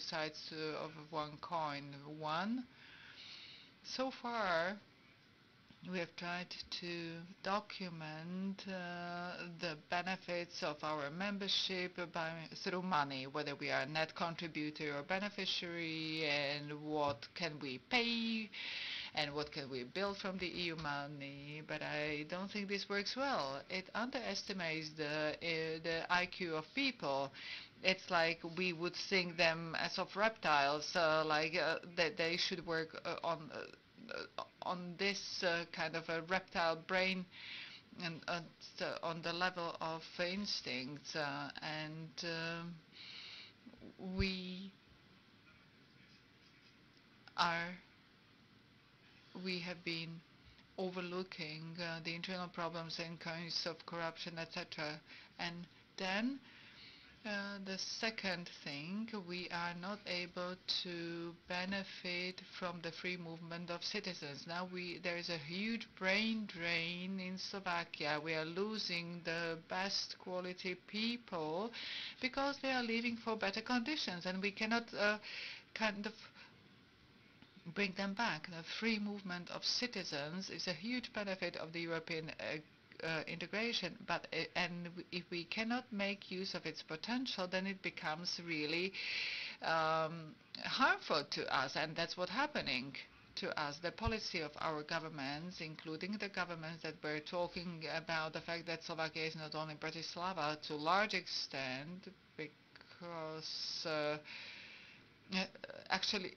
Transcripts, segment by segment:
sides uh, of one coin. One, so far, we have tried to document uh, the benefits of our membership by, through money, whether we are a net contributor or beneficiary, and what can we pay, and what can we build from the EU money. But I don't think this works well. It underestimates the uh, the IQ of people. It's like we would think them as of reptiles, uh, like uh, that they should work uh, on uh, uh, on this uh, kind of a reptile brain and on the level of instincts and um, we are we have been overlooking the internal problems in kinds of corruption etc and then uh, the second thing, we are not able to benefit from the free movement of citizens. Now we, there is a huge brain drain in Slovakia. We are losing the best quality people because they are leaving for better conditions and we cannot uh, kind of bring them back. The free movement of citizens is a huge benefit of the European uh, uh, integration, but uh, and if we cannot make use of its potential, then it becomes really um, harmful to us, and that's what's happening to us. The policy of our governments, including the governments that were talking about the fact that Slovakia is not only Bratislava to large extent, because uh, actually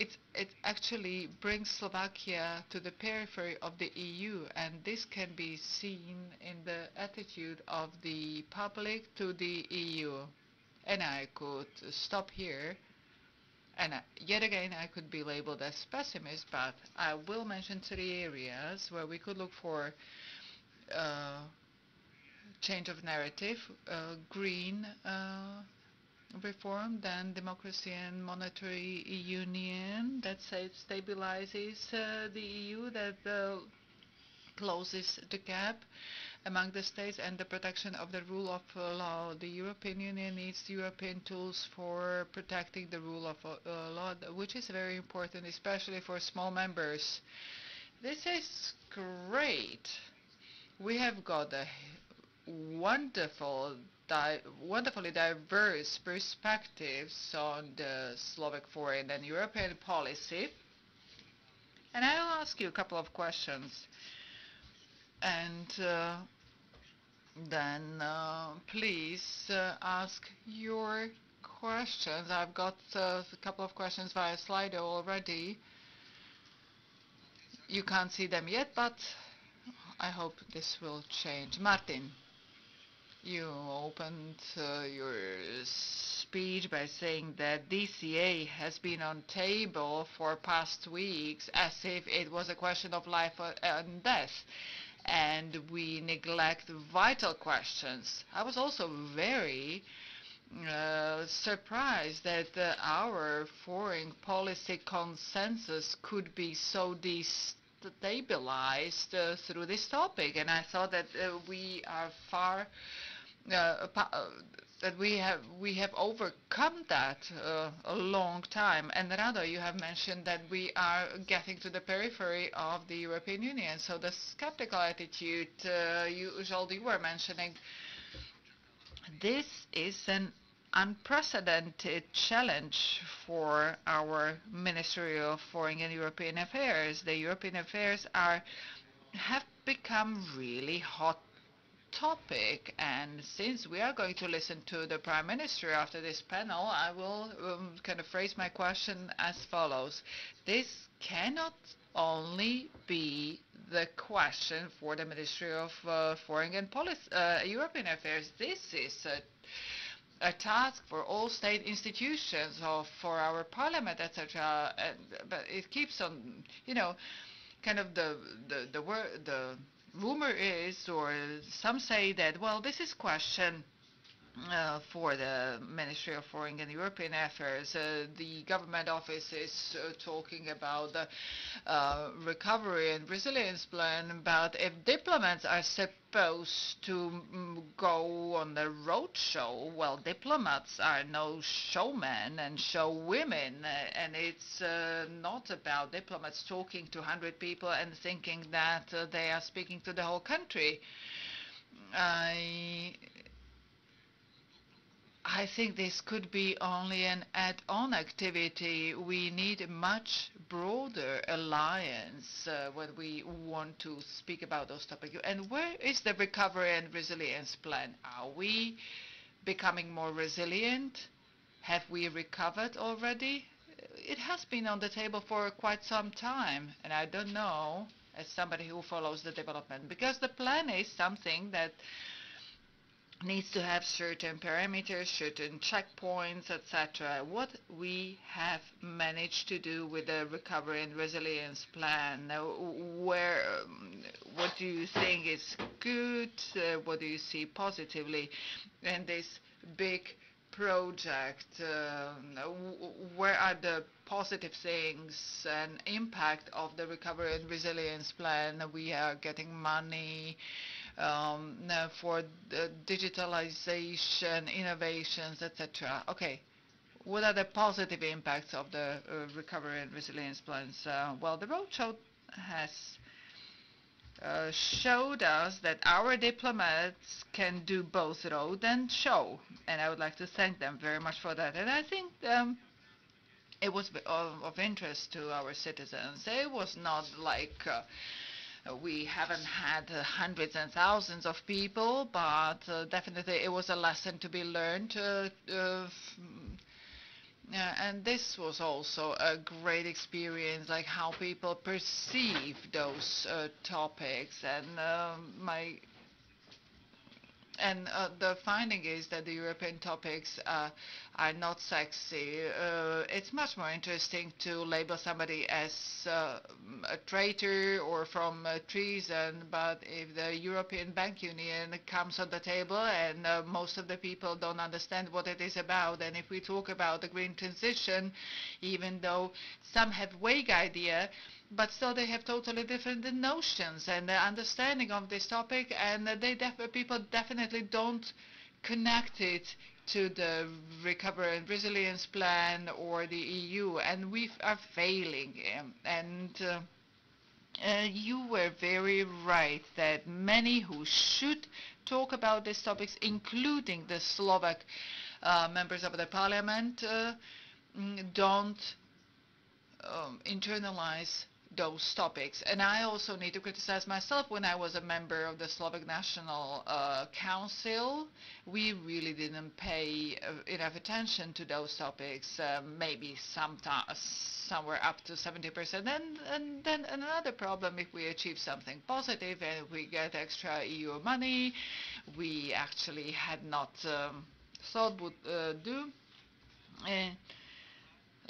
it, it actually brings Slovakia to the periphery of the EU, and this can be seen in the attitude of the public to the EU. And I could stop here, and yet again I could be labeled as pessimist, but I will mention three areas where we could look for uh, change of narrative, uh, green uh, reform, then democracy and monetary union that stabilizes uh, the EU, that uh, closes the gap among the states and the protection of the rule of law. The European Union needs European tools for protecting the rule of uh, law, which is very important, especially for small members. This is great. We have got a wonderful di wonderfully diverse perspectives on the Slovak foreign and European policy. And I'll ask you a couple of questions. And uh, then uh, please uh, ask your questions. I've got uh, a couple of questions via Slido already. You can't see them yet, but I hope this will change. Martin. You opened uh, your speech by saying that DCA has been on table for past weeks as if it was a question of life and death and we neglect vital questions. I was also very uh, surprised that uh, our foreign policy consensus could be so destabilized uh, through this topic and I thought that uh, we are far that we have we have overcome that uh, a long time. And Rado, you have mentioned that we are getting to the periphery of the European Union. So the skeptical attitude uh, you, you were mentioning, this is an unprecedented challenge for our Ministry of Foreign and European Affairs. The European affairs are have become really hot topic. And since we are going to listen to the Prime Minister after this panel, I will um, kind of phrase my question as follows. This cannot only be the question for the Ministry of uh, Foreign and uh, European Affairs. This is a, a task for all state institutions or for our parliament, etc. But it keeps on, you know, kind of the the the the rumor is, or some say that, well, this is question uh, for the Ministry of Foreign and European Affairs. Uh, the government office is uh, talking about the uh, recovery and resilience plan, but if diplomats are supposed to mm, go on the road show, well, diplomats are no showmen and show women, uh, and it's uh, not about diplomats talking to 100 people and thinking that they are speaking to the whole country. I I think this could be only an add-on activity. We need a much broader alliance uh, when we want to speak about those topics. And where is the recovery and resilience plan? Are we becoming more resilient? Have we recovered already? It has been on the table for quite some time, and I don't know, as somebody who follows the development, because the plan is something that needs to have certain parameters, certain checkpoints, etc. What we have managed to do with the recovery and resilience plan, uh, where, um, what do you think is good? Uh, what do you see positively in this big project? Uh, where are the positive things and impact of the recovery and resilience plan? We are getting money um, for digitalization, innovations, etc. Okay. What are the positive impacts of the uh, recovery and resilience plans? Uh, well, the roadshow has uh, showed us that our diplomats can do both road and show, and I would like to thank them very much for that. And I think um, it was of, of interest to our citizens. It was not like uh, we haven't had uh, hundreds and thousands of people, but uh, definitely it was a lesson to be learned. Uh, uh, and this was also a great experience, like how people perceive those uh, topics. And um, my and uh, the finding is that the European topics uh, are not sexy. Uh, it's much more interesting to label somebody as uh, a traitor or from uh, treason, but if the European Bank Union comes on the table and uh, most of the people don't understand what it is about, and if we talk about the green transition, even though some have vague idea, but still they have totally different notions and understanding of this topic, and they def people definitely don't connect it to the recovery and resilience plan or the EU, and we are failing. Um, and uh, uh, you were very right that many who should talk about these topics, including the Slovak uh, members of the parliament, uh, mm, don't um, internalize those topics. And I also need to criticize myself when I was a member of the Slovak National uh, Council. We really didn't pay uh, enough attention to those topics, uh, maybe sometimes somewhere up to 70%. And, and then another problem if we achieve something positive and we get extra EU money, we actually had not um, thought would uh, do.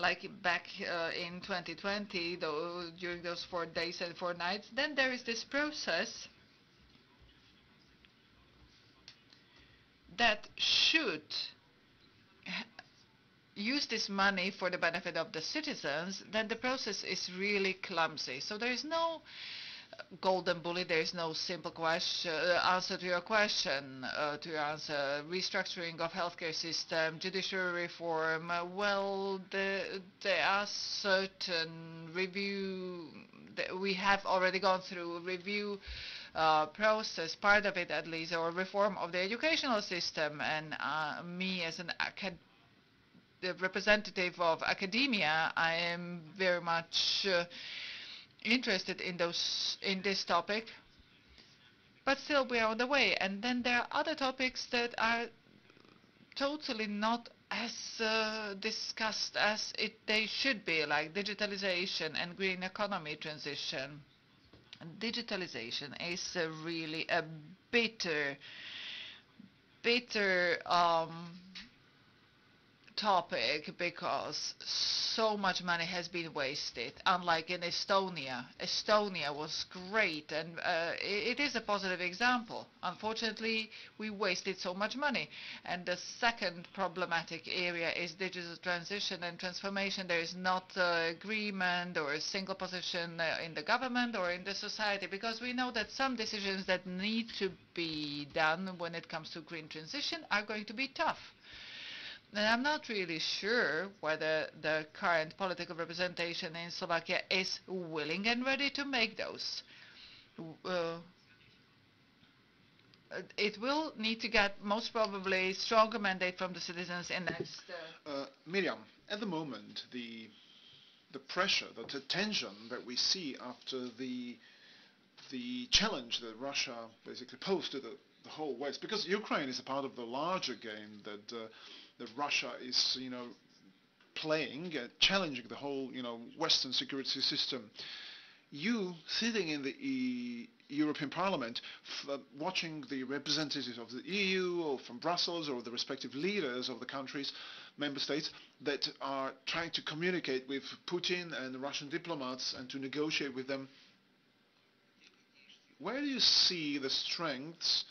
Like back uh, in 2020, though, during those four days and four nights, then there is this process that should use this money for the benefit of the citizens, then the process is really clumsy. So there is no golden bullet. There is no simple question, uh, answer to your question, uh, to answer. Restructuring of healthcare system, judiciary reform. Uh, well, the, there are certain review. that We have already gone through review uh, process, part of it at least, or reform of the educational system. And uh, me as an acad the representative of academia, I am very much uh, interested in those in this topic but still we are on the way. And then there are other topics that are totally not as uh, discussed as it they should be like digitalization and green economy transition. Digitalization is really a bitter bitter um, topic because so much money has been wasted. Unlike in Estonia, Estonia was great and uh, it, is a positive example. Unfortunately, we wasted so much money. And the second problematic area is digital transition and transformation. There is not uh, agreement or a single position uh, in the government or in the society because we know that some decisions that need to be done when it comes to green transition are going to be tough and I'm not really sure whether the current political representation in Slovakia is willing and ready to make those. Uh, it will need to get most probably stronger mandate from the citizens in next. Uh, uh, Miriam, at the moment, the the pressure, the, tension that we see after the the challenge that Russia basically posed to the, the whole West, because Ukraine is a part of the larger game that uh, that Russia is, you know, playing, uh, challenging the whole, you know, Western security system. You sitting in the e European Parliament, uh, watching the representatives of the EU or from Brussels or the respective leaders of the countries, member states, that are trying to communicate with Putin and the Russian diplomats and to negotiate with them. Where do you see the strengths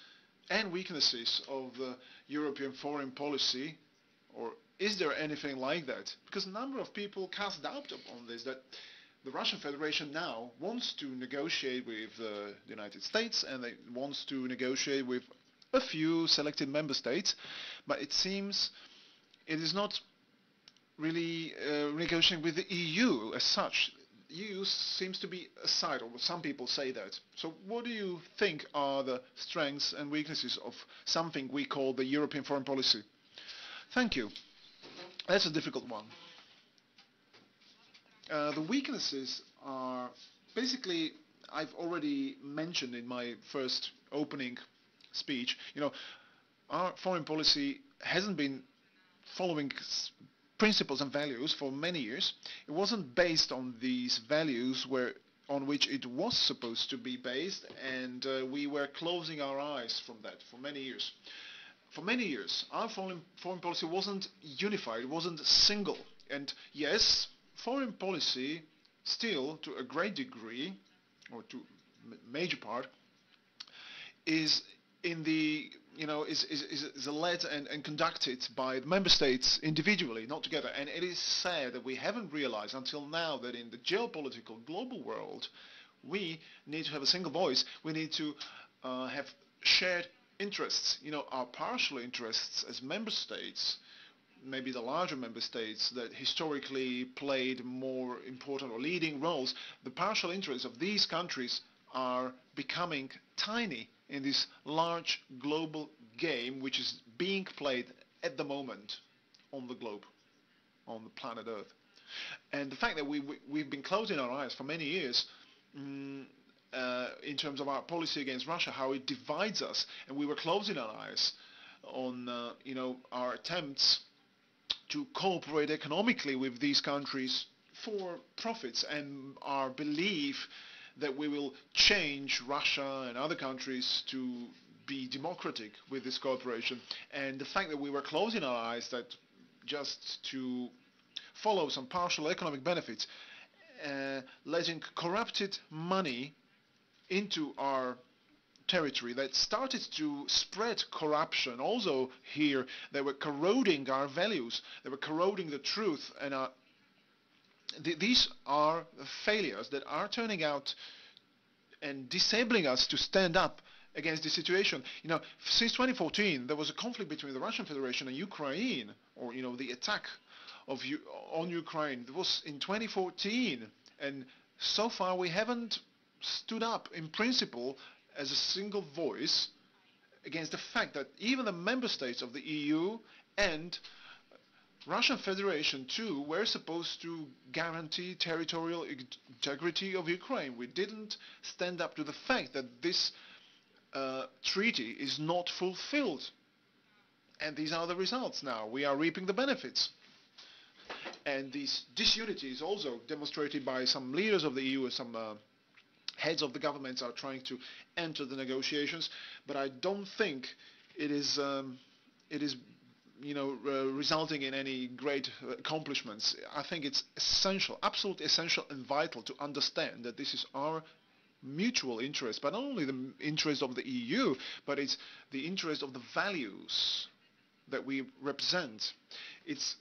and weaknesses of the European foreign policy or is there anything like that? Because a number of people cast doubt upon this, that the Russian Federation now wants to negotiate with uh, the United States and it wants to negotiate with a few selected member states, but it seems it is not really uh, negotiating with the EU as such. EU seems to be aside, or some people say that. So what do you think are the strengths and weaknesses of something we call the European foreign policy? Thank you. That's a difficult one. Uh, the weaknesses are basically I've already mentioned in my first opening speech. You know, our foreign policy hasn't been following principles and values for many years. It wasn't based on these values where on which it was supposed to be based, and uh, we were closing our eyes from that for many years for many years, our foreign, foreign policy wasn't unified, it wasn't single. And yes, foreign policy still, to a great degree, or to major part, is in the you know is is, is led and, and conducted by the member states individually, not together. And it is sad that we haven't realized until now that in the geopolitical global world, we need to have a single voice. We need to uh, have shared interests, you know, our partial interests as member states, maybe the larger member states that historically played more important or leading roles, the partial interests of these countries are becoming tiny in this large global game which is being played at the moment on the globe, on the planet Earth. And the fact that we, we, have been closing our eyes for many years mm, uh, in terms of our policy against Russia, how it divides us, and we were closing our eyes on uh, you know our attempts to cooperate economically with these countries for profits and our belief that we will change Russia and other countries to be democratic with this cooperation. And the fact that we were closing our eyes that just to follow some partial economic benefits uh, letting corrupted money into our territory that started to spread corruption. Also here they were corroding our values. They were corroding the truth and uh, th these are failures that are turning out and disabling us to stand up against the situation. You know since 2014 there was a conflict between the Russian Federation and Ukraine or you know the attack of U on Ukraine. It was in 2014 and so far we haven't stood up in principle as a single voice against the fact that even the member states of the EU and Russian Federation too were supposed to guarantee territorial integrity of Ukraine. We didn't stand up to the fact that this uh, treaty is not fulfilled. And these are the results now. We are reaping the benefits. And this disunity is also demonstrated by some leaders of the EU and some uh, heads of the governments are trying to enter the negotiations, but I don't think it is um, it is you know, uh, resulting in any great accomplishments. I think it's essential, absolutely essential and vital to understand that this is our mutual interest, but not only the interest of the EU, but it's the interest of the values that we represent. It's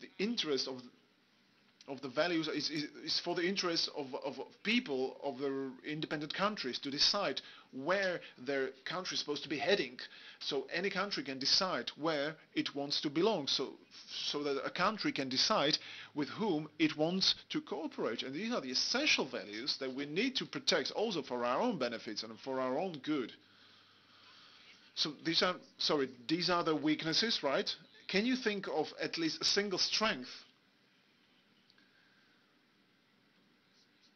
the interest of of the values is, is, is for the interest of, of, of, people of the independent countries to decide where their country is supposed to be heading. So any country can decide where it wants to belong. So so that a country can decide with whom it wants to cooperate. And these are the essential values that we need to protect also for our own benefits and for our own good. So these are sorry, these are the weaknesses, right? Can you think of at least a single strength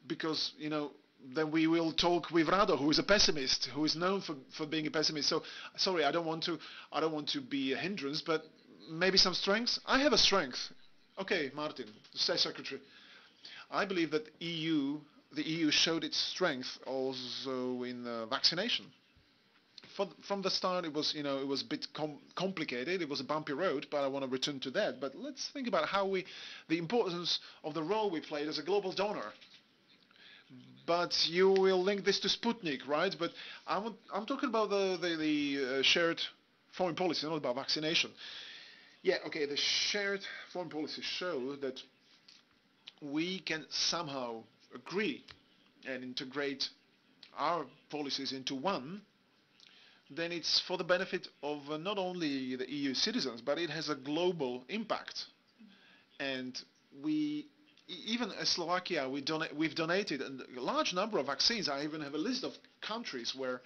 because you know then we will talk with Rado, who is a pessimist, who is known for, for being a pessimist. So sorry, I don't want to I don't want to be a hindrance, but maybe some strengths. I have a strength. Okay, Martin, state secretary. I believe that EU the EU showed its strength also in uh, vaccination. For, from the start, it was you know it was a bit com complicated. It was a bumpy road, but I want to return to that. But let's think about how we, the importance of the role we played as a global donor but you will link this to Sputnik, right? But I'm, I'm talking about the, the, the uh, shared foreign policy, not about vaccination. Yeah, okay, the shared foreign policy show that we can somehow agree and integrate our policies into one, then it's for the benefit of uh, not only the EU citizens, but it has a global impact. And we even Slovakia, we donate, we've donated a large number of vaccines. I even have a list of countries where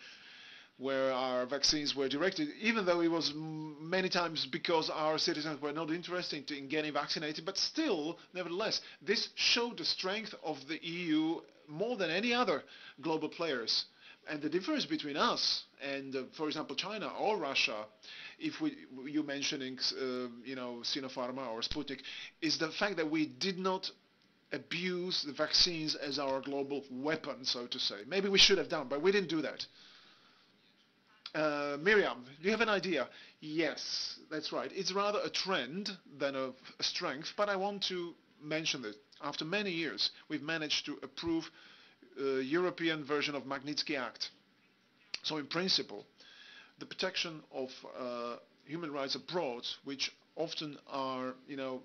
where our vaccines were directed, even though it was many times because our citizens were not interested in getting vaccinated, but still, nevertheless, this showed the strength of the EU more than any other global players. And the difference between us and, uh, for example, China or Russia, if we you mentioning, uh, you know, Sinopharma or Sputnik, is the fact that we did not abuse the vaccines as our global weapon, so to say. Maybe we should have done, but we didn't do that. Uh, Miriam, do you have an idea? Yes, that's right. It's rather a trend than a, a strength, but I want to mention that after many years, we've managed to approve a uh, European version of Magnitsky Act. So in principle, the protection of uh, human rights abroad, which often are, you know,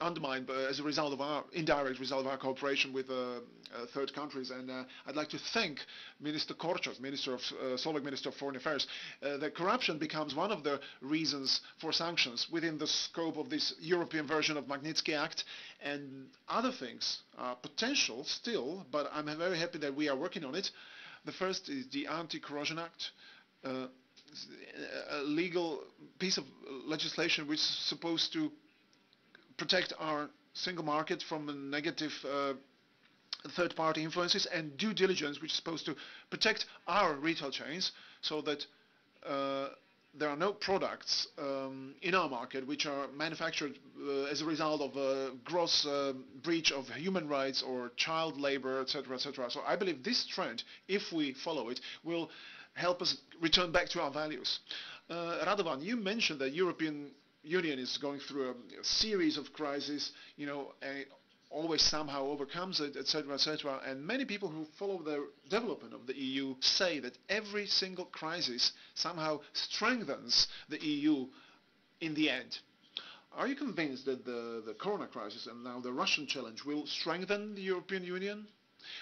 undermined as a result of our indirect result of our cooperation with uh, uh, third countries. And uh, I'd like to thank Minister Korčok, Minister of uh, Slovak Minister of Foreign Affairs. Uh, that corruption becomes one of the reasons for sanctions within the scope of this European version of Magnitsky Act, and other things are potential still. But I'm very happy that we are working on it. The first is the Anti-Coercion Act. Uh, a legal piece of legislation which is supposed to protect our single market from negative uh, third-party influences and due diligence, which is supposed to protect our retail chains so that uh, there are no products um, in our market which are manufactured uh, as a result of a gross uh, breach of human rights or child labor, etc., etc. So I believe this trend, if we follow it, will help us return back to our values. Uh, Radovan, you mentioned that European Union is going through a, series of crises, you know, it always somehow overcomes it, etc., etc. And many people who follow the development of the EU say that every single crisis somehow strengthens the EU in the end. Are you convinced that the, the corona crisis and now the Russian challenge will strengthen the European Union?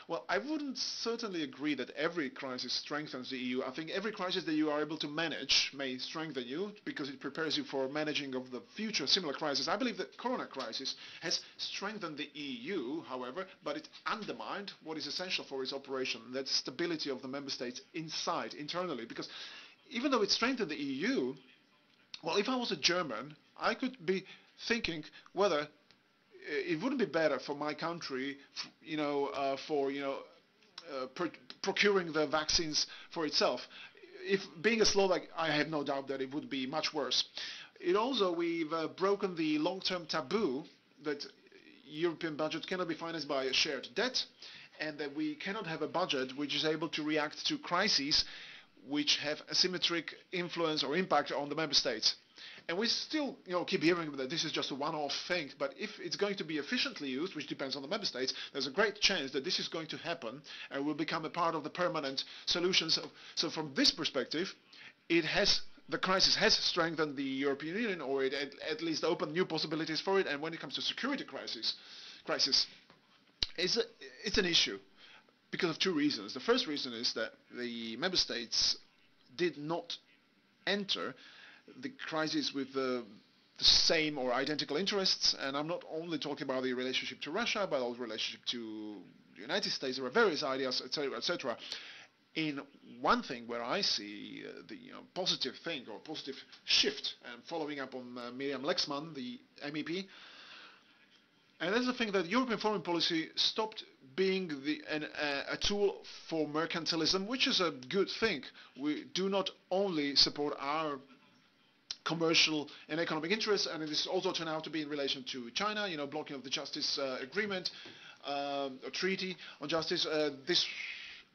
Well, I wouldn't certainly agree that every crisis strengthens the EU. I think every crisis that you are able to manage may strengthen you because it prepares you for managing of the future similar crisis. I believe the corona crisis has strengthened the EU, however, but it undermined what is essential for its operation, that stability of the member states inside, internally. Because even though it strengthened the EU, well, if I was a German, I could be thinking whether it wouldn't be better for my country, you know, uh, for you know, uh, pr procuring the vaccines for itself. If being a Slovak, I have no doubt that it would be much worse. It also we've uh, broken the long-term taboo that European budget cannot be financed by a shared debt, and that we cannot have a budget which is able to react to crises which have asymmetric influence or impact on the member states. And we still, you know, keep hearing that this is just a one-off thing, but if it's going to be efficiently used, which depends on the member states, there's a great chance that this is going to happen and will become a part of the permanent solutions. So, so from this perspective, it has the crisis has strengthened the European Union, or it at, at least opened new possibilities for it. And when it comes to security crisis, crisis, it's, a, it's an issue because of two reasons. The first reason is that the member states did not enter the crisis with the, the, same or identical interests, and I'm not only talking about the relationship to Russia, but also relationship to the United States. There are various ideas, etc., etc. In one thing where I see uh, the you know, positive thing or positive shift, and following up on uh, Miriam Lexmann, the MEP, and that's the thing that European foreign policy stopped being the, an, uh, a tool for mercantilism, which is a good thing. We do not only support our commercial and economic interests, and it is also turned out to be in relation to China, you know, blocking of the justice uh, agreement, um, a treaty on justice. Uh, this,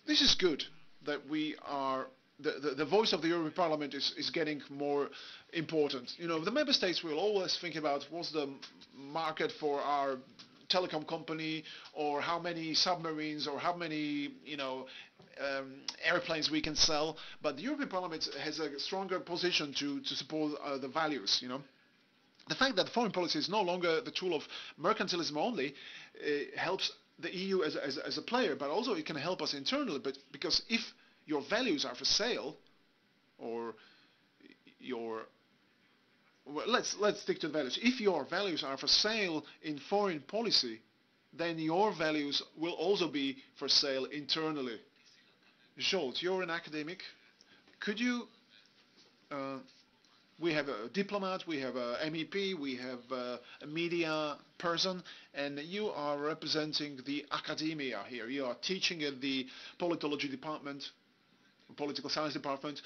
this is good that we are the, the, the, voice of the European Parliament is, is getting more important. You know, the member states will always think about what's the market for our telecom company or how many submarines or how many, you know, um, airplanes we can sell. But the European Parliament has a stronger position to, to support uh, the values, you know. The fact that foreign policy is no longer the tool of mercantilism only uh, helps the EU as, as, as a player, but also it can help us internally. But because if your values are for sale, or your well, let's let's stick to the values. If your values are for sale in foreign policy, then your values will also be for sale internally. Zsolt, you're an academic. Could you? Uh, we have a diplomat, we have a MEP, we have a, a media person, and you are representing the academia here. You are teaching at the politology department political science department,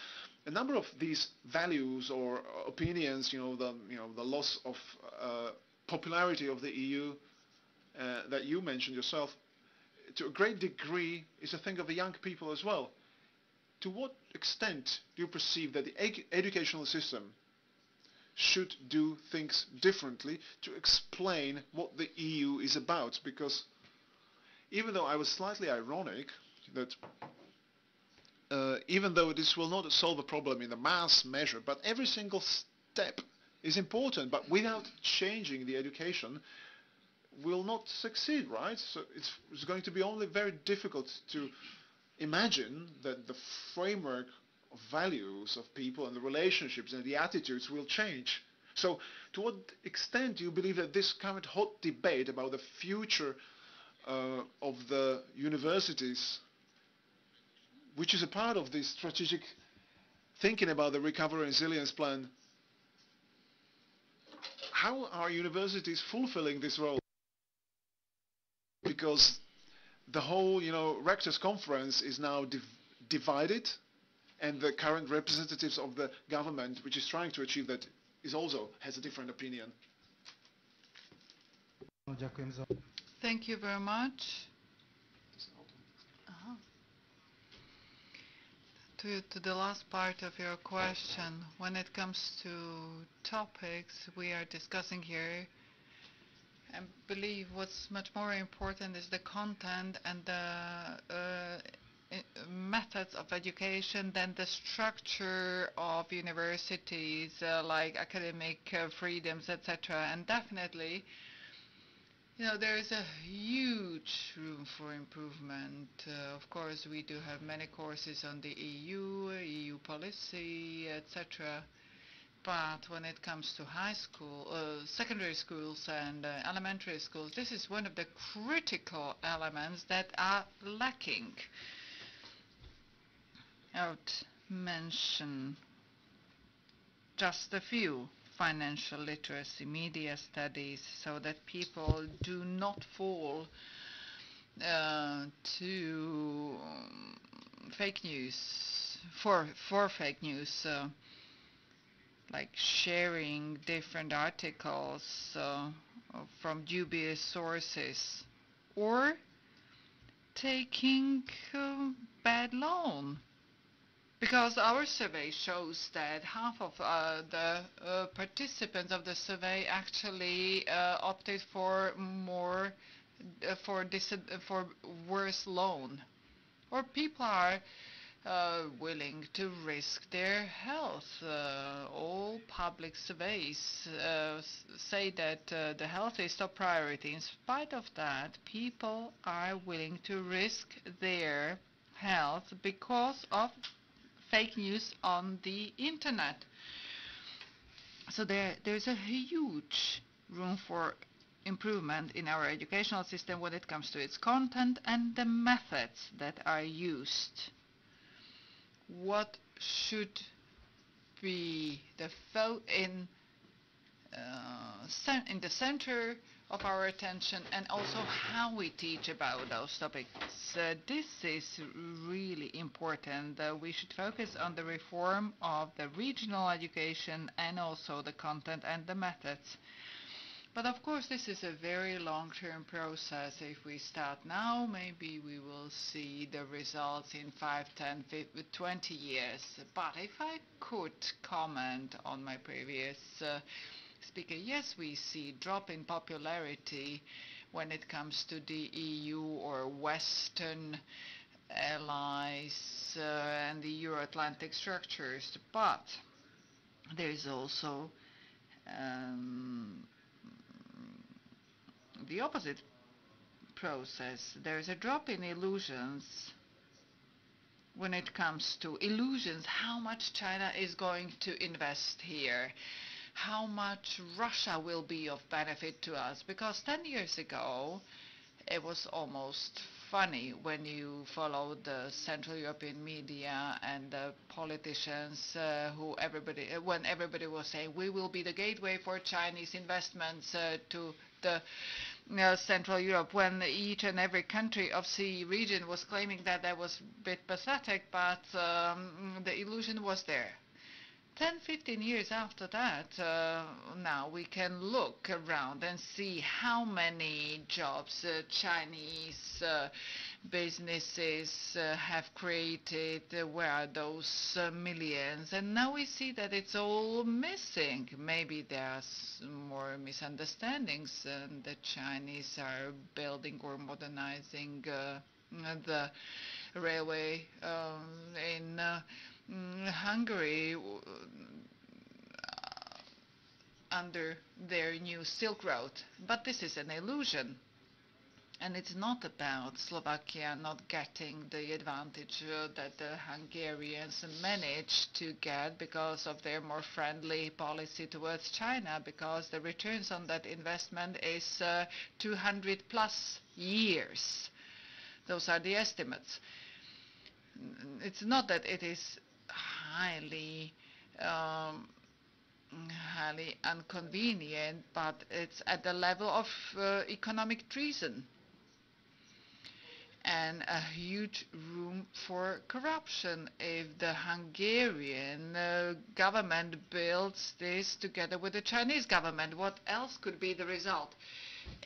a number of these values or opinions, you know, the you know the loss of uh, popularity of the EU uh, that you mentioned yourself, to a great degree is a thing of the young people as well. To what extent do you perceive that the ed educational system should do things differently to explain what the EU is about? Because even though I was slightly ironic that uh, even though this will not solve the problem in a mass measure, but every single step is important. But without changing the education, will not succeed, right? So it's, it's going to be only very difficult to imagine that the framework of values of people and the relationships and the attitudes will change. So to what extent do you believe that this current hot debate about the future uh, of the universities which is a part of this strategic thinking about the recovery and resilience plan. How are universities fulfilling this role? Because the whole, you know, rectors conference is now div divided, and the current representatives of the government, which is trying to achieve that, is also has a different opinion. Thank you very much. Uh-huh. to, to the last part of your question, when it comes to topics we are discussing here, I believe what's much more important is the content and the uh, methods of education than the structure of universities, uh, like academic uh, freedoms, etc. And definitely, you know, there is a huge room for improvement. Uh, of course, we do have many courses on the EU, EU policy, etc. But when it comes to high school, uh, secondary schools and uh, elementary schools, this is one of the critical elements that are lacking. I would mention just a few financial literacy, media studies, so that people do not fall uh, to um, fake news, for, for fake news, uh, like sharing different articles uh, from dubious sources, or taking bad loan. Because our survey shows that half of uh, the uh, participants of the survey actually uh, opted for more uh, for for worse loan, or people are uh, willing to risk their health. Uh, all public surveys uh, say that uh, the health is top priority. In spite of that, people are willing to risk their health because of fake news on the internet. So there, there's a huge room for improvement in our educational system when it comes to its content and the methods that are used. What should be the in uh, in the center of our attention and also how we teach about those topics. Uh, this is really important. Uh, we should focus on the reform of the regional education and also the content and the methods. But of course, this is a very long-term process. If we start now, maybe we will see the results in 5, 10, 15, 20 years. But if I could comment on my previous uh, speaker, yes, we see drop in popularity when it comes to the EU or Western allies uh, and the Euro-Atlantic structures, but there is also um, the opposite process. There is a drop in illusions when it comes to illusions, how much China is going to invest here how much Russia will be of benefit to us. Because 10 years ago, it was almost funny when you followed the Central European media and the politicians uh, who everybody, uh, when everybody was saying we will be the gateway for Chinese investments uh, to the Central Europe, when each and every country of the region was claiming that that was a bit pathetic, but um, the illusion was there. 10, 15 years after that, uh, now we can look around and see how many jobs uh, Chinese uh, businesses uh, have created, uh, where are those uh, millions, and now we see that it's all missing. Maybe there's more misunderstandings, and the Chinese are building or modernizing the railway in Mm, Hungary under their new Silk Road. But this is an illusion. And it's not about Slovakia not getting the advantage uh, that the Hungarians managed to get because of their more friendly policy towards China, because the returns on that investment is uh, 200 plus years. Those are the estimates. It's not that it is highly um, highly inconvenient, but it's at the level of uh, economic treason and a huge room for corruption. If the Hungarian uh, government builds this together with the Chinese government, what else could be the result?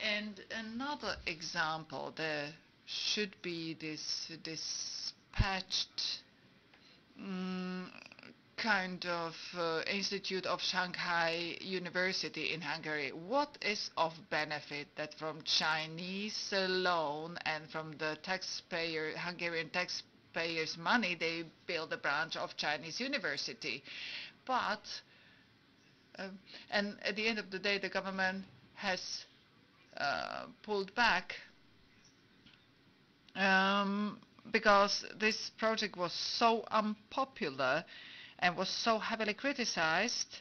And another example, there should be this dispatched Mm, kind of uh, institute of Shanghai University in Hungary. What is of benefit that from Chinese loan and from the taxpayer, Hungarian taxpayers' money, they build a branch of Chinese university? But, uh, and at the end of the day, the government has uh, pulled back um, because this project was so unpopular and was so heavily criticized,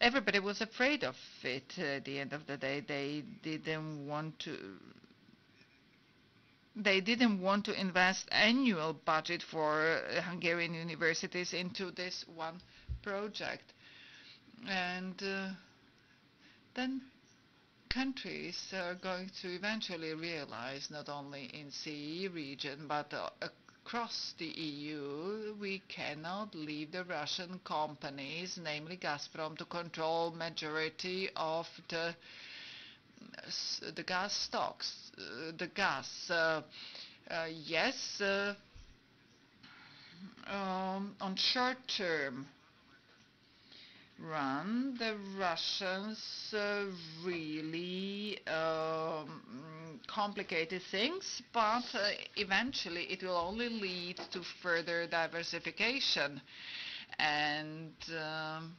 everybody was afraid of it at the end of the day. They didn't want to they didn't want to invest annual budget for Hungarian universities into this one project. And uh, then countries are going to eventually realize, not only in CE region, but uh, across the EU, we cannot leave the Russian companies, namely Gazprom, to control majority of the the gas stocks, uh, the gas. Uh, uh, yes, uh, um, on short-term run, the Russians uh, really um, complicated things, but uh, eventually it will only lead to further diversification. And um,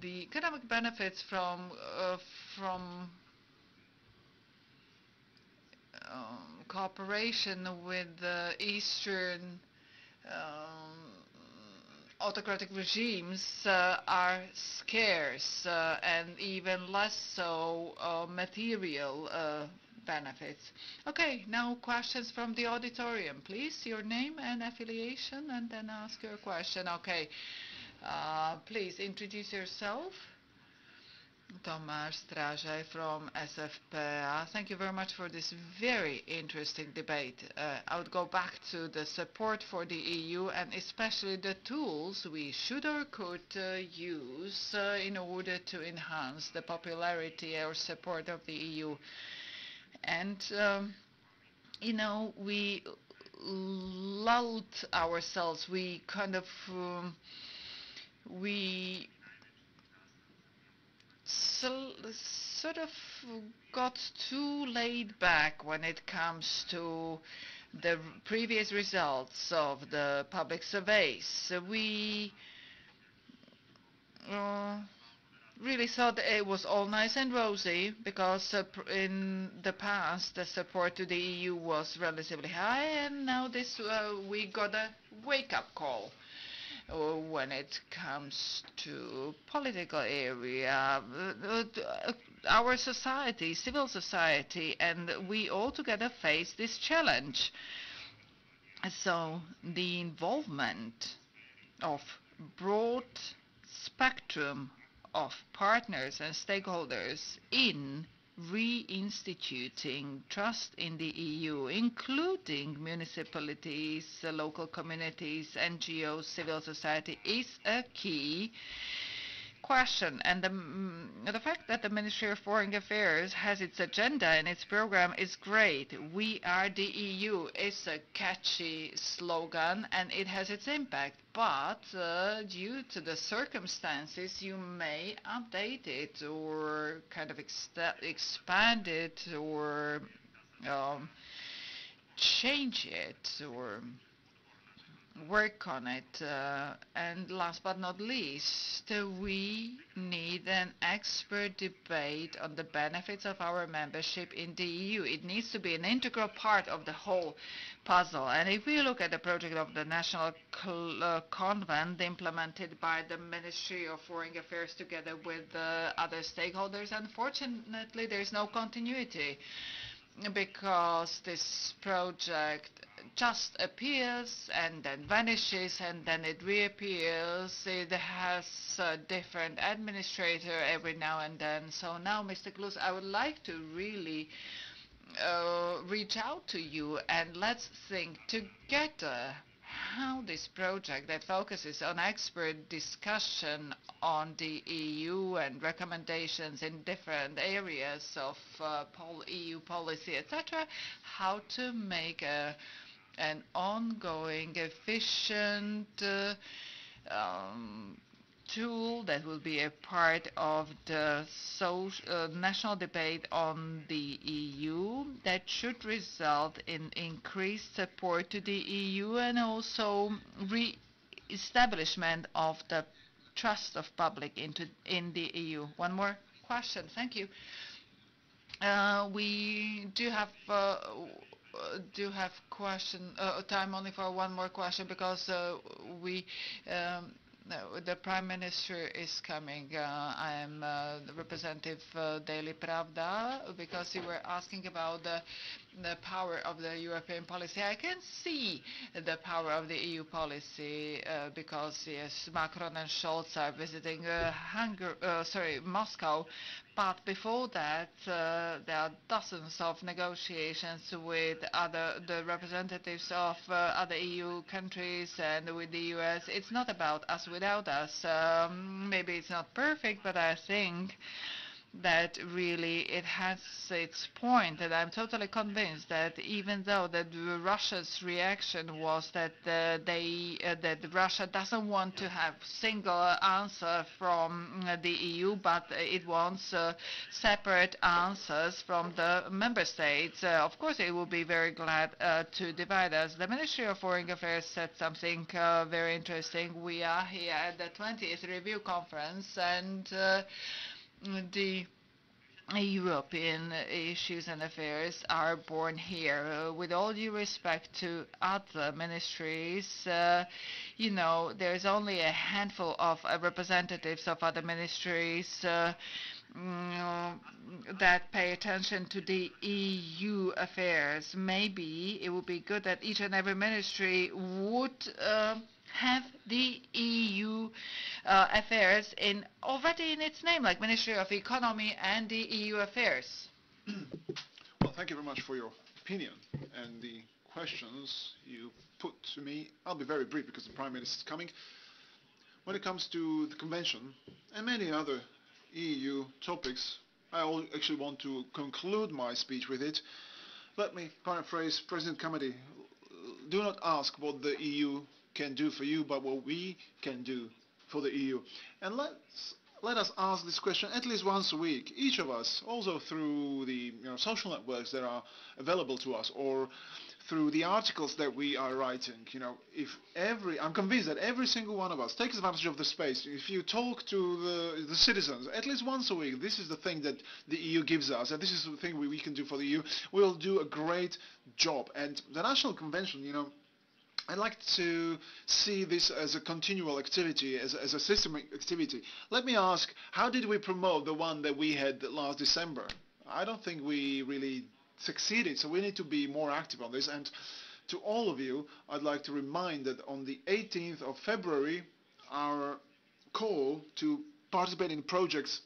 the economic benefits from uh, from um, cooperation with the Eastern um, autocratic regimes uh, are scarce uh, and even less so uh, material uh, benefits. Okay, now questions from the auditorium. Please, your name and affiliation and then ask your question. Okay, uh, please introduce yourself. Tomáš Strážay from SFPA. Thank you very much for this very interesting debate. Uh, I would go back to the support for the EU and especially the tools we should or could uh, use uh, in order to enhance the popularity or support of the EU. And, um, you know, we lulled ourselves, we kind of, um, we sort of got too laid back when it comes to the previous results of the public surveys. We uh, really thought it was all nice and rosy because uh, in the past the support to the EU was relatively high and now this uh, we got a wake-up call when it comes to political area, uh, uh, our society, civil society, and we all together face this challenge. So the involvement of broad spectrum of partners and stakeholders in reinstituting trust in the EU, including municipalities, local communities, NGOs, civil society, is a key question. And the, mm, the fact that the Ministry of Foreign Affairs has its agenda and its program is great. We are the EU is a catchy slogan and it has its impact. But uh, due to the circumstances, you may update it or kind of expand it or um, change it or work on it. Uh, and last but not least, we need an expert debate on the benefits of our membership in the EU. It needs to be an integral part of the whole puzzle. And if we look at the project of the National uh, Convent implemented by the Ministry of Foreign Affairs together with uh, other stakeholders, unfortunately there is no continuity because this project just appears and then vanishes and then it reappears. It has a different administrator every now and then. So now, Mr. Klus, I would like to really uh, reach out to you and let's think together how this project that focuses on expert discussion on the EU and recommendations in different areas of uh, EU policy, etc., how to make a an ongoing, efficient uh, um, tool that will be a part of the social, uh, national debate on the EU that should result in increased support to the EU and also re-establishment of the trust of public into in the EU. One more question. Thank you. Uh, we do have uh, do have question uh, time only for one more question because uh, we um, the Prime Minister is coming. Uh, I am uh, representative uh, Daily Pravda because you were asking about the, the power of the European policy. I can see the power of the EU policy uh, because yes, Macron and Scholz are visiting uh, Hungary, uh, sorry, Moscow, but before that, uh, there are dozens of negotiations with other the representatives of uh, other EU countries and with the US. It's not about us without us. Um, maybe it's not perfect, but I think that really it has its point, and I'm totally convinced that even though that Russia's reaction was that uh, they uh, that Russia doesn't want to have single answer from uh, the EU, but it wants uh, separate answers from the member states. Uh, of course, it will be very glad uh, to divide us. The Ministry of Foreign Affairs said something very interesting. We are here at the 20th review conference, and the European issues and affairs are born here. With all due respect to other ministries, uh, you know, there's only a handful of uh, representatives of other ministries uh, mm, that pay attention to the EU affairs. Maybe it would be good that each and every ministry would uh, have the EU uh, affairs in already in its name, like Ministry of Economy and the EU affairs. well, thank you very much for your opinion and the questions you put to me. I'll be very brief because the Prime Minister is coming. When it comes to the Convention and many other EU topics, I actually want to conclude my speech with it. Let me paraphrase President Kennedy. Do not ask what the EU can do for you, but what we can do for the EU. And let's let us ask this question at least once a week, each of us, also through the you know, social networks that are available to us, or through the articles that we are writing. You know, if every, I'm convinced that every single one of us takes advantage of the space. If you talk to the, the citizens at least once a week, this is the thing that the EU gives us, and this is the thing we, we can do for the EU. We'll do a great job. And the National Convention, you know, I'd like to see this as a continual activity, as, as a systemic activity. Let me ask, how did we promote the one that we had last December? I don't think we really succeeded, so we need to be more active on this. And to all of you, I'd like to remind that on the 18th of February, our call to participate in projects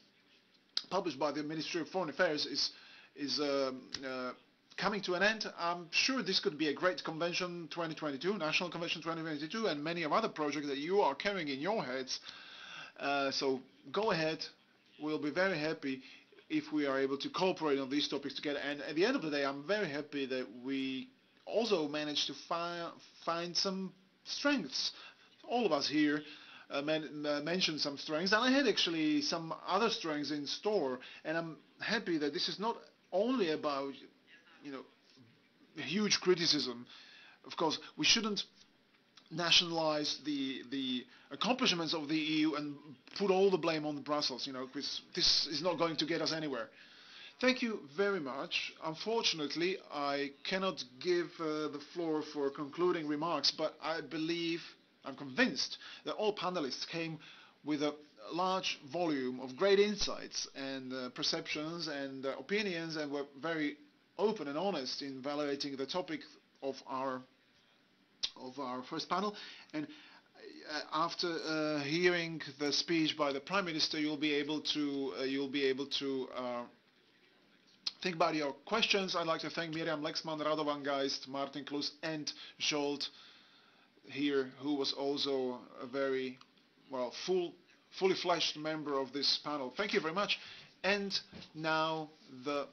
published by the Ministry of Foreign Affairs is, is um, uh, coming to an end. I'm sure this could be a great convention 2022, National Convention 2022, and many of other projects that you are carrying in your heads. Uh, so go ahead. We'll be very happy if we are able to cooperate on these topics together. And at the end of the day, I'm very happy that we also managed to fi find some strengths. All of us here uh, men, uh, mentioned some strengths, and I had actually some other strengths in store. And I'm happy that this is not only about you know, huge criticism. Of course, we shouldn't nationalize the the accomplishments of the EU and put all the blame on Brussels, you know, because this is not going to get us anywhere. Thank you very much. Unfortunately, I cannot give uh, the floor for concluding remarks, but I believe, I'm convinced, that all panelists came with a large volume of great insights and uh, perceptions and uh, opinions and were very open and honest in evaluating the topic of our of our first panel and uh, after uh, hearing the speech by the Prime Minister you'll be able to uh, you'll be able to uh, think about your questions. I'd like to thank Miriam Lexmann, Radovan Geist, Martin Klus and Zsolt here who was also a very well full fully fleshed member of this panel. Thank you very much. And now the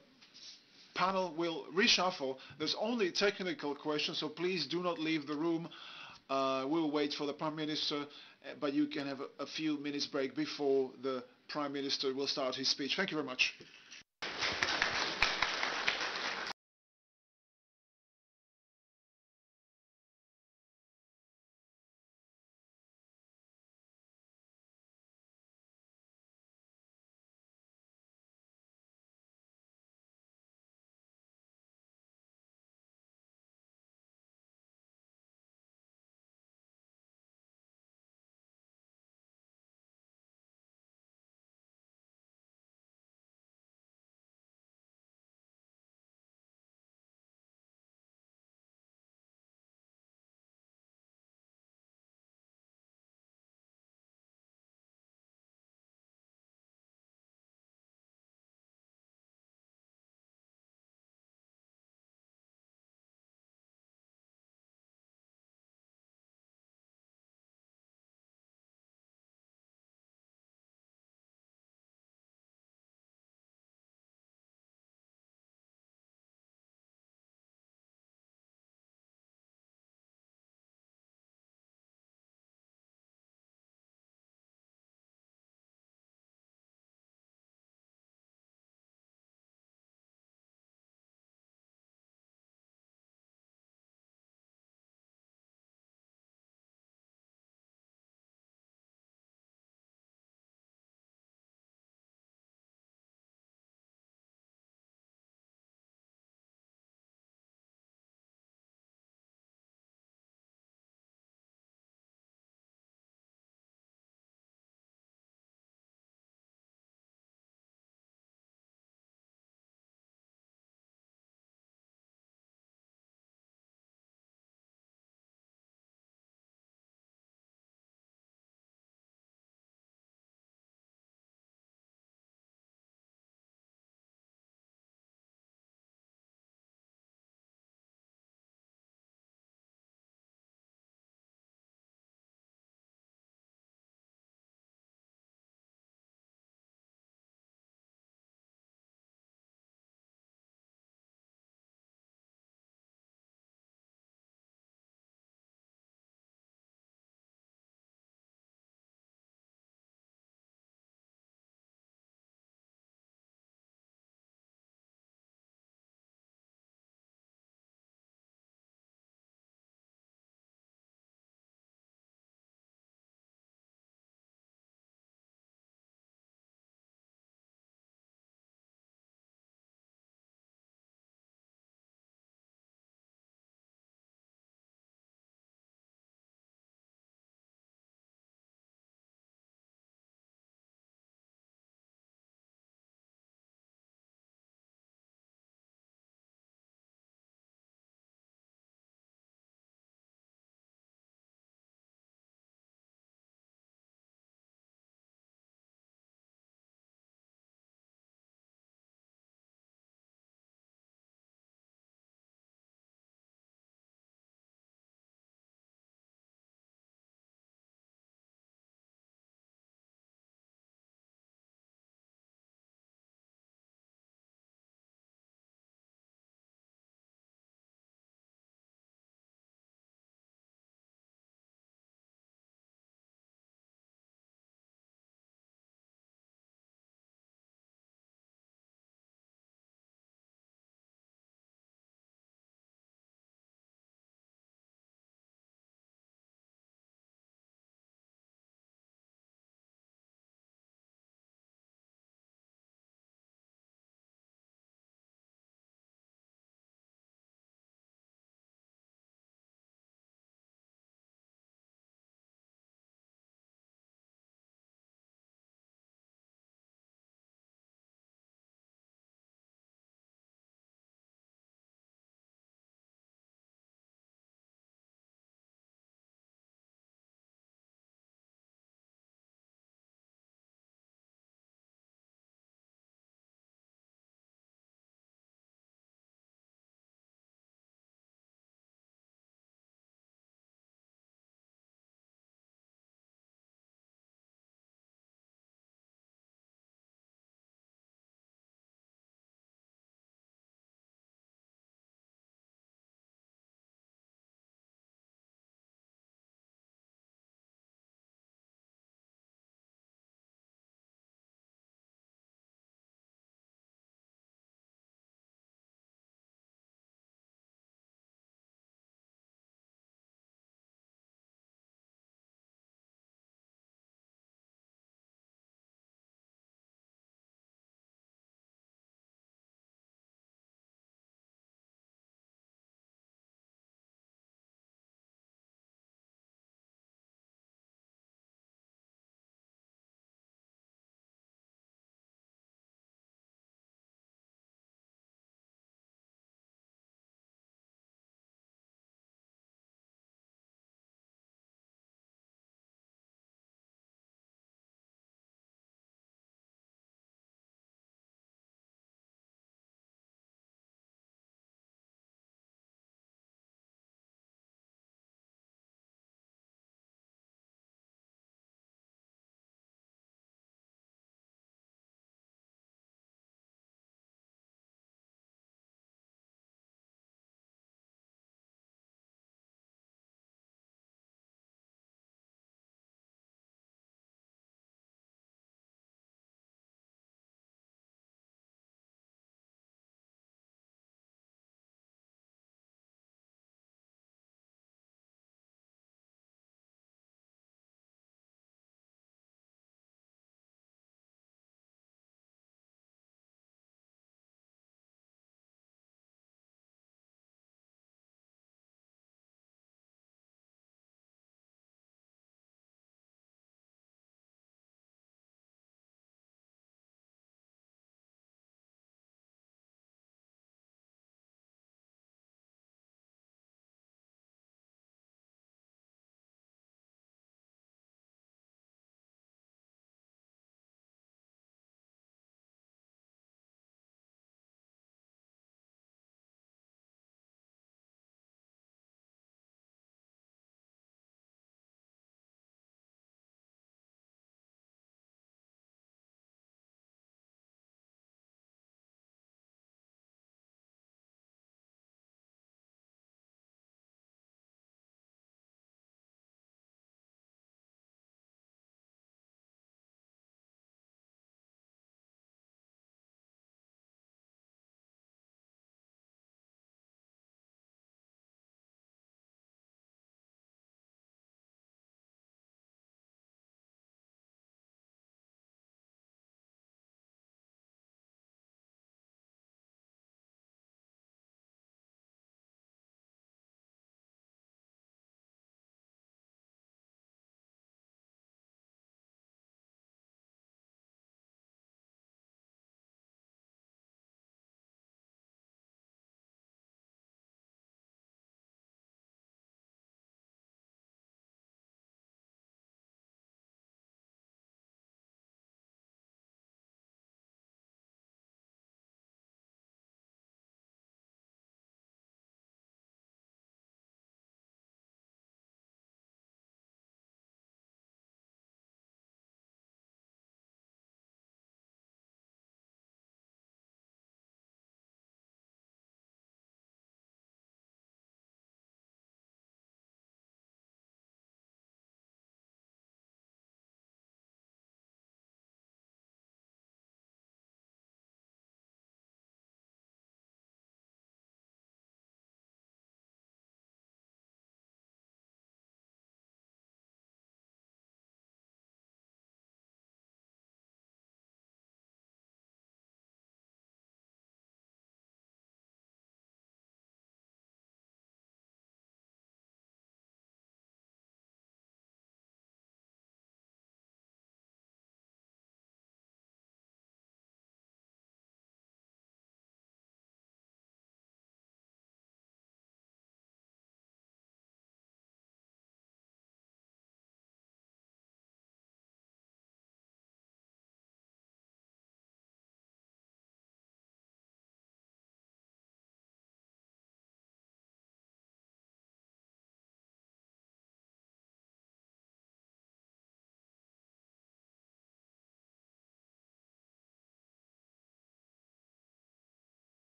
panel will reshuffle. There's only technical questions, so please do not leave the room. Uh, we'll wait for the Prime Minister, uh, but you can have a, a few minutes break before the Prime Minister will start his speech. Thank you very much.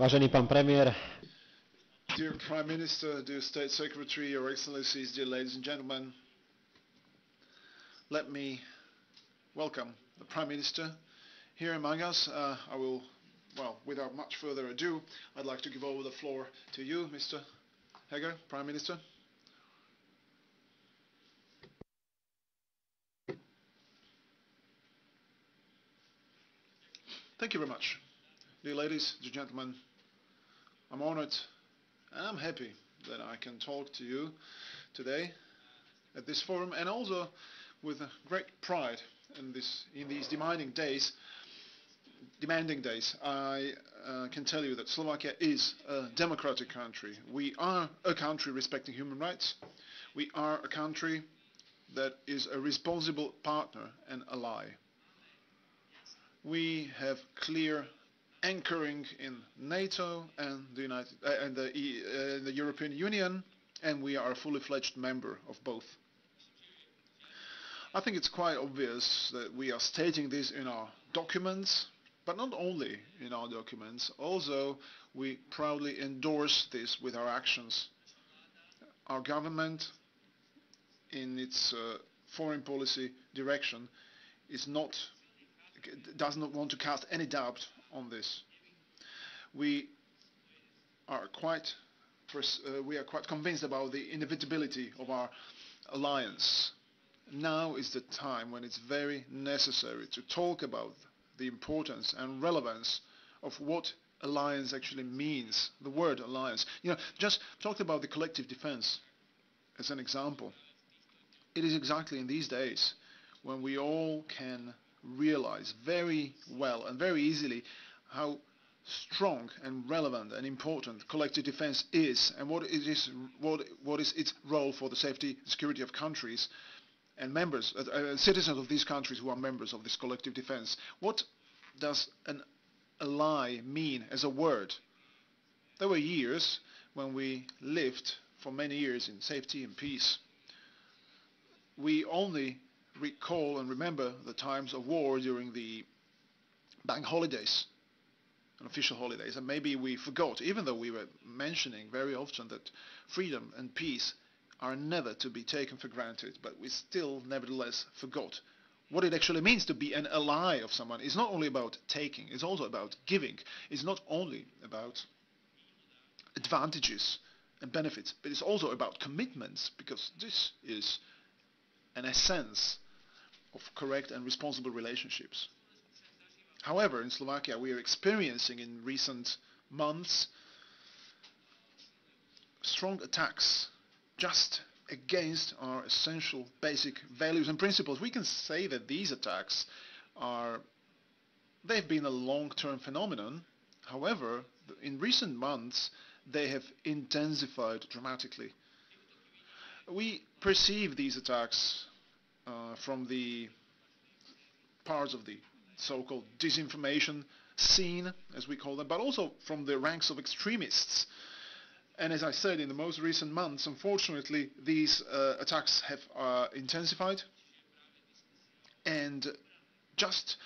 Vážený pán premiér, Dear Prime Minister, dear State Secretary, Your Excellencies, dear ladies and gentlemen, let me welcome the Prime Minister here among us. Uh, I will, well, without much further ado, I'd like to give over the floor to you, Mr. Heger, Prime Minister. Thank you very much. Dear ladies and gentlemen, I'm honored and I'm happy that I can talk to you today at this forum and also with great pride in, this, in these demanding days demanding days, I uh, can tell you that Slovakia is a democratic country. We are a country respecting human rights. We are a country that is a responsible partner and ally. We have clear anchoring in NATO and the, United, uh, and the, uh, the European Union, and we are a fully fledged member of both. I think it's quite obvious that we are stating this in our documents, but not only in our documents, also we proudly endorse this with our actions. Our government, in its uh, foreign policy direction, is not does not want to cast any doubt on this. We are quite uh, we are quite convinced about the inevitability of our alliance. Now is the time when it's very necessary to talk about the importance and relevance of what alliance actually means, the word alliance. You know, just talked about the collective defense as an example. It is exactly in these days when we all can realize very well and very easily how strong and relevant and important collective defense is and what it is what what is its role for the safety security of countries and members uh, uh, citizens of these countries who are members of this collective defense. What does an ally mean as a word? There were years when we lived for many years in safety and peace. We only recall and remember the times of war during the bank holidays and official holidays and maybe we forgot even though we were mentioning very often that freedom and peace are never to be taken for granted but we still nevertheless forgot what it actually means to be an ally of someone. It's not only about taking it's also about giving. It's not only about advantages and benefits but it's also about commitments because this is an essence of correct and responsible relationships. However, in Slovakia, we are experiencing in recent months strong attacks just against our essential basic values and principles. We can say that these attacks are, they've been a long-term phenomenon. However, in recent months, they have intensified dramatically. We perceive these attacks uh, from the parts of the so-called disinformation scene, as we call them, but also from the ranks of extremists. And as I said, in the most recent months, unfortunately, these uh, attacks have uh, intensified. And just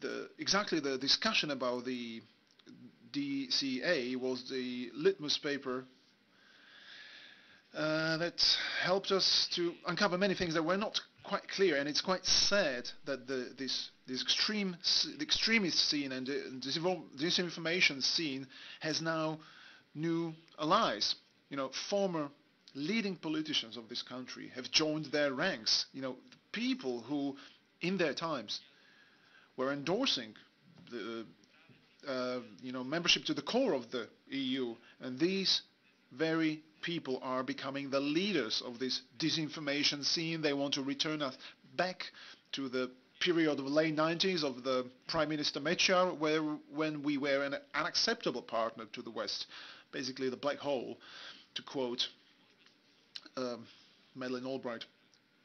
the, exactly the discussion about the DCA was the litmus paper uh, that helped us to uncover many things that were not quite clear, and it's quite sad that the, this, this extreme, the extremist scene and the disinformation scene has now new allies. You know, former leading politicians of this country have joined their ranks. You know, people who, in their times, were endorsing the, uh, you know, membership to the core of the EU, and these very people are becoming the leaders of this disinformation scene. They want to return us back to the period of the late 90s of the Prime Minister Mečiar, where when we were an unacceptable partner to the West, basically the black hole, to quote um, Madeleine Albright.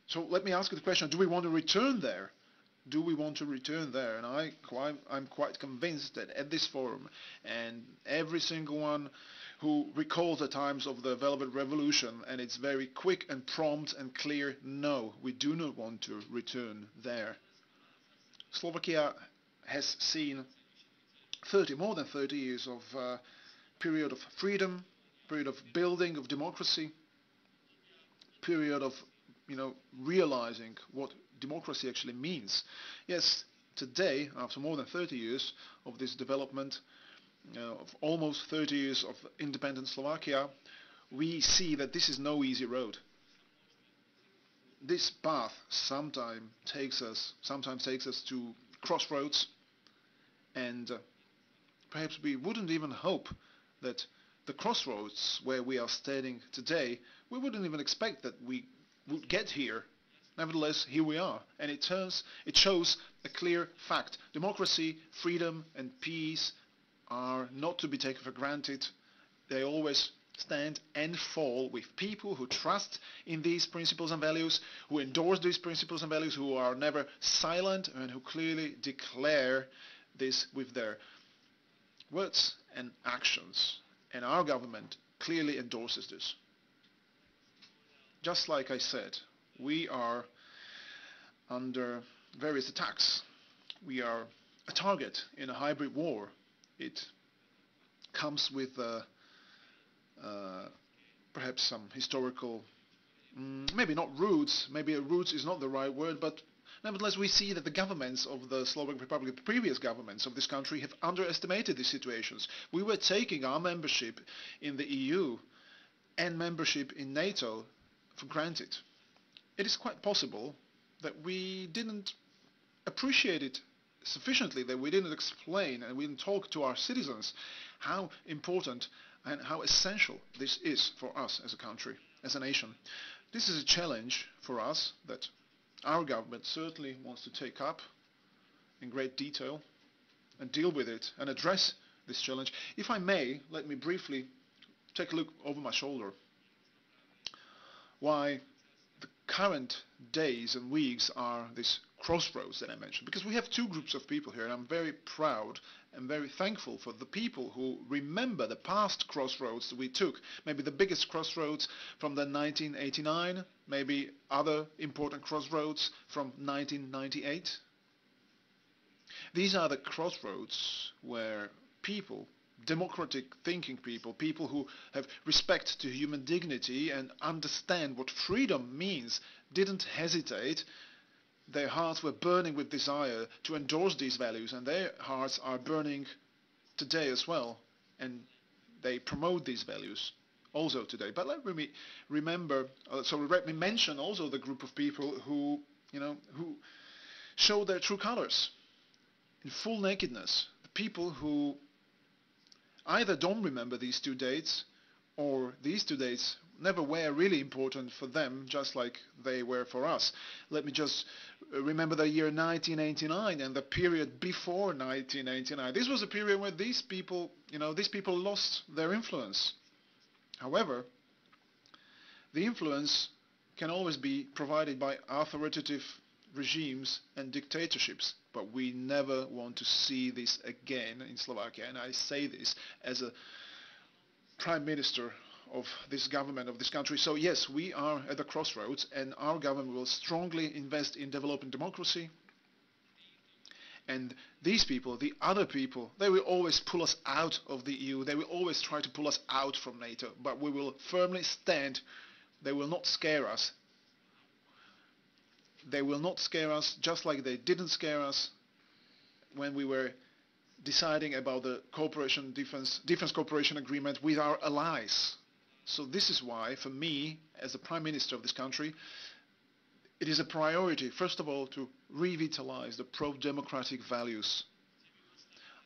So let me ask you the question, do we want to return there? Do we want to return there? And I, I'm quite convinced that at this forum, and every single one who recalls the times of the Velvet Revolution, and it's very quick and prompt and clear, no, we do not want to return there. Slovakia has seen 30, more than 30 years of uh, period of freedom, period of building of democracy, period of you know realizing what democracy actually means. Yes, today, after more than 30 years of this development, of almost 30 years of independent Slovakia, we see that this is no easy road. This path sometimes takes us, sometimes takes us to crossroads, and uh, perhaps we wouldn't even hope that the crossroads where we are standing today, we wouldn't even expect that we would get here. Nevertheless, here we are, and it turns, it shows a clear fact: democracy, freedom, and peace are not to be taken for granted. They always stand and fall with people who trust in these principles and values, who endorse these principles and values, who are never silent and who clearly declare this with their words and actions. And our government clearly endorses this. Just like I said, we are under various attacks. We are a target in a hybrid war. It comes with uh, uh, perhaps some historical, mm, maybe not roots, maybe roots is not the right word, but nevertheless we see that the governments of the Slovak Republic, the previous governments of this country have underestimated these situations. We were taking our membership in the EU and membership in NATO for granted. It is quite possible that we didn't appreciate it sufficiently, that we didn't explain and we didn't talk to our citizens how important and how essential this is for us as a country, as a nation. This is a challenge for us that our government certainly wants to take up in great detail and deal with it and address this challenge. If I may, let me briefly take a look over my shoulder why the current days and weeks are this crossroads that I mentioned. Because we have two groups of people here, and I'm very proud and very thankful for the people who remember the past crossroads that we took. Maybe the biggest crossroads from the 1989, maybe other important crossroads from 1998. These are the crossroads where people democratic thinking people, people who have respect to human dignity and understand what freedom means, didn't hesitate. Their hearts were burning with desire to endorse these values, and their hearts are burning today as well, and they promote these values also today. But let me remember, uh, so let me mention also the group of people who, you know, who show their true colors in full nakedness. The people who either don't remember these two dates or these two dates never were really important for them just like they were for us. Let me just remember the year 1989 and the period before 1989. This was a period where these people, you know, these people lost their influence. However, the influence can always be provided by authoritative regimes and dictatorships. But we never want to see this again in Slovakia. And I say this as a prime minister of this government of this country. So yes, we are at the crossroads and our government will strongly invest in developing democracy. And these people, the other people, they will always pull us out of the EU. They will always try to pull us out from NATO. But we will firmly stand. They will not scare us. They will not scare us just like they didn't scare us when we were deciding about the cooperation defense defense cooperation agreement with our allies. So this is why, for me, as the Prime Minister of this country, it is a priority, first of all, to revitalize the pro-democratic values.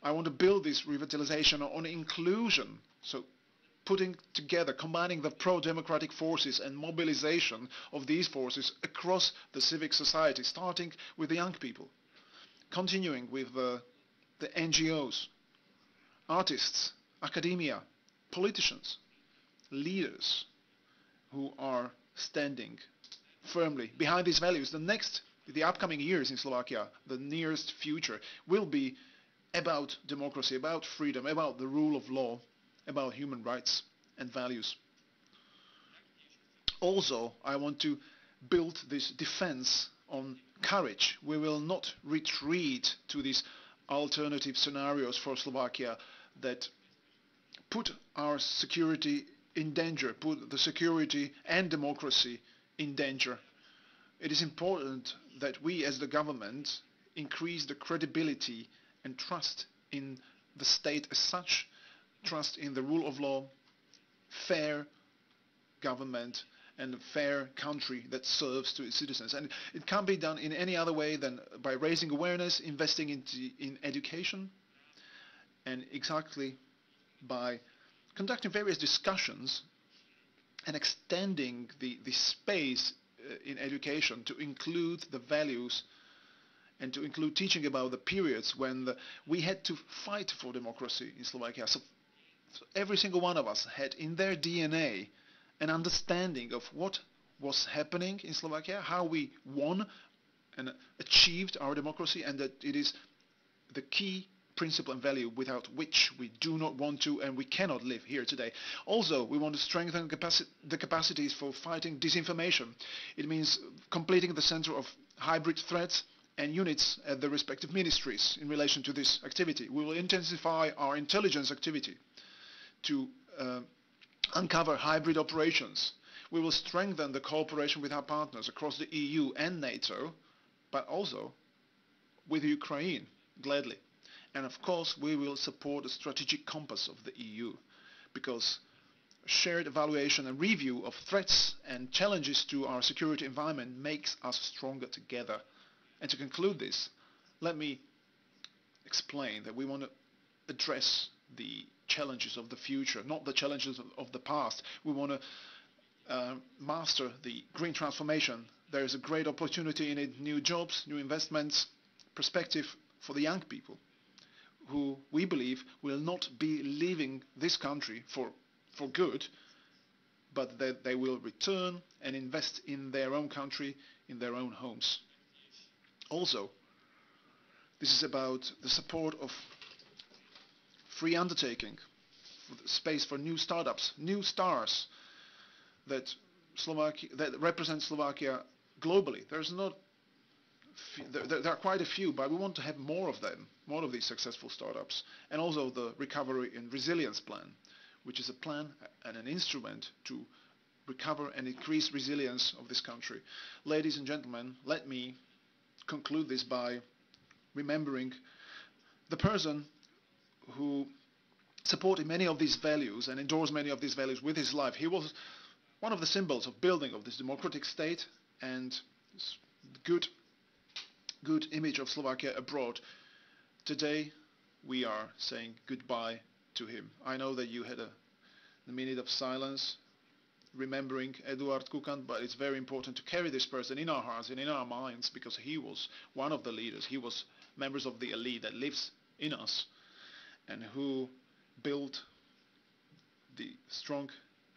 I want to build this revitalization on inclusion, so putting together, combining the pro-democratic forces and mobilization of these forces across the civic society, starting with the young people, continuing with the, the NGOs, artists, academia, politicians, leaders who are standing firmly behind these values. The next, the upcoming years in Slovakia, the nearest future, will be about democracy, about freedom, about the rule of law, about human rights and values. Also, I want to build this defense on courage. We will not retreat to these alternative scenarios for Slovakia that put our security in danger, put the security and democracy in danger. It is important that we as the government increase the credibility and trust in the state as such, trust in the rule of law, fair government and a fair country that serves to its citizens. And it can't be done in any other way than by raising awareness, investing into, in education, and exactly by conducting various discussions and extending the, the space uh, in education to include the values and to include teaching about the periods when the, we had to fight for democracy in Slovakia. So, so every single one of us had in their DNA an understanding of what was happening in Slovakia, how we won and achieved our democracy, and that it is the key principle and value without which we do not want to and we cannot live here today. Also, we want to strengthen capaci the capacities for fighting disinformation. It means completing the center of hybrid threats and units at the respective ministries in relation to this activity. We will intensify our intelligence activity to uh, uncover hybrid operations. We will strengthen the cooperation with our partners across the EU and NATO, but also with Ukraine, gladly. And of course, we will support the strategic compass of the EU, because shared evaluation and review of threats and challenges to our security environment makes us stronger together. And to conclude this, let me explain that we want to address the challenges of the future, not the challenges of, of the past. We want to uh, master the green transformation. There is a great opportunity in it, new jobs, new investments, perspective for the young people who we believe will not be leaving this country for, for good, but that they will return and invest in their own country, in their own homes. Also, this is about the support of free undertaking, space for new startups, new stars that Slovakia that represent Slovakia globally. There's not there, there, are quite a few, but we want to have more of them, more of these successful startups, and also the recovery and resilience plan, which is a plan and an instrument to recover and increase resilience of this country. Ladies and gentlemen, let me conclude this by remembering the person who supported many of these values and endorsed many of these values with his life. He was one of the symbols of building of this democratic state and good, good image of Slovakia abroad. Today, we are saying goodbye to him. I know that you had a, a minute of silence remembering Eduard Kukan, but it's very important to carry this person in our hearts and in our minds because he was one of the leaders. He was members of the elite that lives in us and who built the strong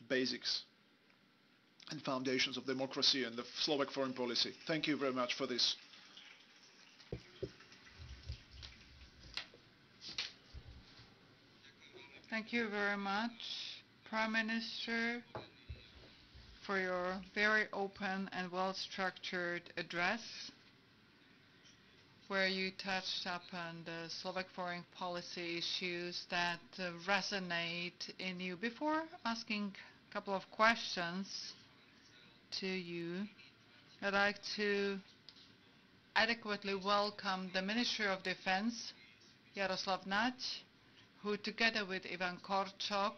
basics and foundations of democracy and the Slovak foreign policy. Thank you very much for this. Thank you very much, Prime Minister, for your very open and well-structured address where you touched upon the Slovak foreign policy issues that uh, resonate in you. Before asking a couple of questions to you, I'd like to adequately welcome the Minister of Defense, Jaroslav Naď, who together with Ivan Korčok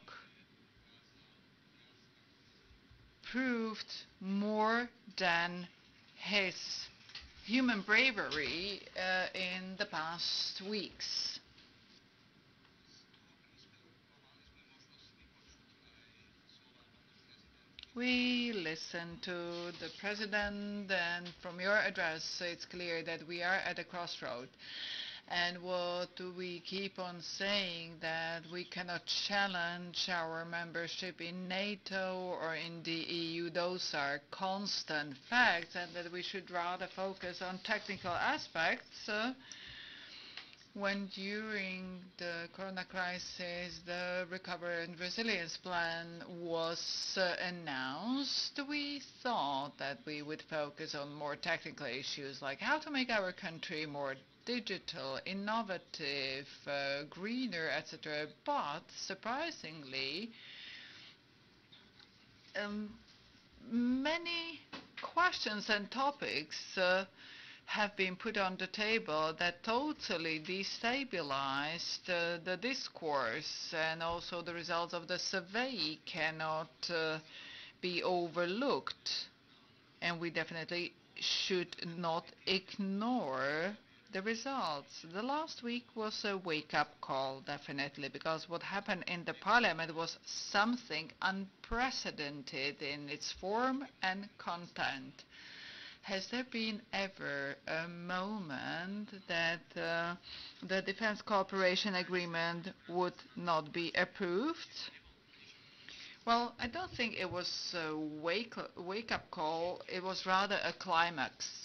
proved more than his human bravery uh, in the past weeks. We listened to the president and from your address it's clear that we are at a crossroad. And what do we keep on saying that we cannot challenge our membership in NATO or in the EU. Those are constant facts and that we should rather focus on technical aspects. Uh, when during the corona crisis the recovery and resilience plan was uh, announced, we thought that we would focus on more technical issues like how to make our country more digital, innovative, uh, greener, etc. But surprisingly, um, many questions and topics uh, have been put on the table that totally destabilized uh, the discourse and also the results of the survey cannot uh, be overlooked and we definitely should not ignore the results. The last week was a wake-up call, definitely, because what happened in the parliament was something unprecedented in its form and content. Has there been ever a moment that uh, the Defense Cooperation Agreement would not be approved? Well, I don't think it was a wake, wake up call. It was rather a climax.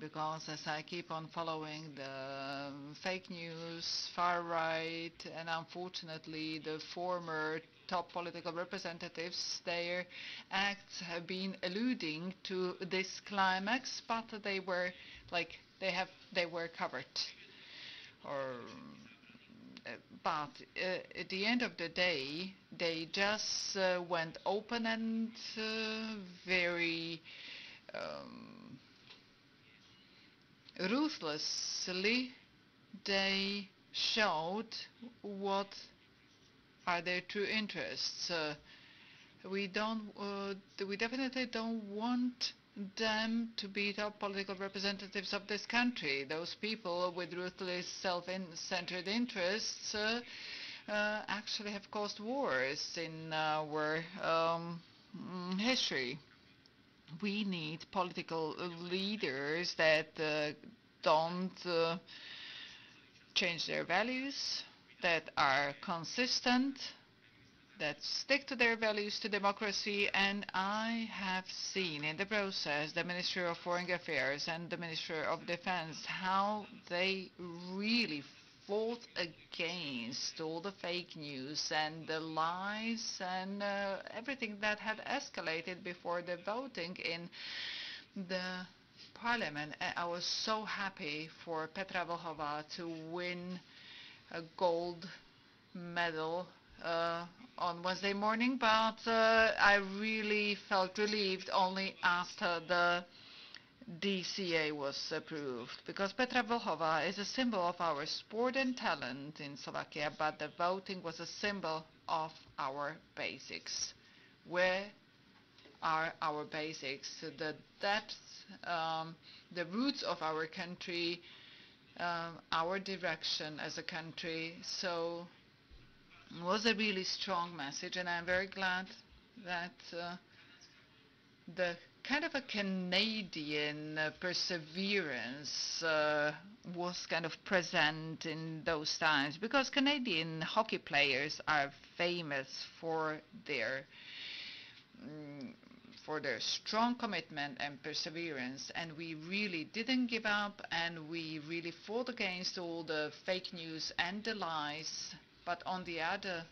Because as I keep on following the fake news, far right, and unfortunately the former top political representatives, their acts have been alluding to this climax, but they were like they have they were covered. Or but uh, at the end of the day, they just uh, went open and uh, very um, ruthlessly. They showed what are their true interests. Uh, we don't. Uh, we definitely don't want them to be top political representatives of this country. Those people with ruthless self-centered interests uh, uh, actually have caused wars in our um, history. We need political leaders that uh, don't uh, change their values, that are consistent, that stick to their values to democracy. And I have seen in the process the Ministry of Foreign Affairs and the Ministry of Defense how they really fought against all the fake news and the lies and uh, everything that had escalated before the voting in the parliament. I was so happy for Petra Vlhova to win a gold medal uh, on Wednesday morning, but uh, I really felt relieved only after the DCA was approved because Petra Vlhova is a symbol of our sport and talent in Slovakia, but the voting was a symbol of our basics. Where are our basics? The depths, um, the roots of our country, um, our direction as a country. So it was a really strong message, and I'm very glad that uh, the kind of a Canadian uh, perseverance uh, was kind of present in those times because Canadian hockey players are famous for their mm, for their strong commitment and perseverance. And we really didn't give up and we really fought against all the fake news and the lies. But on the other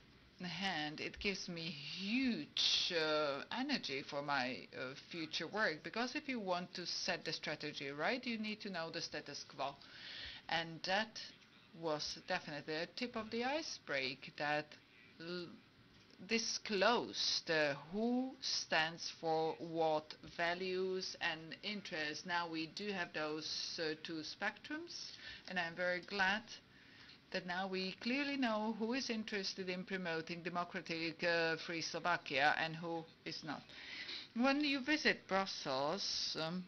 hand, it gives me huge uh, energy for my uh, future work because if you want to set the strategy right, you need to know the status quo. And that was definitely a tip of the iceberg that disclosed uh, who stands for what values and interests. Now we do have those uh, two spectrums, and I'm very glad that now we clearly know who is interested in promoting democratic uh, free Slovakia and who is not. When you visit Brussels, um,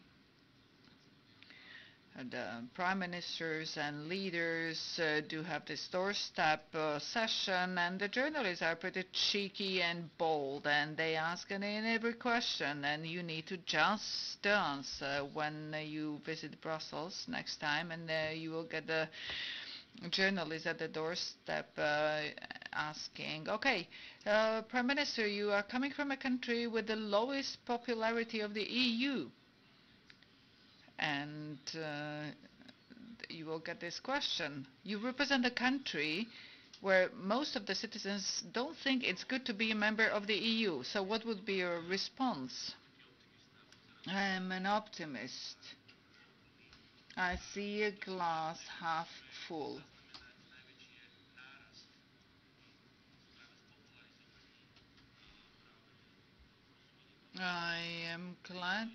the prime ministers and leaders uh, do have this doorstep uh, session and the journalists are pretty cheeky and bold and they ask in every question and you need to just dance uh, when you visit Brussels next time and uh, you will get the journalist at the doorstep uh, asking, okay, uh, Prime Minister, you are coming from a country with the lowest popularity of the EU. And uh, you will get this question. You represent a country where most of the citizens don't think it's good to be a member of the EU. So what would be your response? I'm an optimist I see a glass half full. I am glad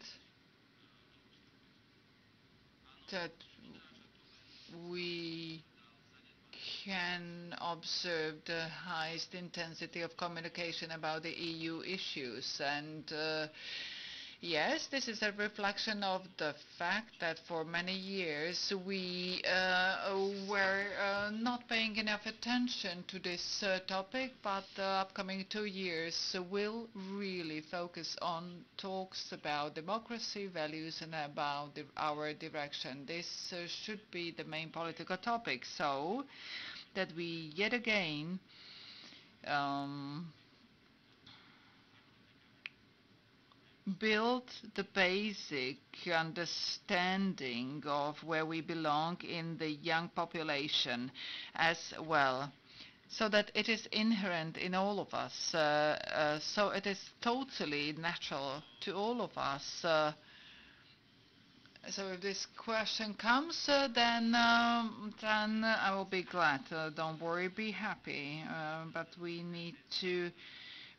that we can observe the highest intensity of communication about the EU issues and uh, Yes, this is a reflection of the fact that for many years we uh, were uh, not paying enough attention to this uh, topic, but the upcoming two years will really focus on talks about democracy, values, and about the, our direction. This uh, should be the main political topic, so that we yet again um, build the basic understanding of where we belong in the young population as well so that it is inherent in all of us uh, uh, so it is totally natural to all of us uh, so if this question comes uh, then um, then I will be glad. Uh, don't worry be happy. Uh, but we need to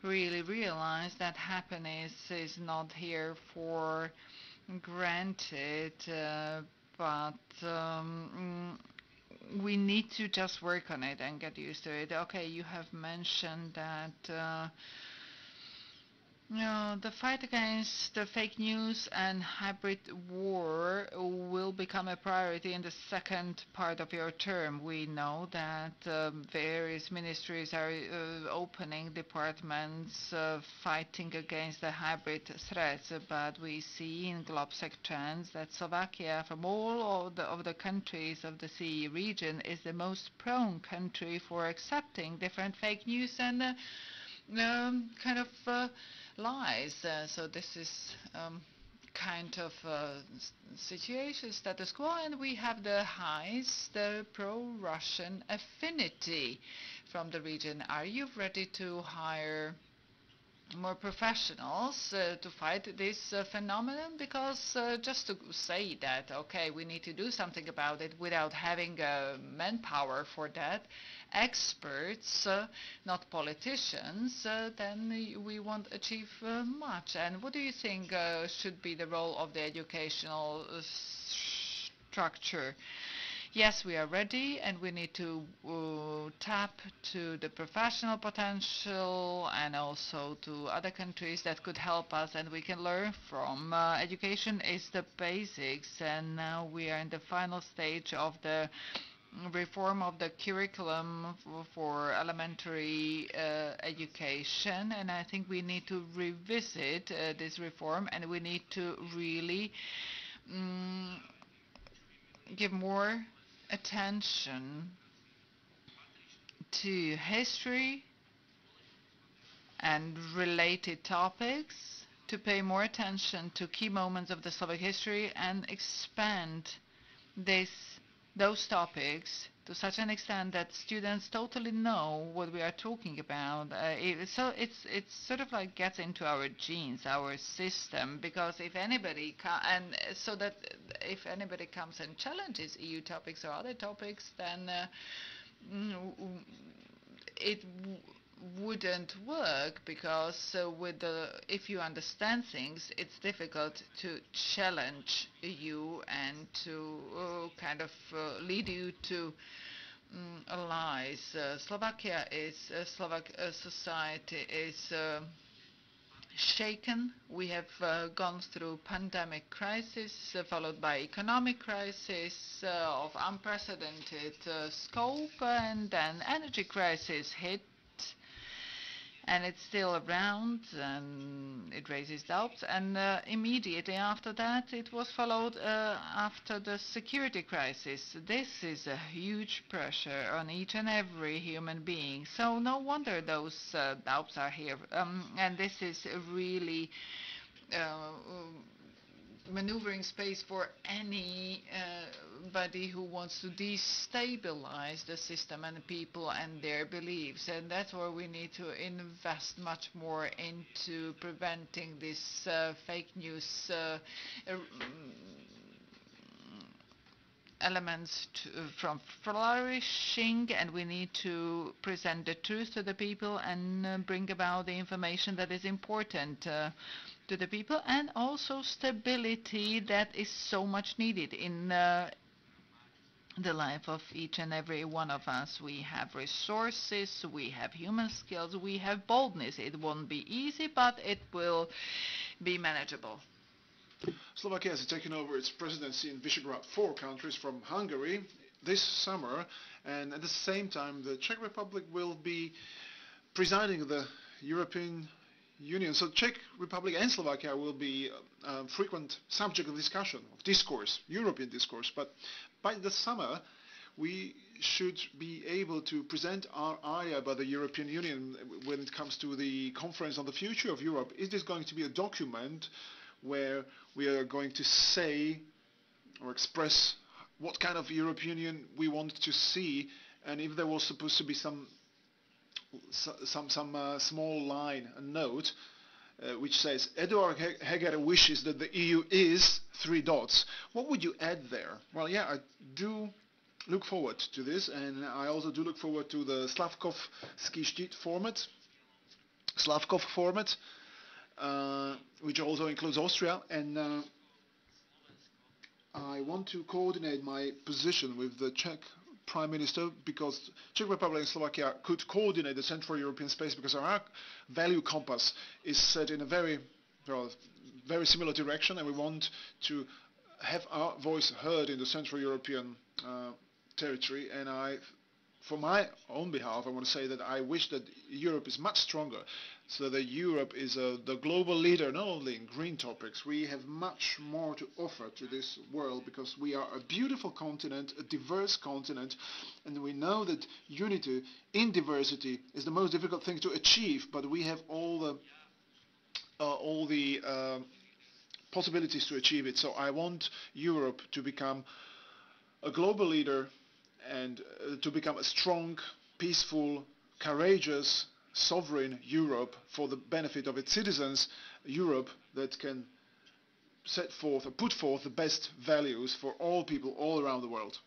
really realize that happiness is not here for granted, uh, but um, mm, we need to just work on it and get used to it. Okay, you have mentioned that uh, the fight against the fake news and hybrid war will become a priority in the second part of your term. We know that um, various ministries are uh, opening departments uh, fighting against the hybrid threats, but we see in Globsec trends that Slovakia, from all of the, of the countries of the CE region, is the most prone country for accepting different fake news and uh, um, kind of uh, lies. Uh, so this is um, kind of uh, situation, status quo, and we have the highest the pro-Russian affinity from the region. Are you ready to hire more professionals uh, to fight this uh, phenomenon because uh, just to say that okay we need to do something about it without having uh, manpower for that experts, uh, not politicians, uh, then we won't achieve uh, much. And what do you think should be the role of the educational structure? Yes, we are ready and we need to uh, tap to the professional potential and also to other countries that could help us and we can learn from. Uh, education is the basics and now we are in the final stage of the reform of the curriculum for elementary uh, education and I think we need to revisit uh, this reform and we need to really um, give more attention to history and related topics to pay more attention to key moments of the Slovak history and expand this those topics to such an extent that students totally know what we are talking about. Uh, it, so it's it's sort of like gets into our genes, our system. Because if anybody and so that if anybody comes and challenges EU topics or other topics, then uh, mm, it wouldn't work because uh, with the if you understand things it's difficult to challenge you and to uh, kind of uh, lead you to um, lies uh, Slovakia is uh, Slovak uh, society is shaken. We have gone through pandemic crisis followed by economic crisis of unprecedented scope and then energy crisis hit and it's still around and it raises doubts. And uh, immediately after that it was followed uh, after the security crisis. This is a huge pressure on each and every human being. So no wonder those uh, doubts are here. Um, and this is really uh, maneuvering space for anybody who wants to destabilize the system and the people and their beliefs. And that's where we need to invest much more into preventing this uh, fake news uh, elements to, from flourishing and we need to present the truth to the people and uh, bring about the information that is important uh, to the people and also stability that is so much needed in uh, the life of each and every one of us. We have resources, we have human skills, we have boldness. It won't be easy, but it will be manageable. Slovakia has taken over its presidency in Visegrad 4 countries from Hungary this summer, and at the same time, the Czech Republic will be presiding the European Union. So Czech Republic and Slovakia will be a, a frequent subject of discussion, of discourse, European discourse. But by the summer, we should be able to present our area about the European Union when it comes to the conference on the future of Europe. Is this going to be a document where we are going to say or express what kind of European Union we want to see and if there was supposed to be some some some uh, small line, a note, uh, which says Eduard Heger wishes that the EU is three dots. What would you add there? Well, yeah, I do look forward to this, and I also do look forward to the Slavkovsky Stit format, Slavkov format, uh, which also includes Austria, and uh, I want to coordinate my position with the Czech Prime Minister because Czech Republic and Slovakia could coordinate the Central European space because our value compass is set in a very, well, very similar direction and we want to have our voice heard in the Central European uh, territory. And I for my own behalf, I want to say that I wish that Europe is much stronger, so that Europe is the global leader not only in green topics. We have much more to offer to this world because we are a beautiful continent, a diverse continent, and we know that unity in diversity is the most difficult thing to achieve. But we have all the uh, all the uh, possibilities to achieve it. So I want Europe to become a global leader and uh, to become a strong, peaceful, courageous, sovereign Europe for the benefit of its citizens, Europe that can set forth or put forth the best values for all people all around the world.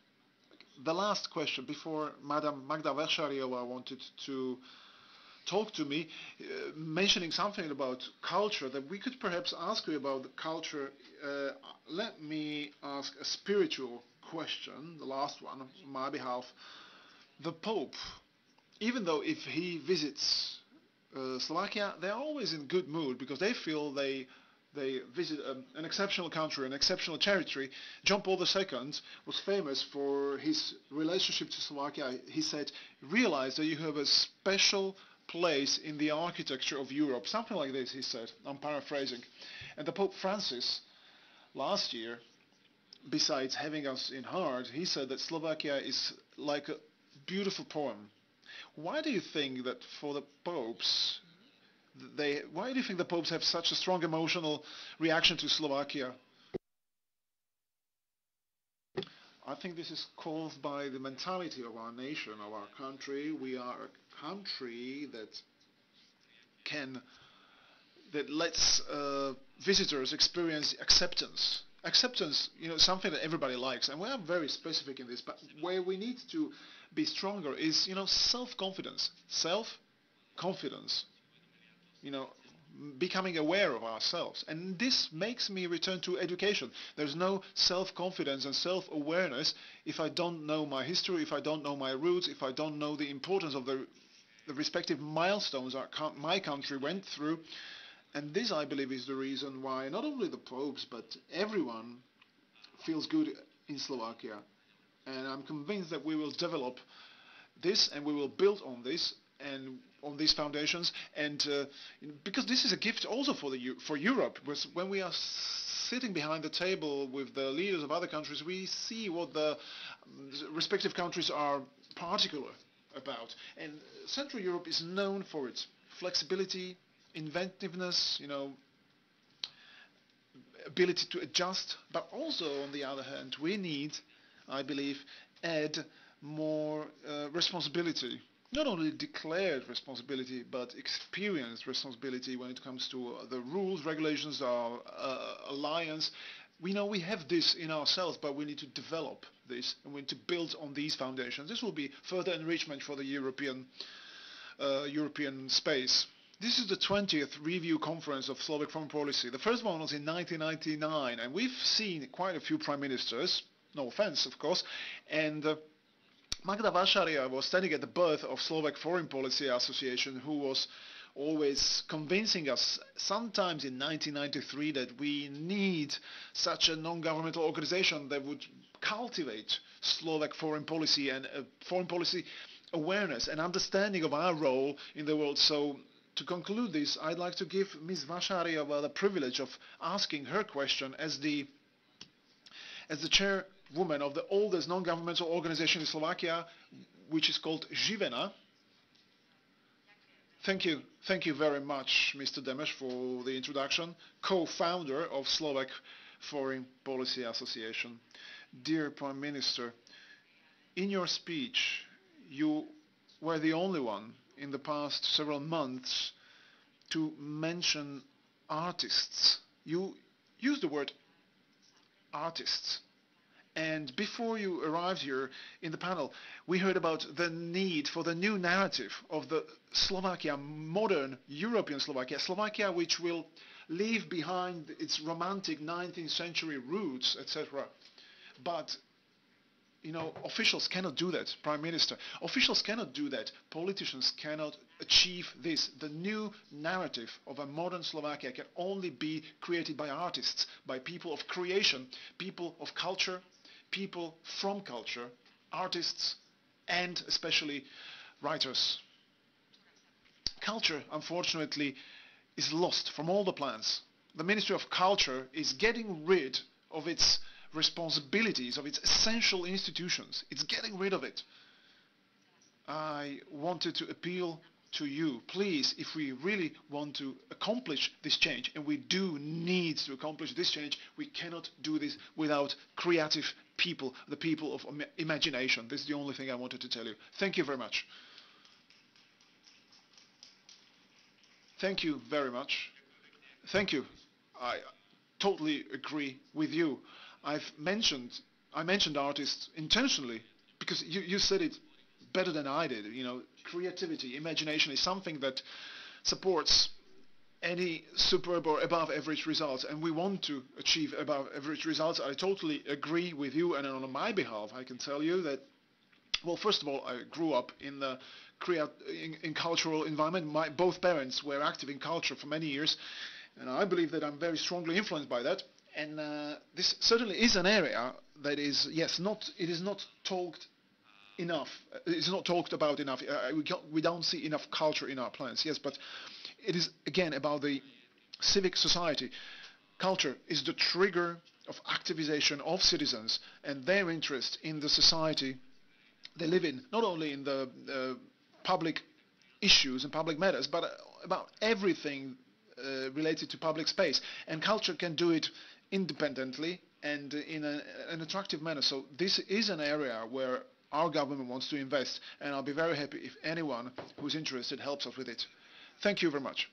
The last question before Madam Magda Vášáryová wanted to talk to me, uh, mentioning something about culture, that we could perhaps ask you about the culture. Uh, let me ask a spiritual question, the last one on my behalf, the Pope, even though if he visits uh, Slovakia, they're always in good mood because they feel they they visit um, an exceptional country, an exceptional territory. John Paul II was famous for his relationship to Slovakia. He said, realize that you have a special place in the architecture of Europe. Something like this, he said. I'm paraphrasing. And the Pope Francis, last year, besides having us in heart, he said that Slovakia is like a beautiful poem. Why do you think that for the popes, they, why do you think the popes have such a strong emotional reaction to Slovakia? I think this is caused by the mentality of our nation, of our country. We are a country that can, that lets uh, visitors experience acceptance acceptance, you know, something that everybody likes, and we are very specific in this, but where we need to be stronger is, you know, self-confidence. Self-confidence. You know, becoming aware of ourselves. And this makes me return to education. There's no self-confidence and self-awareness if I don't know my history, if I don't know my roots, if I don't know the importance of the, the respective milestones our, my country went through and this, I believe, is the reason why not only the popes, but everyone feels good in Slovakia. And I'm convinced that we will develop this and we will build on this and on these foundations. And uh, because this is a gift also for, the, for Europe, because when we are sitting behind the table with the leaders of other countries, we see what the respective countries are particular about. And Central Europe is known for its flexibility, inventiveness, you know, ability to adjust, but also on the other hand, we need, I believe, add more uh, responsibility. Not only declared responsibility, but experienced responsibility when it comes to uh, the rules, regulations, our uh, alliance, we know we have this in ourselves, but we need to develop this and we need to build on these foundations. This will be further enrichment for the European uh, European space. This is the 20th review conference of Slovak foreign policy. The first one was in 1999, and we've seen quite a few prime ministers, no offense, of course, and uh, Magda Vášária was standing at the birth of Slovak Foreign Policy Association, who was always convincing us, sometimes in 1993, that we need such a non-governmental organization that would cultivate Slovak foreign policy and uh, foreign policy awareness and understanding of our role in the world. So to conclude this, I'd like to give Ms. Vášária the privilege of asking her question as the as the chairwoman of the oldest non-governmental organization in Slovakia, which is called Živena. Thank you. Thank you very much, Mr. Demeš, for the introduction. Co-founder of Slovak Foreign Policy Association. Dear Prime Minister, in your speech, you were the only one in the past several months to mention artists. You used the word artists. And before you arrived here in the panel, we heard about the need for the new narrative of the Slovakia, modern European Slovakia, Slovakia which will leave behind its romantic 19th century roots, etc. But you know, officials cannot do that, Prime Minister. Officials cannot do that. Politicians cannot achieve this. The new narrative of a modern Slovakia can only be created by artists, by people of creation, people of culture, people from culture, artists, and especially writers. Culture, unfortunately, is lost from all the plans. The Ministry of Culture is getting rid of its responsibilities, of its essential institutions. It's getting rid of it. I wanted to appeal to you, please, if we really want to accomplish this change, and we do need to accomplish this change, we cannot do this without creative people, the people of imagination. This is the only thing I wanted to tell you. Thank you very much. Thank you very much. Thank you. I totally agree with you. I've mentioned, I mentioned artists intentionally because you, you said it better than I did. You know, creativity, imagination is something that supports any superb or above average results and we want to achieve above average results. I totally agree with you and on my behalf I can tell you that well first of all I grew up in the in, in cultural environment. My, both parents were active in culture for many years and I believe that I'm very strongly influenced by that and uh, this certainly is an area that is yes not it is not talked enough it's not talked about enough uh, we, we don't see enough culture in our plans yes but it is again about the civic society culture is the trigger of activization of citizens and their interest in the society they live in not only in the uh, public issues and public matters but uh, about everything uh, related to public space and culture can do it independently and in a, an attractive manner. So this is an area where our government wants to invest and I'll be very happy if anyone who's interested helps us with it. Thank you very much.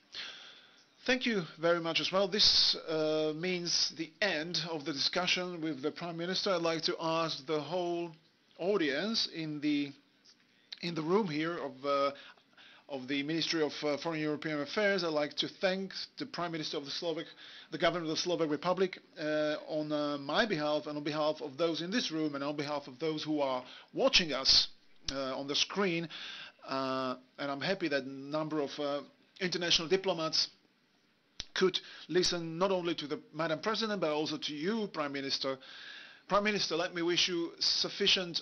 Thank you very much as well. This uh, means the end of the discussion with the Prime Minister. I'd like to ask the whole audience in the in the room here of uh, of the Ministry of uh, Foreign European Affairs. I'd like to thank the Prime Minister of the Slovak, the government of the Slovak Republic, uh, on uh, my behalf and on behalf of those in this room and on behalf of those who are watching us uh, on the screen. And I'm happy that number of international diplomats could listen not only to the Madam President but also to you, Prime Minister. Prime Minister, let me wish you sufficient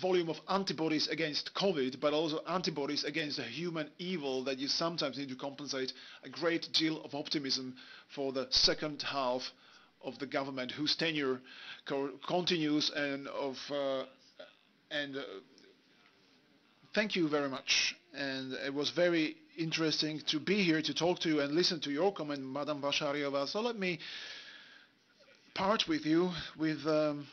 volume of antibodies against COVID, but also antibodies against the human evil that you sometimes need to compensate a great deal of optimism for the second half of the government whose tenure co continues and of uh, and uh, thank you very much and it was very interesting to be here to talk to you and listen to your comment Madam Vášáryová so let me part with you with um,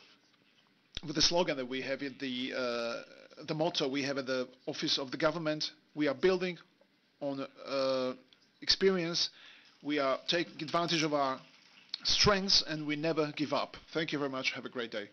with the slogan that we have in the uh, the motto we have at the office of the government, we are building on uh, experience. We are taking advantage of our strengths and we never give up. Thank you very much. Have a great day.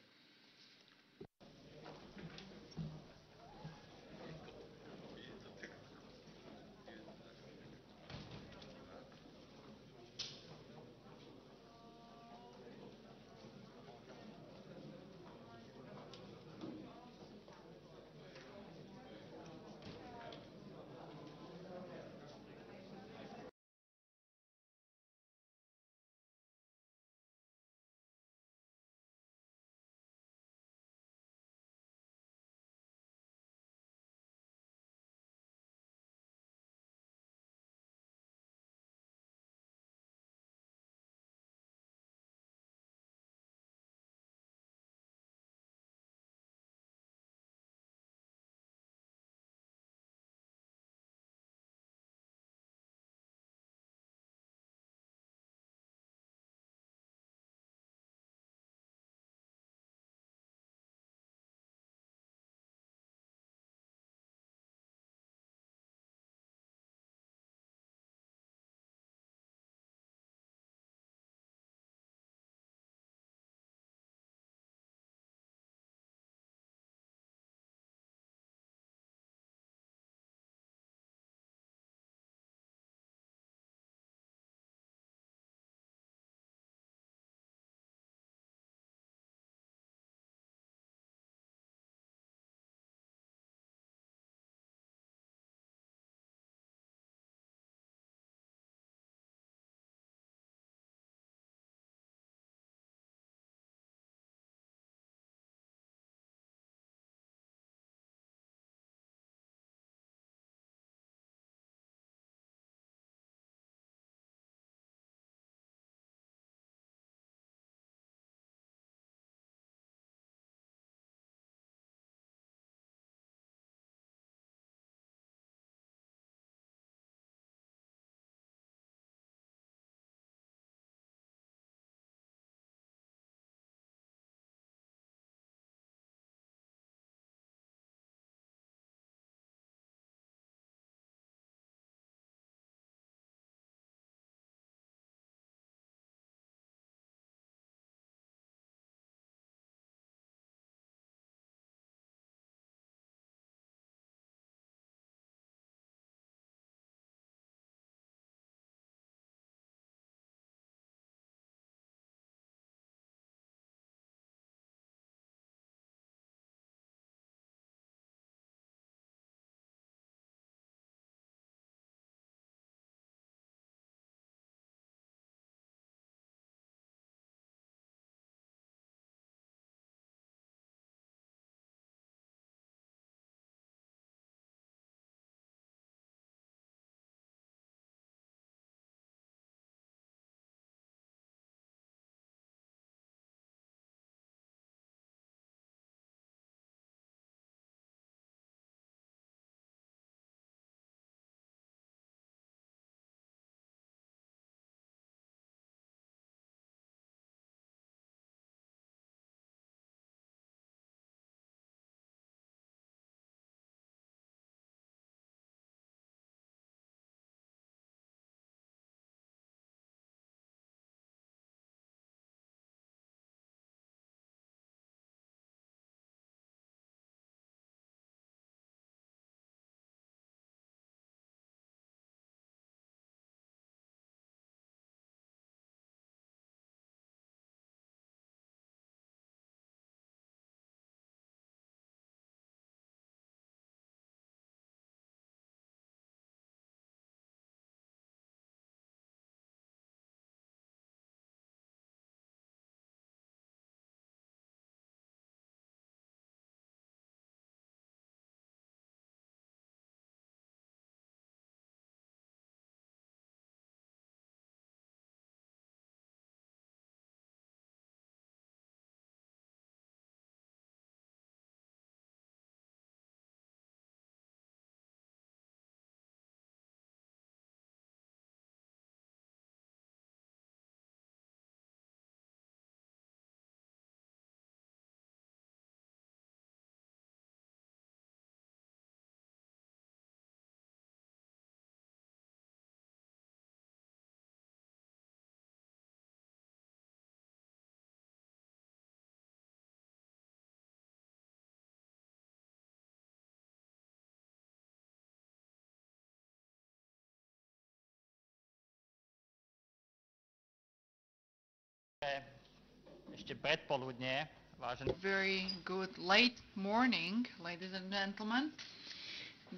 Very good late morning, ladies and gentlemen.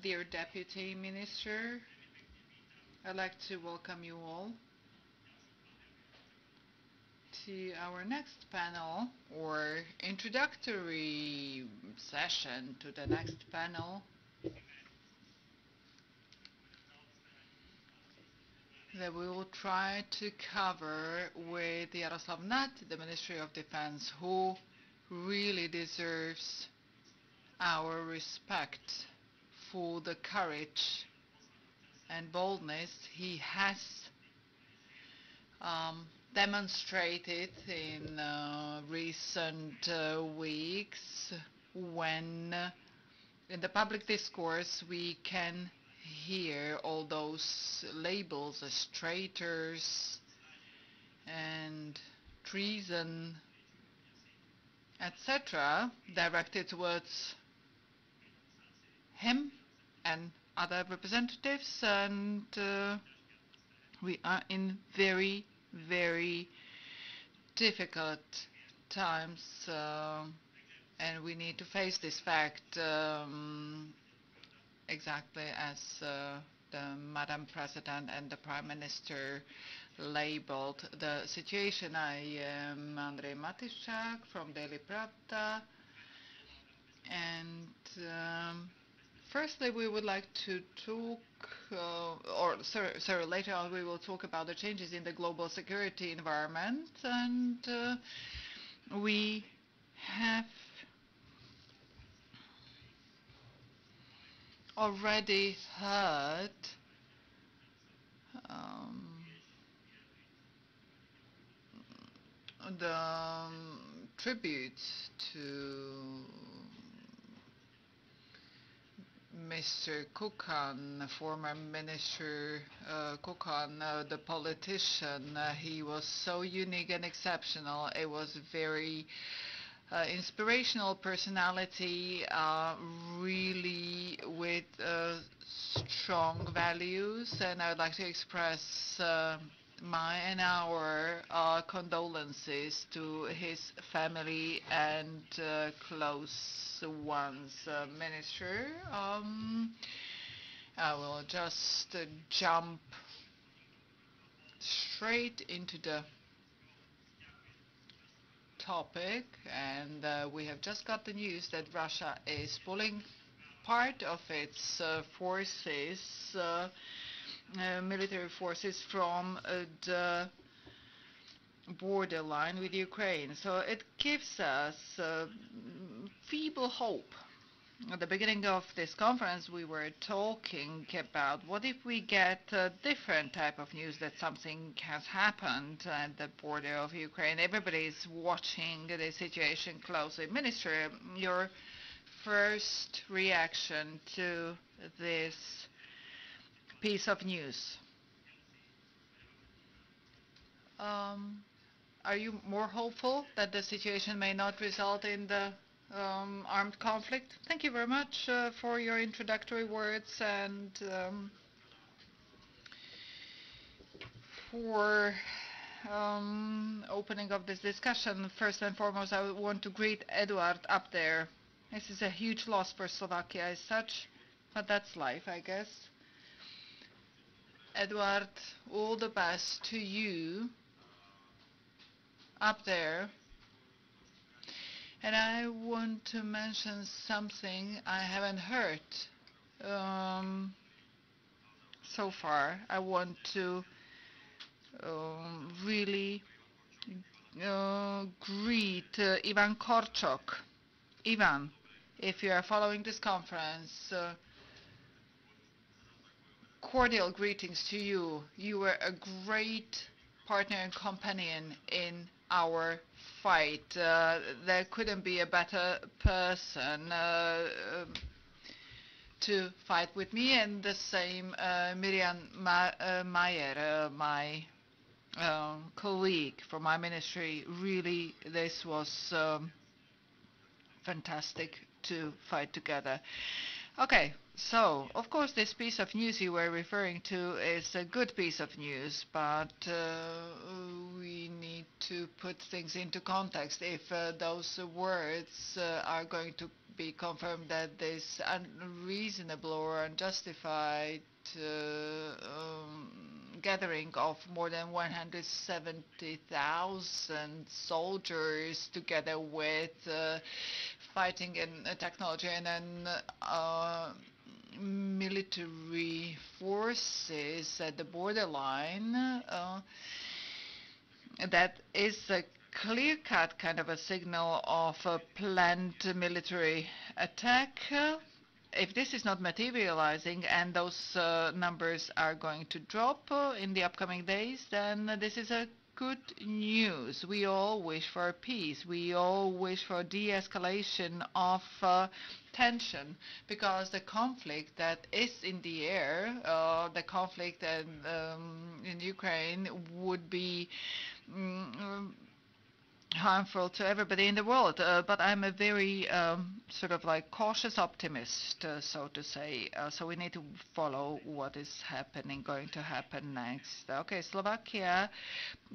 Dear Deputy Minister, I'd like to welcome you all to our next panel or introductory session to the next panel that we will try to cover with Jaroslav Naď, the Ministry of Defense, who really deserves our respect for the courage and boldness he has um, demonstrated in uh, recent uh, weeks when uh, in the public discourse we can hear all those labels as traitors and treason, etc., directed towards him and other representatives, and uh, we are in very, very difficult times, uh, and we need to face this fact. Um, exactly as uh, the Madam President and the Prime Minister labeled the situation. I am Andrej Matišák from Daily Pravda. And um, firstly, we would like to talk, uh, or sorry, later on we will talk about the changes in the global security environment. And uh, we have already heard um, the um, tribute to Mr. Kukan, former Minister uh, Kukan, uh, the politician. Uh, he was so unique and exceptional. It was very uh, inspirational personality, uh, really with uh, strong values, and I would like to express uh, my and our uh, condolences to his family and uh, close ones. Minister, um, I will just jump straight into the topic, and uh, we have just got the news that Russia is pulling part of its uh, forces, uh, uh, military forces from uh, the borderline with Ukraine. So it gives us feeble hope at the beginning of this conference, we were talking about what if we get a different type of news that something has happened at the border of Ukraine. Everybody is watching the situation closely. Minister, your first reaction to this piece of news? Um, are you more hopeful that the situation may not result in the um, armed conflict. Thank you very much uh, for your introductory words and um, for um, opening of this discussion. First and foremost, I want to greet Eduard up there. This is a huge loss for Slovakia as such, but that's life, I guess. Eduard, all the best to you up there and I want to mention something I haven't heard um, so far. I want to um, really uh, greet uh, Ivan Korčok. Ivan, if you are following this conference, uh, cordial greetings to you. You were a great partner and companion in our fight. Uh, there couldn't be a better person uh, um, to fight with me, and the same uh, Miriam Ma- uh, Mayer, uh, my colleague from my ministry. Really, this was um, fantastic to fight together. Okay, so of course this piece of news you were referring to is a good piece of news, but uh, we need to put things into context. If uh, those words uh, are going to be confirmed that this unreasonable or unjustified uh, um, gathering of more than 170,000 soldiers together with uh, fighting and technology and then uh, military forces at the borderline. Uh, that is a clear-cut kind of a signal of a planned military attack. If this is not materializing and those uh, numbers are going to drop uh, in the upcoming days, then this is a good news. We all wish for peace. We all wish for de-escalation of uh, tension because the conflict that is in the air, uh, the conflict in, um, in Ukraine would be um, harmful to everybody in the world. Uh, but I'm a very um, sort of like cautious optimist, uh, so to say. Uh, so we need to follow what is happening, going to happen next. Okay, Slovakia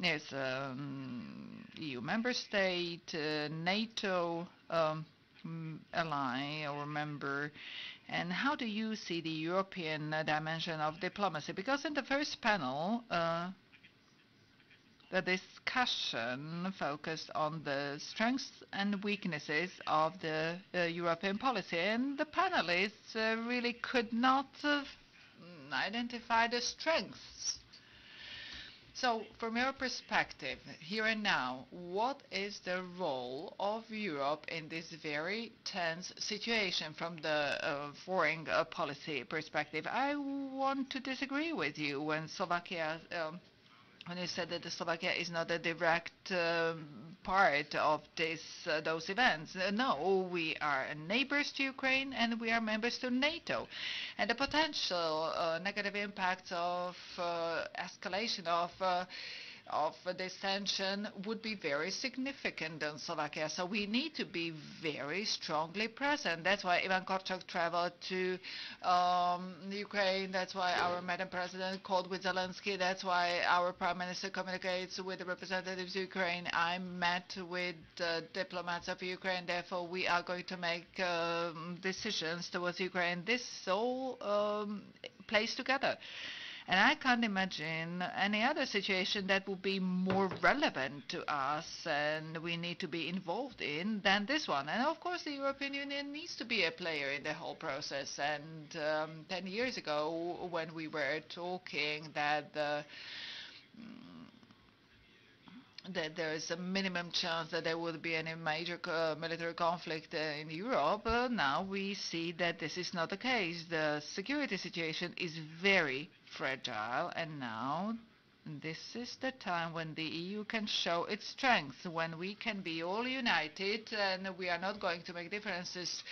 is um, EU member state, uh, NATO um, ally or member. And how do you see the European dimension of diplomacy? Because in the first panel, uh, the discussion focused on the strengths and weaknesses of the uh, European policy, and the panelists uh, really could not identify the strengths. So, from your perspective, here and now, what is the role of Europe in this very tense situation from the uh, foreign uh, policy perspective? I want to disagree with you when Slovakia um, when you said that Slovakia is not a direct um, part of this, uh, those events. Uh, no, we are neighbors to Ukraine and we are members to NATO. And the potential uh, negative impacts of uh, escalation of uh, of this tension would be very significant in Slovakia. So we need to be very strongly present. That's why Ivan Korčok traveled to um, Ukraine. That's why our Madam President called with Zelensky. That's why our Prime Minister communicates with the representatives of Ukraine. I met with diplomats of Ukraine. Therefore, we are going to make um, decisions towards Ukraine. This all um, plays together. And I can't imagine any other situation that would be more relevant to us and we need to be involved in than this one. And of course, the European Union needs to be a player in the whole process. And um, 10 years ago, when we were talking that the that there is a minimum chance that there would be any major uh, military conflict uh, in Europe. Uh, now we see that this is not the case. The security situation is very fragile and now this is the time when the EU can show its strength, when we can be all united and we are not going to make differences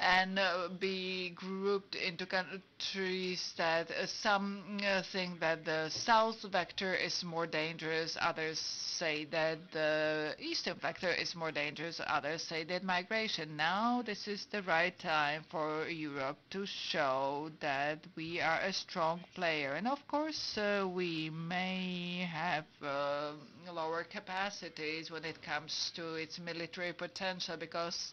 and uh, be grouped into countries that uh, some uh, think that the south vector is more dangerous, others say that the eastern vector is more dangerous, others say that migration. Now this is the right time for Europe to show that we are a strong player. And of course, uh, we may have uh, lower capacities when it comes to its military potential because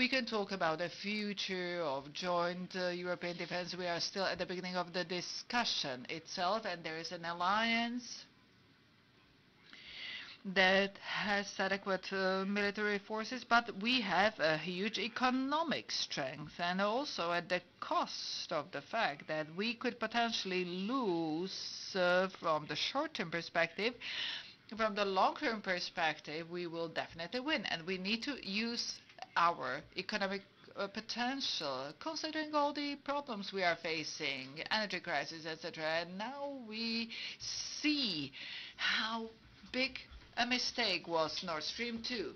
we can talk about the future of joint uh, European defense. We are still at the beginning of the discussion itself and there is an alliance that has adequate uh, military forces, but we have a huge economic strength and also at the cost of the fact that we could potentially lose uh, from the short-term perspective from the long-term perspective, we will definitely win, and we need to use our economic uh, potential, considering all the problems we are facing, energy crisis, etc. And now we see how big a mistake was Nord Stream 2.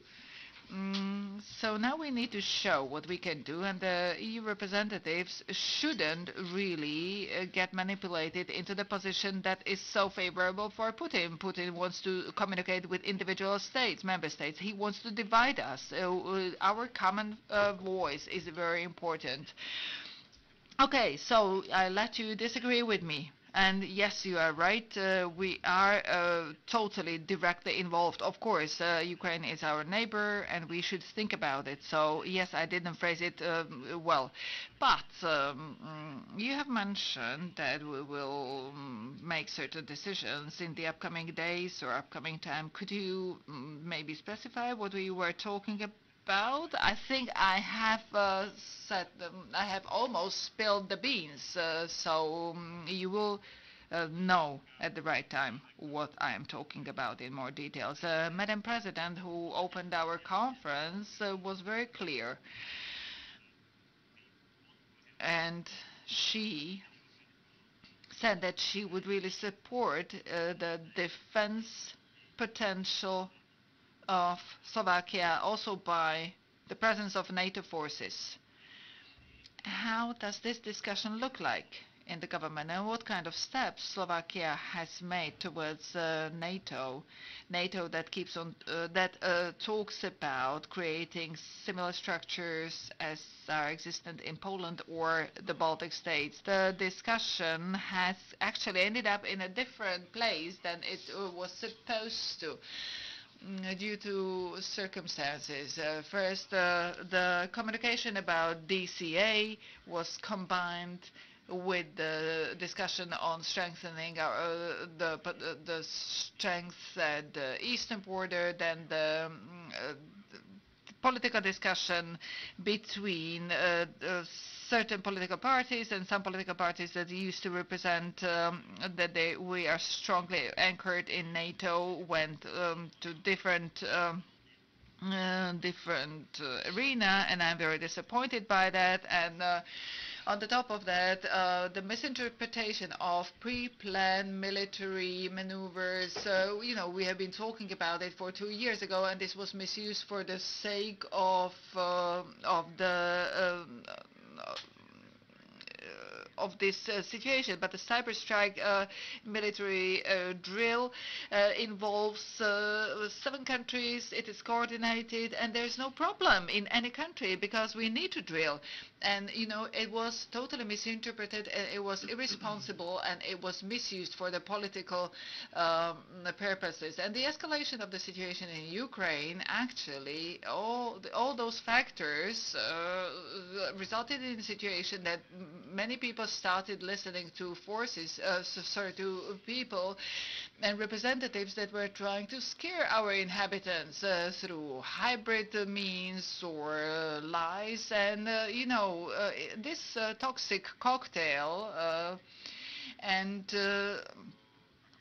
Mm, so now we need to show what we can do, and the EU representatives shouldn't really uh, get manipulated into the position that is so favorable for Putin. Putin wants to communicate with individual states, member states. He wants to divide us. Uh, uh, our common uh, voice is very important. Okay, so I let you disagree with me. And yes, you are right. Uh, we are uh, totally directly involved. Of course, uh, Ukraine is our neighbor, and we should think about it. So yes, I didn't phrase it um, well. But um, mm, you have mentioned that we will um, make certain decisions in the upcoming days or upcoming time. Could you um, maybe specify what we were talking about? About. I think I have uh, said um, I have almost spilled the beans, uh, so um, you will uh, know at the right time what I am talking about in more details. Uh, Madam President, who opened our conference, uh, was very clear, and she said that she would really support uh, the defense potential of Slovakia also by the presence of NATO forces. How does this discussion look like in the government and what kind of steps Slovakia has made towards uh, NATO, NATO that keeps on uh, that uh, talks about creating similar structures as are existent in Poland or the Baltic states. The discussion has actually ended up in a different place than it uh, was supposed to. Mm, due to circumstances. Uh, first, uh, the communication about DCA was combined with the discussion on strengthening our, uh, the, uh, the strength at the eastern border, then the, mm, uh, the political discussion between uh, certain political parties and some political parties that used to represent um, that they, we are strongly anchored in NATO went um, to different um, uh, different uh, arena and I'm very disappointed by that. And uh, on the top of that, uh, the misinterpretation of pre-planned military maneuvers, you know, we have been talking about it for two years ago, and this was misused for the sake of uh, of the um, uh, of this uh, situation. But the cyber strike uh, military uh, drill uh, involves seven countries. It is coordinated, and there is no problem in any country because we need to drill. And you know, it was totally misinterpreted. And it was irresponsible, and it was misused for the political um, purposes. And the escalation of the situation in Ukraine, actually, all the, all those factors resulted in a situation that many people started listening to forces, uh, sorry, to people and representatives that were trying to scare our inhabitants uh, through hybrid means or uh, lies. And, uh, you know, uh, this uh, toxic cocktail and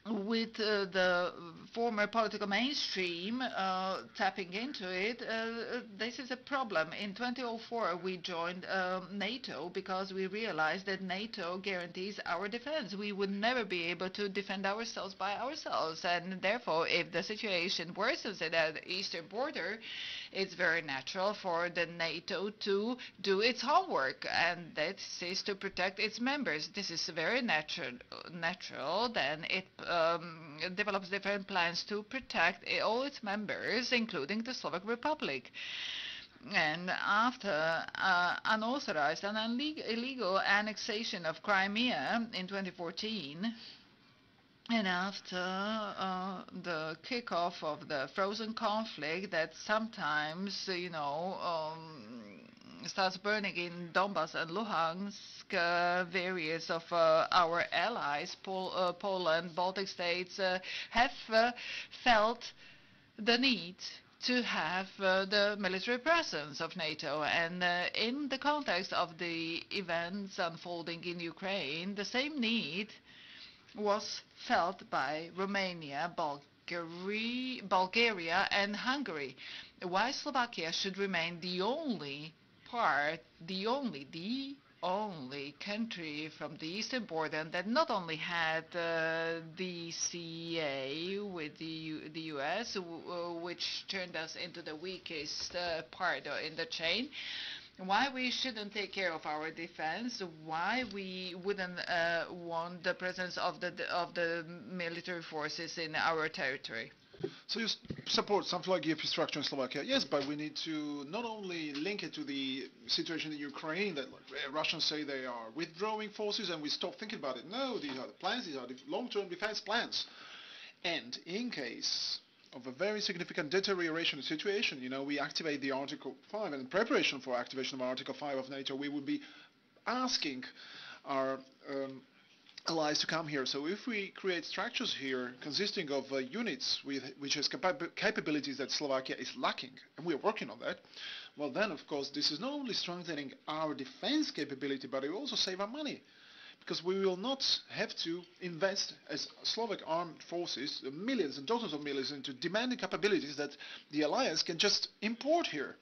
with uh, the former political mainstream uh, tapping into it, uh, this is a problem. In 2004, we joined um, NATO because we realized that NATO guarantees our defense. We would never be able to defend ourselves by ourselves, and therefore, if the situation worsens at the eastern border, it's very natural for the NATO to do its homework, and that is to protect its members. This is very natural. Natural. Then it um, develops different plans to protect all its members, including the Slovak Republic. And after uh, unauthorized and illegal annexation of Crimea in 2014, and after uh, the kickoff of the frozen conflict that sometimes, you know, um, starts burning in Donbass and Luhansk, uh, various of uh, our allies, Pol uh, Poland, Baltic states, uh, have uh, felt the need to have uh, the military presence of NATO. And uh, in the context of the events unfolding in Ukraine, the same need was felt by Romania, Bulgaria, and Hungary. Why Slovakia should remain the only part, the only, the only country from the eastern border that not only had uh, the CA with the, U the US, uh, which turned us into the weakest uh, part in the chain, why we shouldn't take care of our defense, why we wouldn't uh, want the presence of the of the military forces in our territory. So you support something like infrastructure in Slovakia? Yes, but we need to not only link it to the situation in Ukraine that uh, Russians say they are withdrawing forces and we stop thinking about it. No, these are the plans, these are the long-term defense plans. And in case of a very significant deterioration situation, you know, we activate the Article 5 and in preparation for activation of Article 5 of NATO, we would be asking our um, allies to come here. So if we create structures here consisting of uh, units with, which has capa- capabilities that Slovakia is lacking, and we're working on that, well then of course this is not only strengthening our defense capability, but it will also save our money. Because we will not have to invest as Slovak armed forces uh, millions and dozens of millions into demanding capabilities that the alliance can just import here.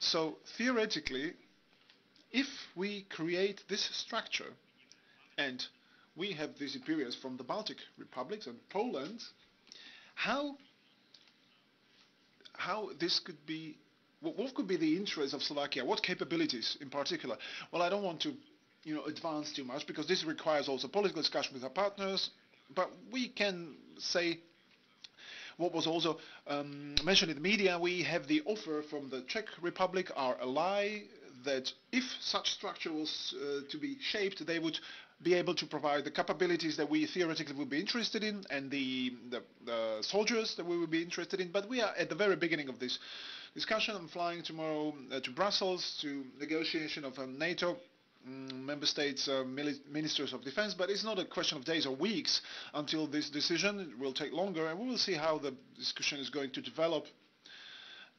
So theoretically, if we create this structure and we have these experience from the Baltic republics and Poland, how how this could be what, what could be the interest of Slovakia? What capabilities in particular? Well, I don't want to you know advance too much because this requires also political discussion with our partners. But we can say what was also um, mentioned in the media, we have the offer from the Czech Republic, our ally, that if such structure was uh, to be shaped, they would be able to provide the capabilities that we theoretically would be interested in and the, the, the soldiers that we would be interested in. But we are at the very beginning of this discussion. I'm flying tomorrow uh, to Brussels to negotiation of NATO member states uh, ministers of defense, but it's not a question of days or weeks until this decision. It will take longer, and we will see how the discussion is going to develop.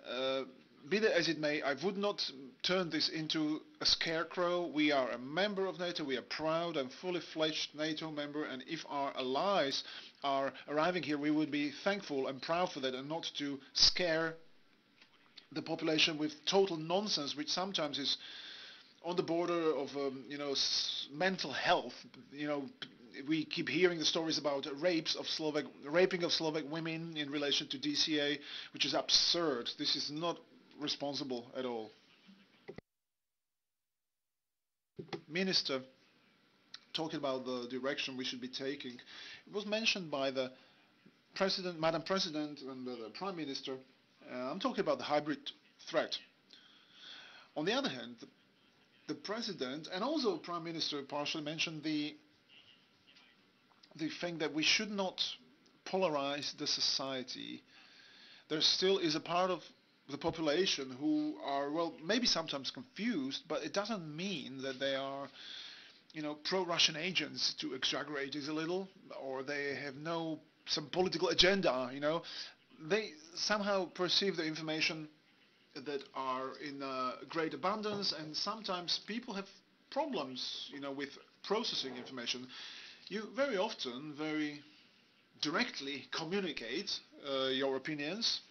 Uh, be that as it may, I would not turn this into a scarecrow. We are a member of NATO. We are proud and fully fledged NATO member. And if our allies are arriving here, we would be thankful and proud for that and not to scare the population with total nonsense, which sometimes is on the border of um, you know mental health. You know, we keep hearing the stories about rapes of Slovak, raping of Slovak women in relation to DCA, which is absurd. This is not responsible at all. Minister, talking about the direction we should be taking, it was mentioned by the President, Madam President, and the, the Prime Minister. Uh, I'm talking about the hybrid threat. On the other hand, the, the President and also Prime Minister partially mentioned the the thing that we should not polarize the society. There still is a part of the population who are, well, maybe sometimes confused, but it doesn't mean that they are, you know, pro-Russian agents, to exaggerate this a little, or they have no, some political agenda, you know. They somehow perceive the information that are in uh, great abundance, and sometimes people have problems, you know, with processing information. You very often, very directly communicate uh, your opinions,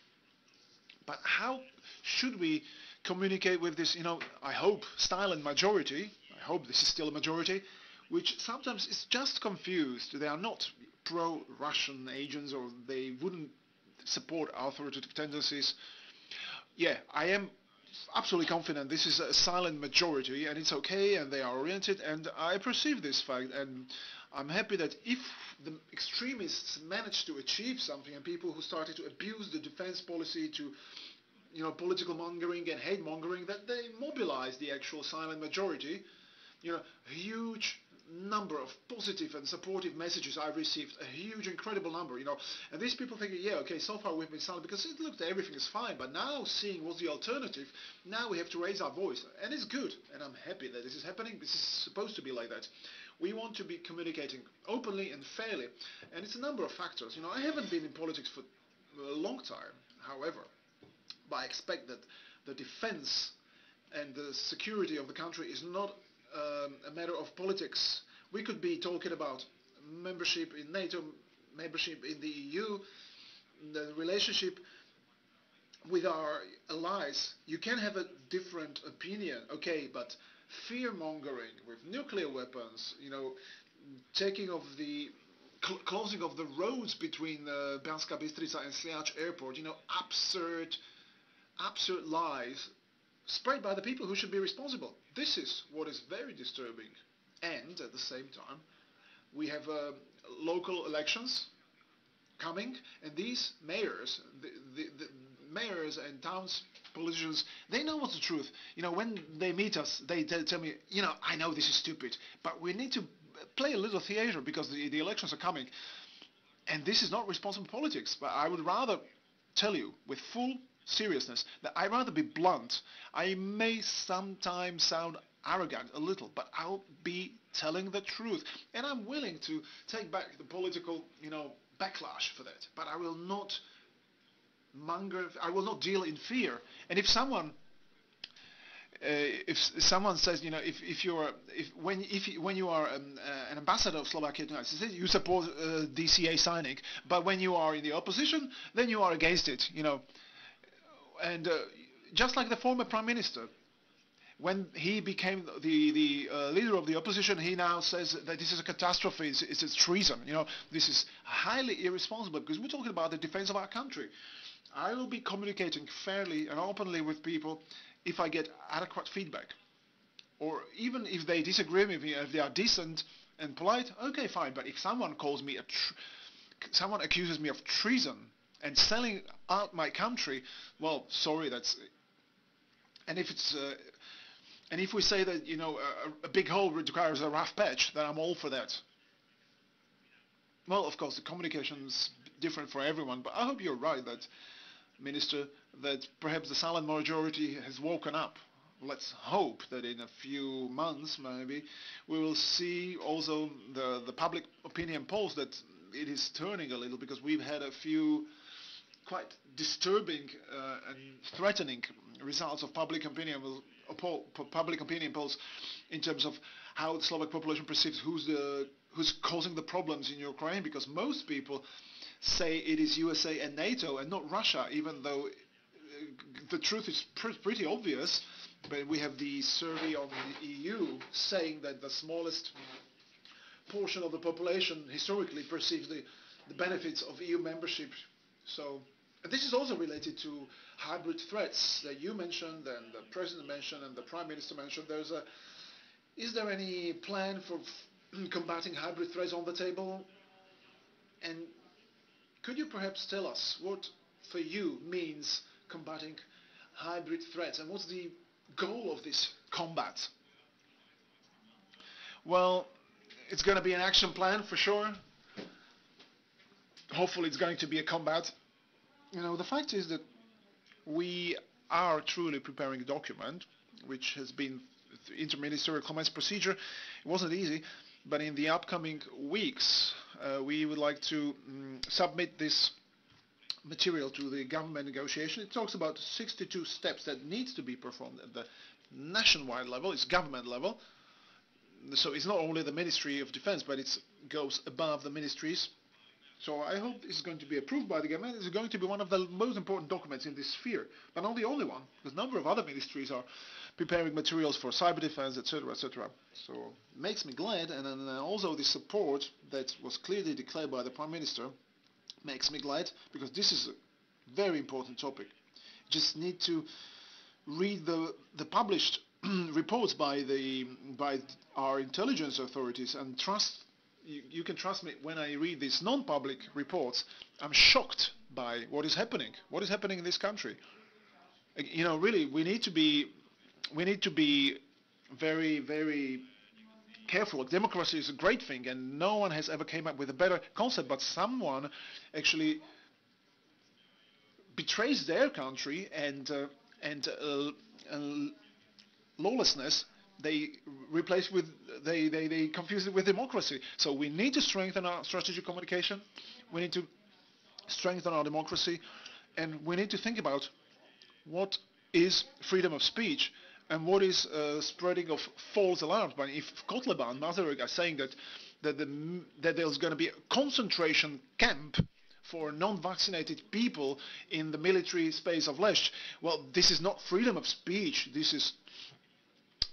but how should we communicate with this, you know, I hope, silent majority, I hope this is still a majority, which sometimes is just confused. They are not pro-Russian agents or they wouldn't support authoritative tendencies. Yeah, I am absolutely confident this is a silent majority and it's okay and they are oriented and I perceive this fact and I'm happy that if the extremists managed to achieve something and people who started to abuse the defense policy to you know political mongering and hate mongering that they mobilize the actual silent majority you know huge number of positive and supportive messages I've received, a huge, incredible number, you know. And these people thinking, yeah, okay, so far we've been silent because it looked everything is fine, but now seeing what's the alternative, now we have to raise our voice, and it's good, and I'm happy that this is happening. This is supposed to be like that. We want to be communicating openly and fairly, and it's a number of factors. You know, I haven't been in politics for a long time, however, but I expect that the defense and the security of the country is not um, a matter of politics. We could be talking about membership in NATO, membership in the EU, the relationship with our allies. You can have a different opinion, okay, but fear mongering with nuclear weapons, you know, taking of the cl- closing of the roads between uh, Banska Bystrica and Sliač airport, you know, absurd, absurd lies spread by the people who should be responsible. This is what is very disturbing. And at the same time, we have uh, local elections coming, and these mayors, the, the, the mayors and towns politicians, they know what's the truth. You know, when they meet us, they tell, me, you know, I know this is stupid, but we need to play a little theater because the, the elections are coming. And this is not responsible politics, but I would rather tell you with full seriousness that I'd rather be blunt. I may sometimes sound arrogant a little, but I'll be telling the truth. And I'm willing to take back the political, you know, backlash for that. But I will not monger, I will not deal in fear. And if someone uh, if someone says, you know, if, if you're, if when if when you are um, uh, an ambassador of Slovakia you support uh, DCA signing, but when you are in the opposition, then you are against it, you know. And uh, just like the former prime minister, when he became the the uh, leader of the opposition, he now says that this is a catastrophe, it's, it's, treason. You know, this is highly irresponsible because we're talking about the defense of our country. I will be communicating fairly and openly with people if I get adequate feedback. Or even if they disagree with me, if they are decent and polite, okay, fine. But if someone calls me a, someone accuses me of treason and selling out my country, well, sorry, that's. And if it's, uh, and if we say that you know a, a big hole requires a rough patch, then I'm all for that. Well, of course, the communication's different for everyone, but I hope you're right that Minister, that perhaps the silent majority has woken up. Let's hope that in a few months, maybe, we will see also the, the public opinion polls that it is turning a little because we've had a few quite disturbing uh, and threatening results of public opinion public opinion polls in terms of how the Slovak population perceives who's the who's causing the problems in Ukraine because most people say it is USA and NATO and not Russia, even though uh, the truth is pr- pretty obvious. But we have the survey on the EU saying that the smallest portion of the population historically perceives the, the benefits of EU membership. So this is also related to hybrid threats that you mentioned and the president mentioned and the prime minister mentioned. There's a is there any plan for combating hybrid threats on the table? And could you perhaps tell us what for you means combating hybrid threats and what's the goal of this combat? Well, it's going to be an action plan for sure. Hopefully it's going to be a combat. You know, the fact is that we are truly preparing a document which has been interministerial comments procedure. It wasn't easy, but in the upcoming weeks uh, we would like to um, submit this material to the government negotiation. It talks about 62 steps that needs to be performed at the nationwide level, it's government level. So it's not only the Ministry of Defense, but it goes above the ministries. So I hope this is going to be approved by the government. It's going to be one of the most important documents in this sphere, but not the only one, because a number of other ministries are preparing materials for cyber defense, etc., etc. So it makes me glad, and then uh, also the support that was clearly declared by the Prime Minister makes me glad, because this is a very important topic. Just need to read the, the published reports by, the, by our intelligence authorities and trust you, you, can trust me when I read these non-public reports, I'm shocked by what is happening. What is happening in this country? You know, really, we need to be we need to be very, very careful. Democracy is a great thing, and no one has ever came up with a better concept. But someone actually betrays their country and uh, and uh, uh, lawlessness. They replace with they, they they confuse it with democracy. So we need to strengthen our strategic communication. We need to strengthen our democracy, and we need to think about what is freedom of speech and what is uh, spreading of false alarms. But if Kotleba and Mazurek are saying that that, the, that there's going to be a concentration camp for non-vaccinated people in the military space of Lešť, well, this is not freedom of speech. This is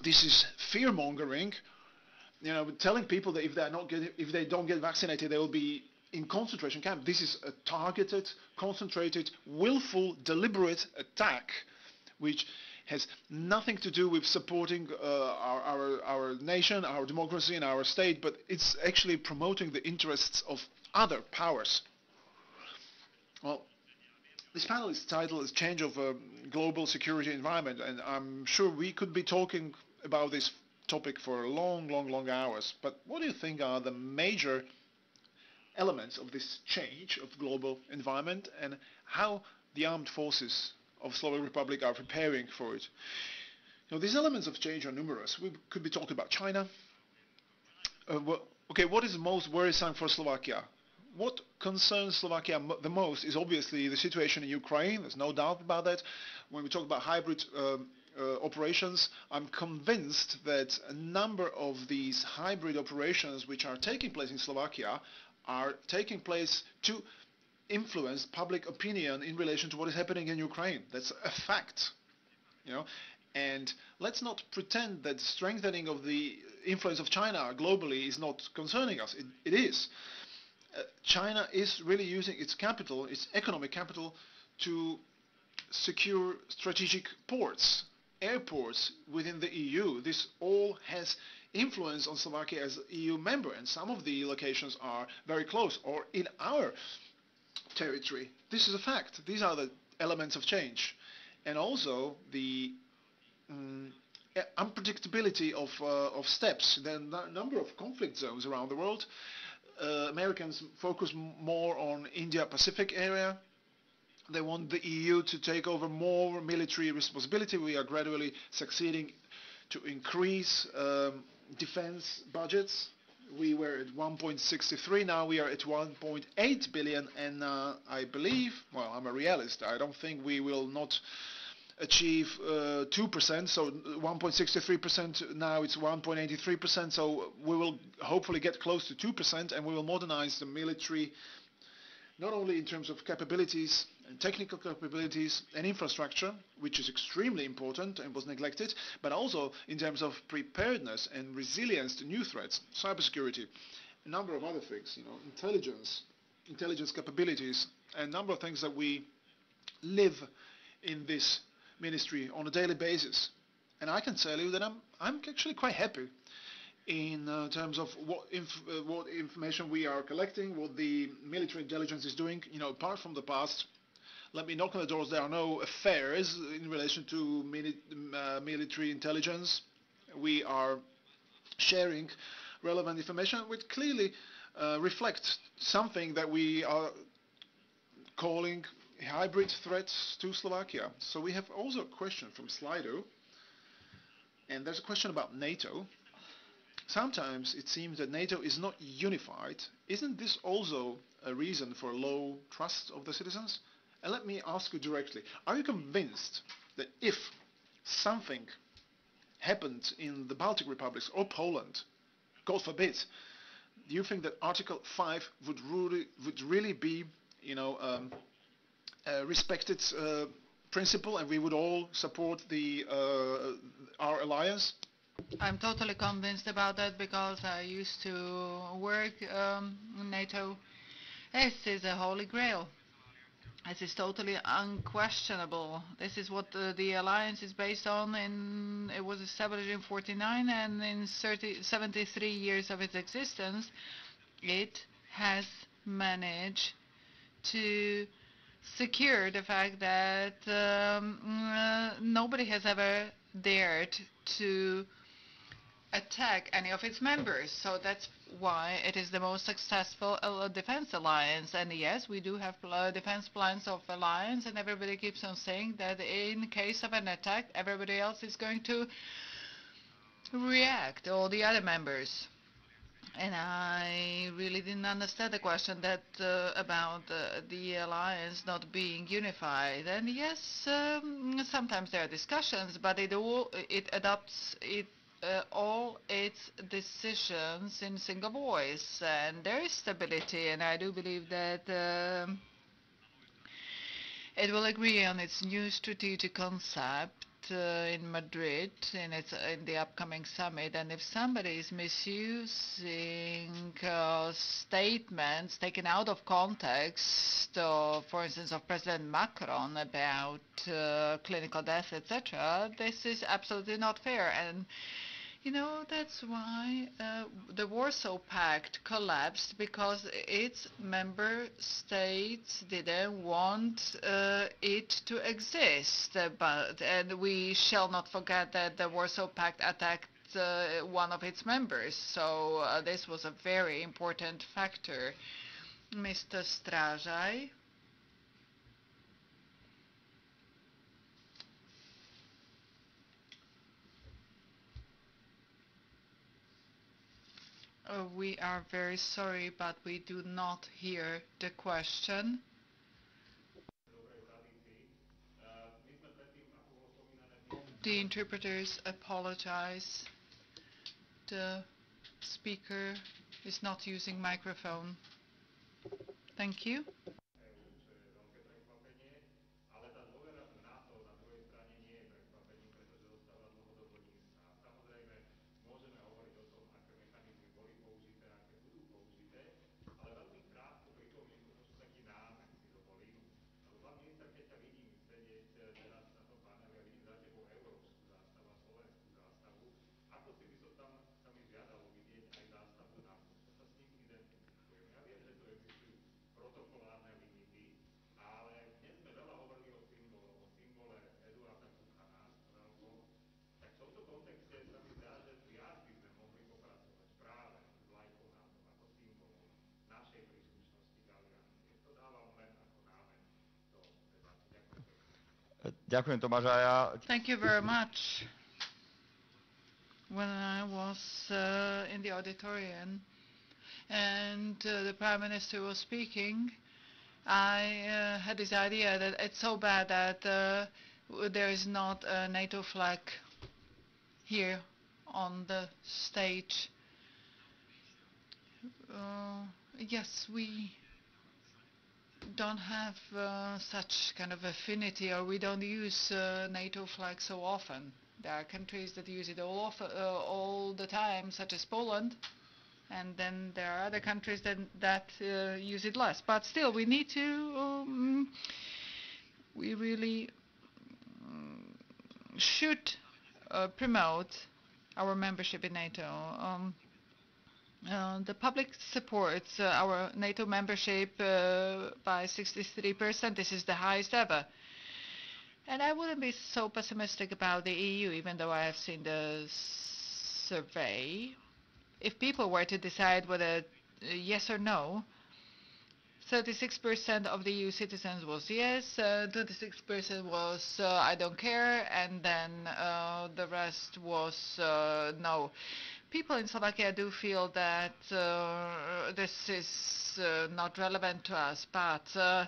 this is fear mongering. You know, telling people that if they are not get, if they don't get vaccinated, they will be in concentration camp. This is a targeted, concentrated, willful, deliberate attack, which has nothing to do with supporting uh, our, our, our nation, our democracy and our state, but it's actually promoting the interests of other powers. Well, this panel is titled as Change of um, Global Security Environment, and I'm sure we could be talking about this topic for long, long, long hours. But what do you think are the major elements of this change of global environment and how the armed forces of Slovak Republic are preparing for it? Know, these elements of change are numerous. We could be talking about China. Uh, well, okay, what is most worrisome for Slovakia? What concerns Slovakia the most is obviously the situation in Ukraine. There's no doubt about that. When we talk about hybrid um, uh, operations, I'm convinced that a number of these hybrid operations which are taking place in Slovakia are taking place to influence public opinion in relation to what is happening in Ukraine. That's a fact. You know, and let's not pretend that strengthening of the influence of China globally is not concerning us. It, it is. Uh, China is really using its capital, its economic capital, to secure strategic ports, airports within the EU. This all has influence on Slovakia as EU member, and some of the locations are very close or in our territory. This is a fact. These are the elements of change. And also the um, unpredictability of, uh, of steps. There are a number of conflict zones around the world. Uh, Americans focus more on India-Pacific area. They want the EU to take over more military responsibility. We are gradually succeeding to increase um, defense budgets. We were at 1.63, now we are at 1.8 billion, and uh, I believe, well, I'm a realist, I don't think we will not achieve uh, 2%, so 1.63%, now it's 1.83%, so we will hopefully get close to 2% and we will modernize the military not only in terms of capabilities technical capabilities and infrastructure, which is extremely important and was neglected, but also in terms of preparedness and resilience to new threats, cybersecurity, a number of other things, you know, intelligence, intelligence capabilities, a number of things that we live in this ministry on a daily basis. And I can tell you that I'm, I'm actually quite happy in uh, terms of what, inf- uh, what information we are collecting, what the military intelligence is doing. You know, apart from the past, let me knock on the doors. There are no affairs in relation to mili- uh, military intelligence. We are sharing relevant information, which clearly uh, reflects something that we are calling hybrid threats to Slovakia. So we have also a question from Slido, and there's a question about NATO. Sometimes it seems that NATO is not unified. Isn't this also a reason for low trust of the citizens? And let me ask you directly, are you convinced that if something happened in the Baltic republics or Poland, God forbid, do you think that Article 5 would really, would really be, you know, um, a respected uh, principle and we would all support the, uh, our alliance? I'm totally convinced about that because I used to work um, in NATO. This is a holy grail. This is totally unquestionable. This is what uh, the alliance is based on. In, it was established in 49 and in 30, 73 years of its existence, it has managed to secure the fact that um, uh, nobody has ever dared to attack any of its members. So that's why it is the most successful uh, defense alliance. And yes, we do have uh, defense plans of alliance, and everybody keeps on saying that in case of an attack, everybody else is going to react, all the other members. And I really didn't understand the question that uh, about uh, the alliance not being unified. And yes, um, sometimes there are discussions, but it all it adopts it uh, all its decisions in single voice, and there is stability, and I do believe that um, it will agree on its new strategic concept uh, in Madrid in its in the upcoming summit. And if somebody is misusing uh, statements taken out of context, uh, for instance, of President Macron about uh, clinical death, etc., this is absolutely not fair. And You know, that's why uh, the Warsaw Pact collapsed because its member states didn't want uh, it to exist. Uh, but and we shall not forget that the Warsaw Pact attacked uh, one of its members. So uh, this was a very important factor. Mr. Strážay. Uh, we are very sorry, but we do not hear the question. The interpreters apologize. The speaker is not using microphone. Thank you. Ďakujem Tomáš a ja... Thank you very much. When I was uh, in the auditorium and uh, the Prime Minister was speaking, I uh, had this idea that it's so bad that uh, there is not a NATO flag here on the stage. Uh, yes, we don't have uh, such kind of affinity or we don't use uh, NATO flag so often. There are countries that use it all, uh, all the time, such as Poland, and then there are other countries that, that uh, use it less. But still, we need to, um, we really um, should uh, promote our membership in NATO. Um, uh, the public supports uh, our NATO membership uh, by 63%. This is the highest ever. And I wouldn't be so pessimistic about the EU, even though I have seen the survey. If people were to decide whether uh, yes or no, 36% of the EU citizens was yes, uh, 26% was uh, I don't care, and then the rest was no people in Slovakia do feel that uh, this is uh, not relevant to us, but uh,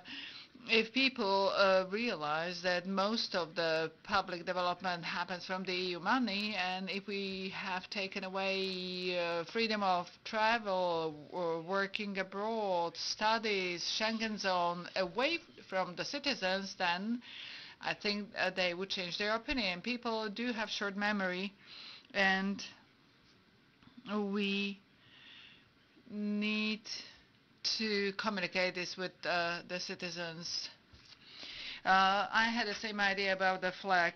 if people uh, realize that most of the public development happens from the EU money, and if we have taken away uh, freedom of travel, or working abroad, studies, Schengen zone away from the citizens, then I think uh, they would change their opinion. People do have short memory, and we need to communicate this with uh, the citizens. Uh, I had the same idea about the flag.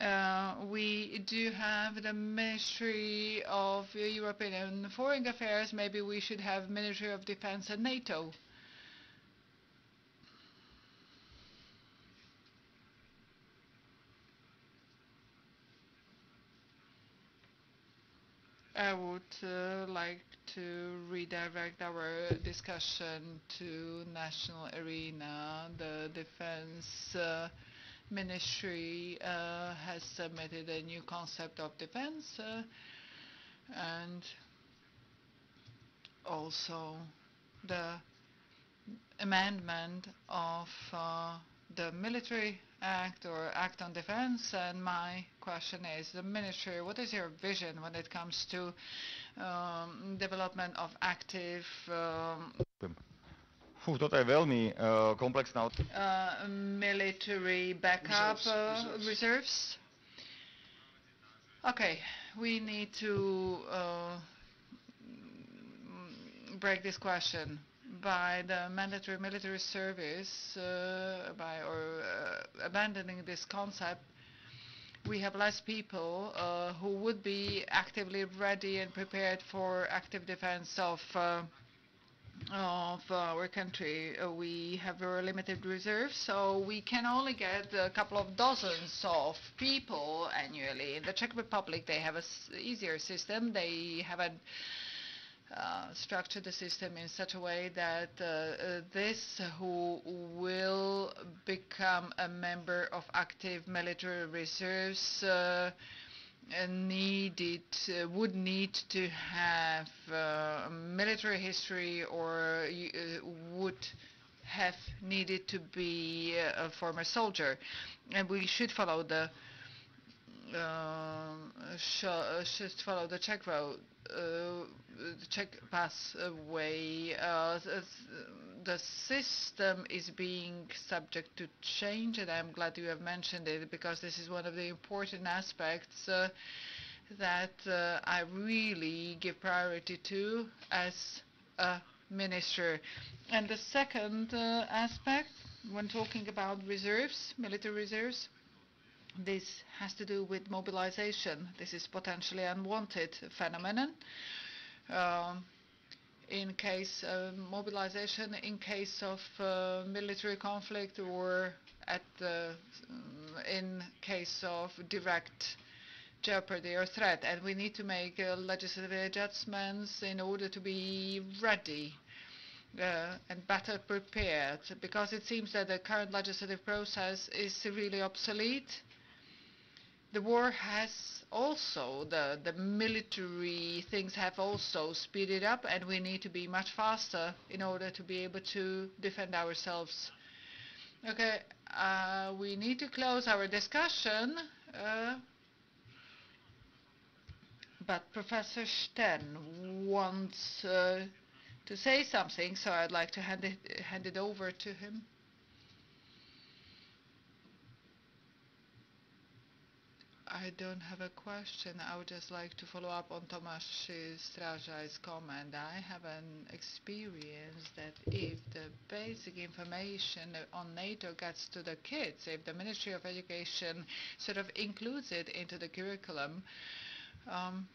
Uh, we do have the Ministry of European and Foreign Affairs. Maybe we should have Ministry of Defense and NATO. I would uh, like to redirect our discussion to national arena. The defense uh, ministry uh, has submitted a new concept of defense uh, and also the amendment of uh, the military act or act on defense and my question is the ministry what is your vision when it comes to um, development of active um, Fú, toto je veľmi uh, komplexná otázka. uh, military backup Reserves, uh, reserves. reserves okay we need to uh, break this question by the mandatory military service uh, by or uh, abandoning this concept we have less people uh, who would be actively ready and prepared for active defense of uh, of our country. Uh, we have very limited reserves, so we can only get a couple of dozens of people annually. In the Czech Republic, they have a easier system. They have a uh, structure the system in such a way that uh, uh, this who will become a member of active military reserves uh, uh, needed uh, would need to have uh, military history or uh, would have needed to be a former soldier. And we should follow the um, sh- should follow the Czech road, the Czech pathway. The system is being subject to change, and I'm glad you have mentioned it because this is one of the important aspects uh, that uh, I really give priority to as a minister. And the second uh, aspect, when talking about reserves, military reserves, this has to do with mobilization. This is potentially unwanted phenomenon. Um, in case uh, mobilization in case of uh, military conflict or at the, in case of direct jeopardy or threat and we need to make uh, legislative adjustments in order to be ready uh, and better prepared because it seems that the current legislative process is really obsolete the war has also, the, the military things have also speeded up and we need to be much faster in order to be able to defend ourselves. Okay, uh, we need to close our discussion, uh, but Professor Sten wants uh, to say something, so I'd like to hand it, hand it over to him. I don't have a question. I would just like to follow up on Tomasz Strážay's comment. I have an experience that if the basic information on NATO gets to the kids, if the Ministry of Education sort of includes it into the curriculum, um,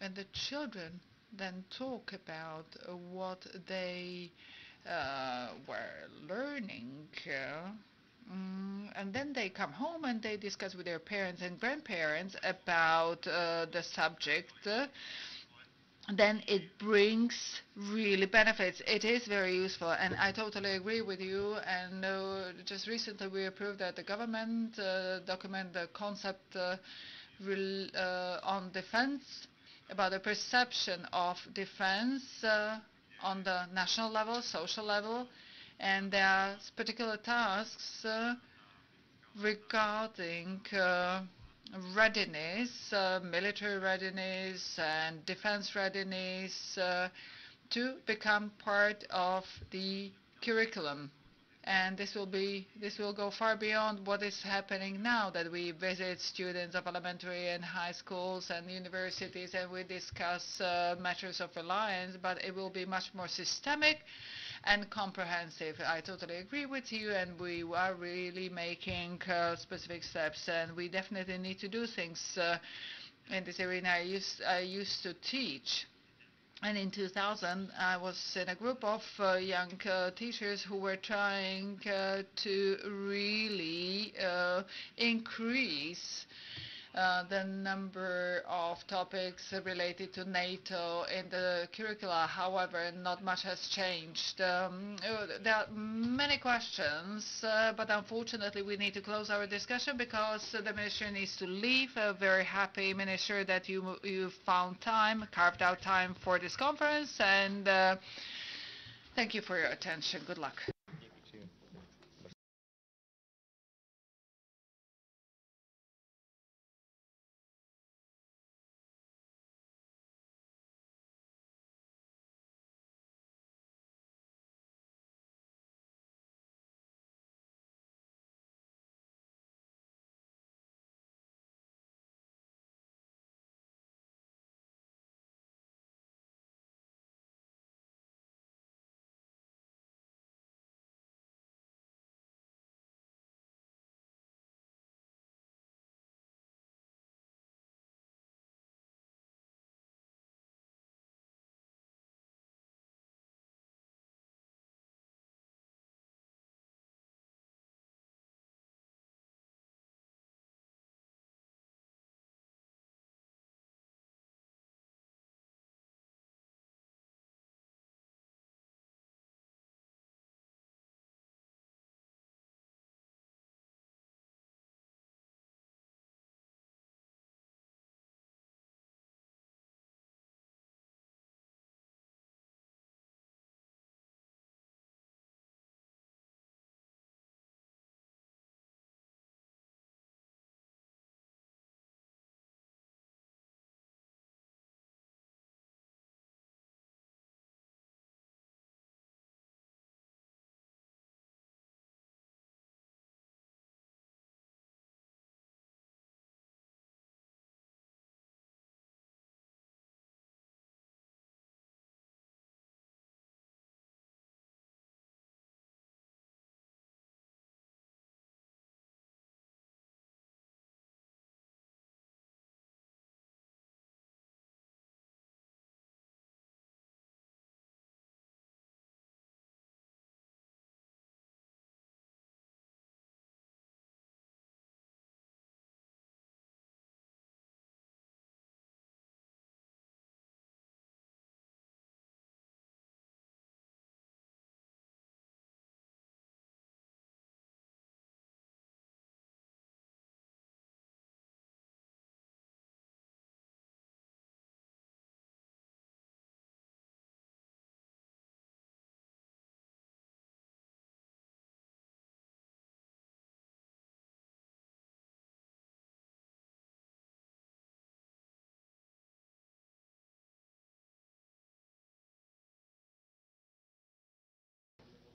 and the children then talk about what they uh, were learning, uh, Mm, and then they come home and they discuss with their parents and grandparents about uh, the subject. Then it brings really benefits. It is very useful, and I totally agree with you. And uh, just recently, we approved that the government uh, document the concept uh, uh, on defense about the perception of defense on the national level, social level, and there are particular tasks uh, regarding uh, readiness, uh, military readiness and defense readiness to become part of the curriculum. And this will be this will go far beyond what is happening now that we visit students of elementary and high schools and universities and we discuss uh, matters of reliance, but it will be much more systemic and comprehensive. I totally agree with you, and we are really making uh, specific steps, and we definitely need to do things uh, in this arena. I used, I used to teach. And in 2000, I was in a group of uh, young uh, teachers who were trying uh, to really uh, increase uh, the number of topics related to NATO in the curricula. However, not much has changed. Um, uh, there are many questions, uh, but unfortunately we need to close our discussion because the minister needs to leave. A very happy minister that you you found time, carved out time for this conference, and uh, thank you for your attention. Good luck.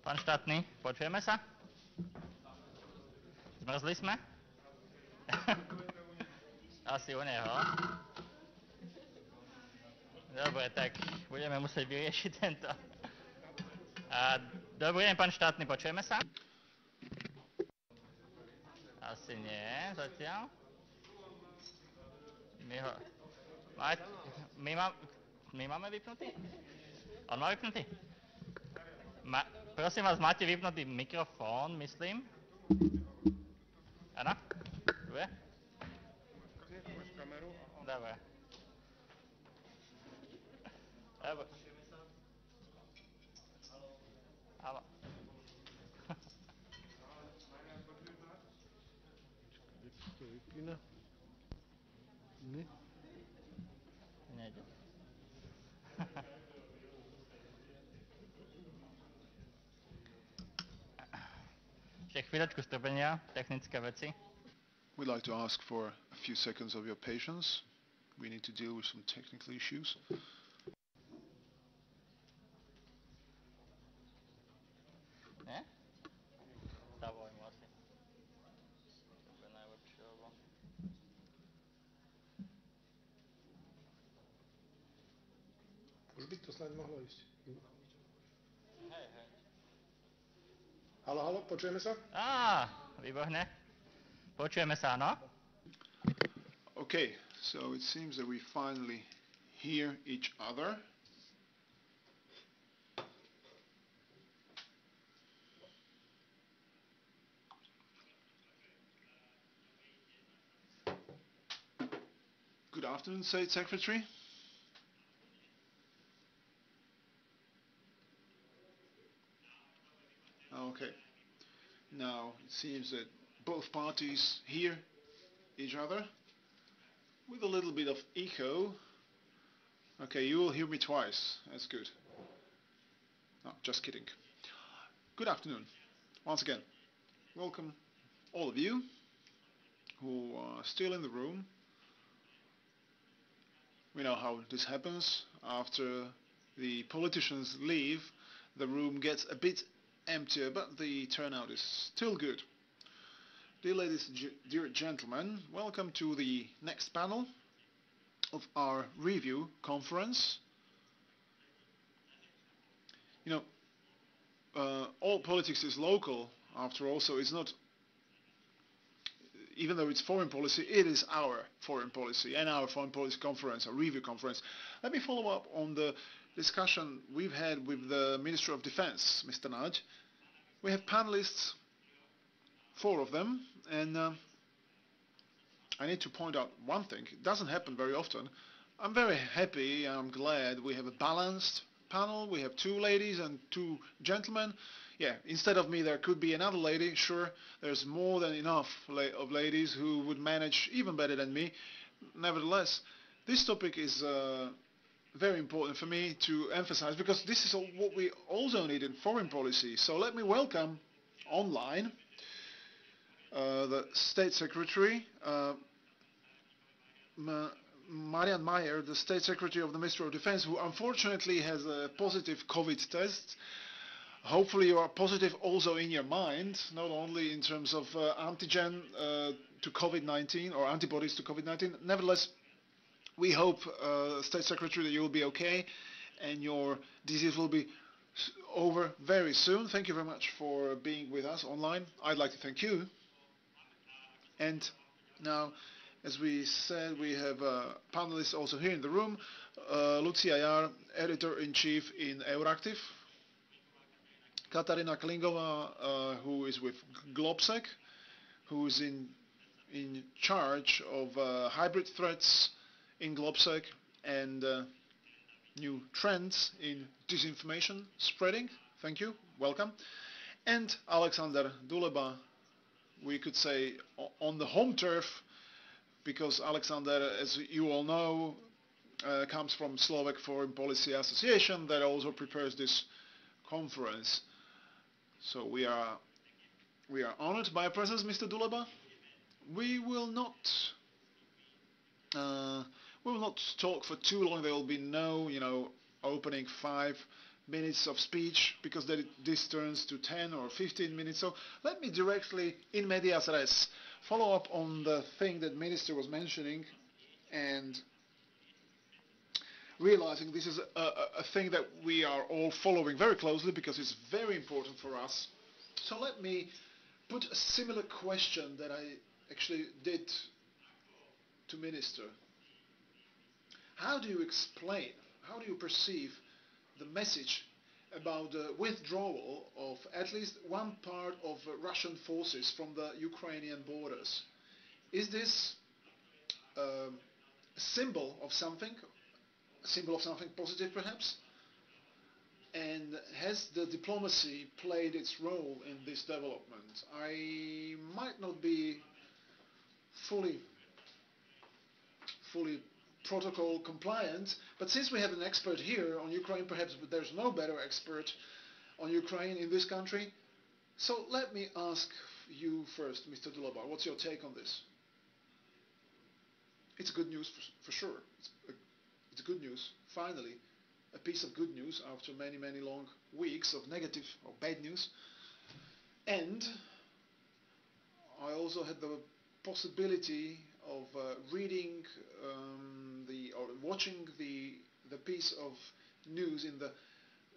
Pán štátny, počujeme sa? Zmrzli sme? Asi u neho. Dobre, tak budeme musieť vyriešiť tento. A, dobrý deň, pán štátny, počujeme sa? Asi nie, zatiaľ. My ho... Mať, my, má, my máme vypnutý? On má vypnutý? Ma, prosím vás, máte vypnutý mikrofón, myslím? Tu je? Dobre. Dobre. Áno. To vypína. We'd like to ask for a few seconds of your patience. We need to deal with some technical issues. Počujeme sa? Á, výborne. Počujeme sa, no? Okay, so it seems that we finally hear each other. Good afternoon, State Secretary. Okay. Now it seems that both parties hear each other with a little bit of echo. Okay, you will hear me twice. That's good. No, just kidding. Good afternoon. Once again, welcome all of you who are still in the room. We know how this happens. After the politicians leave, the room gets a bit emptier, but the turnout is still good. Dear ladies and dear gentlemen, welcome to the next panel of our review conference. You know, uh, all politics is local after all, so it's not, even though it's foreign policy, it is our foreign policy and our foreign policy conference, our review conference. Let me follow up on the discussion we've had with the Minister of Defense, Mr. Naď. We have panelists four of them, and uh, I need to point out one thing. It doesn't happen very often. I'm very happy, I'm glad we have a balanced panel. We have two ladies and two gentlemen. Yeah, instead of me there could be another lady, sure. There's more than enough la- of ladies who would manage even better than me. Nevertheless, this topic is uh, very important for me to emphasize because this is what we also need in foreign policy. So let me welcome online uh, the State Secretary, uh, Ma- Marian Majer, the State Secretary of the Ministry of Defense, who unfortunately has a positive COVID test. Hopefully you are positive also in your mind, not only in terms of uh, antigen uh, to COVID-19 or antibodies to COVID-19. Nevertheless, we hope, uh, State Secretary, that you will be okay and your disease will be over very soon. Thank you very much for being with us online. I'd like to thank you. And now, as we said, we have uh, panelists also here in the room. Uh, Lucia Yar, Editor-in-Chief in Euractiv. Katarina Klingova, uh, who is with Globsec, who is in, in charge of uh, hybrid threats in Globsec and uh, new trends in disinformation spreading. Thank you. Welcome. And Alexander Duleba, we could say on the home turf, because Alexander, as you all know, uh, comes from Slovak Foreign Policy Association that also prepares this conference. So we are we are honored by your presence, Mr. Duleba. We will not uh, we will not talk for too long. There will be no, you know, opening five minutes of speech because then it- this turns to 10 or 15 minutes. So let me directly, in medias res, follow up on the thing that Minister was mentioning and realizing this is a, a, a thing that we are all following very closely because it's very important for us. So let me put a similar question that I actually did to Minister. How do you explain, how do you perceive the message about the withdrawal of at least one part of Russian forces from the Ukrainian borders? Is this um, a symbol of something, a symbol of something positive perhaps? And has the diplomacy played its role in this development? I might not be fully fully protocol compliant, but since we have an expert here on Ukraine, perhaps there's no better expert on Ukraine in this country. So let me ask you first, Mr. Duleba, what's your take on this? It's good news for, for sure. It's, a, it's good news, finally, a piece of good news after many, many long weeks of negative or bad news. And I also had the possibility of uh, reading um, the or watching the the piece of news in the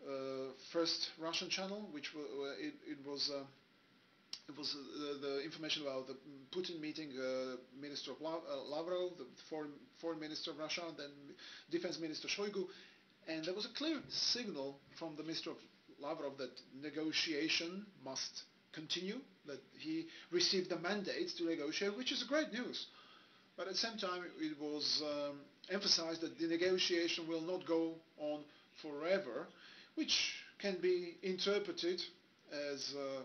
uh, first Russian channel, which it, it was uh, it was uh, the information about the Putin meeting uh, Minister uh, Lavrov, the foreign foreign minister of Russia, then Defense Minister Shoigu, and there was a clear signal from the Minister of Lavrov that negotiation must continue, that he received the mandate to negotiate, which is great news. But at the same time, it was um, emphasized that the negotiation will not go on forever, which can be interpreted as uh,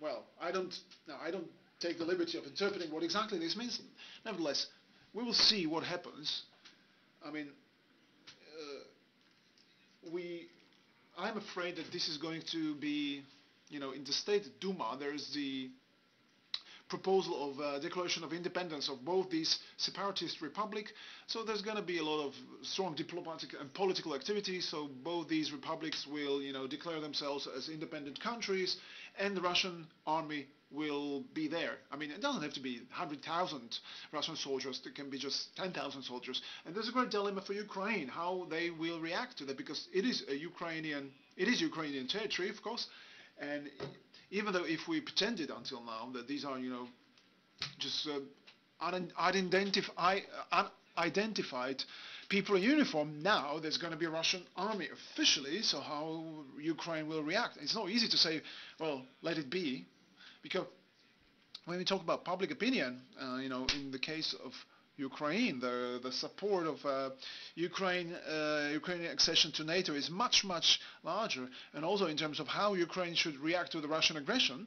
well. I don't, no, I don't take the liberty of interpreting what exactly this means. Nevertheless, we will see what happens. I mean, uh, we, I'm afraid that this is going to be, you know, in the State Duma, there is the proposal of uh, declaration of independence of both these separatist republic. So there's going to be a lot of strong diplomatic and political activity. So both these republics will, you know, declare themselves as independent countries, and the Russian army will be there. I mean, it doesn't have to be 100,000 Russian soldiers. It can be just 10,000 soldiers. And there's a great dilemma for Ukraine how they will react to that because it is a Ukrainian, it is Ukrainian territory, of course, and even though if we pretended until now that these are, you know, just uh, unidentif- unidentified people in uniform, now there's going to be a Russian army officially, so how Ukraine will react. It's not easy to say, well, let it be, because when we talk about public opinion, uh, you know, in the case of Ukraine, the the support of uh, Ukraine uh, Ukrainian accession to NATO is much much larger, and also in terms of how Ukraine should react to the Russian aggression.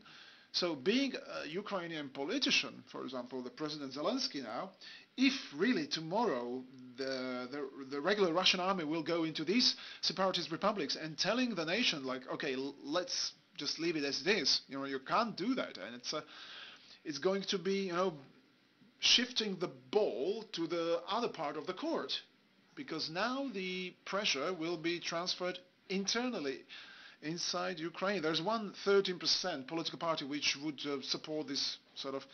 So, being a Ukrainian politician, for example, the President Zelensky now, if really tomorrow the, the the regular Russian army will go into these separatist republics and telling the nation like, okay, let's just leave it as it is. You know, you can't do that, and it's a it's going to be you know shifting the ball to the other part of the court because now the pressure will be transferred internally inside Ukraine. There's one 13% political party which would uh, support this sort of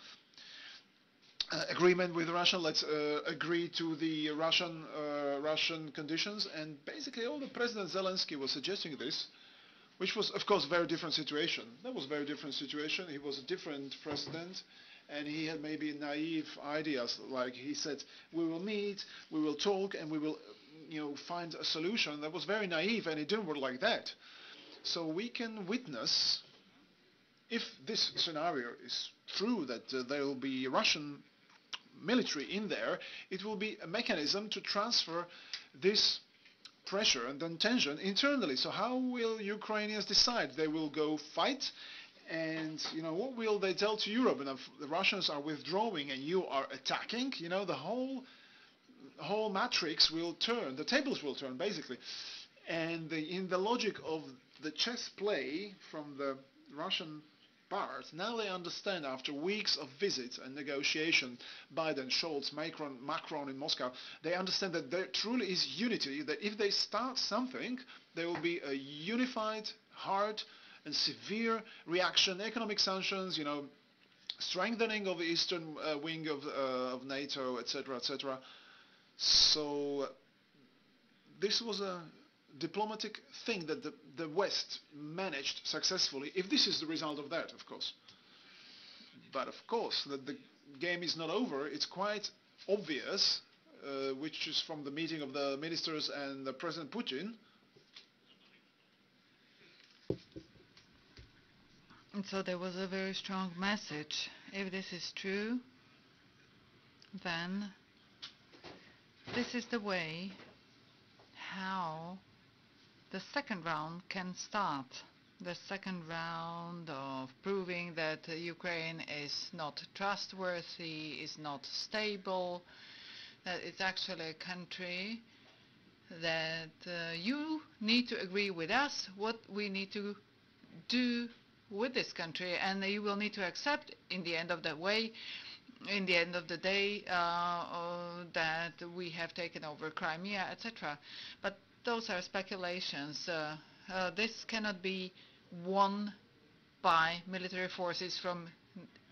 uh, agreement with Russia. Let's uh, agree to the Russian uh, Russian conditions. And basically, all the President Zelensky was suggesting this, which was, of course, a very different situation. That was a very different situation. He was a different president and he had maybe naive ideas like he said we will meet we will talk and we will you know find a solution. That was very naive and it didn't work like that. So we can witness if this scenario is true that uh, there will be russian military in there it will be a mechanism to transfer this pressure and then tension internally. So how will ukrainians decide? They will go fight and you know what will they tell to Europe? And the Russians are withdrawing and you are attacking, you know the whole whole matrix will turn, the tables will turn basically. And the, in the logic of the chess play from the Russian part. Now they understand after weeks of visits and negotiation, Biden, Scholz, Macron, Macron in Moscow, they understand that there truly is unity, that if they start something, there will be a unified, hard and severe reaction, economic sanctions, you know, strengthening of the eastern uh, wing of, uh, of NATO, etc., etc. So this was a diplomatic thing that the, the West managed successfully, if this is the result of that, of course. But of course, that the game is not over. It's quite obvious, uh, which is from the meeting of the ministers and the President Putin. And so there was a very strong message. If this is true, then this is the way how the second round can start. The second round of proving that Ukraine is not trustworthy, is not stable, that it's actually a country that uh, you need to agree with us what we need to do with this country and you will need to accept in the end of the way in the end of the day uh, uh, that we have taken over Crimea, etc. But those are speculations. Uh, uh, this cannot be won by military forces from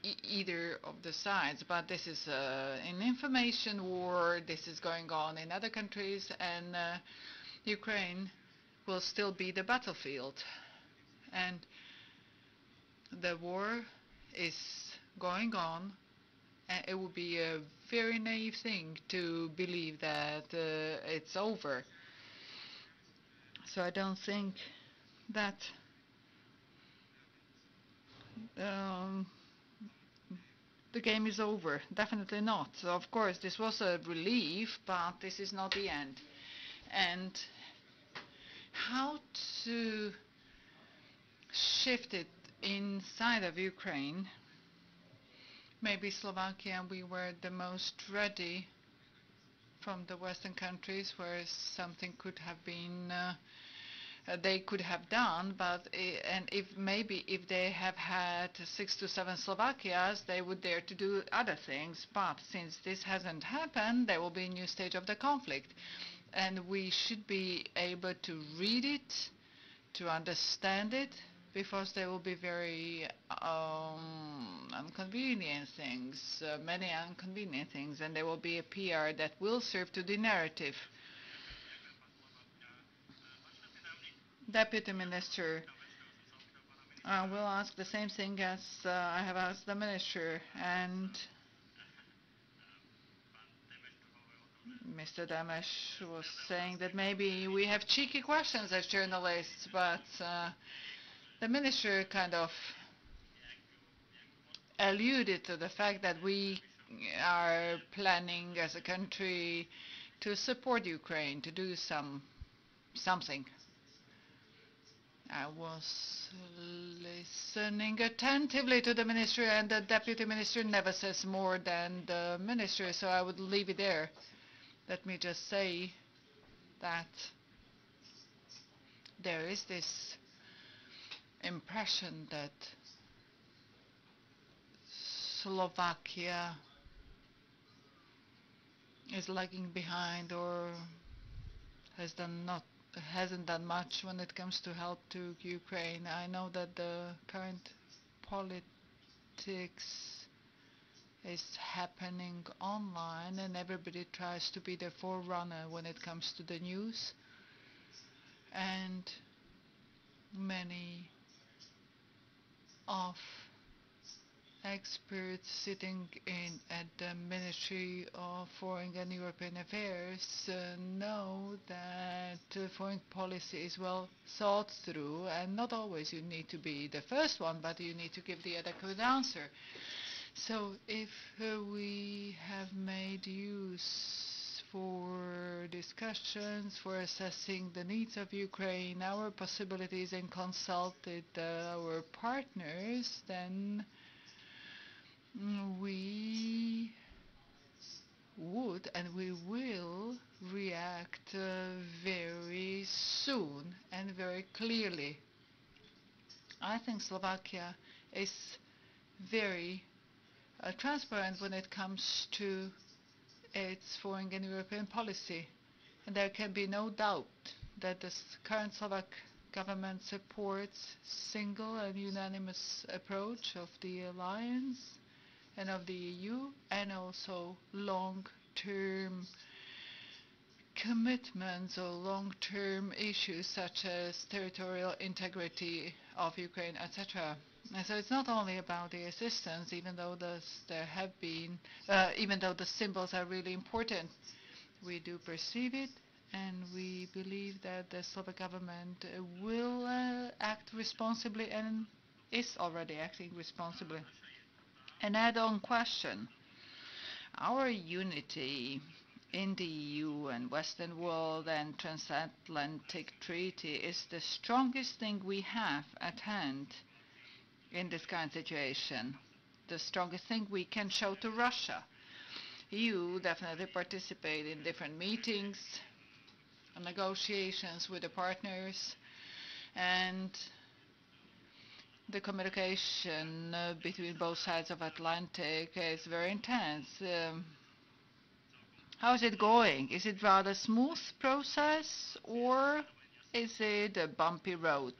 e either of the sides, but this is uh, an information war. This is going on in other countries, and uh, Ukraine will still be the battlefield. And the war is going on. And it would be a very naive thing to believe that uh, it's over. So I don't think that um, the game is over. Definitely not. So of course, this was a relief, but this is not the end. And how to shift it inside of Ukraine, maybe Slovakia, we were the most ready from the Western countries where something could have been uh, uh, they could have done, but and if maybe if they have had six to seven Slovakias, they would dare to do other things. But since this hasn't happened, there will be a new stage of the conflict, and we should be able to read it, to understand it, because there will be very um, inconvenient things, uh, many inconvenient things, and there will be a PR that will serve to the narrative. Deputy Minister, I will ask the same thing as uh, I have asked the Minister, and Mr. Damesh was saying that maybe we have cheeky questions as journalists, but uh, the minister kind of alluded to the fact that we are planning as a country to support Ukraine, to do some something. I was listening attentively to the minister and the deputy minister never says more than the minister, so I would leave it there. Let me just say that there is this impression that Slovakia is lagging behind or has done not hasn't done much when it comes to help to Ukraine. I know that the current politics is happening online and everybody tries to be the forerunner when it comes to the news and many of experts sitting in at the Ministry of Foreign and European Affairs uh, know that uh, foreign policy is well thought through and not always you need to be the first one but you need to give the adequate answer. So if uh, we have made use for discussions, for assessing the needs of Ukraine, our possibilities, and consulted uh, our partners, then we would and we will react uh, very soon and very clearly. I think Slovakia is very uh, transparent when it comes to its foreign and European policy. And there can be no doubt that the current Slovak government supports single and unanimous approach of the alliance and of the EU and also long-term commitments or long-term issues such as territorial integrity of Ukraine, etc. And so it's not only about the assistance, even though there have been, uh, even though the symbols are really important, we do perceive it, and we believe that the Slovak government will uh, act responsibly and is already acting responsibly. An add-on question. Our unity in the EU and Western world and transatlantic treaty is the strongest thing we have at hand in this kind of situation. The strongest thing we can show to Russia. EU definitely participate in different meetings, and negotiations with the partners, and the communication uh, between both sides of Atlantic is very intense. Um, how is it going? Is it rather smooth process or is it a bumpy road?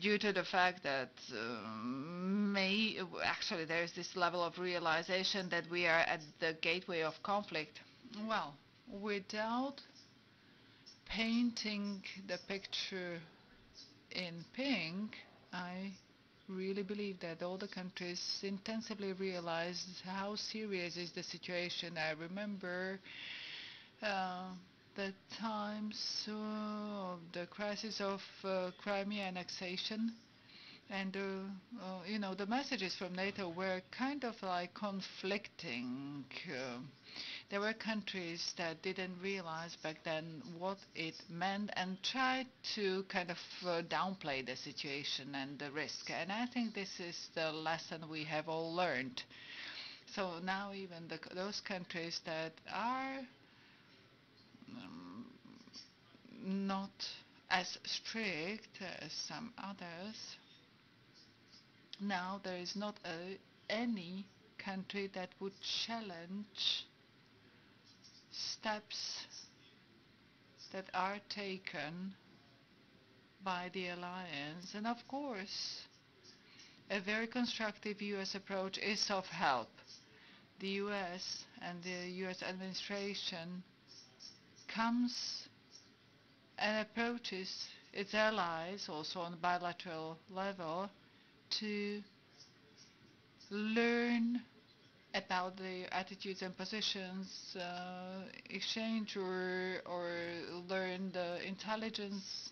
Due to the fact that um, may actually there is this level of realization that we are at the gateway of conflict. Well, without painting the picture in pink, I really believe that all the countries intensively realize how serious is the situation. I remember uh, the times of the crisis of uh, Crimea annexation. And, uh, uh, you know, the messages from NATO were kind of like conflicting. Uh, there were countries that didn't realize back then what it meant and tried to kind of uh, downplay the situation and the risk. And I think this is the lesson we have all learned. So now even the, those countries that are um, not as strict as some others. Now there is not a, any country that would challenge steps that are taken by the alliance. And of course, a very constructive U.S. approach is of help. The U.S. and the U.S. administration comes and approaches its allies, also on a bilateral level, to learn about the attitudes and positions, uh, exchange or, or learn the intelligence.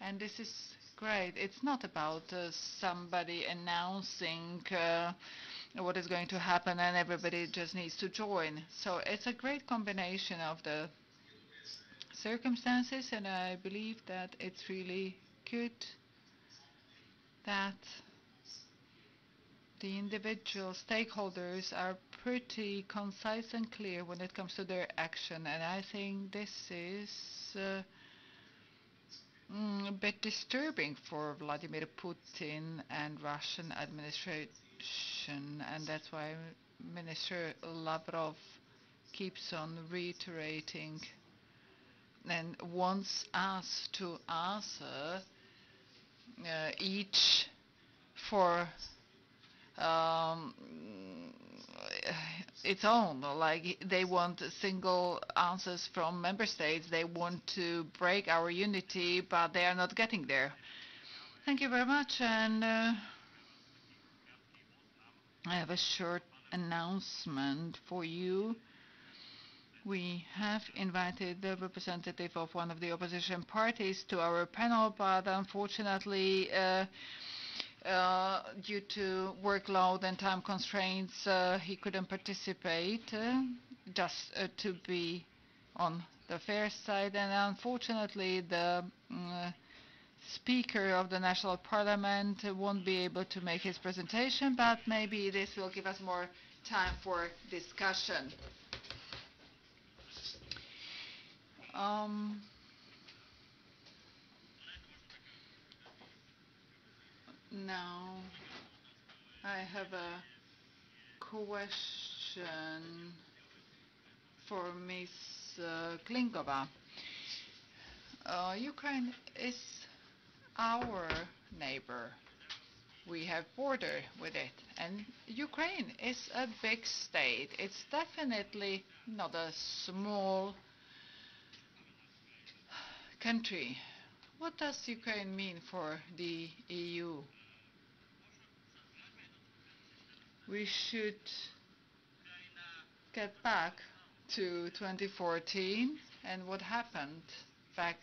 And this is great. It's not about uh, somebody announcing uh, what is going to happen and everybody just needs to join. So it's a great combination of the circumstances, and I believe that it's really good that the individual stakeholders are pretty concise and clear when it comes to their action, and I think this is uh, mm, a bit disturbing for Vladimir Putin and Russian administration, and that's why Minister Lavrov keeps on reiterating and wants us to answer uh, each for um, its own. Like they want single answers from member states. They want to break our unity, but they are not getting there. Thank you very much. And uh, I have a short announcement for you. We have invited the representative of one of the opposition parties to our panel, but unfortunately, uh, uh, due to workload and time constraints, uh, he couldn't participate, uh, just uh, to be on the fair side. And unfortunately, the uh, Speaker of the National Parliament won't be able to make his presentation, but maybe this will give us more time for discussion. Um, Now, I have a question for Ms. uh, Klingová. Uh, Ukraine is our neighbor. We have border with it, and Ukraine is a big state. It's definitely not a small country. What does Ukraine mean for the EU? We should get back to 2014 and what happened back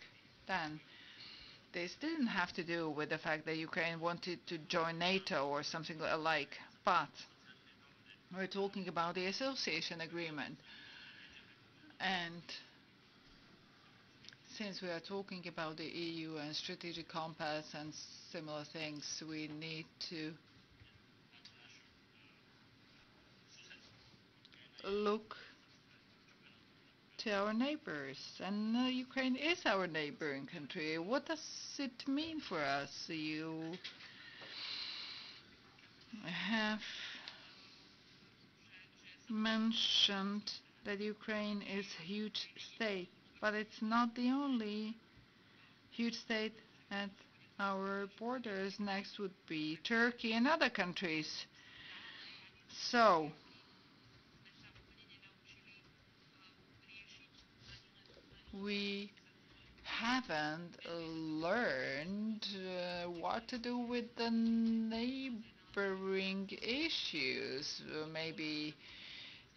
then. This didn't have to do with the fact that Ukraine wanted to join NATO or something alike, but we're talking about the association agreement. And since we are talking about the EU and strategic compass and similar things, we need to look to our neighbors. And uh, Ukraine is our neighboring country. What does it mean for us? You have mentioned that Ukraine is a huge state, but it's not the only huge state at our borders. Next would be Turkey and other countries. So, we haven't learned uh, what to do with the neighboring issues. Uh, maybe,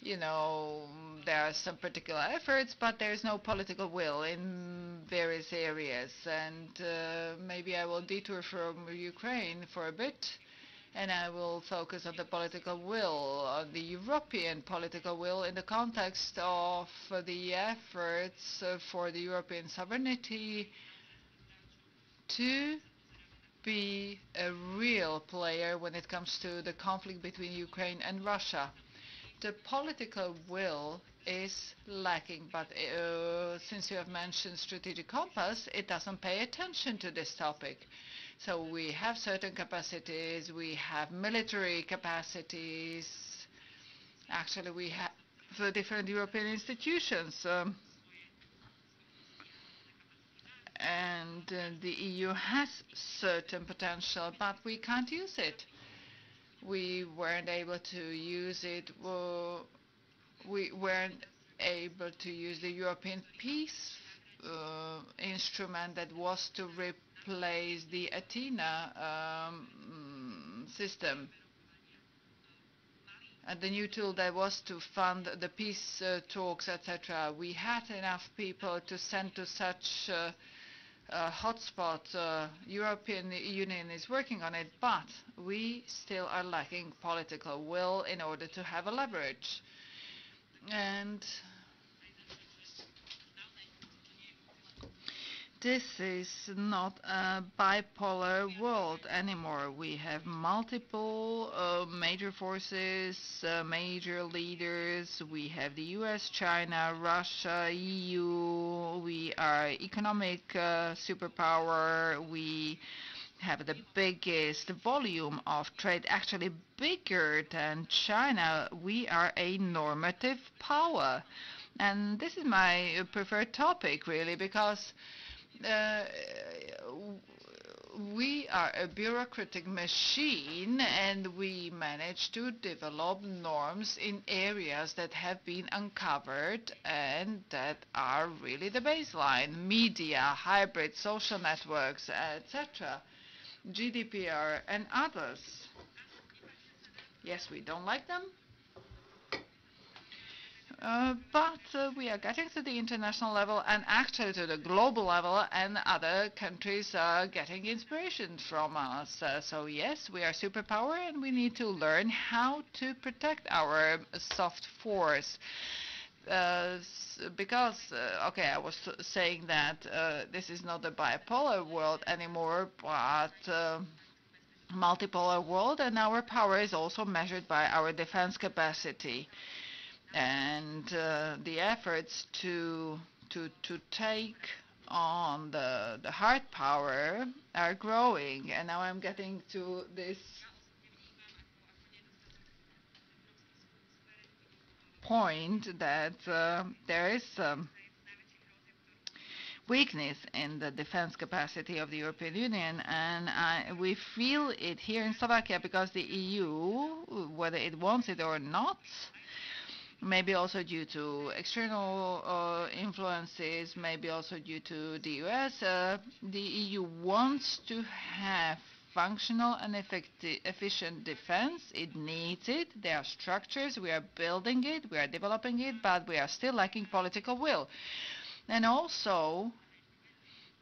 you know, there are some particular efforts, but there's no political will in various areas. And uh, maybe I will detour from Ukraine for a bit and I will focus on the political will, on the European political will in the context of the efforts for the European sovereignty to be a real player when it comes to the conflict between Ukraine and Russia. The political will is lacking, but uh, since you have mentioned strategic compass, it doesn't pay attention to this topic. So we have certain capacities, we have military capacities. Actually, we have the different European institutions. Um, and uh, the EU has certain potential, but we can't use it. We weren't able to use it. We weren't able to use the European peace uh, instrument that was to replace replace the Athena um, system. And the new tool that was to fund the peace uh, talks, etc. We had enough people to send to such uh, uh, hotspot. Uh, European Union is working on it, but we still are lacking political will in order to have a leverage. And this is not a bipolar world anymore. We have multiple uh, major forces, uh, major leaders. We have the US, China, Russia, EU. We are economic uh, superpower. We have the biggest volume of trade, actually bigger than China. We are a normative power. And this is my preferred topic, really, because Uh, we are a bureaucratic machine and we manage to develop norms in areas that have been uncovered and that are really the baseline. Media, hybrid social networks, etc. GDPR and others. Yes, we don't like them, uh, but uh, we are getting to the international level and actually to the global level and other countries are getting inspiration from us. Uh, so yes, we are superpower and we need to learn how to protect our soft force. Uh, because, uh, okay, I was saying that this is not a bipolar world anymore, but multipolar world and our power is also measured by our defense capacity and uh, the efforts to to to take on the, the hard power are growing. And now I'm getting to this point that uh, there is um, weakness in the defense capacity of the European Union, and uh, we feel it here in Slovakia because the EU, whether it wants it or not, maybe also due to external uh, influences, maybe also due to the US, uh, the EU wants to have functional and efficient defense. It needs it. There are structures. We are building it. We are developing it, but we are still lacking political will. And also,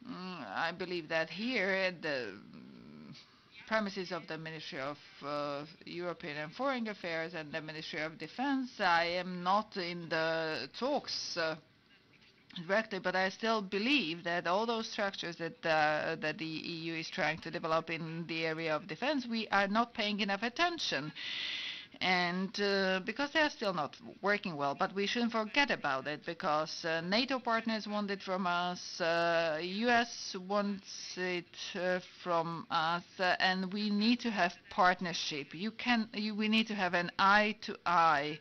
mm, I believe that here the premises of the Ministry of uh, European and Foreign Affairs and the Ministry of Defense, I am not in the talks uh, directly, but I still believe that all those structures that uh, that the EU is trying to develop in the area of defense, we are not paying enough attention and uh, because they are still not working well, but we shouldn't forget about it because uh, NATO partners want it from us, uh, US wants it uh, from us, uh, and we need to have partnership. You can, you, we need to have an eye-to-eye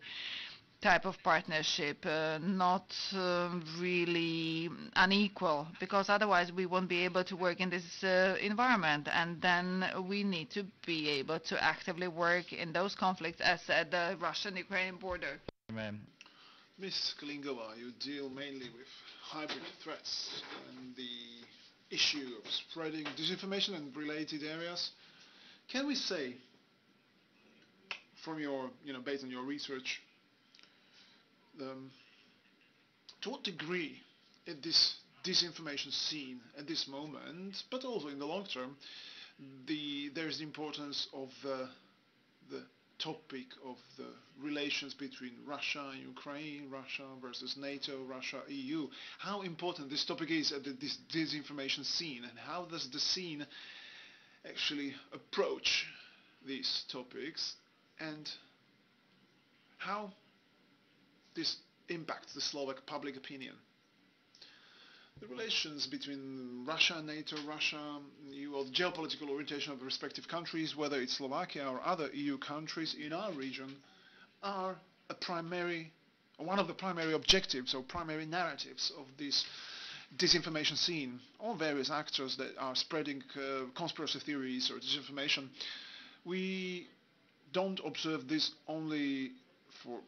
type of partnership, uh, not uh, really unequal, because otherwise we won't be able to work in this uh, environment, and then we need to be able to actively work in those conflicts as at the Russian-Ukrainian border. Amen. Ms. Klingová, you deal mainly with hybrid threats and the issue of spreading disinformation and related areas. Can we say, from your, you know, based on your research, um, to what degree in this disinformation scene at this moment, but also in the long term, the there's the importance of uh, the topic of the relations between Russia and Ukraine, Russia versus NATO, Russia, EU. How important this topic is at this disinformation scene, and how does the scene actually approach these topics, and how this impacts the Slovak public opinion. The relations between Russia NATO, Russia, EU, or the geopolitical orientation of the respective countries, whether it's Slovakia or other EU countries in our region, are a primary, one of the primary objectives or primary narratives of this disinformation scene. All various actors that are spreading uh, conspiracy theories or disinformation. We don't observe this only for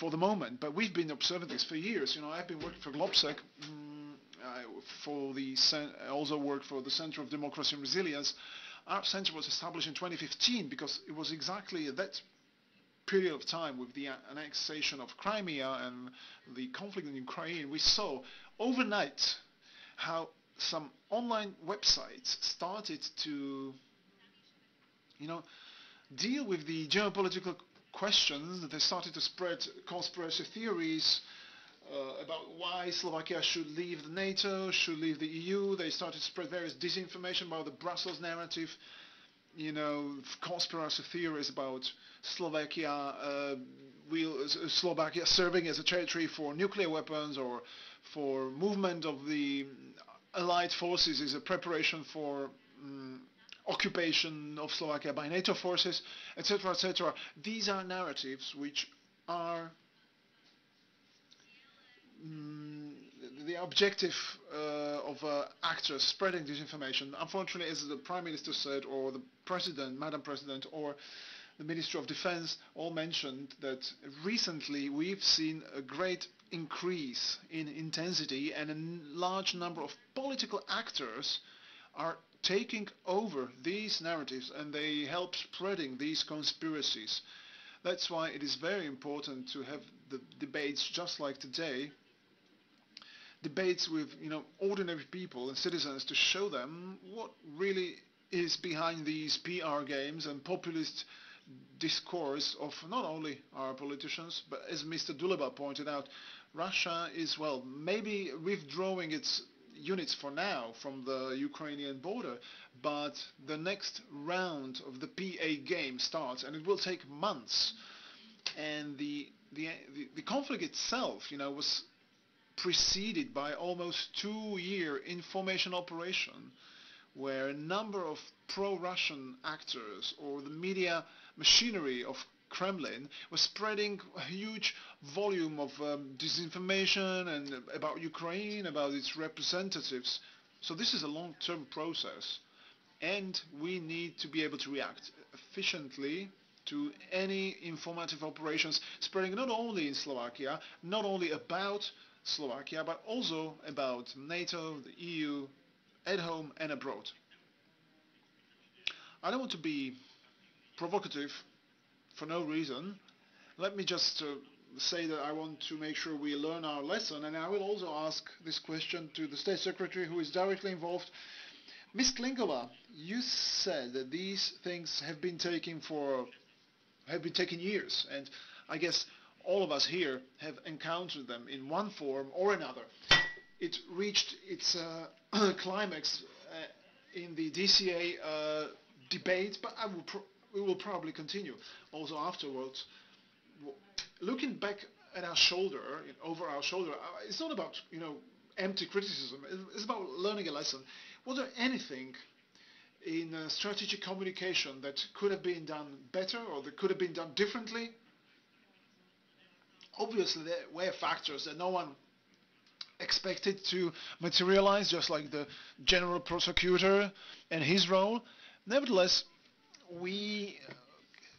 for the moment, but we've been observing this for years. You know, I've been working for Globsec, um, for the also worked for the Center of Democracy and Resilience. Our center was established in 2015 because it was exactly at that period of time with the annexation of Crimea and the conflict in Ukraine, we saw overnight how some online websites started to, you know, deal with the geopolitical questions, they started to spread conspiracy theories uh, about why Slovakia should leave the NATO, should leave the EU. They started to spread various disinformation about the Brussels narrative, you know, conspiracy theories about Slovakia, uh, will, uh, Slovakia serving as a territory for nuclear weapons or for movement of the allied forces is a preparation for um, occupation of Slovakia by NATO forces, etc., etc. These are narratives which are mm, the objective uh, of uh, actors spreading disinformation. Unfortunately, as the Prime Minister said, or the President, Madam President, or the Minister of Defense all mentioned that recently we've seen a great increase in intensity and a large number of political actors are taking over these narratives and they help spreading these conspiracies. That's why it is very important to have the debates just like today, debates with you know ordinary people and citizens to show them what really is behind these PR games and populist discourse of not only our politicians, but as Mr. Duleba pointed out, Russia is, well, maybe withdrawing its units for now from the Ukrainian border, but the next round of the PA game starts, and it will take months. And the the the, the conflict itself, you know, was preceded by almost two-year information operation where a number of pro-Russian actors or the media machinery of Kremlin was spreading huge volume of um, disinformation and about Ukraine, about its representatives. So this is a long-term process and we need to be able to react efficiently to any informative operations spreading not only in Slovakia, not only about Slovakia, but also about NATO, the EU, at home and abroad. I don't want to be provocative for no reason. Let me just uh, say that I want to make sure we learn our lesson and I will also ask this question to the State Secretary who is directly involved. Ms. Klingová, you said that these things have been taking for have been taking years and I guess all of us here have encountered them in one form or another. It reached its uh, climax uh, in the DCA uh, debate, but I will we will probably continue also afterwards. Looking back at our shoulder, over our shoulder, uh, it's not about you know empty criticism. It's about learning a lesson. Was there anything in uh, strategic communication that could have been done better or that could have been done differently? Obviously, there were factors that no one expected to materialize, just like the general prosecutor and his role. Nevertheless, we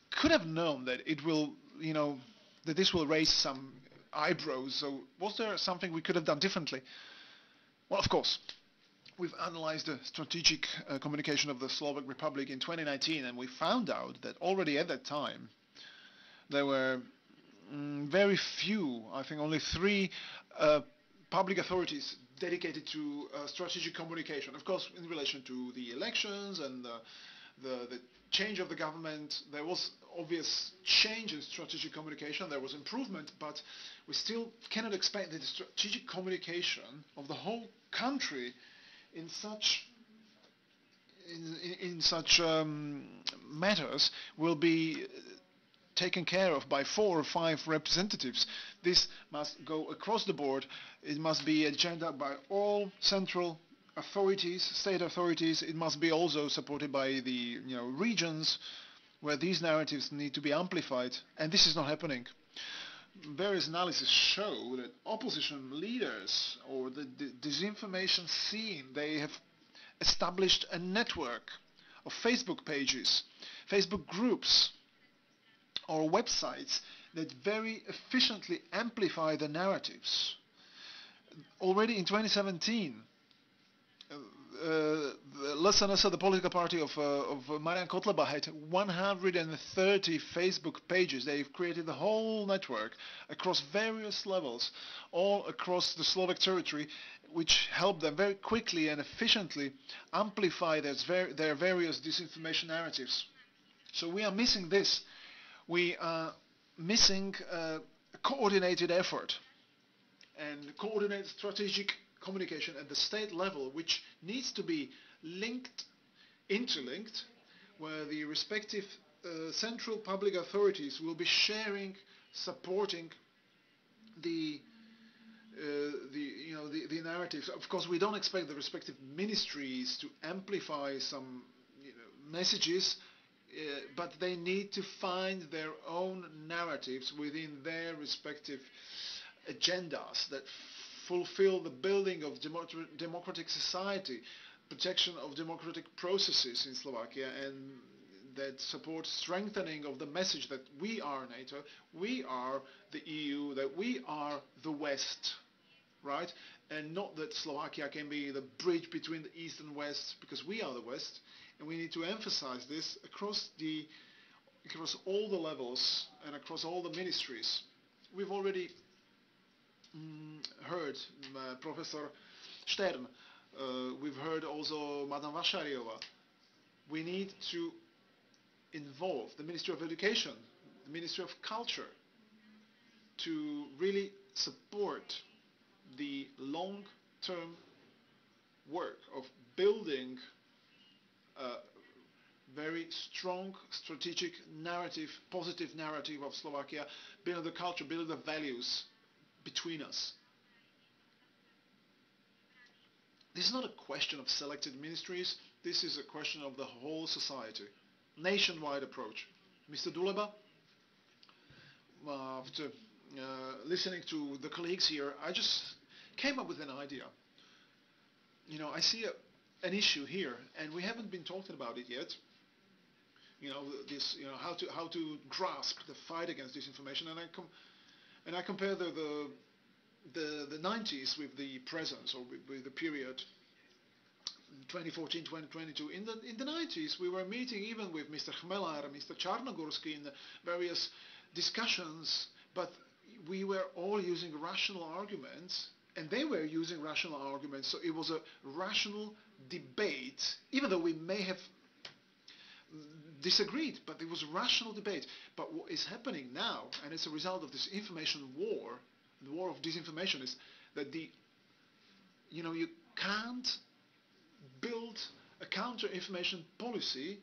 could have known that it will, you know, that this will raise some eyebrows. So was there something we could have done differently? Well, of course, we've analyzed the strategic uh, communication of the Slovak Republic in 2019, and we found out that already at that time there were mm, very few, I think only three uh, public authorities dedicated to uh, strategic communication. Of course, in relation to the elections and the, the, the change of the government, there was obvious change in strategic communication, there was improvement, but we still cannot expect that the strategic communication of the whole country in such in, in, in such um, matters will be taken care of by four or five representatives. This must go across the board. It must be agenda by all central authorities, state authorities, it must be also supported by the you know, regions where these narratives need to be amplified, and this is not happening. Various analyses show that opposition leaders or the, the disinformation scene, they have established a network of Facebook pages, Facebook groups, or websites that very efficiently amplify the narratives. Already in 2017, uh, SNS, the political party of, uh, of Marian Kotleba, had 130 Facebook pages. They've created a whole network across various levels, all across the Slovak territory, which helped them very quickly and efficiently amplify their, their various disinformation narratives. So we are missing this. We are missing uh, a coordinated effort and coordinated strategic communication at the state level, which needs to be linked, interlinked, where the respective uh, central public authorities will be sharing, supporting the uh, the you know the, the narratives. Of course, we don't expect the respective ministries to amplify some you know, messages, uh, but they need to find their own narratives within their respective agendas that fulfill the building of democratic society, protection of democratic processes in Slovakia, and that support strengthening of the message that we are NATO, we are the EU, that we are the West, right? And not that Slovakia can be the bridge between the East and West, because we are the West, and we need to emphasize this across the across all the levels and across all the ministries. We've already Mm, heard uh, Professor Stern. Uh, we've heard also Madame Vášáryová. We need to involve the Ministry of Education, the Ministry of Culture, to really support the long-term work of building a very strong strategic narrative, positive narrative of Slovakia, building the culture, building the values between us. this is not a question of selected ministries. This is a question of the whole society, nationwide approach. Mr. Duleba, uh, after uh, listening to the colleagues here, I just came up with an idea. You know, I see a, an issue here, and we haven't been talking about it yet. You know, this, you know, how to how to grasp the fight against disinformation, and I com- and I compare the the the, the 90s with the present, or with, with the period 2014, 2022. In the in the 90s, we were meeting even with Mr. Chmelár and Mr. Čarnogurský in various discussions, but we were all using rational arguments, and they were using rational arguments. So it was a rational debate, even though we may have disagreed, but it was a rational debate. But what is happening now, and it's a result of this information war, the war of disinformation, is that the, you know, you can't build a counter-information policy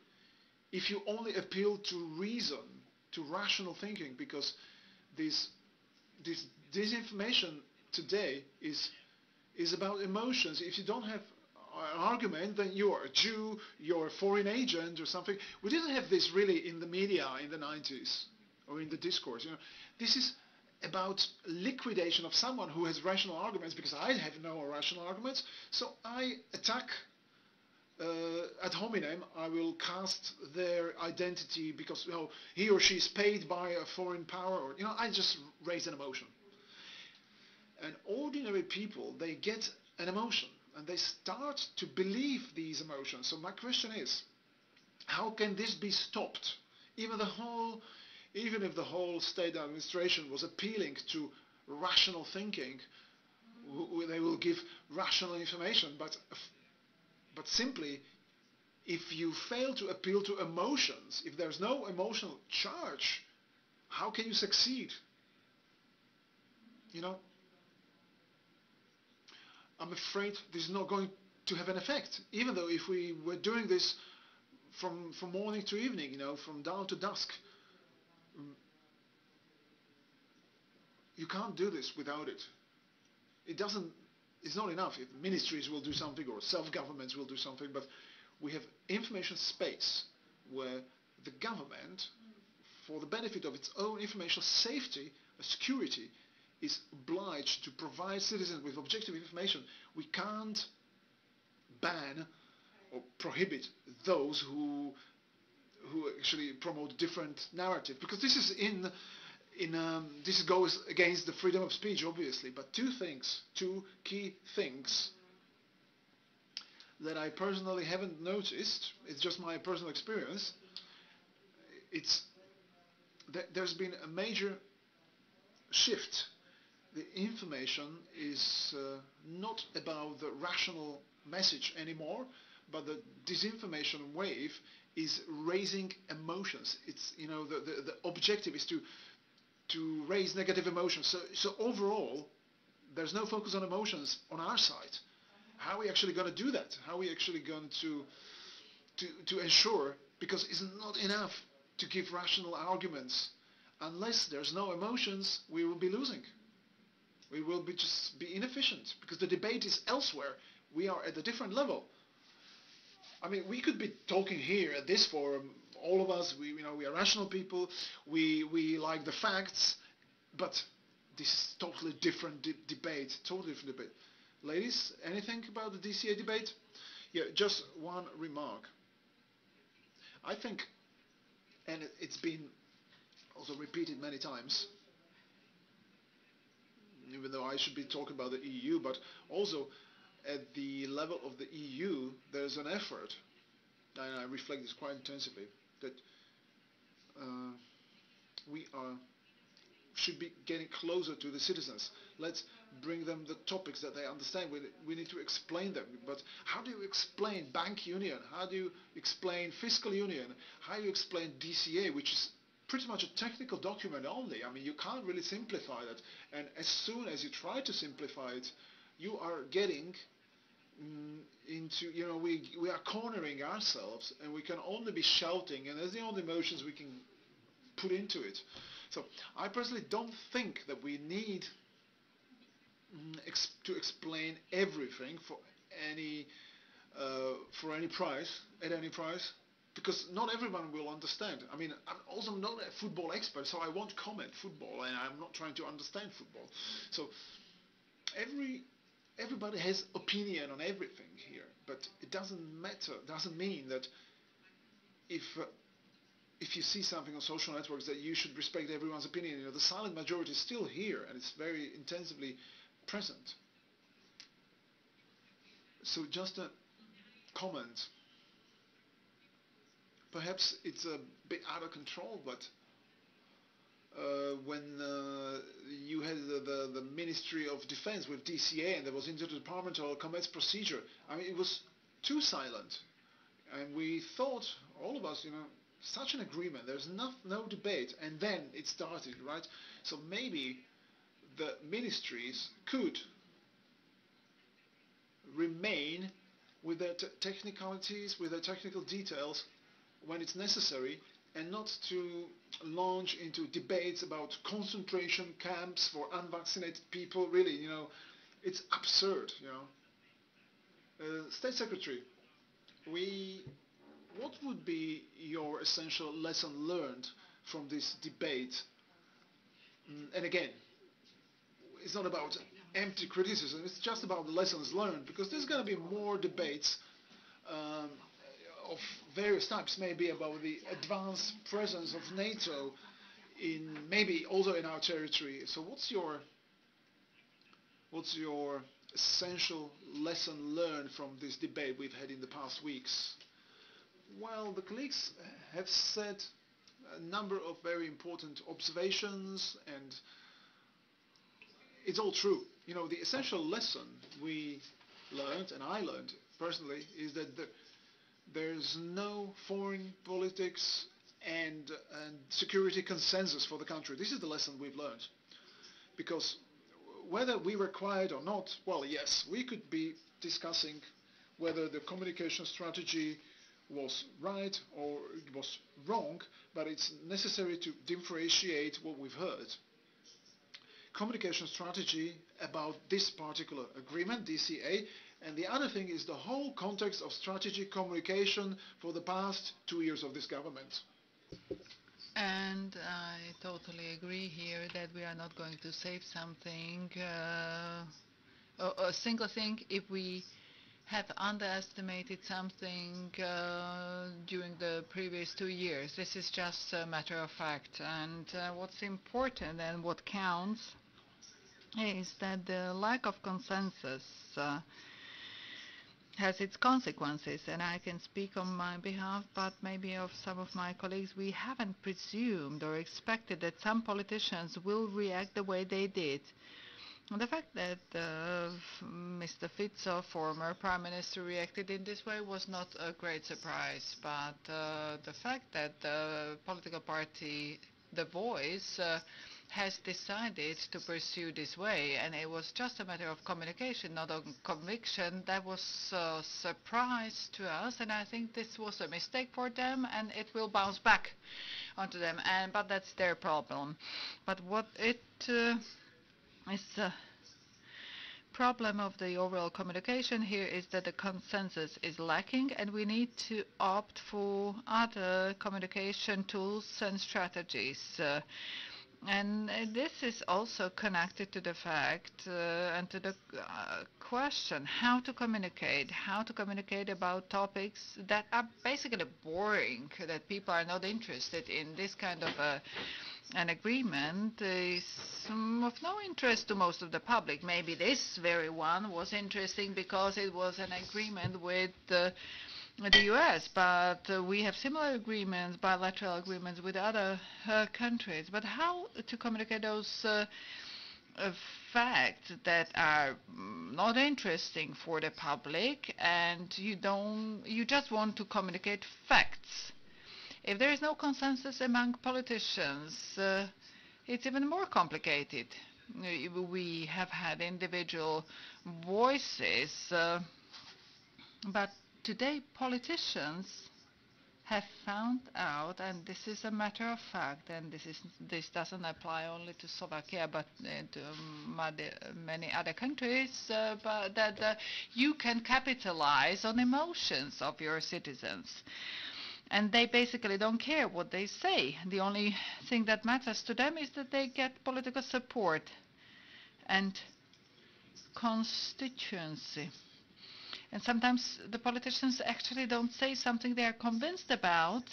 if you only appeal to reason, to rational thinking, because this, this disinformation today is, is about emotions. If you don't have an argument, that you're a Jew, you're a foreign agent or something. We didn't have this really in the media in the 90s or in the discourse. You know, this is about liquidation of someone who has rational arguments because I have no rational arguments. So I attack uh, ad hominem. I will cast their identity because you know, he or she is paid by a foreign power. Or, you know, I just raise an emotion. And ordinary people, they get an emotion and they start to believe these emotions. So my question is, how can this be stopped? Even the whole, even if the whole state administration was appealing to rational thinking, they will give rational information. But, but simply, if you fail to appeal to emotions, if there's no emotional charge, how can you succeed? You know, I'm afraid this is not going to have an effect. Even though if we were doing this from from morning to evening, you know, from dawn to dusk, mm. you can't do this without it. It doesn't. It's not enough if ministries will do something or self-governments will do something, but we have information space where the government, for the benefit of its own information safety, security, is obliged to provide citizens with objective information. We can't ban or prohibit those who who actually promote different narrative because this is in in um, this goes against the freedom of speech obviously but two things two key things that I personally haven't noticed it's just my personal experience it's that there's been a major shift the information is uh, not about the rational message anymore, but the disinformation wave is raising emotions. It's you know the, the, the objective is to to raise negative emotions. So so overall, there's no focus on emotions on our side. How are we actually going to do that? How are we actually going to to to ensure because it's not enough to give rational arguments. Unless there's no emotions, we will be losing we will be just be inefficient because the debate is elsewhere. We are at a different level. I mean, we could be talking here at this forum, all of us, we, you know, we are rational people, we, we like the facts, but this is totally different de debate, totally different debate. Ladies, anything about the DCA debate? Yeah, just one remark. I think, and it's been also repeated many times, even though I should be talking about the EU, but also at the level of the EU, there's an effort, and I reflect this quite intensively, that uh, we are should be getting closer to the citizens. Let's bring them the topics that they understand. We, we need to explain them. But how do you explain bank union? How do you explain fiscal union? How do you explain DCA, which is pretty much a technical document only. I mean, you can't really simplify that. And as soon as you try to simplify it, you are getting mm, into, you know, we, we are cornering ourselves and we can only be shouting and that's the only emotions we can put into it. So I personally don't think that we need mm, ex to explain everything for any uh, for any price at any price because not everyone will understand. I mean, I'm also not a football expert, so I won't comment football, and I'm not trying to understand football. So every everybody has opinion on everything here, but it doesn't matter. Doesn't mean that if uh, if you see something on social networks that you should respect everyone's opinion. You know, the silent majority is still here, and it's very intensively present. So just a comment perhaps it's a bit out of control, but uh, when uh, you had the, the, the, Ministry of Defense with DCA and there was interdepartmental commerce procedure, I mean, it was too silent. And we thought, all of us, you know, such an agreement, there's no, no debate, and then it started, right? So maybe the ministries could remain with their technicalities, with their technical details, when it's necessary and not to launch into debates about concentration camps for unvaccinated people. Really, you know, it's absurd, you know. Uh, State Secretary, we, what would be your essential lesson learned from this debate? Mm, and again, it's not about empty criticism, it's just about the lessons learned because there's going to be more debates um, of various types, maybe about the advanced presence of NATO in maybe also in our territory. So what's your what's your essential lesson learned from this debate we've had in the past weeks? Well, the colleagues have said a number of very important observations and it's all true. You know, the essential lesson we learned, and I learned personally, is that the, there's no foreign politics and, and security consensus for the country. This is the lesson we've learned. Because whether we were quiet or not, well, yes, we could be discussing whether the communication strategy was right or it was wrong, but it's necessary to differentiate what we've heard. Communication strategy about this particular agreement, DCA, and the other thing is the whole context of strategic communication for the past two years of this government. And I totally agree here that we are not going to save something, uh, a, single thing, if we have underestimated something uh, during the previous two years. This is just a matter of fact. And uh, what's important and what counts is that the lack of consensus uh, has its consequences, and I can speak on my behalf, but maybe of some of my colleagues, we haven't presumed or expected that some politicians will react the way they did. The fact that uh, Mr. Fico, former prime minister, reacted in this way was not a great surprise, but uh, the fact that the political party, The Voice, uh, has decided to pursue this way, and it was just a matter of communication, not a conviction. That was a surprise to us, and I think this was a mistake for them, and it will bounce back onto them. And but that's their problem. But what it uh, is problem of the overall communication here is that the consensus is lacking, and we need to opt for other communication tools and strategies. Uh, and uh, this is also connected to the fact uh, and to the uh, question how to communicate, how to communicate about topics that are basically boring, that people are not interested in. This kind of a, an agreement is of no interest to most of the public. Maybe this very one was interesting because it was an agreement with uh, the U.S., but uh, we have similar agreements, bilateral agreements with other uh, countries. But how to communicate those uh, uh, facts that are mm, not interesting for the public, and you don't, you just want to communicate facts. If there is no consensus among politicians, uh, it's even more complicated. We have had individual voices, uh, but today politicians have found out, and this is a matter of fact, and this is this doesn't apply only to Slovakia but uh, to many other countries, uh, but that uh, you can capitalize on emotions of your citizens. And they basically don't care what they say. The only thing that matters to them is that they get political support and constituency. And sometimes the politicians actually don't say something they are convinced about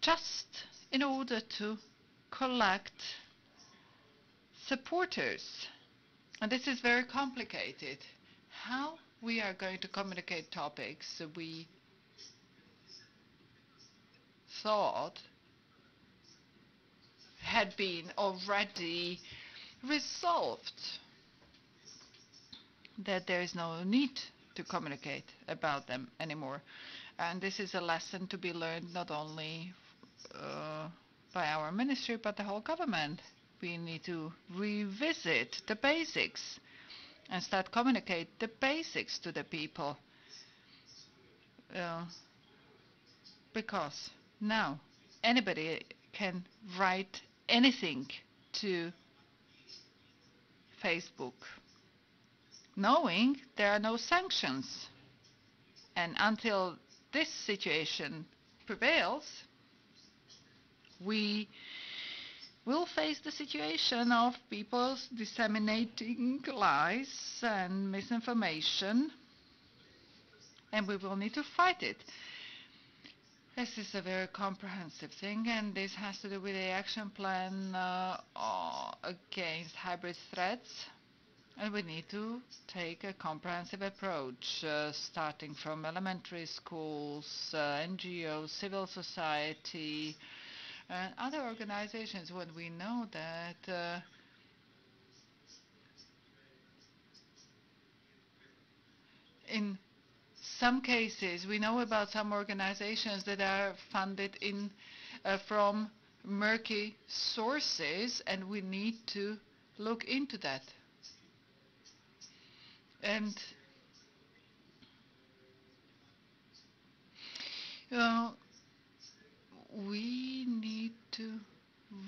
just in order to collect supporters. And this is very complicated. How we are going to communicate topics we thought had been already resolved that there is no need to communicate about them anymore. And this is a lesson to be learned not only uh, by our ministry, but the whole government. We need to revisit the basics and start communicate the basics to the people. Uh, because now anybody can write anything to Facebook knowing there are no sanctions. And until this situation prevails, we will face the situation of people disseminating lies and misinformation, and we will need to fight it. This is a very comprehensive thing, and this has to do with the action plan uh, against hybrid threats and we need to take a comprehensive approach, uh, starting from elementary schools, uh, NGOs, civil society, and other organizations when we know that uh, in some cases we know about some organizations that are funded in uh, from murky sources and we need to look into that and uh, we need to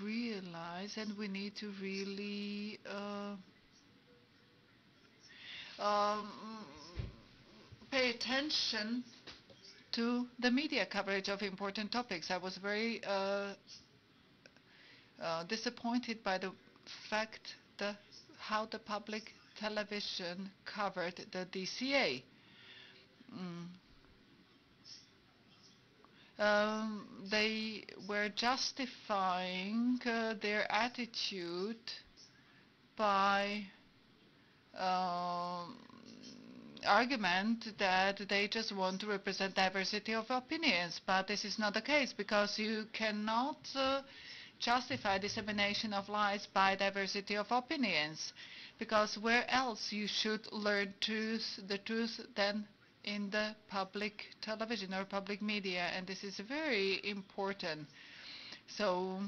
realize and we need to really uh, um, pay attention to the media coverage of important topics. I was very uh, uh, disappointed by the fact that how the public television covered the DCA. Mm. Um, they were justifying uh, their attitude by um, argument that they just want to represent diversity of opinions, but this is not the case because you cannot uh, justify dissemination of lies by diversity of opinions because where else you should learn truth, the truth than in the public television or public media, and this is very important. So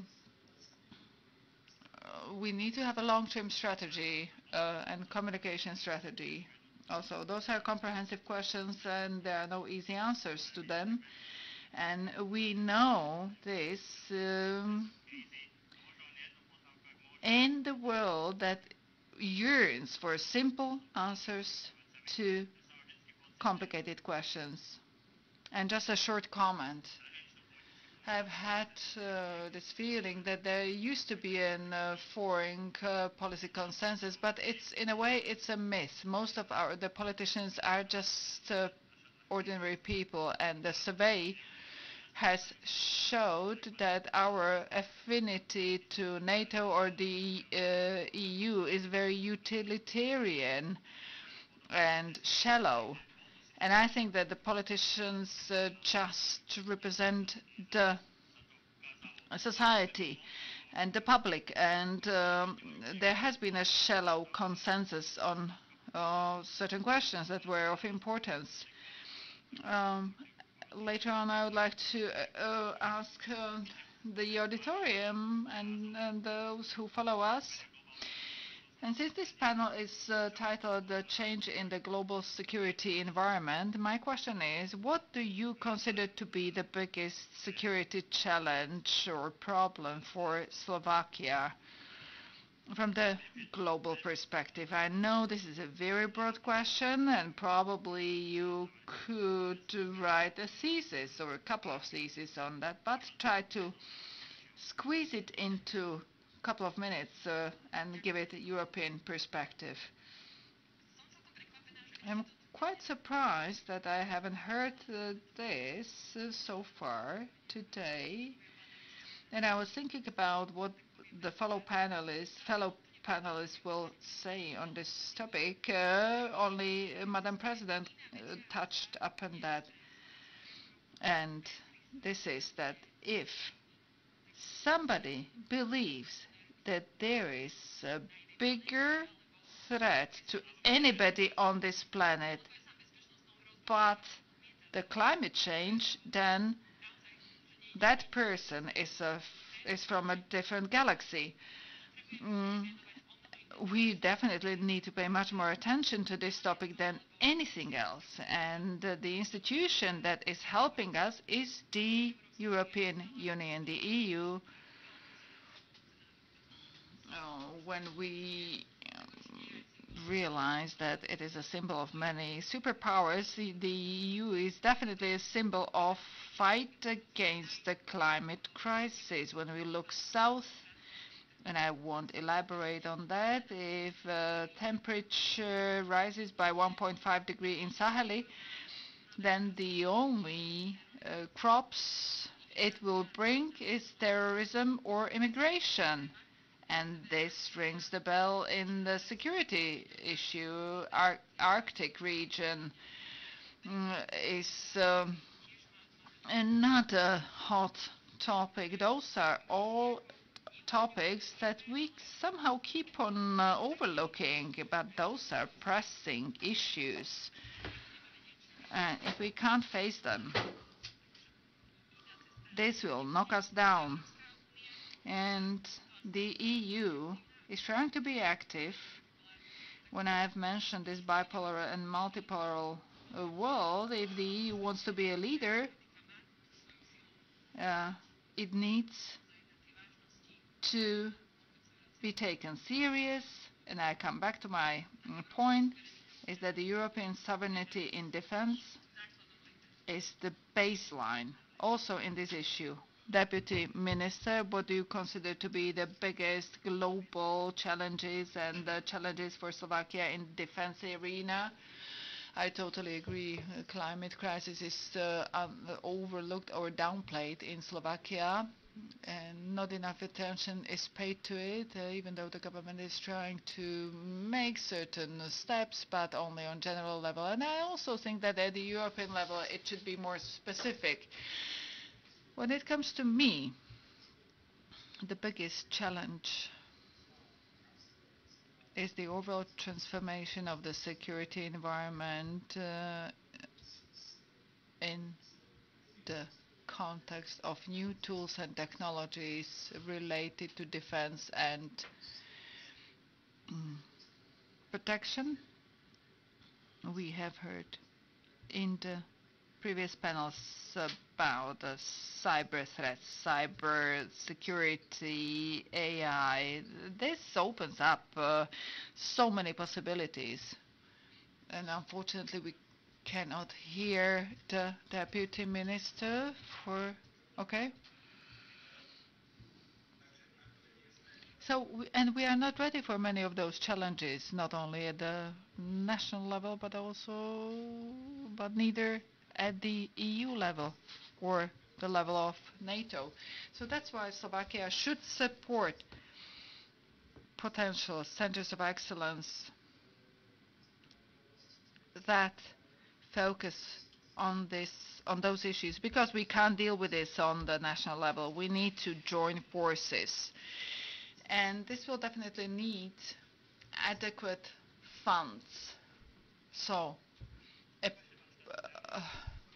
uh, we need to have a long-term strategy uh, and communication strategy. Also, those are comprehensive questions, and there are no easy answers to them. And we know this um, in the world that yearns for simple answers to complicated questions. And just a short comment. I've had uh, this feeling that there used to be a uh, foreign uh, policy consensus, but it's in a way it's a myth. Most of our the politicians are just uh, ordinary people, and the survey has showed that our affinity to NATO or the uh, EU is very utilitarian and shallow. And I think that the politicians uh, just represent the society and the public. And um, there has been a shallow consensus on uh, certain questions that were of importance. Um, later on I would like to uh, uh, ask uh, the auditorium and, and those who follow us. And since this panel is uh, titled The Change in the Global Security Environment, my question is, what do you consider to be the biggest security challenge or problem for Slovakia from the global perspective? I know this is a very broad question and probably you could write a thesis or a couple of theses on that, but try to squeeze it into a couple of minutes uh, and give it a European perspective. I'm quite surprised that I haven't heard uh, this uh, so far today. And I was thinking about what the fellow panelists, fellow panelists will say on this topic. Uh, only Madam President uh, touched upon that. And this is that if somebody believes that there is a bigger threat to anybody on this planet but the climate change, then that person is, a, is from a different galaxy. Mm, we definitely need to pay much more attention to this topic than anything else. And uh, the institution that is helping us is the European Union, the EU, when we realize that it is a symbol of many superpowers, the, the EU is definitely a symbol of fight against the climate crisis. When we look south, and I won't elaborate on that, if uh, temperature rises by 1.5 degree in Saheli, then the only uh, crops it will bring is terrorism or immigration and this rings the bell in the security issue. Ar Arctic region mm, is um, not a hot topic. Those are all topics that we somehow keep on uh, overlooking, but those are pressing issues. And if we can't face them, this will knock us down. And the EU is trying to be active when I have mentioned this bipolar and multipolar uh, world. If the EU wants to be a leader, uh, it needs to be taken serious. And I come back to my mm, point, is that the European sovereignty in defense is the baseline also in this issue. Deputy Minister, what do you consider to be the biggest global challenges and the challenges for Slovakia in defense arena? I totally agree. The climate crisis is uh, um, overlooked or downplayed in Slovakia and not enough attention is paid to it, uh, even though the government is trying to make certain steps, but only on general level. And I also think that at the European level, it should be more specific. When it comes to me, the biggest challenge is the overall transformation of the security environment uh, in the context of new tools and technologies related to defense and mm, protection. We have heard in the previous panels about uh, cyber threats, cyber security, AI. This opens up uh, so many possibilities. And unfortunately, we cannot hear the deputy minister for, okay? So, and we are not ready for many of those challenges, not only at the national level, but also, but neither at the EU level or the level of NATO. So that's why Slovakia should support potential centers of excellence that focus on this on those issues because we can't deal with this on the national level. We need to join forces. And this will definitely need adequate funds. So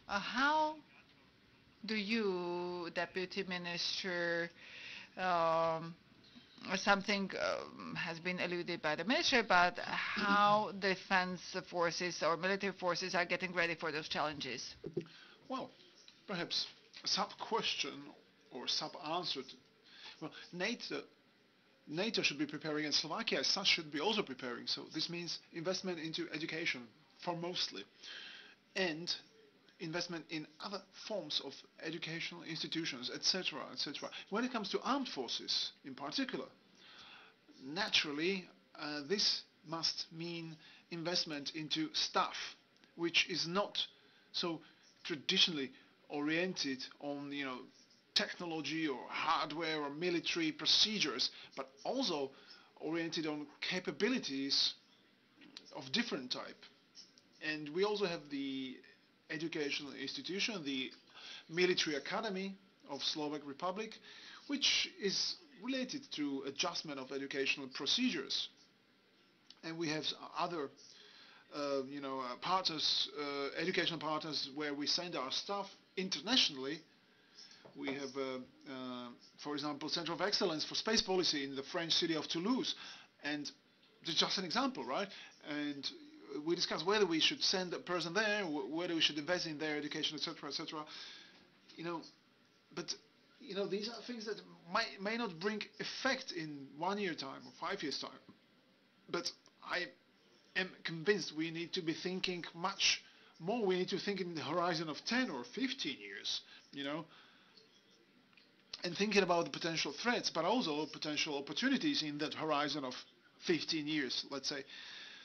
how do you, Deputy Minister, um, something um, has been alluded by the ministry about how defense forces or military forces are getting ready for those challenges. Well, perhaps a sub-question or sub-answer. Well, NATO, NATO should be preparing, and Slovakia as such should be also preparing. So this means investment into education, for mostly, and investment in other forms of educational institutions, etc., etc. When it comes to armed forces, in particular, naturally, uh, this must mean investment into staff, which is not so traditionally oriented on you know technology or hardware or military procedures, but also oriented on capabilities of different type. And we also have the educational institution, the military academy of Slovak Republic, which is related to adjustment of educational procedures. And we have other uh, you know, uh, partners, uh, educational partners where we send our staff internationally. We have, uh, uh, for example, Center of Excellence for Space Policy in the French city of Toulouse. And it's just an example, right? And we discuss whether we should send a person there, whether we should invest in their education, etc., etc. You know, but you know, these are things that might, may not bring effect in one year time or five years time. But I am convinced we need to be thinking much more. We need to think in the horizon of 10 or 15 years, you know, and thinking about the potential threats, but also potential opportunities in that horizon of 15 years, let's say.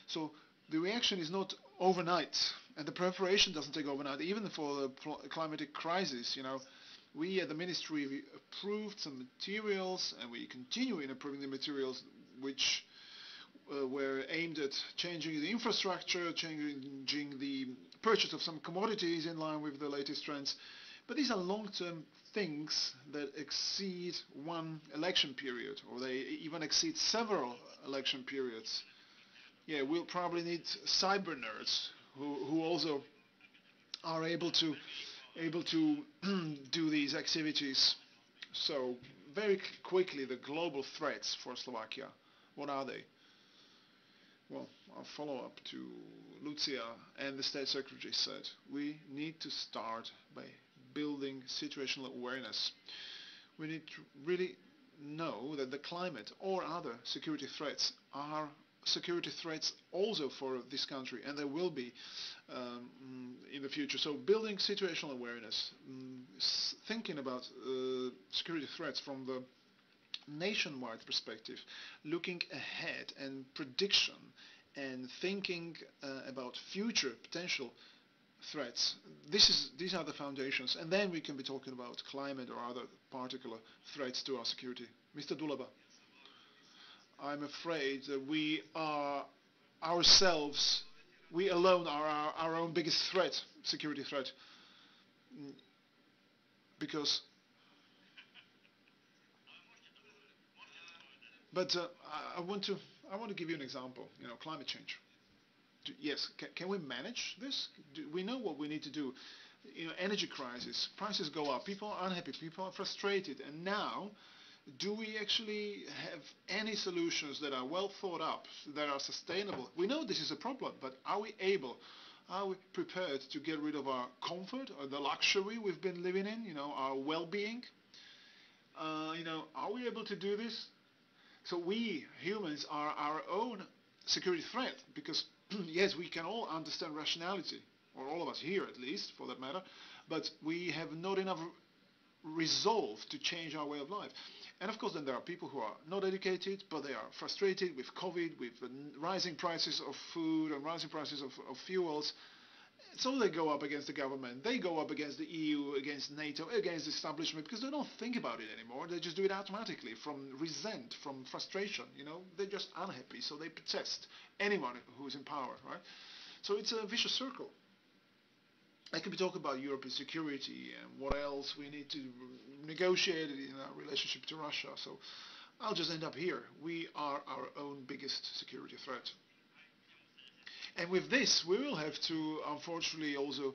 So the reaction is not overnight, and the preparation doesn't take overnight, even for the climatic crisis, you know. We at the ministry approved some materials, and we continue in approving the materials which uh, were aimed at changing the infrastructure, changing the purchase of some commodities in line with the latest trends. But these are long-term things that exceed one election period, or they even exceed several election periods. Yeah, we'll probably need cyber nerds who, who also are able to able to do these activities. So very quickly, the global threats for Slovakia. What are they? Well, I'll follow up to Lucia and the State Secretary said, we need to start by building situational awareness. We need to really know that the climate or other security threats are security threats also for this country, and there will be um, in the future. So building situational awareness, mm, thinking about uh, security threats from the nationwide perspective, looking ahead and prediction and thinking uh, about future potential threats. This is, these are the foundations. And then we can be talking about climate or other particular threats to our security. Mr. Duleba, I'm afraid that we are ourselves, we alone are our, our own biggest threat, security threat. Mm, Because But uh, I, want to I want to give you an example. You know, climate change. Do, yes, can, can we manage this? Do we know what we need to do? You know, energy crisis, prices go up, people are unhappy, people are frustrated, and now, do we actually have any solutions that are well thought up, that are sustainable? We know this is a problem, but are we able? Are we prepared to get rid of our comfort or the luxury we've been living in? You know, our well-being. Uh, you know, are we able to do this? So we humans are our own security threat because yes, we can all understand rationality, or all of us here at least, for that matter, but we have not enough resolve to change our way of life. And of course, then there are people who are not educated, but they are frustrated with COVID, with the rising prices of food and rising prices of, of fuels. So they go up against the government, they go up against the EU, against NATO, against the establishment, because they don't think about it anymore. They just do it automatically from resent, from frustration. You know, they're just unhappy, so they protest anyone who's in power, right? So it's a vicious circle. I could be talking about European security and what else we need to negotiate in our relationship to Russia. So I'll just end up here. We are our own biggest security threat. And with this, we will have to, unfortunately, also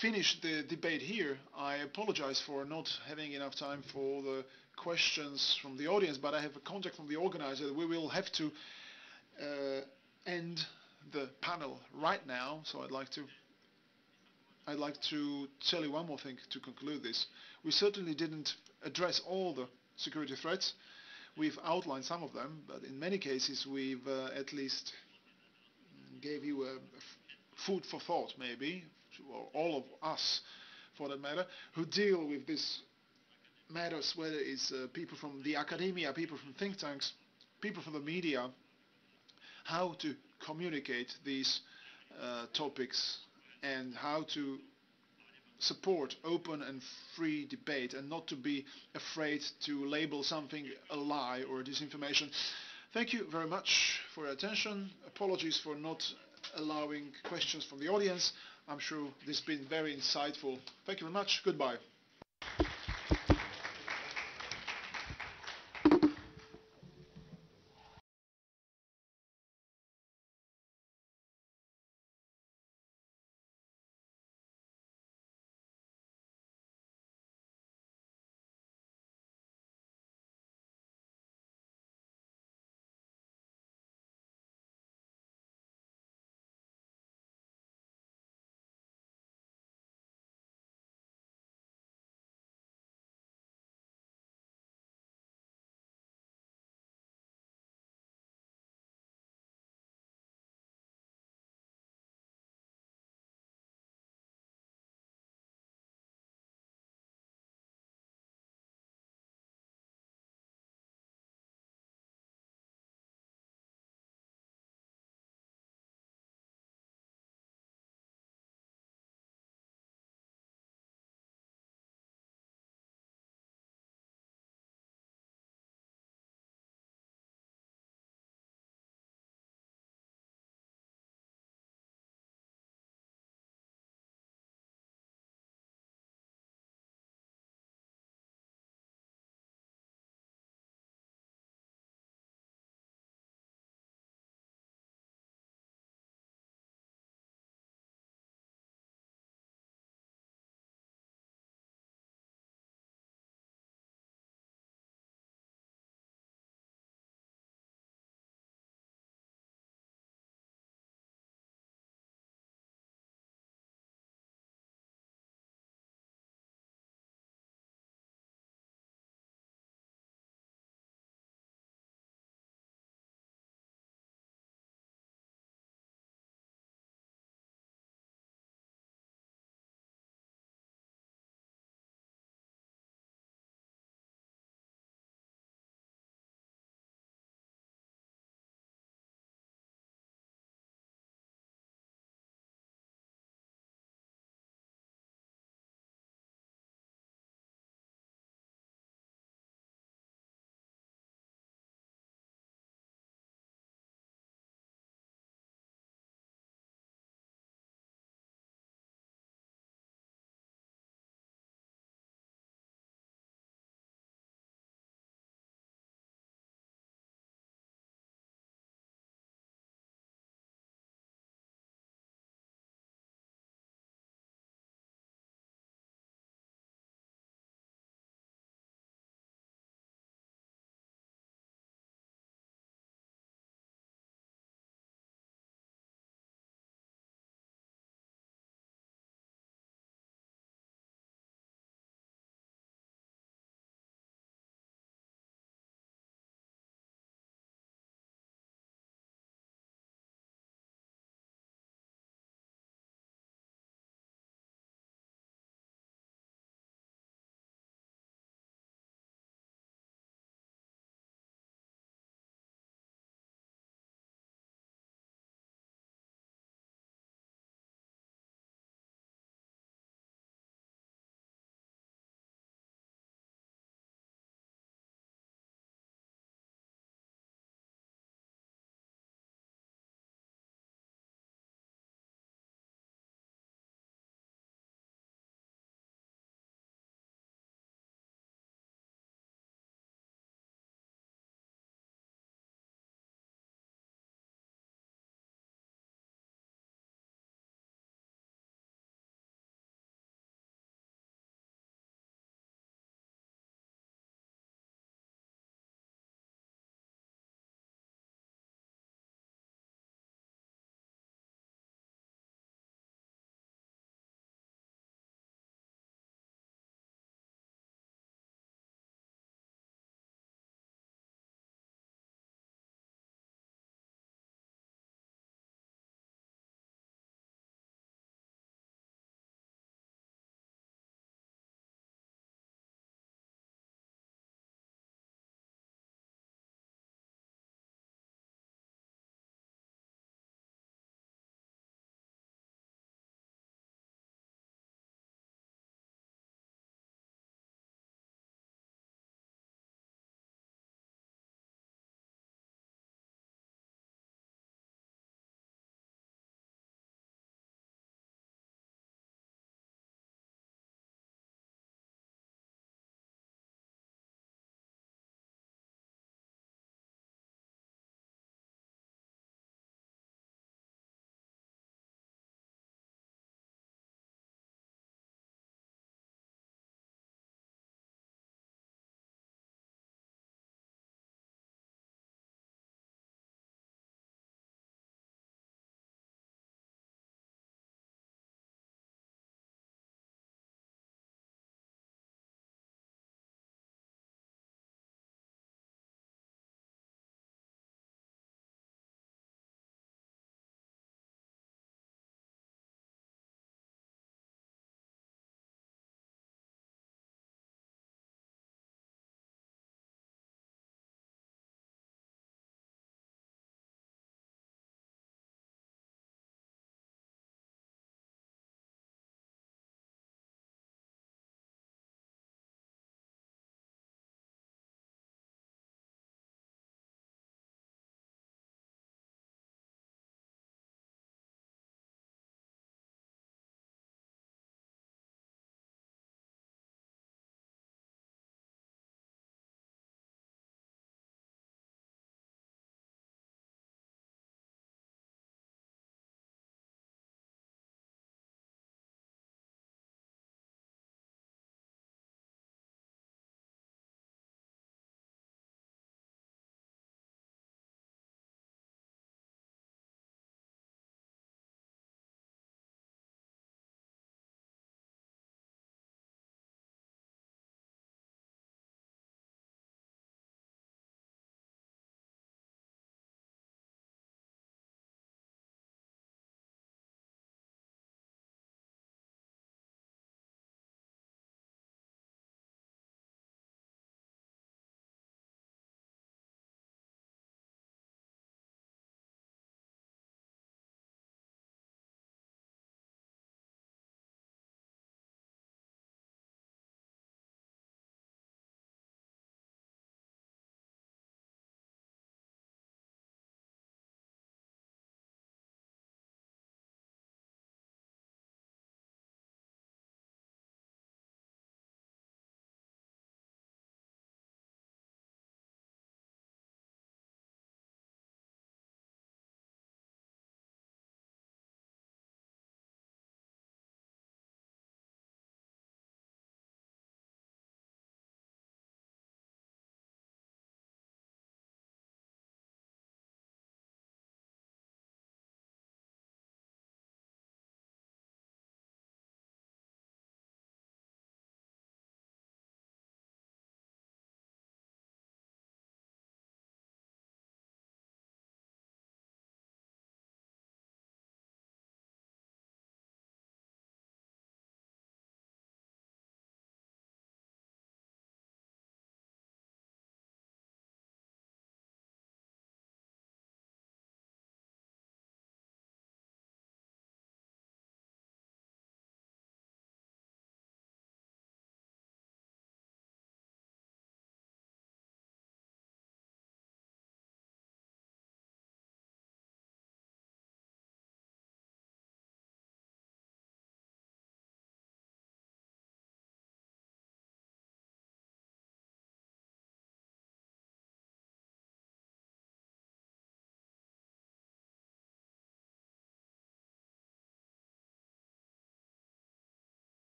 finish the debate here. I apologize for not having enough time for the questions from the audience, but I have a contact from the organizer we will have to uh, end the panel right now. So I'd like to I'd like to tell you one more thing to conclude this. We certainly didn't address all the security threats. We've outlined some of them, but in many cases we've uh, at least gave you food for thought, maybe, or all of us, for that matter, who deal with these matters, whether it's uh, people from the academia, people from think tanks, people from the media, how to communicate these uh, topics and how to support open and free debate and not to be afraid to label something a lie or disinformation. Thank you very much for your attention. Apologies for not allowing questions from the audience. I'm sure this has been very insightful. Thank you very much. Goodbye.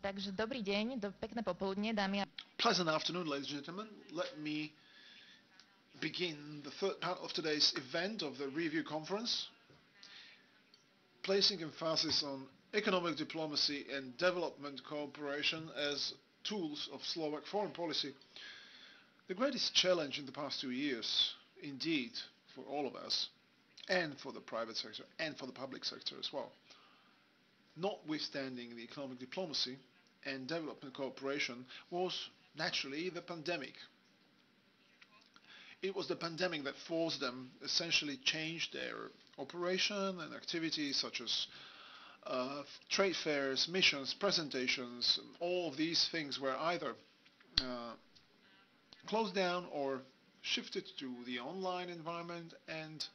Takže dobrý deň, do, pekné popoludne, dámy a... Pleasant afternoon, ladies and gentlemen. Let me begin the third part of today's event of the review conference, placing emphasis on economic diplomacy and development cooperation as tools of Slovak foreign policy. The greatest challenge in the past two years, indeed, for all of us, and for the private sector, and for the public sector as well, notwithstanding the economic diplomacy and development cooperation, was naturally the pandemic. It was the pandemic that forced them essentially change their operation and activities such as uh, trade fairs, missions, presentations, all of these things were either uh, closed down or shifted to the online environment and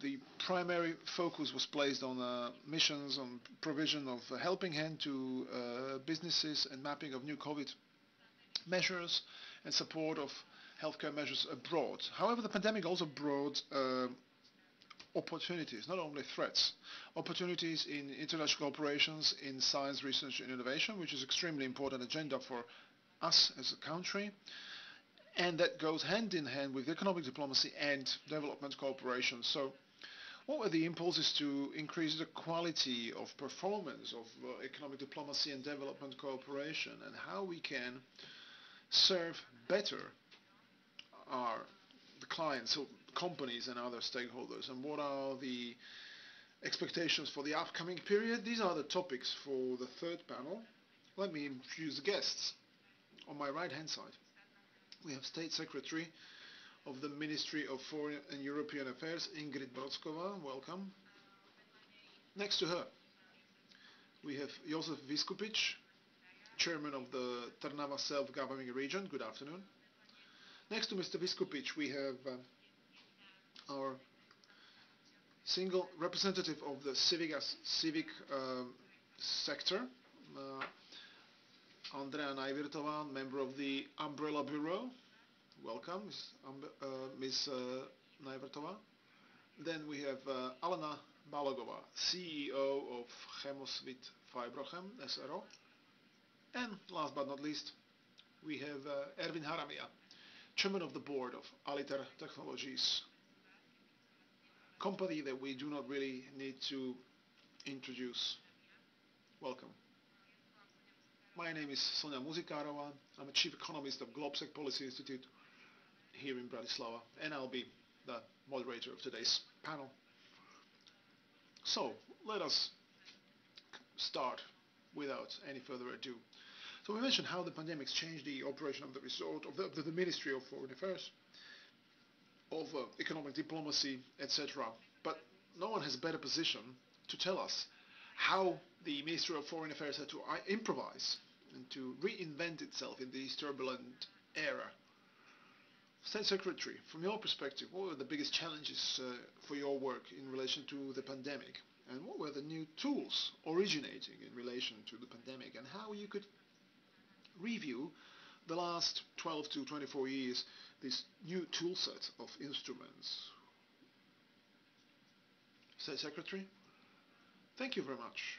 the primary focus was placed on uh, missions, on provision of a helping hand to uh, businesses and mapping of new COVID measures and support of healthcare measures abroad. However, the pandemic also brought uh, opportunities, not only threats. Opportunities in international cooperations in science, research and innovation, which is extremely important agenda for us as a country. And that goes hand in hand with economic diplomacy and development cooperation. So what were the impulses to increase the quality of performance of uh, economic diplomacy and development cooperation and how we can serve better our clients, so companies and other stakeholders, and what are the expectations for the upcoming period? These are the topics for the third panel. Let me introduce the guests. On my right hand side, we have State Secretary of the Ministry of Foreign and European Affairs, Ingrid Brocková. Welcome. Next to her, we have Jozef Viskupič, Chairman of the Trnava Self-Governing Region. Good afternoon. Next to Mr. Viskupič, we have uh, our single representative of the civic, civic um, sector, uh, Andrea Najvirtová, member of the Umbrella Bureau. Welcome, Ms. Um, uh, Ms. Uh, Najvirtová. Then we have uh, Alena Balogová, CEO of Chemosvit Fibrochem SRO. And last but not least, we have uh, Erwin Haramia, chairman of the board of Aliter Technologies, company that we do not really need to introduce. Welcome. My name is Sonia Muzikárová. I'm a chief economist of Globsec Policy Institute here in Bratislava, and I'll be the moderator of today's panel. So, let us start without any further ado. So we mentioned how the pandemics changed the operation of the resort of the, of the Ministry of Foreign Affairs, of uh, economic diplomacy, etc. But no one has a better position to tell us how the Ministry of Foreign Affairs had to uh, improvise and to reinvent itself in this turbulent era. State Secretary, from your perspective, what were the biggest challenges uh, for your work in relation to the pandemic? And what were the new tools originating in relation to the pandemic and how you could review the last 12 to 24 years, this new tool set of instruments. State Secretary, thank you very much.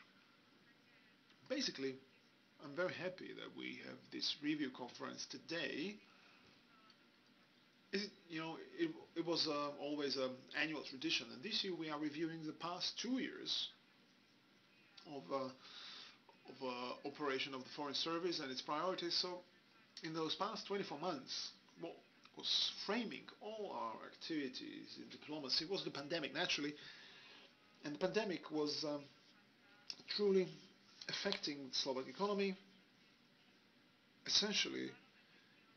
Basically, I'm very happy that we have this review conference today. It, you know, it, it was uh, always an annual tradition, and this year we are reviewing the past two years of uh, of uh, operation of the Foreign Service and its priorities. So in those past 24 months, what was framing all our activities in diplomacy was the pandemic, naturally. And the pandemic was um, truly affecting the Slovak economy. Essentially,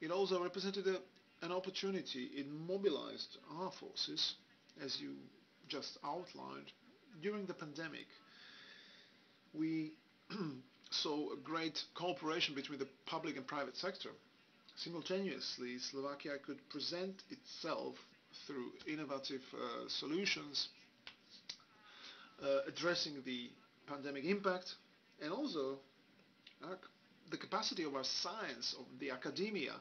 it also represented a, an opportunity. It mobilized our forces, as you just outlined, during the pandemic. We saw a great cooperation between the public and private sector. Simultaneously, Slovakia could present itself through innovative uh, solutions uh, addressing the pandemic impact and also uh, the capacity of our science, of the academia,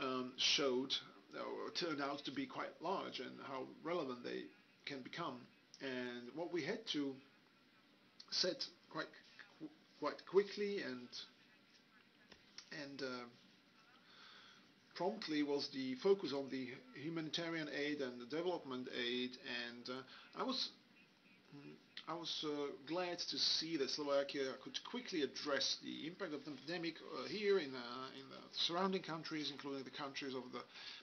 um, showed or turned out to be quite large and how relevant they can become. And what we had to set quite quite quickly and and uh, promptly was the focus on the humanitarian aid and the development aid, and uh, I was I was uh, glad to see that Slovakia could quickly address the impact of the pandemic uh, here in, uh, in the surrounding countries, including the countries of the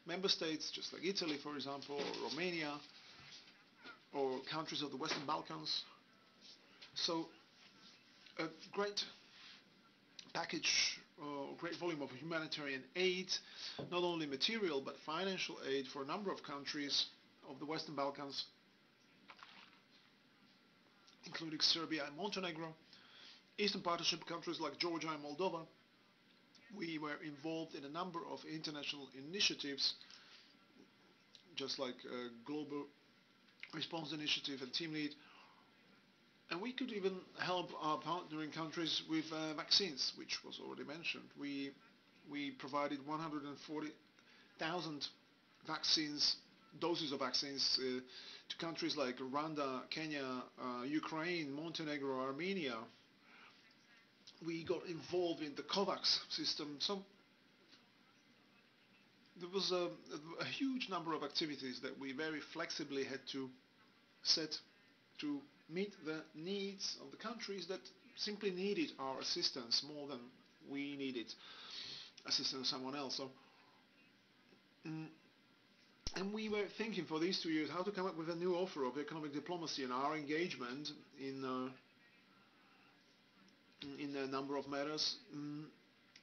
member states, just like Italy, for example, or Romania, or countries of the Western Balkans. So a great package uh, great volume of humanitarian aid, not only material but financial aid for a number of countries of the Western Balkans, including Serbia and Montenegro, Eastern Partnership countries like Georgia and Moldova. We were involved in a number of international initiatives, just like uh, Global Response Initiative and Team Lead, and we could even help our partnering countries with uh, vaccines, which was already mentioned. We we provided 140,000 vaccines, doses of vaccines uh, to countries like Rwanda, Kenya, uh, Ukraine, Montenegro, Armenia. We got involved in the COVAX system. So there was a, a huge number of activities that we very flexibly had to set to meet the needs of the countries that simply needed our assistance more than we needed assistance of someone else. So, mm, and we were thinking for these two years how to come up with a new offer of economic diplomacy and our engagement in uh, in a number of matters, mm,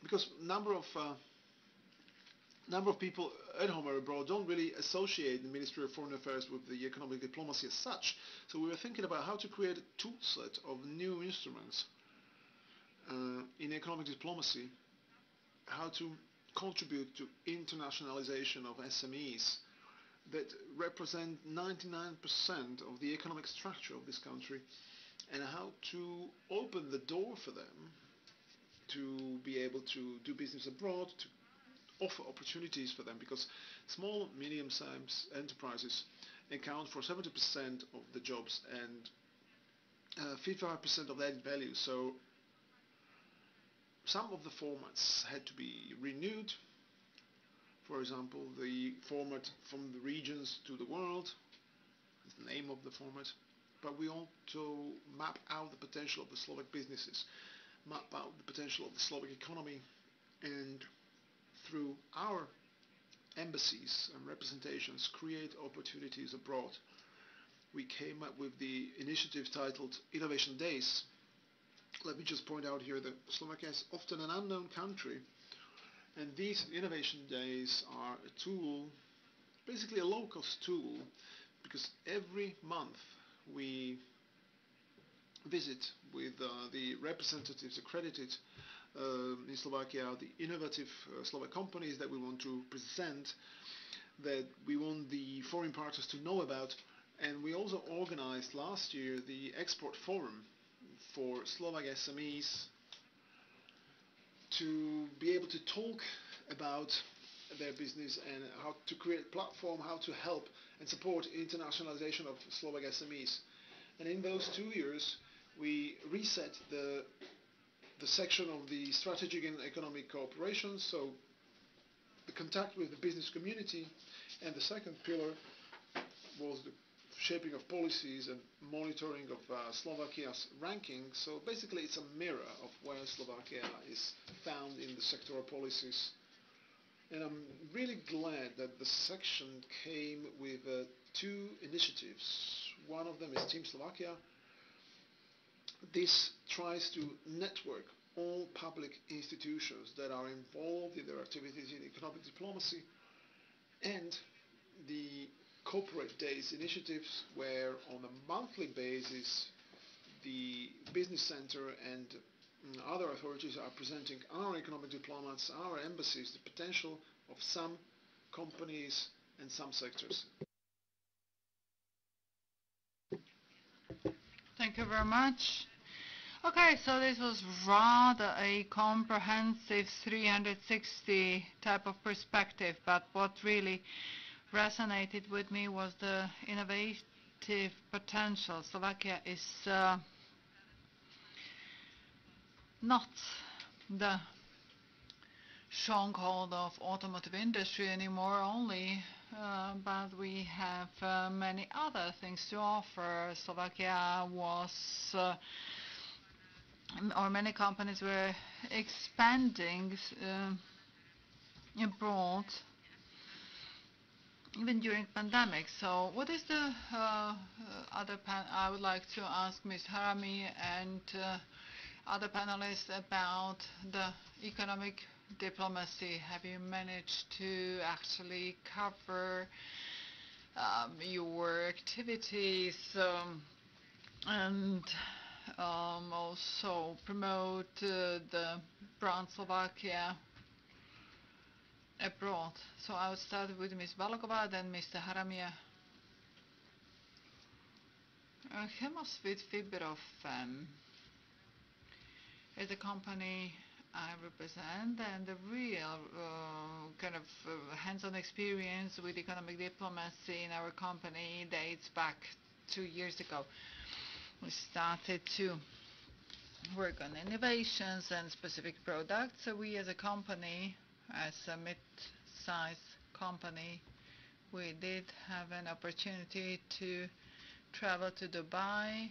because number of uh, number of people at home or abroad don't really associate the Ministry of Foreign Affairs with the economic diplomacy as such. So we were thinking about how to create a toolset of new instruments uh, in economic diplomacy, how to contribute to internationalization of SMEs that represent 99% of the economic structure of this country and how to open the door for them to be able to do business abroad, to offer opportunities for them because small, medium-sized enterprises account for 70% of the jobs and uh, 55% of added value. So some of the formats had to be renewed. For example, the format from the regions to the world is the name of the format. But we also map out the potential of the Slovak businesses, map out the potential of the Slovak economy, and through our embassies and representations create opportunities abroad. We came up with the initiative titled Innovation Days. Let me just point out here that Slovakia is often an unknown country and these Innovation Days are a tool, basically a low-cost tool, because every month we visit with uh, the representatives accredited uh, in Slovakia, the innovative uh, Slovak companies that we want to present, that we want the foreign partners to know about. And we also organized last year the Export Forum for Slovak SMEs to be able to talk about their business and how to create a platform, how to help and support internationalization of Slovak SMEs. And in those two years, we reset the the section of the strategic and economic cooperation, so the contact with the business community, and the second pillar was the shaping of policies and monitoring of uh, Slovakia's ranking. So basically it's a mirror of where Slovakia is found in the sectoral policies. And I'm really glad that the section came with uh, two initiatives. One of them is Team Slovakia, this tries to network all public institutions that are involved in their activities in economic diplomacy and the corporate days initiatives where on a monthly basis the business center and mm, other authorities are presenting our economic diplomats, our embassies, the potential of some companies and some sectors. Thank you very much. Okay, so this was rather a comprehensive 360 type of perspective, but what really resonated with me was the innovative potential. Slovakia is uh, not the stronghold of automotive industry anymore only, uh, but we have uh, many other things to offer. Slovakia was, uh, or many companies were expanding uh, abroad even during pandemic. So what is the uh, other pan I would like to ask Ms. Harami and uh, other panelists about the economic diplomacy. Have you managed to actually cover um, your activities um, and um, also promote uh, the brand Slovakia abroad? So I would start with Ms. Balogová, then Mr. Haramia. Uh, Chemosvit Fibrochem is a company I represent and the real uh, kind of uh, hands-on experience with economic diplomacy in our company dates back two years ago. We started to work on innovations and specific products. So we as a company, as a mid-sized company, we did have an opportunity to travel to Dubai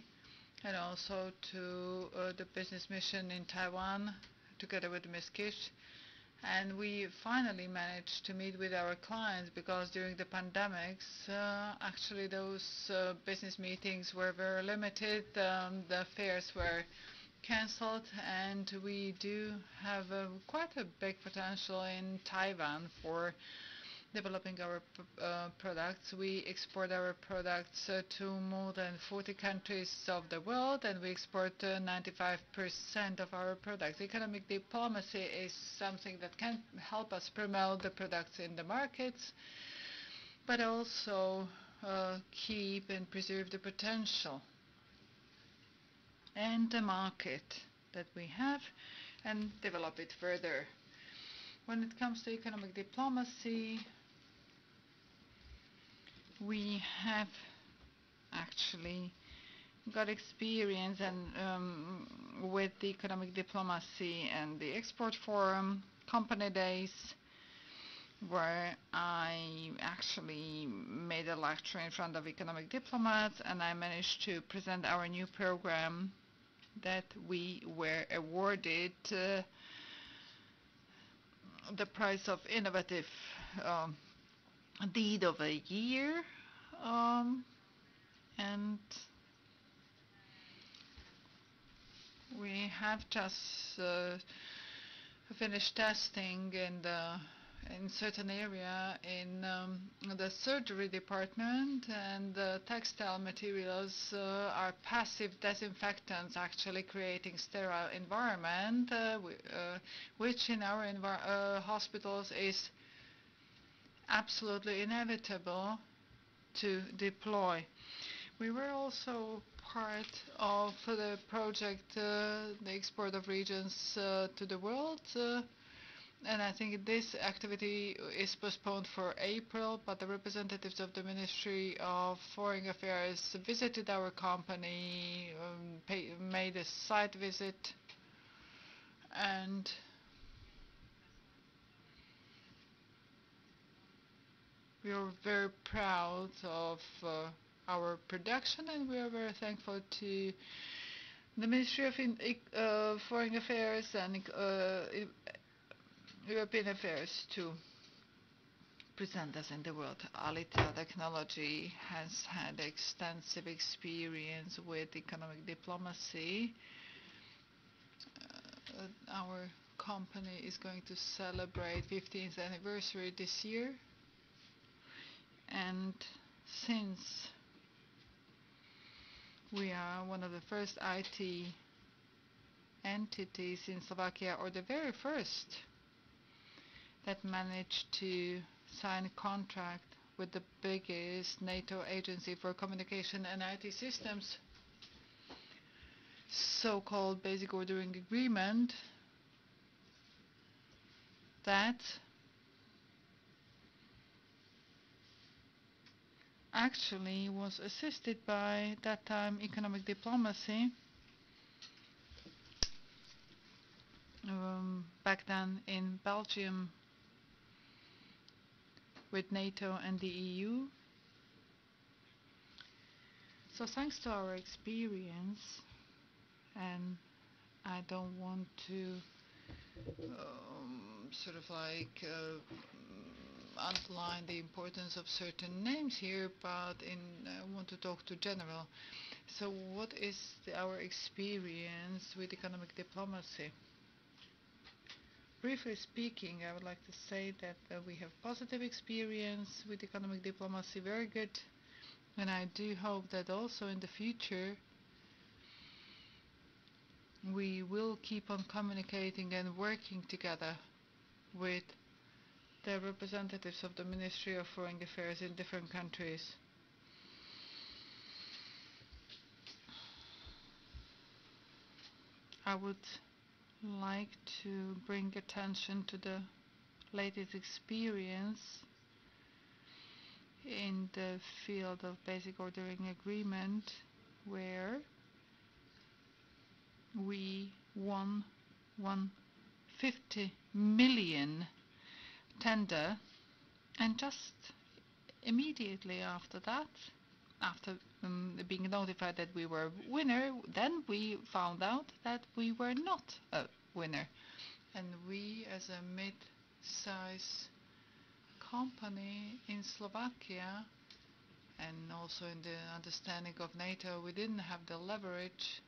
and also to uh, the business mission in Taiwan together with Ms. Kish. And we finally managed to meet with our clients because during the pandemics, uh, actually those uh, business meetings were very limited. Um, the fairs were cancelled and we do have a, quite a big potential in Taiwan for developing our uh, products. We export our products uh, to more than 40 countries of the world, and we export uh, 95% of our products. Economic diplomacy is something that can help us promote the products in the markets, but also uh, keep and preserve the potential and the market that we have and develop it further. When it comes to economic diplomacy, we have actually got experience and um, with the economic diplomacy and the export forum company days where I actually made a lecture in front of economic diplomats and I managed to present our new program that we were awarded uh, the prize of innovative um, deed of a year um, and we have just uh, finished testing in the in certain area in um, the surgery department and the textile materials uh, are passive disinfectants actually creating sterile environment uh, uh, which in our uh, hospitals is absolutely inevitable to deploy. We were also part of the project, the export of regions to the world, and I think this activity is postponed for April, but the representatives of the Ministry of Foreign Affairs visited our company, um, pay, made a site visit, and We are very proud of uh, our production and we are very thankful to the Ministry of in, uh, Foreign Affairs and uh, European Affairs to present us in the world. Aliter Technology has had extensive experience with economic diplomacy. Uh, our company is going to celebrate 15th anniversary this year and since we are one of the first IT entities in Slovakia, or the very first that managed to sign a contract with the biggest NATO agency for communication and IT systems, so-called basic ordering agreement, that actually was assisted by that time economic diplomacy um, back then in Belgium with NATO and the EU. So thanks to our experience, and I don't want to um, sort of like uh, underline the importance of certain names here, but in I want to talk to general. So what is the, our experience with economic diplomacy? Briefly speaking, I would like to say that uh, we have positive experience with economic diplomacy, very good, and I do hope that also in the future we will keep on communicating and working together with the representatives of the Ministry of Foreign Affairs in different countries. I would like to bring attention to the latest experience in the field of basic ordering agreement where we won 150 million tender and just immediately after that after um, being notified that we were a winner, then we found out that we were not a winner. And we, as a mid-size company in Slovakia, and also in the understanding of NATO, we didn't have the leverage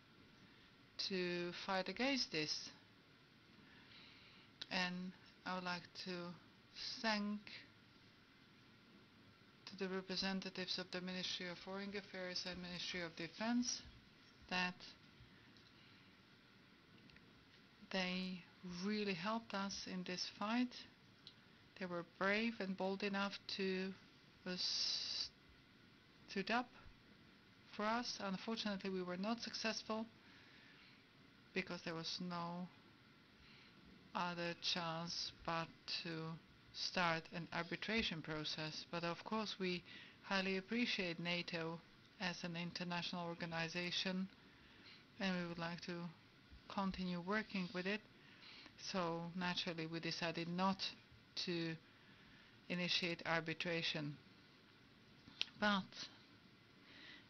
to fight against this. And I would like to thank the representatives of the Ministry of Foreign Affairs and Ministry of Defense that they really helped us in this fight. They were brave and bold enough to uh, stood up for us. Unfortunately, we were not successful because there was no other chance but to start an arbitration process. But of course, we highly appreciate NATO as an international organization, and we would like to continue working with it. So naturally, we decided not to initiate arbitration. But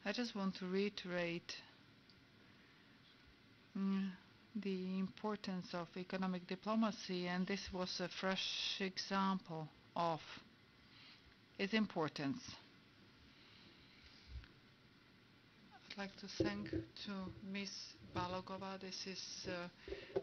I just want to reiterate mm, the importance of economic diplomacy, and this was a fresh example of its importance. I'd like to thank to Ms. Balogová. This is uh,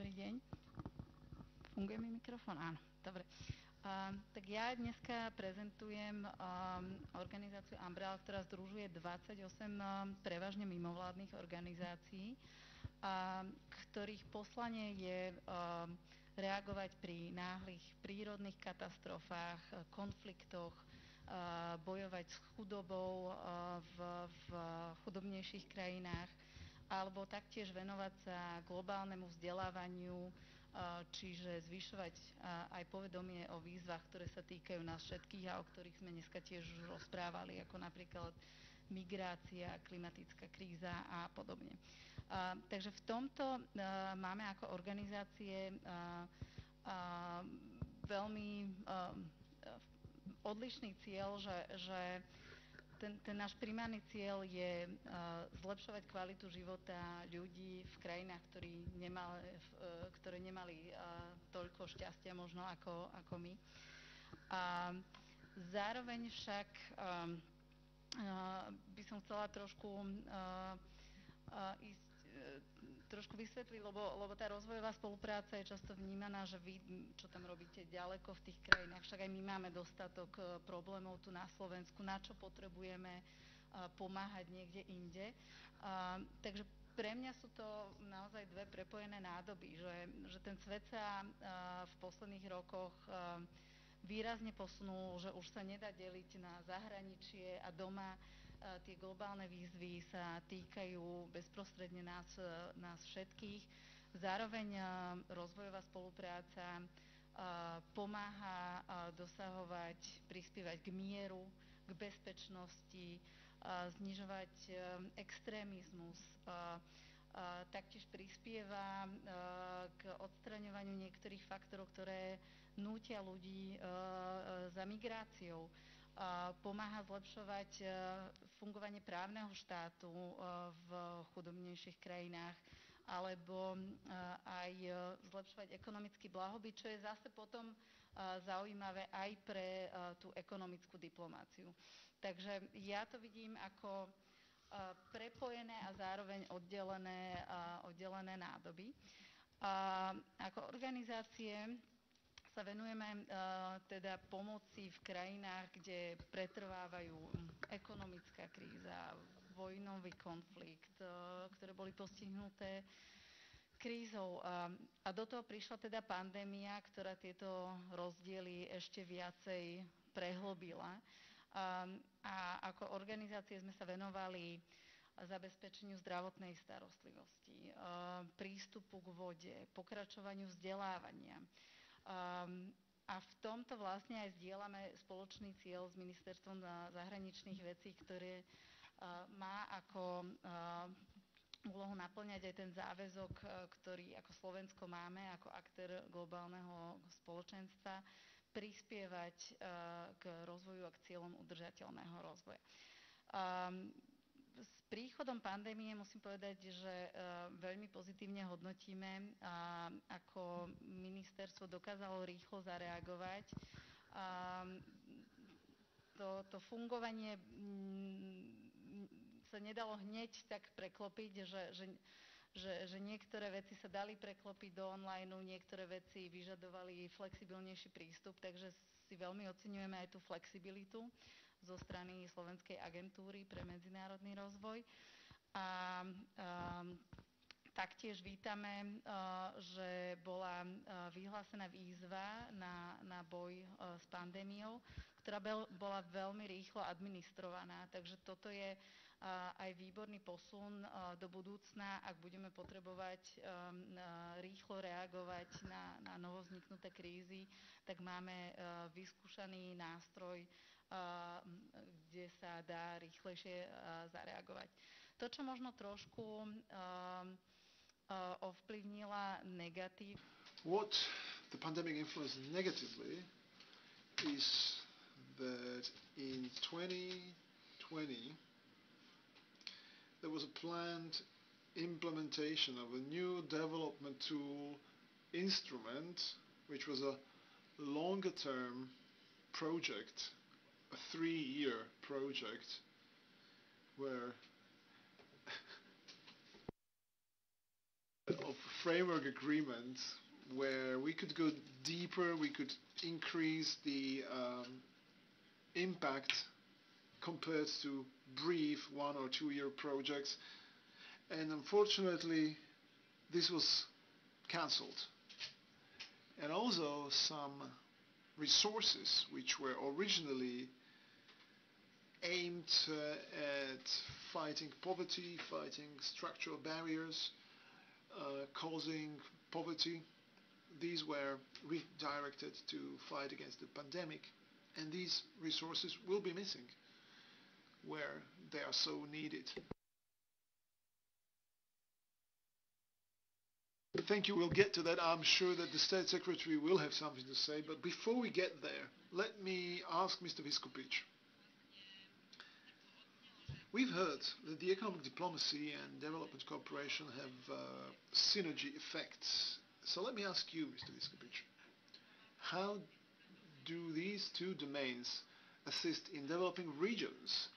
Dobrý deň. Funguje mi mikrofón? Áno, dobre. Um, tak ja dneska prezentujem um, organizáciu Umbrella, ktorá združuje 28 um, prevažne mimovládnych organizácií, um, ktorých poslanie je reagovať pri náhlych prírodných katastrofách, konfliktoch, uh, bojovať s chudobou uh, v, v chudobnejších krajinách, alebo taktiež venovať sa globálnemu vzdelávaniu, čiže zvyšovať aj povedomie o výzvach, ktoré sa týkajú nás všetkých a o ktorých sme dneska tiež už rozprávali, ako napríklad migrácia, klimatická kríza a podobne. Takže v tomto máme ako organizácie veľmi odlišný cieľ, že, že ten, ten náš primárny cieľ je uh, zlepšovať kvalitu života ľudí v krajinách, ktorí nemal, uh, ktoré nemali uh, toľko šťastia možno ako, ako my. A zároveň však by som chcela trošku ísť trošku vysvetliť, lebo, lebo tá rozvojová spolupráca je často vnímaná, že vy, čo tam robíte ďaleko v tých krajinách, však aj my máme dostatok problémov tu na Slovensku, na čo potrebujeme pomáhať niekde inde. Takže pre mňa sú to naozaj dve prepojené nádoby, že, že ten svet sa v posledných rokoch výrazne posunul, že už sa nedá deliť na zahraničie a doma tie globálne výzvy sa týkajú bezprostredne nás, nás všetkých. Zároveň rozvojová spolupráca pomáha dosahovať, prispievať k mieru, k bezpečnosti, znižovať extrémizmus, taktiež prispieva k odstraňovaniu niektorých faktorov, ktoré nútia ľudí za migráciou pomáha zlepšovať fungovanie právneho štátu v chudobnejších krajinách alebo aj zlepšovať ekonomický blahobyt, čo je zase potom zaujímavé aj pre tú ekonomickú diplomáciu. Takže ja to vidím ako prepojené a zároveň oddelené, oddelené nádoby. Ako organizácie sa venujeme teda pomoci v krajinách, kde pretrvávajú ekonomická kríza, vojnový konflikt, ktoré boli postihnuté krízou. A do toho prišla teda pandémia, ktorá tieto rozdiely ešte viacej prehlbila. A ako organizácie sme sa venovali zabezpečeniu zdravotnej starostlivosti, prístupu k vode, pokračovaniu vzdelávania, Um, a v tomto vlastne aj zdieľame spoločný cieľ s Ministerstvom zahraničných vecí, ktoré uh, má ako uh, úlohu naplňať aj ten záväzok, ktorý ako Slovensko máme, ako aktér globálneho spoločenstva, prispievať k rozvoju a k cieľom udržateľného rozvoja. S príchodom pandémie musím povedať, že veľmi pozitívne hodnotíme, ako ministerstvo dokázalo rýchlo zareagovať. To, to fungovanie sa nedalo hneď tak preklopiť, že, že, že, že niektoré veci sa dali preklopiť do online, niektoré veci vyžadovali flexibilnejší prístup, takže si veľmi oceňujeme aj tú flexibilitu zo strany Slovenskej agentúry pre medzinárodný rozvoj. A, a taktiež vítame, že bola vyhlásená výzva na, na boj s pandémiou, ktorá bola veľmi rýchlo administrovaná. Takže toto je aj výborný posun do budúcna, ak budeme potrebovať rýchlo reagovať na, na novozniknuté krízy, tak máme vyskúšaný nástroj kde sa dá rýchlejšie zareagovať. To, čo možno trošku ovplyvnila negatív. What the pandemic influenced negatively is that in 2020 there was a planned implementation of a new development tool instrument which was a longer term project a three-year project where of framework agreement where we could go deeper, we could increase the um, impact compared to brief one or two year projects. And unfortunately, this was cancelled. And also some resources which were originally aimed at fighting poverty, fighting structural barriers uh, causing poverty. These were redirected to fight against the pandemic, and these resources will be missing where they are so needed. Thank you. We'll get to that. I'm sure that the State Secretary will have something to say. But before we get there, let me ask Mr. Viskupič. We've heard that the economic diplomacy and development cooperation have uh, synergy effects. So let me ask you, Mr. Viskupič, how do these two domains assist in developing regions?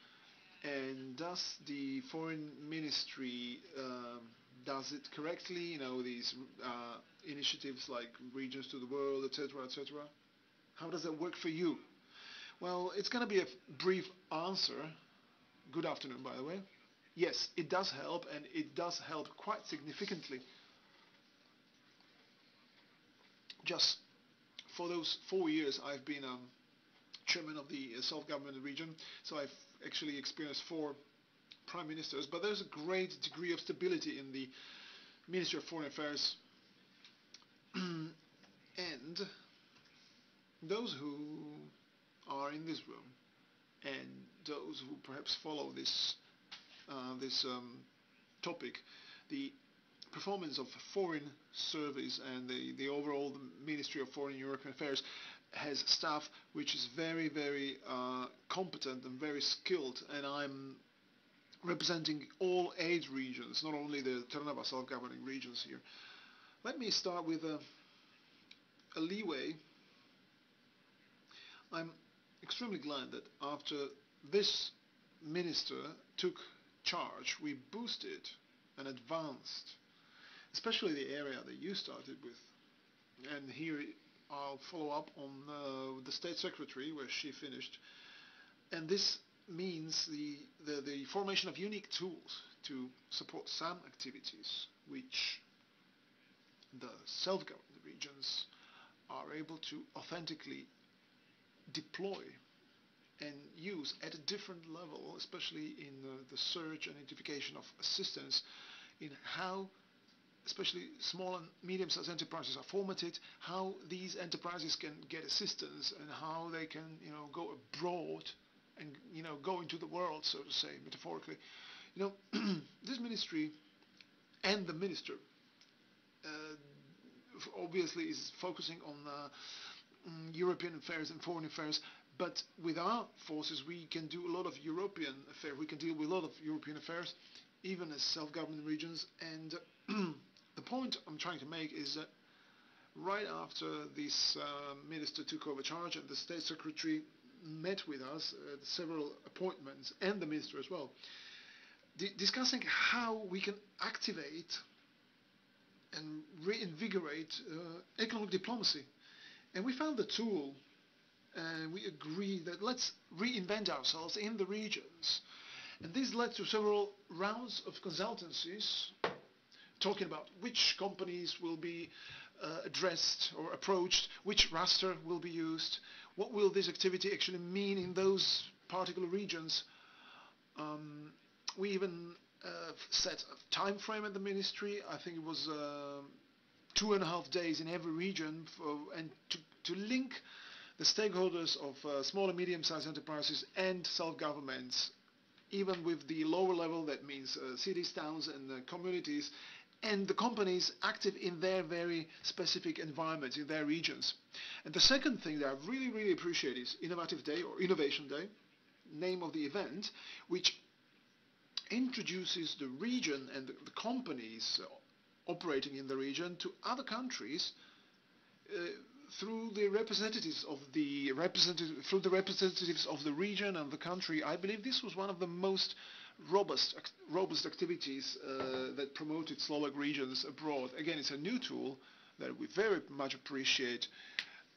And does the foreign ministry um, does it correctly? You know, these uh, initiatives like Regions to the World, etc., etc. How does that work for you? Well, it's going to be a brief answer. Good afternoon, by the way. Yes, it does help, and it does help quite significantly. Just for those four years, I've been um, chairman of the uh, self-government region, so I've actually experienced four prime ministers, but there's a great degree of stability in the Ministry of Foreign Affairs. and those who are in this room and those who perhaps follow this uh, this um, topic, the performance of foreign service and the, the overall Ministry of Foreign European Affairs has staff which is very very uh, competent and very skilled and I'm representing all eight regions, not only the Trnava self-governing regions here. Let me start with a, a leeway. I'm extremely glad that after this minister took charge, we boosted and advanced, especially the area that you started with. And here I'll follow up on uh, the state secretary where she finished. And this means the, the, the formation of unique tools to support some activities which the self-governed regions are able to authentically deploy and use at a different level, especially in uh, the search and identification of assistance, in how especially small and medium-sized enterprises are formatted, how these enterprises can get assistance and how they can you know, go abroad and you know go into the world, so to say, metaphorically. You know, this ministry and the minister uh, obviously is focusing on uh, mm, European affairs and foreign affairs, but with our forces we can do a lot of European affairs. We can deal with a lot of European affairs, even as self-government regions. And the point I'm trying to make is that right after this uh, minister took over charge and the state secretary met with us at several appointments and the minister as well, discussing how we can activate and reinvigorate uh, economic diplomacy. And we found the tool and we agreed that let's reinvent ourselves in the regions. And this led to several rounds of consultancies talking about which companies will be uh, addressed or approached, which raster will be used, what will this activity actually mean in those particular regions. Um, we even uh, set a time frame at the ministry. I think it was uh, two and a half days in every region, for, and to, to link the stakeholders of uh, small and medium-sized enterprises and self-governments, even with the lower level, that means uh, cities, towns, and communities, and the companies active in their very specific environments, in their regions. And the second thing that I really, really appreciate is Innovative Day or Innovation Day, name of the event, which introduces the region and the, the companies operating in the region to other countries uh, through the representatives of the representative through the representatives of the region and the country. I believe this was one of the most robust, robust activities uh, that promoted Slovak regions abroad. Again, it's a new tool that we very much appreciate.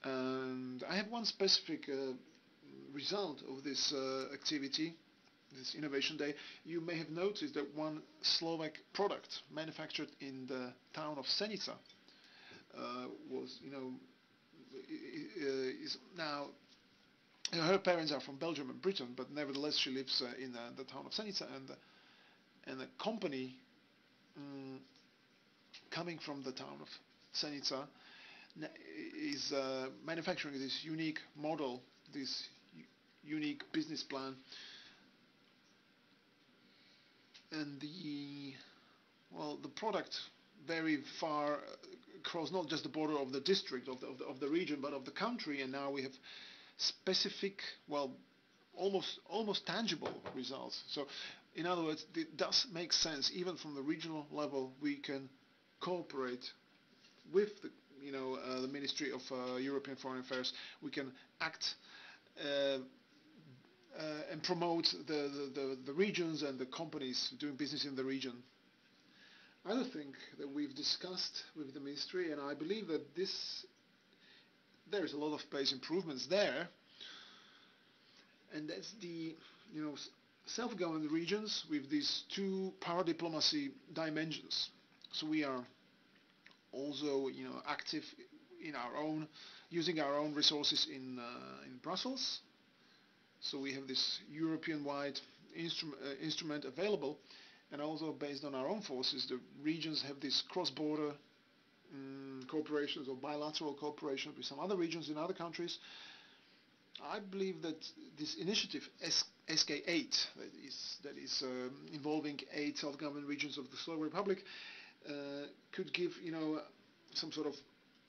And I have one specific uh, result of this uh, activity, this Innovation Day. You may have noticed that one Slovak product manufactured in the town of Senica uh, was, you know, is now you know, her parents are from Belgium and Britain, but nevertheless she lives uh, in uh, the town of Senica, and uh, and a company um, coming from the town of Senica is uh, manufacturing this unique model, this unique business plan, and the well, the product very far across not just the border of the district of the, of the, of the region, but of the country, and now we have specific, well, almost almost tangible results. So, in other words, it does make sense even from the regional level. We can cooperate with the you know uh, the Ministry of uh, European Foreign Affairs. We can act. Uh, uh and promote the, the, the, the, regions and the companies doing business in the region. Other thing that we've discussed with the ministry, and I believe that this there's a lot of pace improvements there, and that's the you know self-governed regions with these two power diplomacy dimensions. So we are also you know active in our own using our own resources in uh, in Brussels. So we have this European-wide uh, instrument available, and also based on our own forces, the regions have these cross-border um, cooperations or bilateral cooperation with some other regions in other countries. I believe that this initiative S SK8 that is that is um, involving eight self-government regions of the Slovak Republic uh, could give you know some sort of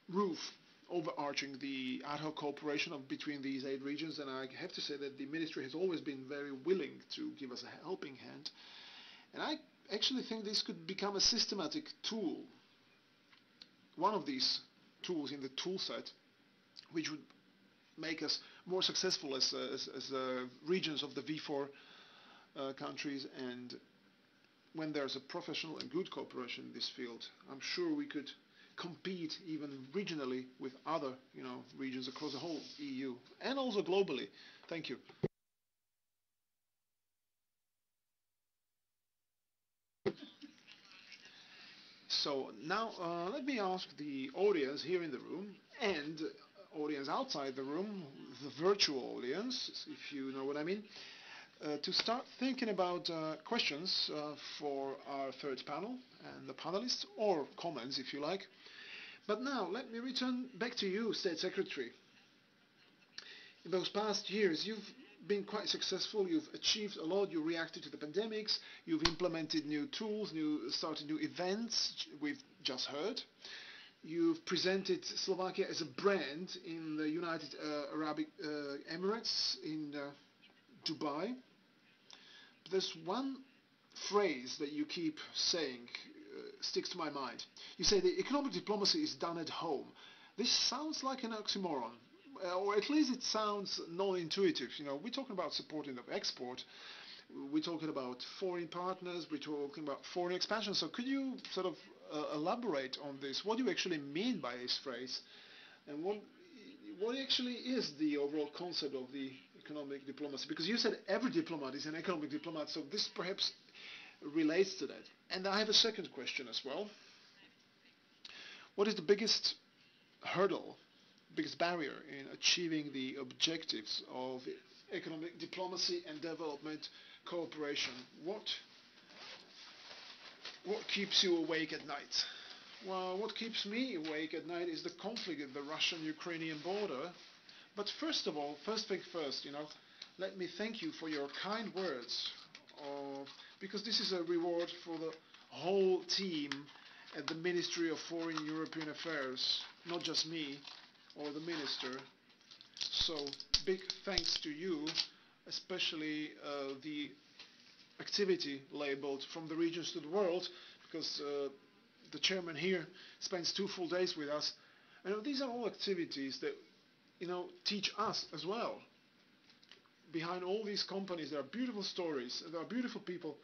roof overarching the ad hoc cooperation of between these eight regions and I have to say that the ministry has always been very willing to give us a helping hand and I actually think this could become a systematic tool one of these tools in the tool set which would make us more successful as, uh, as, as uh, regions of the V4 uh, countries and when there's a professional and good cooperation in this field I'm sure we could compete even regionally with other you know regions across the whole EU and also globally. Thank you. So now uh, let me ask the audience here in the room and audience outside the room, the virtual audience, if you know what I mean, uh, to start thinking about uh, questions uh, for our third panel and the panelists, or comments if you like. But now, let me return back to you, State Secretary. In those past years, you've been quite successful. You've achieved a lot. You reacted to the pandemics. You've implemented new tools, new started new events. We've just heard. You've presented Slovakia as a brand in the United uh, Arab uh, Emirates in uh, Dubai. But there's one phrase that you keep saying sticks to my mind. You say the economic diplomacy is done at home. This sounds like an oxymoron, uh, or at least it sounds non-intuitive. You know, we're talking about supporting the export. We're talking about foreign partners. We're talking about foreign expansion. So could you sort of uh, elaborate on this? What do you actually mean by this phrase? And what what actually is the overall concept of the economic diplomacy? Because you said every diplomat is an economic diplomat, so this perhaps relates to that. And I have a second question as well. What is the biggest hurdle, biggest barrier in achieving the objectives of economic diplomacy and development cooperation? What what keeps you awake at night? Well, what keeps me awake at night is the conflict at the Russian-Ukrainian border. But first of all, first thing first, you know, let me thank you for your kind words of because this is a reward for the whole team at the Ministry of Foreign European Affairs, not just me or the minister. So big thanks to you, especially uh, the activity labeled from the regions to the world, because uh, the chairman here spends two full days with us. And these are all activities that you know teach us as well. Behind all these companies, there are beautiful stories, there are beautiful people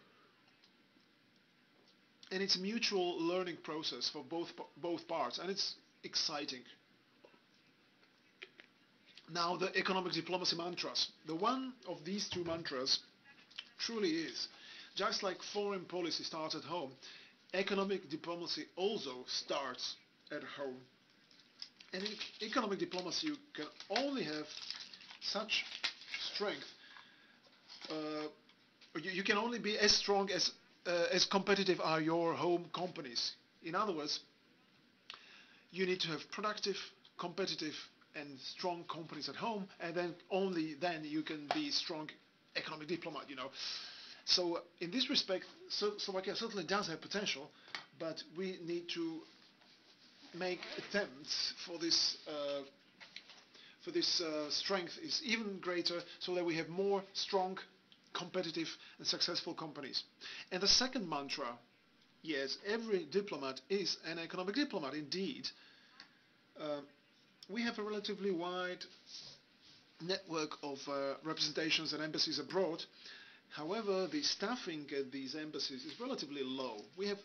and it's a mutual learning process for both both parts, and it's exciting. Now the economic diplomacy mantras. The one of these two mantras truly is, just like foreign policy starts at home, economic diplomacy also starts at home. And in economic diplomacy you can only have such strength, uh, you, you can only be as strong as uh, as competitive are your home companies. In other words, you need to have productive, competitive, and strong companies at home, and then only then you can be strong economic diplomat. You know. So in this respect, so Slovakia certainly does have potential, but we need to make attempts for this. Uh, for this uh, strength is even greater, so that we have more strong competitive and successful companies. And the second mantra, yes, every diplomat is an economic diplomat indeed. Uh, we have a relatively wide network of uh, representations and embassies abroad. However, the staffing at these embassies is relatively low. We have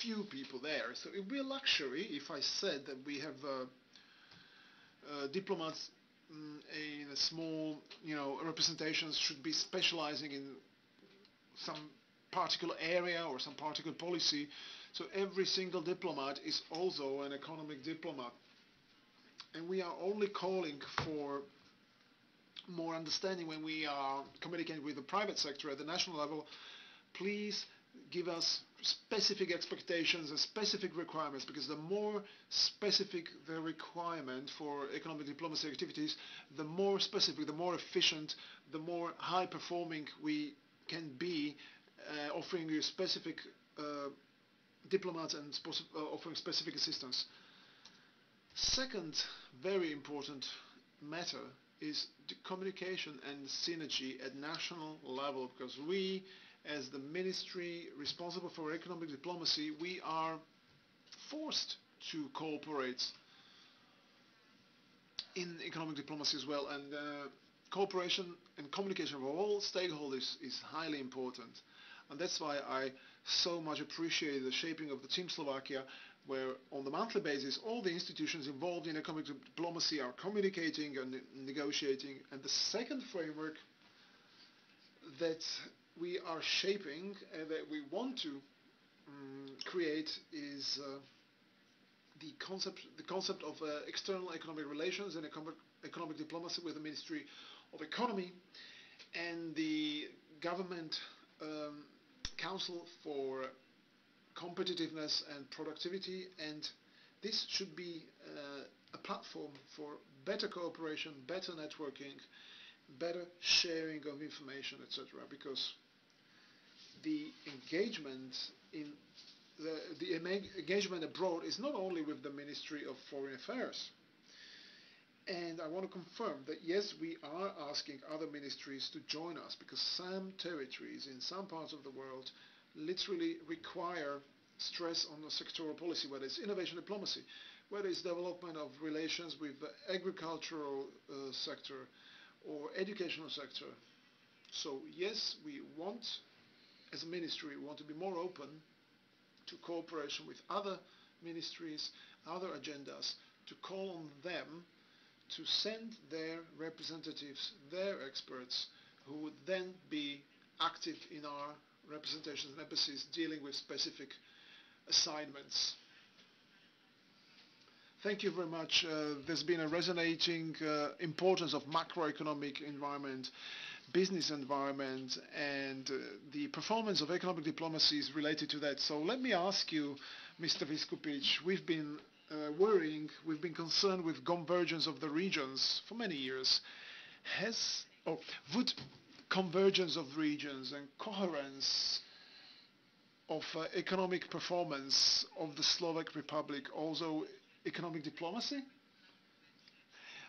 few people there, so it would be a luxury if I said that we have uh, uh, diplomats mm, in a small, you know, representations should be specializing in some particular area or some particular policy. So every single diplomat is also an economic diplomat. And we are only calling for more understanding when we are communicating with the private sector at the national level, please give us specific expectations and specific requirements because the more specific the requirement for economic diplomacy activities, the more specific, the more efficient, the more high performing we can be uh, offering you specific uh, diplomats and uh, offering specific assistance. Second very important matter is the communication and synergy at national level because we as the ministry responsible for economic diplomacy we are forced to cooperate in economic diplomacy as well and uh, cooperation and communication of all stakeholders is highly important. And that's why I so much appreciate the shaping of the Team Slovakia where on the monthly basis all the institutions involved in economic diplomacy are communicating and negotiating. And the second framework that we are shaping and that we want to um, create is uh, the concept the concept of uh, external economic relations and economic, economic diplomacy with the Ministry of Economy and the government um, Council for competitiveness and productivity and this should be uh, a platform for better cooperation, better networking, better sharing of information, etc. Because the engagement in the, the engagement abroad is not only with the Ministry of Foreign Affairs. And I want to confirm that yes, we are asking other ministries to join us because some territories in some parts of the world literally require stress on the sectoral policy, whether it's innovation diplomacy, whether it's development of relations with the agricultural uh, sector or educational sector. So yes, we want, as a ministry, we want to be more open to cooperation with other ministries, other agendas, to call on them to send their representatives, their experts, who would then be active in our representations and embassies dealing with specific assignments. Thank you very much. Uh, there's been a resonating uh, importance of macroeconomic environment, business environment, and uh, the performance of economic diplomacy is related to that. So let me ask you, Mr. Viskupič, we've been uh, worrying, we've been concerned with convergence of the regions for many years. Has, or would convergence of regions and coherence of uh, economic performance of the Slovak Republic also economic diplomacy?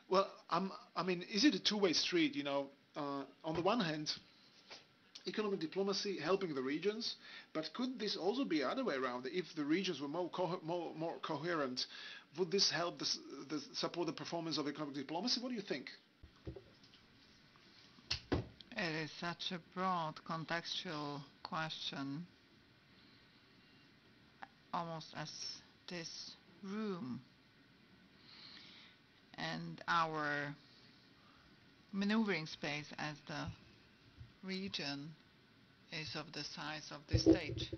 Well, I'm, I mean, is it a two-way street? You know, uh, on the one hand, economic diplomacy helping the regions, but could this also be the other way around? If the regions were more, co more, more coherent, would this help the, the support the performance of economic diplomacy? What do you think? It is such a broad contextual question almost as this room and our maneuvering space as the region is of the size of the stage.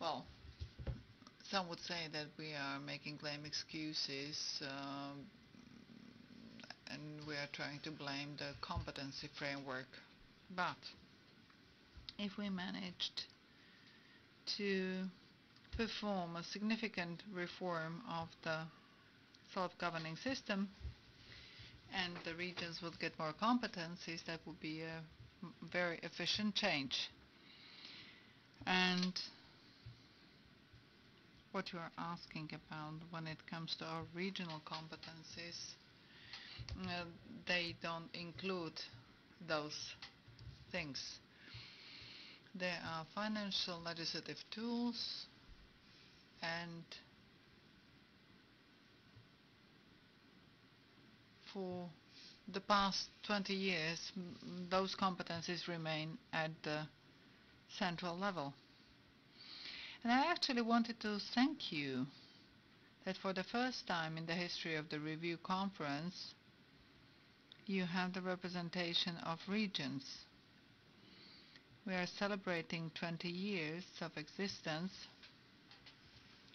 Well, some would say that we are making lame excuses um, and we are trying to blame the competency framework. But if we managed to perform a significant reform of the self-governing system and the regions would get more competencies, that would be a very efficient change. And what you are asking about when it comes to our regional competencies, Uh, they don't include those things. There are financial legislative tools and for the past 20 years, those competencies remain at the central level. And I actually wanted to thank you that for the first time in the history of the review conference, you have the representation of regions. We are celebrating 20 years of existence.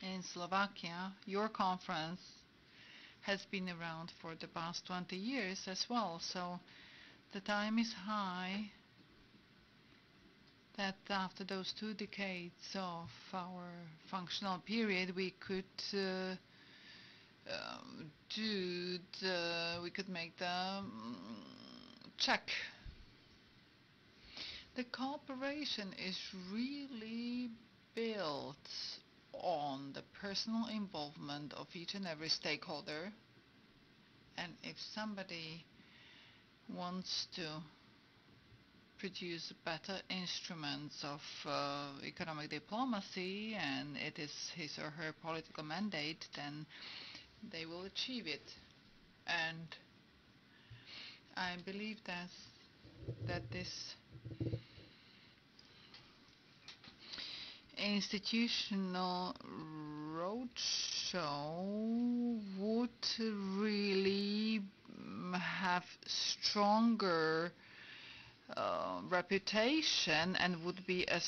In Slovakia, your conference has been around for the past 20 years as well, so the time is high that after those two decades of our functional period, we could uh, um, do the, we could make the um, check. The cooperation is really built on the personal involvement of each and every stakeholder. And if somebody wants to produce better instruments of uh, economic diplomacy and it is his or her political mandate, then they will achieve it. And I believe that that this institutional roadshow would really have stronger uh, reputation and would be a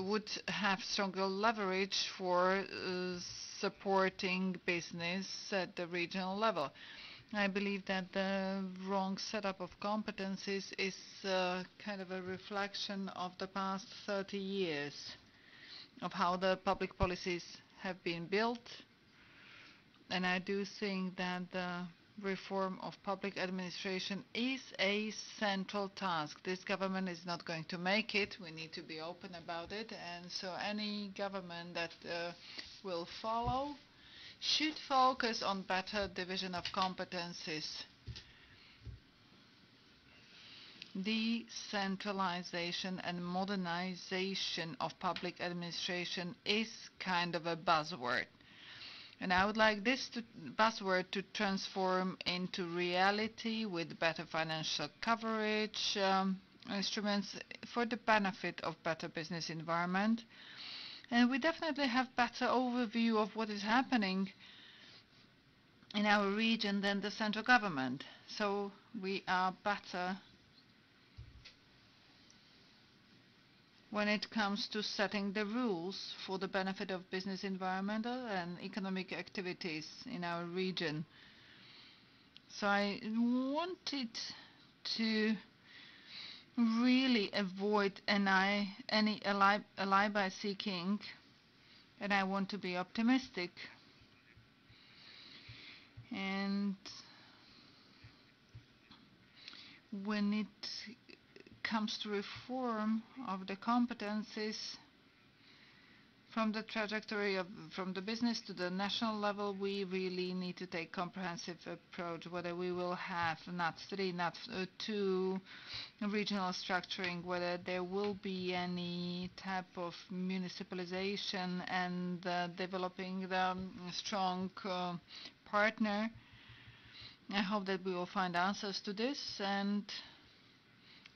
would have stronger leverage for uh, supporting business at the regional level. I believe that the wrong setup of competencies is uh, kind of a reflection of the past 30 years of how the public policies have been built. And I do think that the reform of public administration is a central task. This government is not going to make it. We need to be open about it. And so any government that uh, will follow should focus on better division of competences. Decentralization and modernization of public administration is kind of a buzzword. And I would like this to, buzzword to transform into reality with better financial coverage um, instruments for the benefit of better business environment. And we definitely have better overview of what is happening in our region than the central government. So we are better when it comes to setting the rules for the benefit of business environmental and economic activities in our region. So I wanted to really avoid any, any alibi seeking and I want to be optimistic. And when it comes to reform of the competencies from the trajectory of from the business to the national level, we really need to take a comprehensive approach, whether we will have NAT 3, NAT uh, 2 regional structuring, whether there will be any type of municipalization and uh, developing the um, strong uh, partner. I hope that we will find answers to this and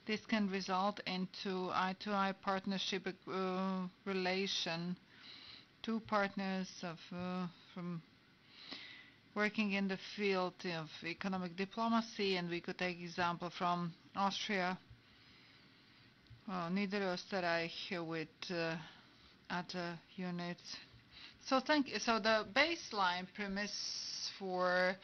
this can result into eye-to-eye partnership uh, relation. Two partners of uh, from working in the field of economic diplomacy, and we could take example from Austria, uh, Niederösterreich with uh, other units. So thank you. So the baseline premise for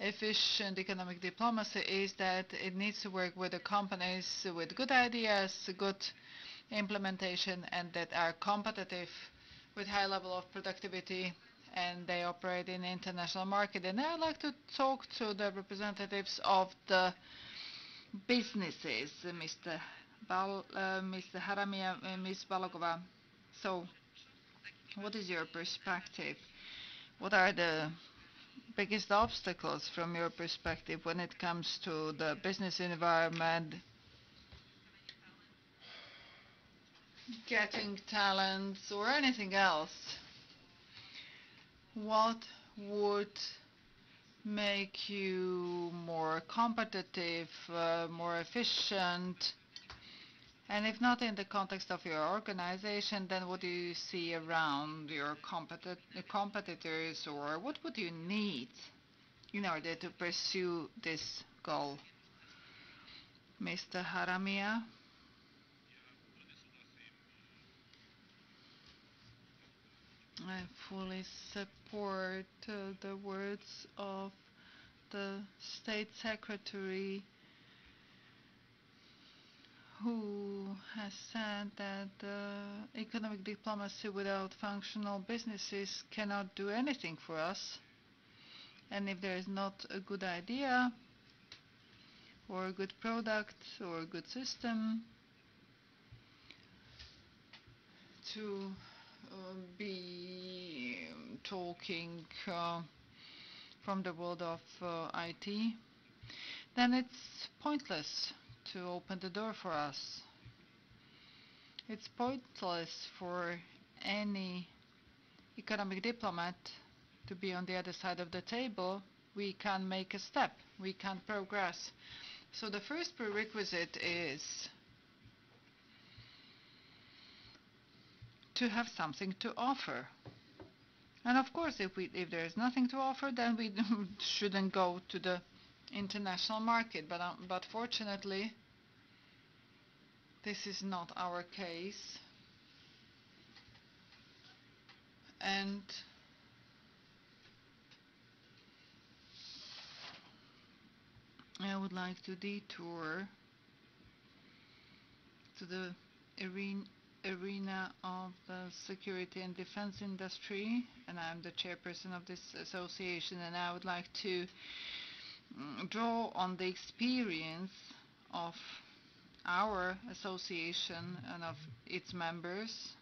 efficient economic diplomacy is that it needs to work with the companies with good ideas, good implementation, and that are competitive with high level of productivity and they operate in the international market. And I'd like to talk to the representatives of the businesses, Mr. Bal, uh, Mr. Harami and Ms. Balogová. So, what is your perspective? What are the biggest obstacles from your perspective when it comes to the business environment, getting talents or anything else? What would make you more competitive, uh, more efficient? And if not in the context of your organization, then what do you see around your competi competitors or what would you need in order to pursue this goal? Mr. Haramia? I fully support uh, the words of the State Secretary who has said that uh, economic diplomacy without functional businesses cannot do anything for us. And if there is not a good idea, or a good product, or a good system to be talking uh, from the world of uh, IT, then it's pointless to open the door for us. It's pointless for any economic diplomat to be on the other side of the table. We can make a step. We can progress. So the first prerequisite is to have something to offer. And of course, if, we, if there is nothing to offer, then we shouldn't go to the international market. But, um, but fortunately, this is not our case. And I would like to detour to the arena arena of the security and defense industry and I'm the chairperson of this association and I would like to mm, draw on the experience of our association and of its members.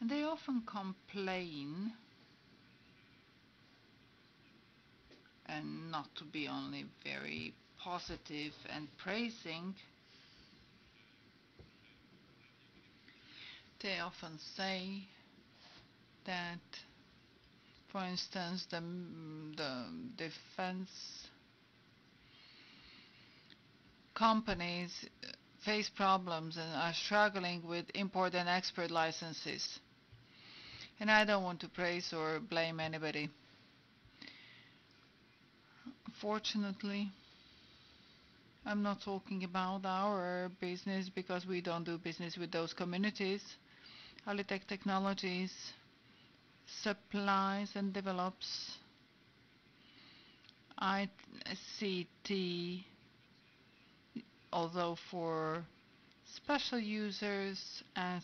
And they often complain and not to be only very positive and praising They often say that, for instance, the, the defense companies face problems and are struggling with import and export licenses. And I don't want to praise or blame anybody. Fortunately, I'm not talking about our business because we don't do business with those communities. Aliter Technologies supplies and develops ICT, although for special users as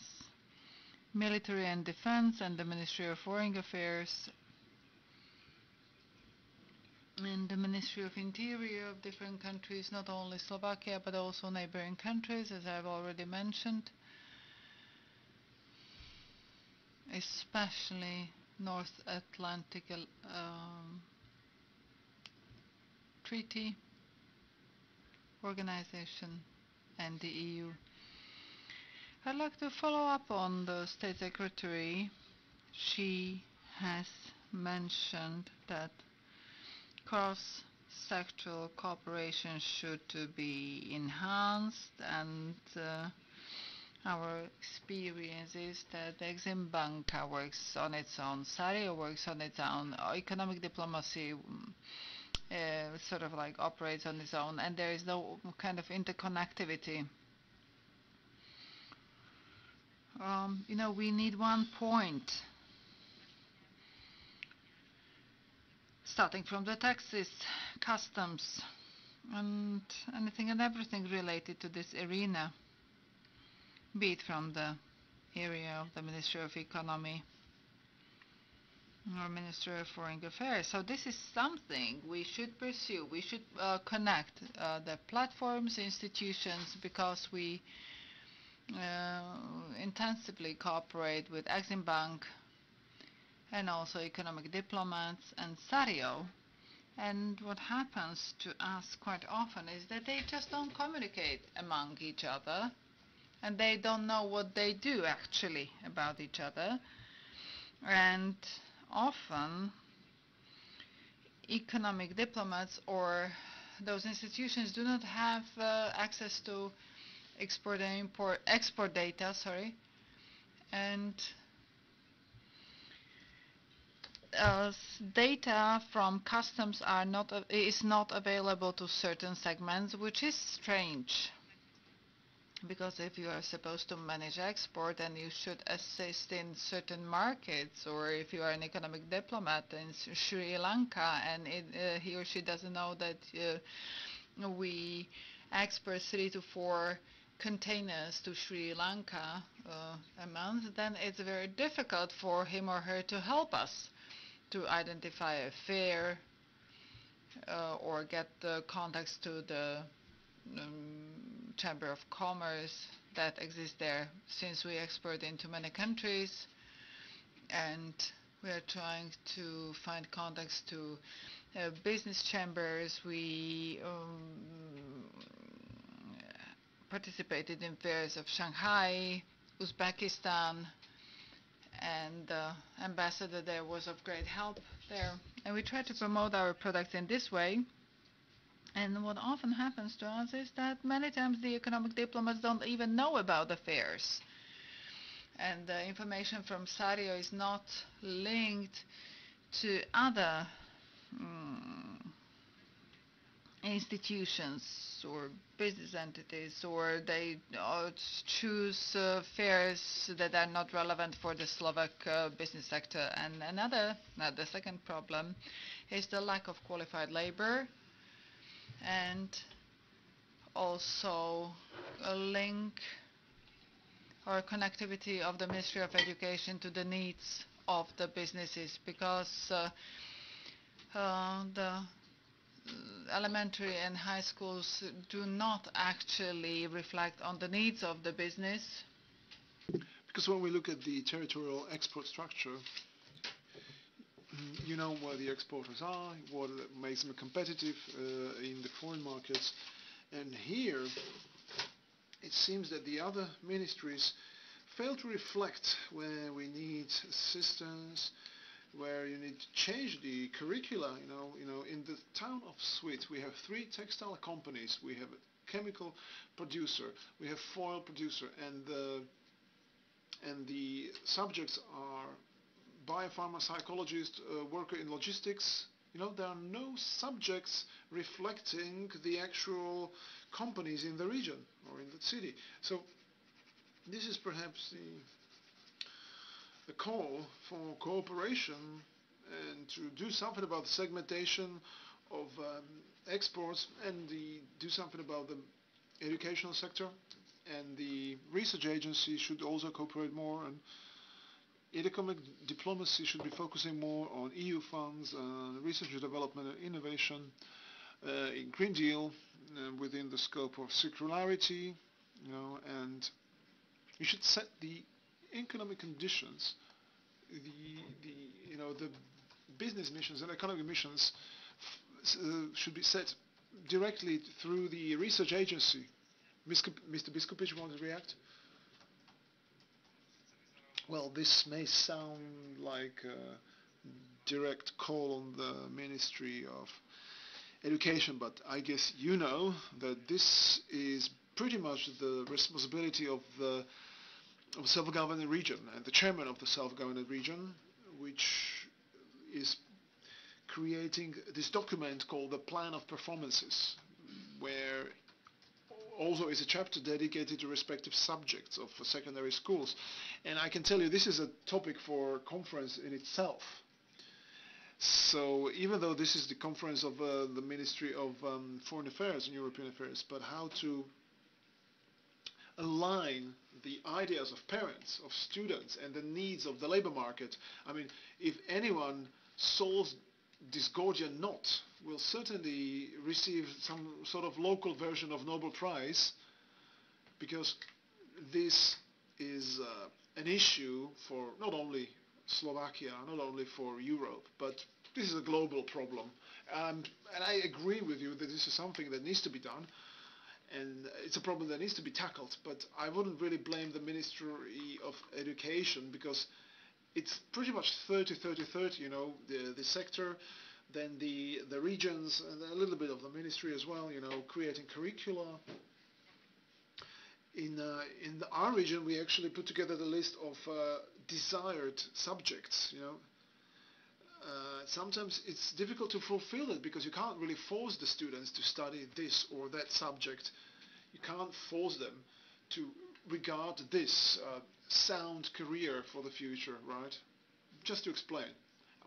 military and defense and the Ministry of Foreign Affairs and the Ministry of Interior of different countries, not only Slovakia but also neighboring countries, as I've already mentioned. Especially North Atlantic um, Treaty Organization and the EU. I'd like to follow up on the State Secretary. She has mentioned that cross-sectoral cooperation should be enhanced and uh, our experience is that Exim Bank works on its own, Sario works on its own, economic diplomacy mm, uh, sort of like operates on its own, and there is no kind of interconnectivity. Um, you know, we need one point. Starting from the taxes, customs, and anything and everything related to this arena be it from the area of the Ministry of Economy or Ministry of Foreign Affairs. So this is something we should pursue. We should uh, connect uh, the platforms, institutions, because we uh, intensively cooperate with Exim Bank and also economic diplomats and SARIO. And what happens to us quite often is that they just don't communicate among each other and they don't know what they do actually about each other. And often economic diplomats or those institutions do not have uh, access to export and import export data, sorry, and uh, data from customs are not uh, is not available to certain segments, which is strange. Because if you are supposed to manage export and you should assist in certain markets, or if you are an economic diplomat in Sri Lanka and it, uh, he or she doesn't know that uh, we export three to four containers to Sri Lanka uh, a month, then it's very difficult for him or her to help us to identify a fair uh, or get the contacts to the um, Chamber of Commerce that exists there since we export into many countries and we are trying to find contacts to uh, business chambers. We um, participated in fairs of Shanghai, Uzbekistan, and the ambassador there was of great help there. And we try to promote our products in this way. And what often happens to us is that many times the economic diplomats don't even know about affairs. And the information from SARIO is not linked to other um, institutions or business entities or they uh, choose uh, fairs that are not relevant for the Slovak uh, business sector. And another, uh, the second problem is the lack of qualified labor and also a link or connectivity of the Ministry of Education to the needs of the businesses because uh, uh, the elementary and high schools do not actually reflect on the needs of the business? Because when we look at the territorial export structure, you know where the exporters are, what makes them competitive uh, in the foreign markets. And here, it seems that the other ministries fail to reflect where we need assistance, where you need to change the curricula. You know, you know, in the town of Svit, we have three textile companies. We have a chemical producer, we have foil producer, and the and the subjects are biopharma psychologist, uh, worker in logistics. You know, there are no subjects reflecting the actual companies in the region or in the city. So this is perhaps the a call for cooperation and to do something about the segmentation of um, exports and the, do something about the educational sector and the research agency should also cooperate more and economic diplomacy should be focusing more on EU funds, uh, research and development and innovation, uh, in Green Deal uh, within the scope of circularity, you know, and you should set the economic conditions, the, the, you know, the business missions and economic missions uh, should be set directly through the research agency. Mr. Viskupič, want to react? Well, this may sound like a direct call on the Ministry of Education, but I guess you know that this is pretty much the responsibility of the of self-governing region and the chairman of the self-governing region, which is creating this document called the Plan of Performances, where also is a chapter dedicated to respective subjects of secondary schools. And I can tell you this is a topic for conference in itself. So even though this is the conference of uh, the Ministry of um, Foreign Affairs and European Affairs, but how to align the ideas of parents, of students, and the needs of the labor market. I mean, if anyone solves this Gordian knot, will certainly receive some sort of local version of Nobel Prize, because this is uh, an issue for not only Slovakia, not only for Europe, but this is a global problem. Um, and I agree with you that this is something that needs to be done and it's a problem that needs to be tackled. But I wouldn't really blame the Ministry of Education because it's pretty much 30, 30, 30. You know, the the sector, then the the regions and a little bit of the ministry as well. You know, creating curricula. In uh, in our region, we actually put together the list of uh, desired subjects. You know, uh, sometimes it's difficult to fulfill it because you can't really force the students to study this or that subject. You can't force them to regard this uh, sound career for the future, right? Just to explain.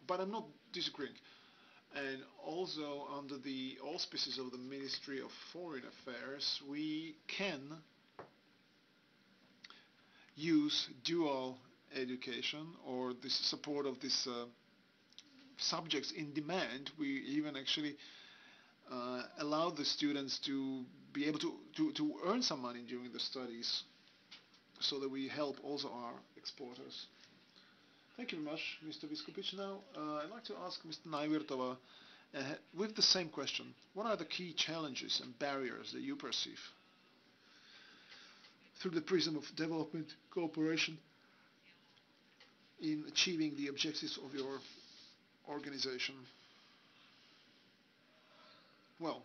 But I'm not disagreeing. And also under the auspices of the Ministry of Foreign Affairs, we can use dual education or the support of these uh, subjects in demand. We even actually uh, allow the students to be able to, to, to earn some money during the studies so that we help also our exporters. Thank you very much, Mr. Viskupič. Now, uh, I'd like to ask Mr. Najvirtová, uh, with the same question, what are the key challenges and barriers that you perceive through the prism of development cooperation in achieving the objectives of your organization? Well,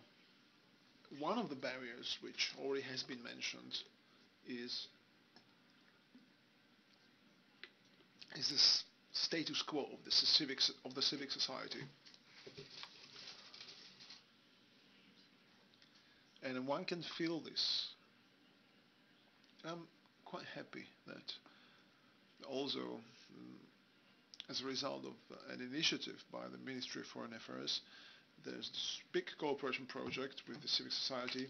one of the barriers which already has been mentioned is is this status quo of the civic of the civic society. And one can feel this. I'm quite happy that also um, as a result of an initiative by the Ministry of Foreign Affairs, there's this big cooperation project with the civic society,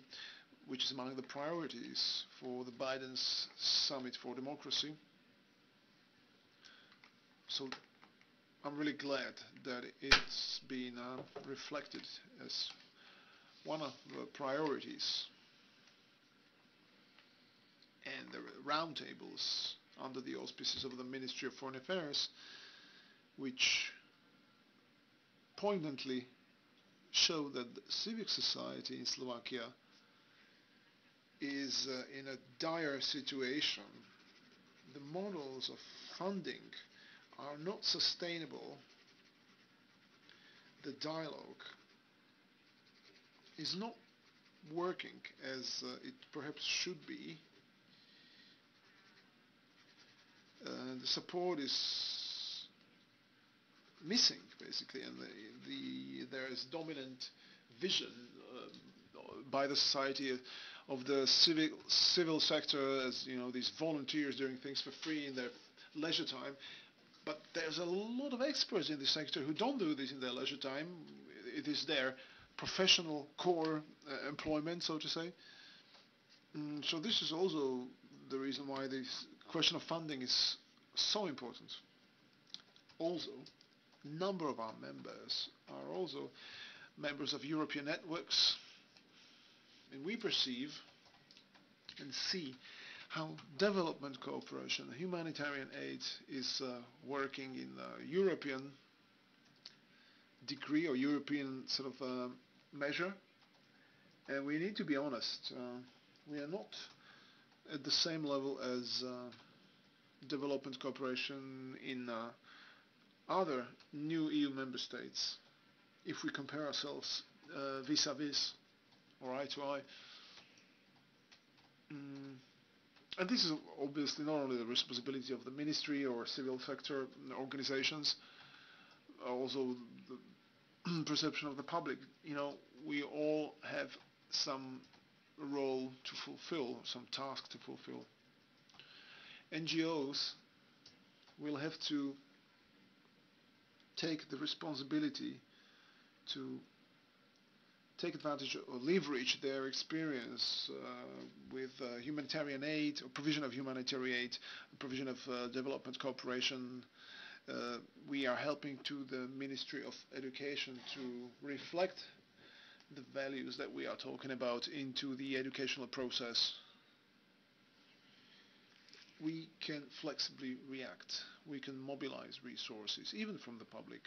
which is among the priorities for the Biden's Summit for Democracy. So I'm really glad that it's been uh, reflected as one of the priorities and the roundtables under the auspices of the Ministry of Foreign Affairs, which poignantly show that civic society in Slovakia is uh, in a dire situation. The models of funding are not sustainable, the dialogue is not working as uh, it perhaps should be. Uh, the support is missing basically, and the, the there is dominant vision uh, by the society of the civil civil sector as you know these volunteers doing things for free in their leisure time but there's a lot of experts in this sector who don't do this in their leisure time. It is their professional core uh, employment, so to say. Mm, so this is also the reason why this question of funding is so important. Also, a number of our members are also members of European networks, and we perceive and see how development cooperation, humanitarian aid is uh, working in a European degree or European sort of uh, measure. And we need to be honest, uh, we are not at the same level as uh, development cooperation in uh, other new EU member states if we compare ourselves uh, vis-a-vis or eye to eye. Mm and this is obviously not only the responsibility of the ministry or civil sector organizations, uh, also the perception of the public. You know, we all have some role to fulfill, some task to fulfill. NGOs will have to take the responsibility to take advantage or leverage their experience uh, with uh, humanitarian aid or provision of humanitarian aid, provision of uh, development cooperation. Uh, we are helping to the Ministry of Education to reflect the values that we are talking about into the educational process. We can flexibly react. We can mobilize resources, even from the public.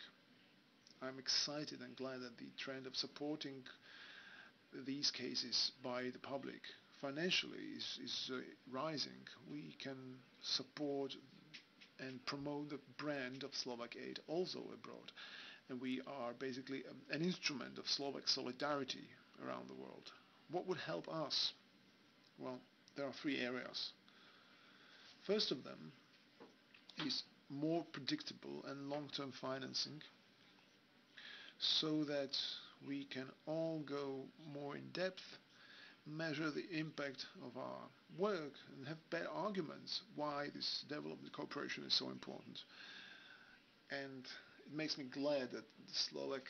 I'm excited and glad that the trend of supporting these cases by the public financially is, is uh, rising. We can support and promote the brand of Slovak aid also abroad. and we are basically a, an instrument of Slovak solidarity around the world. What would help us? Well, there are three areas. First of them is more predictable and long-term financing so that we can all go more in depth, measure the impact of our work and have better arguments why this development cooperation is so important. And it makes me glad that the Slovak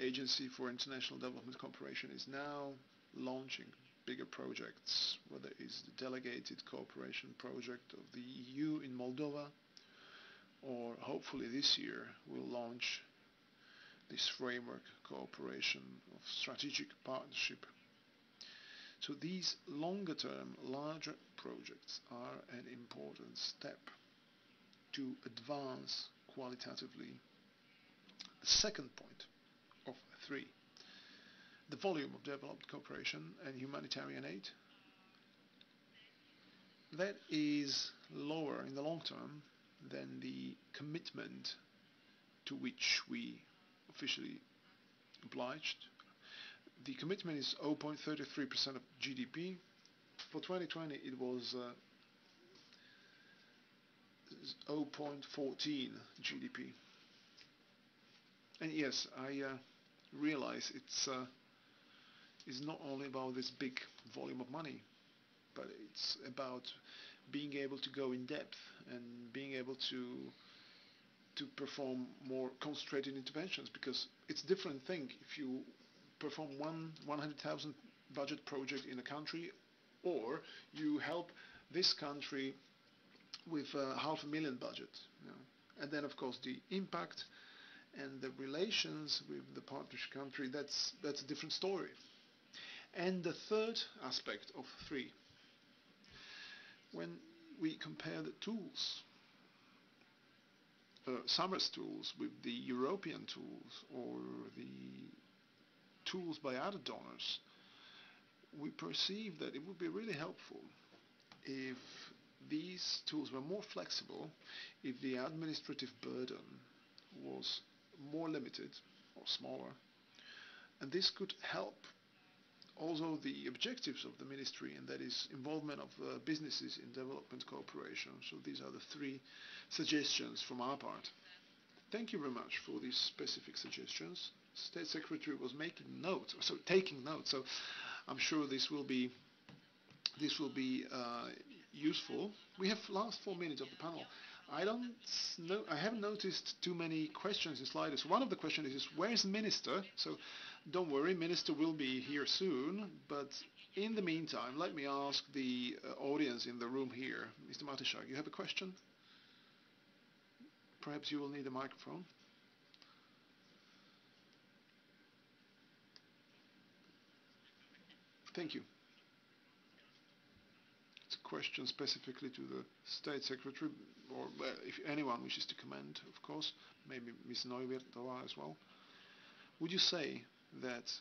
Agency for International Development Cooperation is now launching bigger projects, whether it's the delegated cooperation project of the EU in Moldova, or hopefully this year we'll launch this framework cooperation of strategic partnership. So these longer term, larger projects are an important step to advance qualitatively. The second point of three, the volume of developed cooperation and humanitarian aid, that is lower in the long term than the commitment to which we officially obliged. The commitment is 0.33% of GDP. For 2020, it was uh, 0.14 GDP. And yes, I uh, realize it's uh, it's not only about this big volume of money, but it's about being able to go in depth and being able to to perform more concentrated interventions because it's a different thing if you perform one 100,000 budget project in a country or you help this country with a half a million budget. You know. And then of course the impact and the relations with the partnership country, that's, that's a different story. And the third aspect of three, when we compare the tools uh, SAMRS tools with the European tools or the tools by other donors, we perceive that it would be really helpful if these tools were more flexible, if the administrative burden was more limited or smaller, and this could help also the objectives of the ministry, and that is involvement of uh, businesses in development cooperation. So these are the three suggestions from our part. Thank you very much for these specific suggestions. State Secretary was making notes, so taking notes. So I'm sure this will be this will be uh, useful. We have last four minutes of the panel. I don't know. I haven't noticed too many questions in sliders. One of the questions is, where is the minister? So don't worry, Minister will be here soon, but in the meantime, let me ask the uh, audience in the room here. Mr. Matišák, you have a question? Perhaps you will need a microphone. Thank you. It's a question specifically to the State Secretary, or if anyone wishes to comment, of course, maybe Ms. Neuwirth as well. Would you say that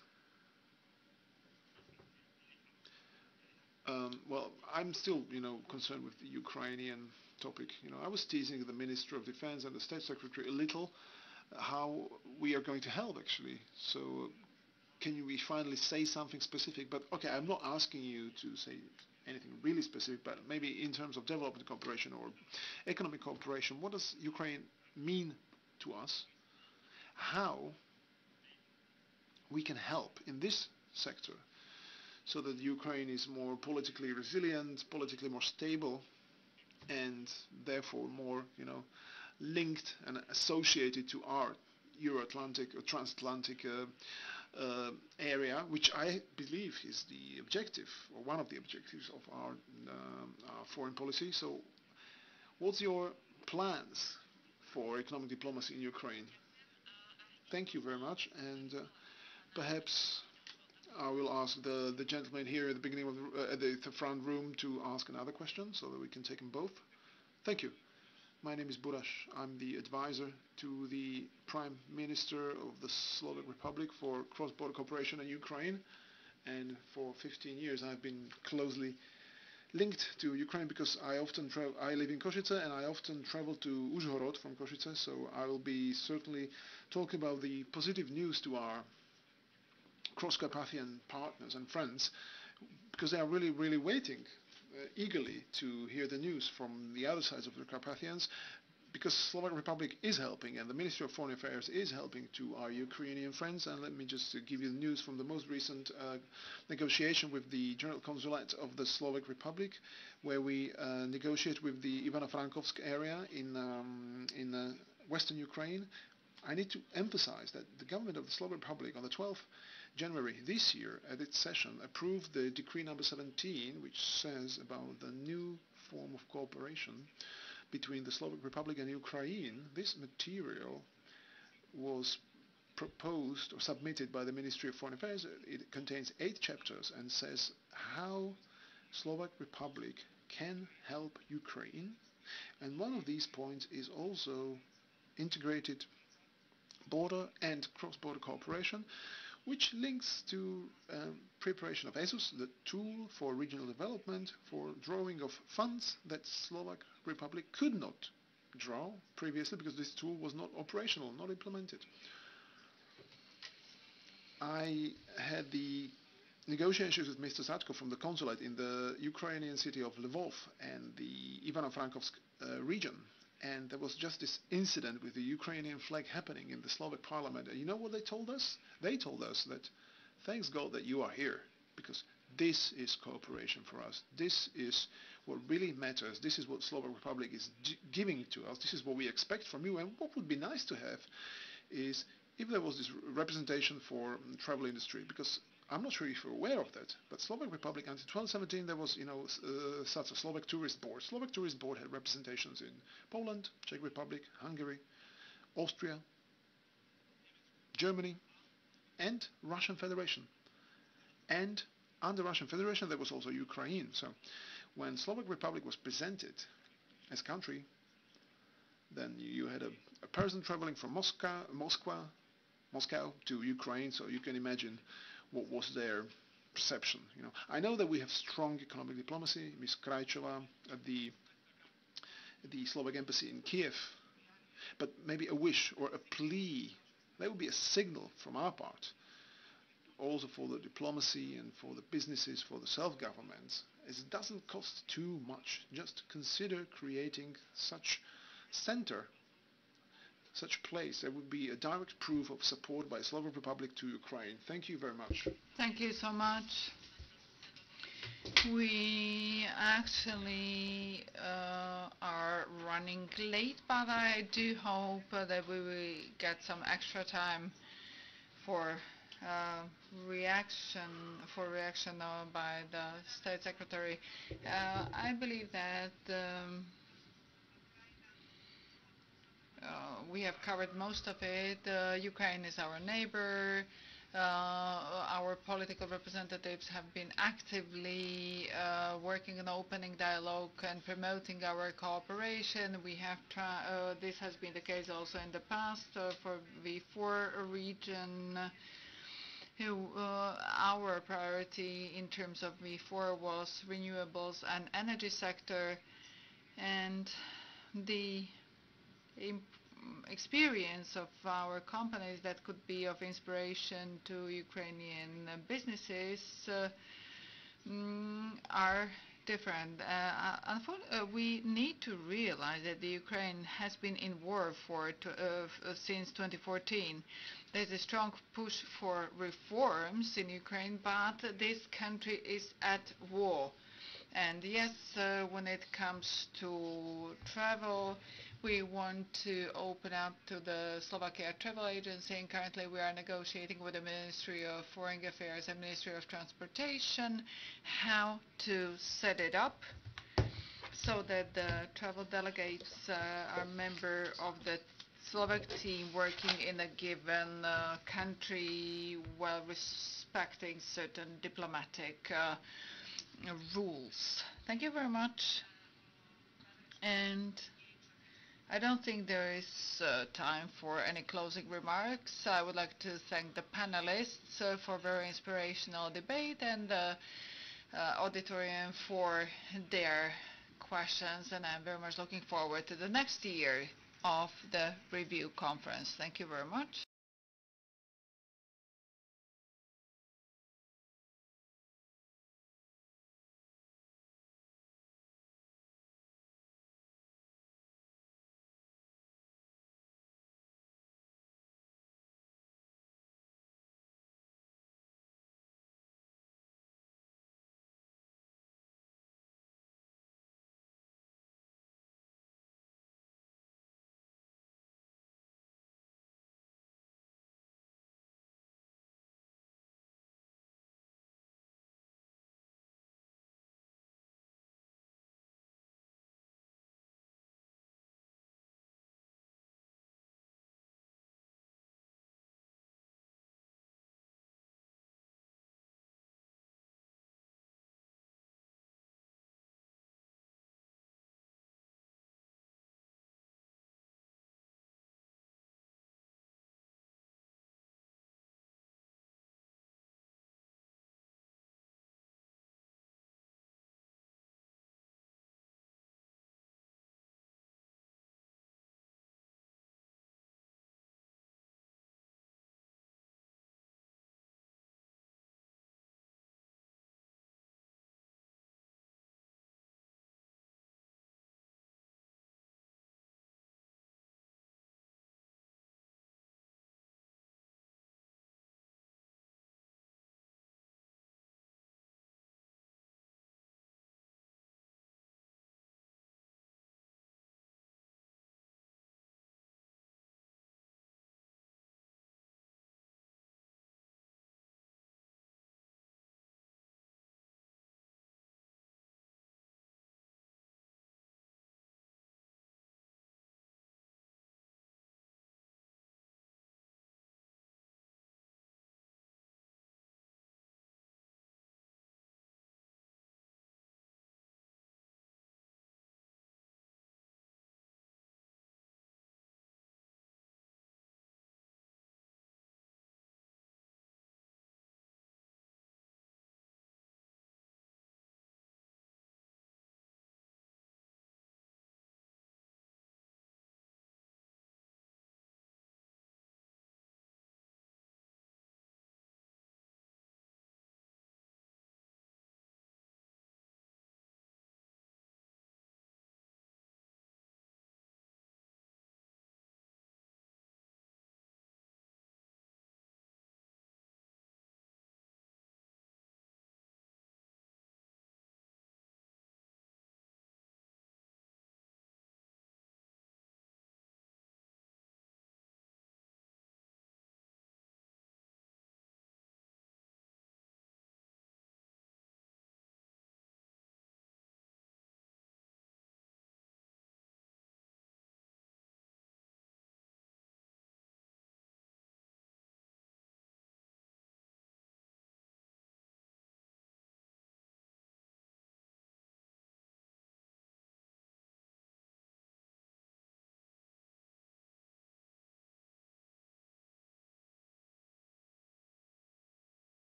um, well, I'm still, you know, concerned with the Ukrainian topic. You know, I was teasing the Minister of Defense and the State Secretary a little uh, how we are going to help, actually. So, uh, can we finally say something specific? But okay, I'm not asking you to say anything really specific, but maybe in terms of development cooperation or economic cooperation, what does Ukraine mean to us? How we can help in this sector so that Ukraine is more politically resilient, politically more stable, and therefore more, you know, linked and associated to our Euro-Atlantic or transatlantic uh, uh, area, which I believe is the objective or one of the objectives of our, um, our foreign policy. So, what's your plans for economic diplomacy in Ukraine? Thank you very much, and. Uh, Perhaps I will ask the, the gentleman here at the beginning of the, uh, the, front room to ask another question so that we can take them both. Thank you. My name is Burash. I'm the advisor to the Prime Minister of the Slovak Republic for cross-border cooperation in Ukraine. And for 15 years I've been closely linked to Ukraine because I often travel. I live in Košice and I often travel to Uzhhorod from Košice, so I will be certainly talking about the positive news to our cross-Carpathian partners and friends because they are really, really waiting uh, eagerly to hear the news from the other sides of the Carpathians because Slovak Republic is helping and the Ministry of Foreign Affairs is helping to our Ukrainian friends. And let me just uh, give you the news from the most recent uh, negotiation with the General Consulate of the Slovak Republic, where we uh, negotiate with the Ivano-Frankovsk area in, um, in uh, western Ukraine. I need to emphasize that the government of the Slovak Republic on the 12th January this year at its session approved the decree number 17 which says about the new form of cooperation between the Slovak Republic and Ukraine, this material was proposed or submitted by the Ministry of Foreign Affairs. It contains eight chapters and says how Slovak Republic can help Ukraine. And one of these points is also integrated border and cross-border cooperation which links to um, preparation of ESUS, the tool for regional development, for drawing of funds that Slovak Republic could not draw previously because this tool was not operational, not implemented. I had the negotiations with Mr. Zatko from the consulate in the Ukrainian city of Lvov and the Ivano-Frankovsk uh, region and there was just this incident with the Ukrainian flag happening in the Slovak parliament. And you know what they told us? They told us that thanks God that you are here because this is cooperation for us. This is what really matters. This is what Slovak Republic is giving to us. This is what we expect from you. And what would be nice to have is if there was this representation for travel industry because I'm not sure if you're aware of that, but Slovak Republic until 2017 there was, you know, uh, such a Slovak Tourist Board. Slovak Tourist Board had representations in Poland, Czech Republic, Hungary, Austria, Germany, and Russian Federation. And under Russian Federation there was also Ukraine. So when Slovak Republic was presented as country, then you had a, a person traveling from Moscow, Moscow, Moscow to Ukraine. So you can imagine what was their perception. You know, I know that we have strong economic diplomacy. Ms. Krajčová at the the Slovak embassy in Kiev, but maybe a wish or a plea. That would be a signal from our part, also for the diplomacy and for the businesses, for the self-governments. It doesn't cost too much. Just consider creating such center such place, there would be a direct proof of support by Slovak Republic to Ukraine. Thank you very much. Thank you so much. We actually uh, are running late, but I do hope that we will get some extra time for uh, reaction for reaction uh, by the State Secretary. Uh, I believe that um, uh, we have covered most of it. Uh, Ukraine is our neighbor. Uh, our political representatives have been actively uh, working on opening dialogue and promoting our cooperation. We have this has been the case also in the past for the four region. Uh, our priority in terms of V4 was renewables and energy sector, and the experience of our companies that could be of inspiration to Ukrainian businesses uh, mm, are different. Uh, uh, we need to realize that the Ukraine has been in war for to, uh, since 2014. There's a strong push for reforms in Ukraine, but this country is at war. And yes, uh, when it comes to travel, we want to open up to the Slovakia Travel Agency, and currently we are negotiating with the Ministry of Foreign Affairs and Ministry of Transportation how to set it up so that the travel delegates uh, are member of the Slovak team working in a given uh, country while respecting certain diplomatic uh, rules. Thank you very much. And I don't think there is uh, time for any closing remarks. I would like to thank the panelists uh, for very inspirational debate and the uh, auditorium for their questions, and I'm very much looking forward to the next year of the review conference. Thank you very much.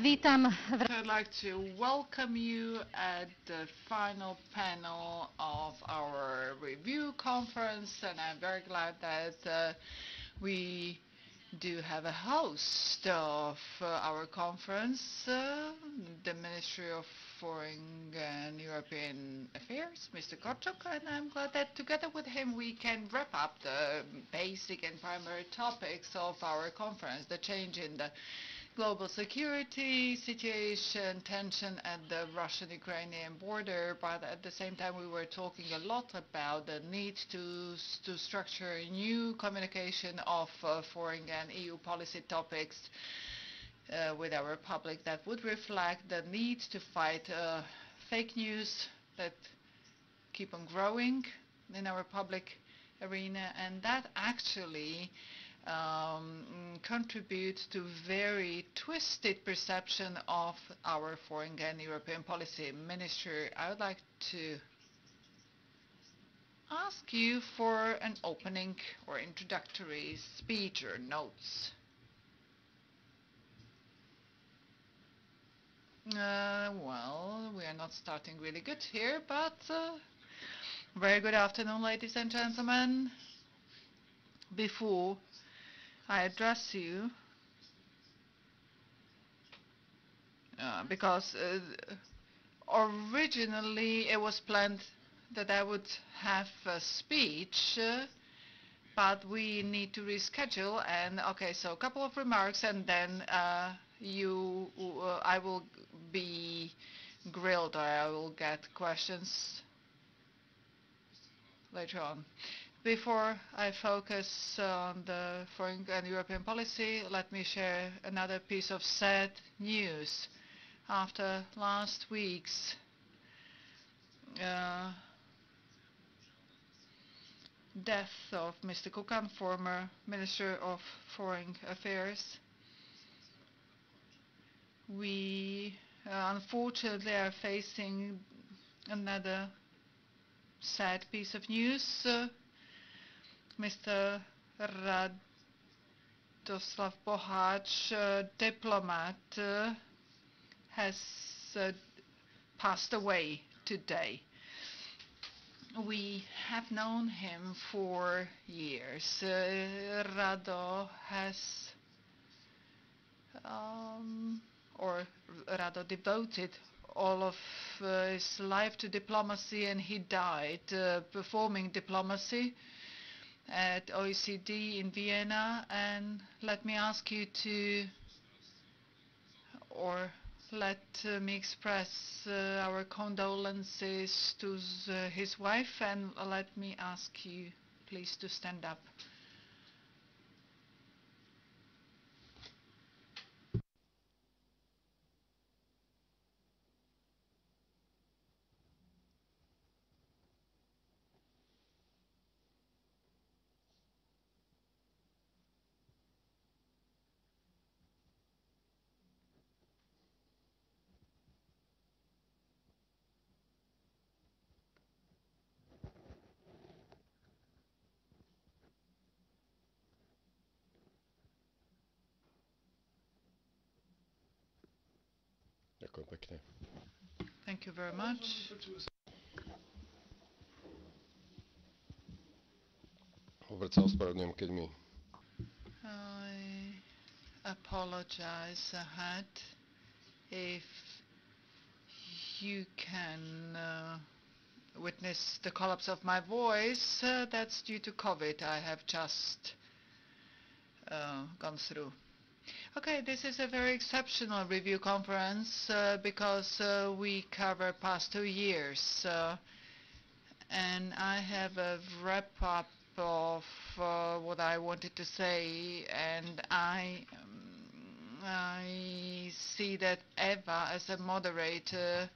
Vítam v I'd like to welcome you at the final panel of our review conference, and I'm very glad that uh, we do have a host of uh, our conference, uh, the Ministry of Foreign and European Affairs, Mr. Korčok, and I'm glad that together with him we can wrap up the basic and primary topics of our conference, the change in the global security situation, tension at the Russian-Ukrainian border, but at the same time we were talking a lot about the need to, to structure a new communication of uh, foreign and EU policy topics uh, with our public that would reflect the need to fight uh, fake news that keep on growing in our public arena and that actually um, contribute to very twisted perception of our foreign and European policy. Minister, I would like to ask you for an opening or introductory speech or notes. Uh, well, we are not starting really good here, but uh, very good afternoon, ladies and gentlemen. Before I address you uh, because uh, originally it was planned that I would have a speech, uh, but we need to reschedule. And okay, so a couple of remarks, and then uh, you, I will be grilled, I will get questions later on. Before I focus on the foreign and European policy, let me share another piece of sad news. After last week's uh, death of Mr. Kukan, former Minister of Foreign Affairs, we unfortunately are facing another sad piece of news. Uh, Mr. Radoslav Boháč, uh, diplomat, uh, has uh, passed away today. We have known him for years. Uh, Rado has, um, or rather devoted all of uh, his life to diplomacy and he died uh, performing diplomacy at OECD in Vienna and let me ask you to or let uh, me express uh, our condolences to uh, his wife and let me ask you please to stand up. Thank you very much. Vôbec sa ospravedlňujem, keď mi I apologize ahead if you can uh, witness the collapse of my voice. Uh, that's due to COVID I have just uh, gone through. Okay, this is a very exceptional review conference uh, because uh, we cover past two years. Uh, and I have a wrap-up of uh, what I wanted to say, and I, um, I see that Eva, as a moderator,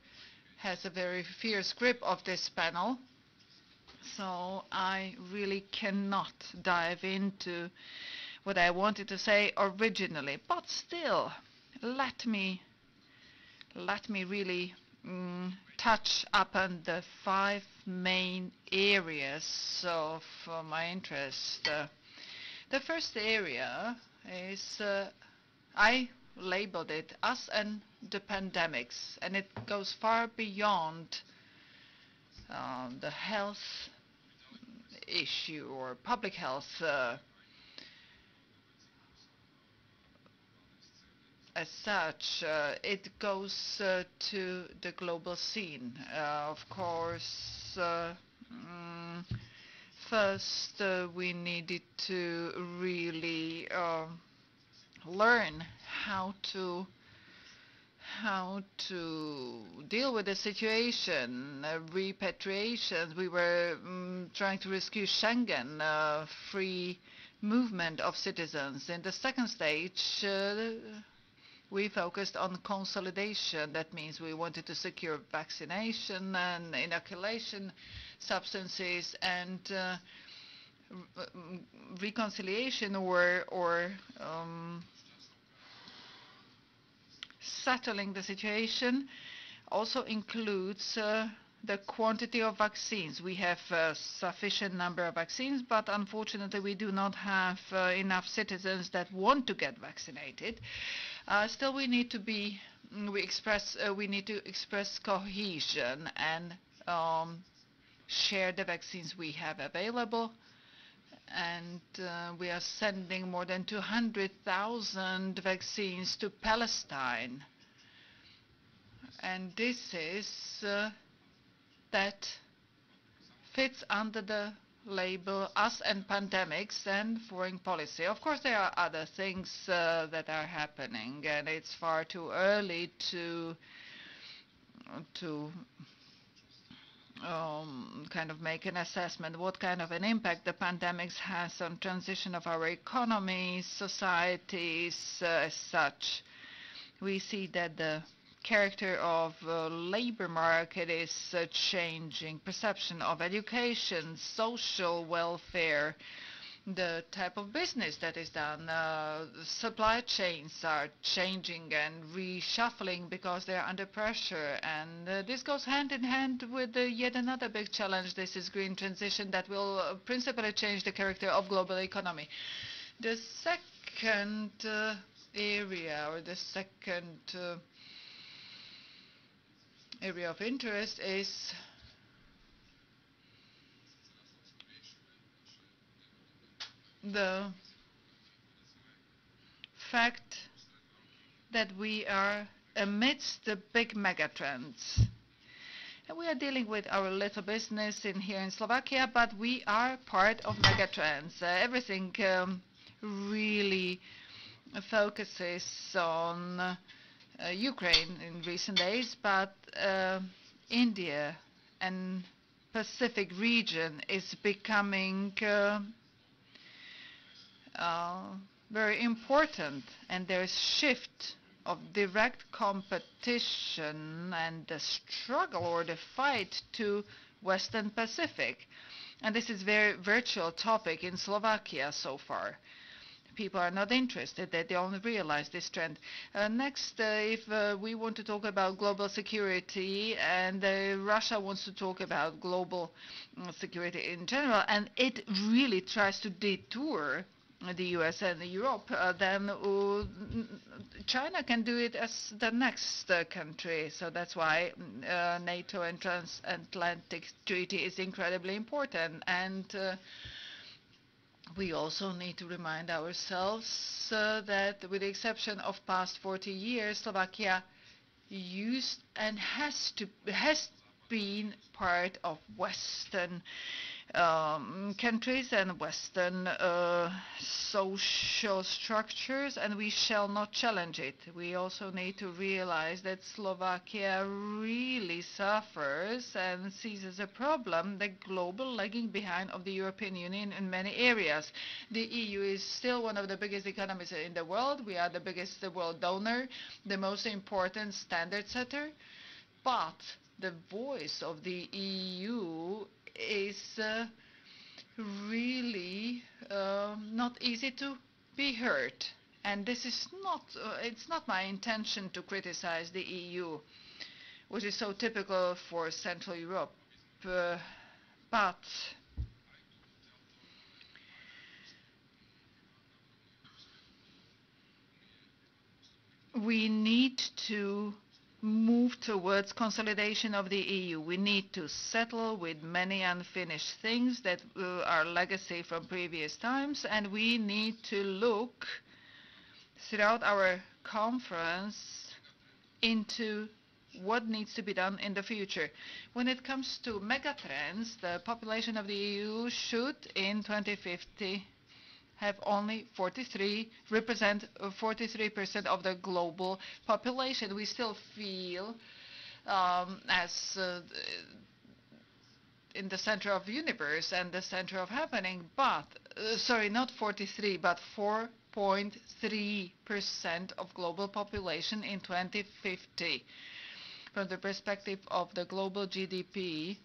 has a very fierce grip of this panel. So I really cannot dive into what I wanted to say originally. But still, let me let me really mm, touch upon the five main areas of uh, my interest. Uh, the first area is uh, I labeled it us and the pandemics, and it goes far beyond um, the health issue or public health as such. Uh, it goes uh, to the global scene. Uh, of course, uh, mm, first uh, we needed to really learn how to how to deal with the situation, uh, repatriation. We were um, trying to rescue Schengen, uh, free movement of citizens. In the second stage, uh, we focused on consolidation. That means we wanted to secure vaccination and inoculation substances and uh, reconciliation or, or um, settling the situation also includes uh, the quantity of vaccines. We have a sufficient number of vaccines, but unfortunately we do not have uh, enough citizens that want to get vaccinated. Uh, still, we need to be, we express, uh, we need to express cohesion and um, share the vaccines we have available and uh, we are sending more than 200,000 vaccines to Palestine. And this is uh, that fits under the label us and pandemics and foreign policy. Of course, there are other things uh, that are happening, and it's far too early to to um, kind of make an assessment what kind of an impact the pandemics has on transition of our economies, societies uh, as such. We see that the character of uh, labor market is uh, changing, perception of education, social welfare, the type of business that is done. Uh, supply chains are changing and reshuffling because they are under pressure. And uh, this goes hand in hand with uh, yet another big challenge. This is green transition that will uh, principally change the character of global economy. The second uh, area or the second uh, area of interest is the fact that we are amidst the big megatrends. And we are dealing with our little business in here in Slovakia, but we are part of megatrends. Uh, everything um, really focuses on Ukraine in recent days, but uh, India and Pacific region is becoming uh, uh, very important and there is shift of direct competition and the struggle or the fight to Western Pacific. And this is very virtual topic in Slovakia so far. People are not interested. They, they only realize this trend. Uh, next, uh, if uh, we want to talk about global security, and uh, Russia wants to talk about global uh, security in general, and it really tries to detour the US and Europe, uh, then uh, China can do it as the next country. So that's why uh, NATO and transatlantic treaty is incredibly important. And we also need to remind ourselves uh, that with the exception of past 40 years, Slovakia used and has to has been part of Western um, countries and Western uh, social structures, and we shall not challenge it. We also need to realize that Slovakia really suffers and sees as a problem the global lagging behind of the European Union in many areas. The EU is still one of the biggest economies in the world. We are the biggest world donor, the most important standard setter, but the voice of the EU is uh, really um, not easy to be heard. And this is not, uh, it's not my intention to criticize the EU. which is so typical for Central Europe. Uh, but we need to move towards consolidation of the EU. We need to settle with many unfinished things that uh, are legacy from previous times, and we need to look throughout our conference into what needs to be done in the future. When it comes to megatrends, the population of the EU should in 2050 have only 43 represent 43% of the global population. We still feel um, as uh, in the center of universe and the center of happening, but uh, sorry, not 43, but 4.3% of global population in 2050. From the perspective of the global GDP,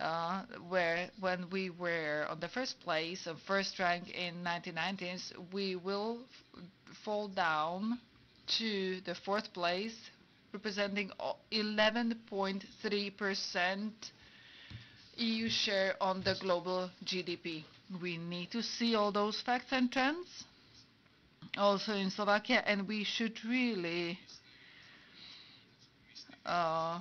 uh, where when we were on the first place, uh, first rank in 1990s, we will fall down to the fourth place, representing 11.3% EU share on the global GDP. We need to see all those facts and trends also in Slovakia, and we should really uh,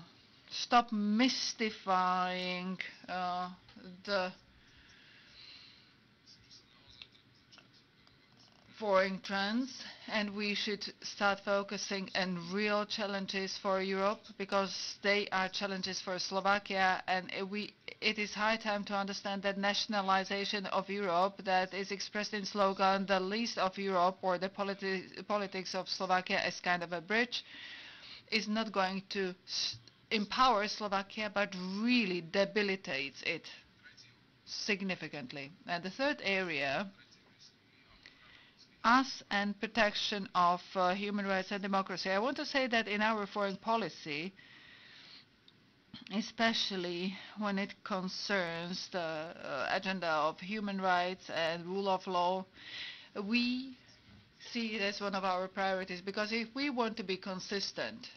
stop mystifying uh, the foreign trends and we should start focusing on real challenges for Europe because they are challenges for Slovakia and we, it is high time to understand that nationalization of Europe that is expressed in slogan the least of Europe or the politi politics of Slovakia as kind of a bridge is not going to empower Slovakia but really debilitates it significantly. And the third area, us and protection of uh, human rights and democracy. I want to say that in our foreign policy, especially when it concerns the uh, agenda of human rights and rule of law, we see it as one of our priorities because if we want to be consistent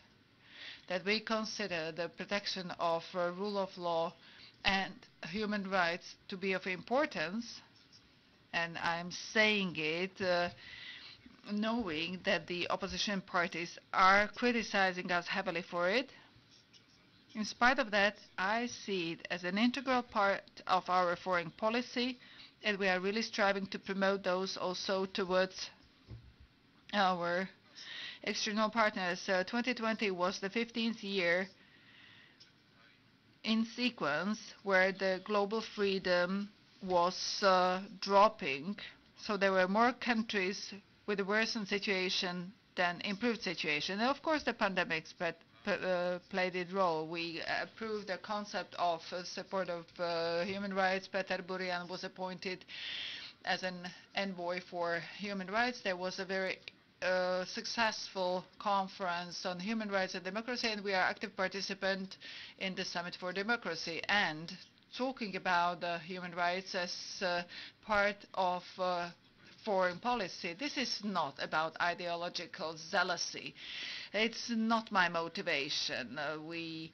that we consider the protection of uh, rule of law and human rights to be of importance, and I'm saying it uh, knowing that the opposition parties are criticizing us heavily for it. In spite of that, I see it as an integral part of our foreign policy, and we are really striving to promote those also towards our external partners. 2020 was the 15th year in sequence where the global freedom was uh, dropping. So there were more countries with a worsened situation than improved situation. And of course, the pandemic uh, played its role. We approved the concept of uh, support of human rights. Peter Burian was appointed as an envoy for human rights. There was a very a successful conference on human rights and democracy, and we are active participant in the Summit for Democracy. And talking about uh, human rights as uh, part of uh, foreign policy, this is not about ideological zealousy. It's not my motivation. Uh, we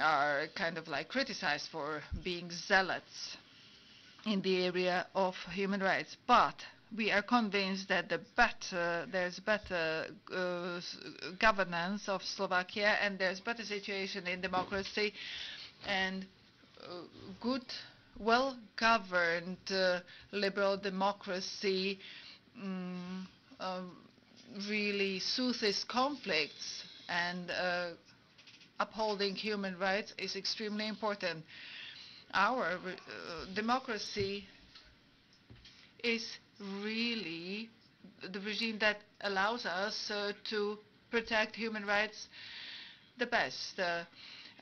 are kind of like criticized for being zealots in the area of human rights. But we are convinced that the better there's better uh, governance of Slovakia and there's better situation in democracy and uh, good well governed uh, liberal democracy um, really soothes conflicts and uh, upholding human rights is extremely important. Our uh, democracy is really the regime that allows us uh, to protect human rights the best. Uh,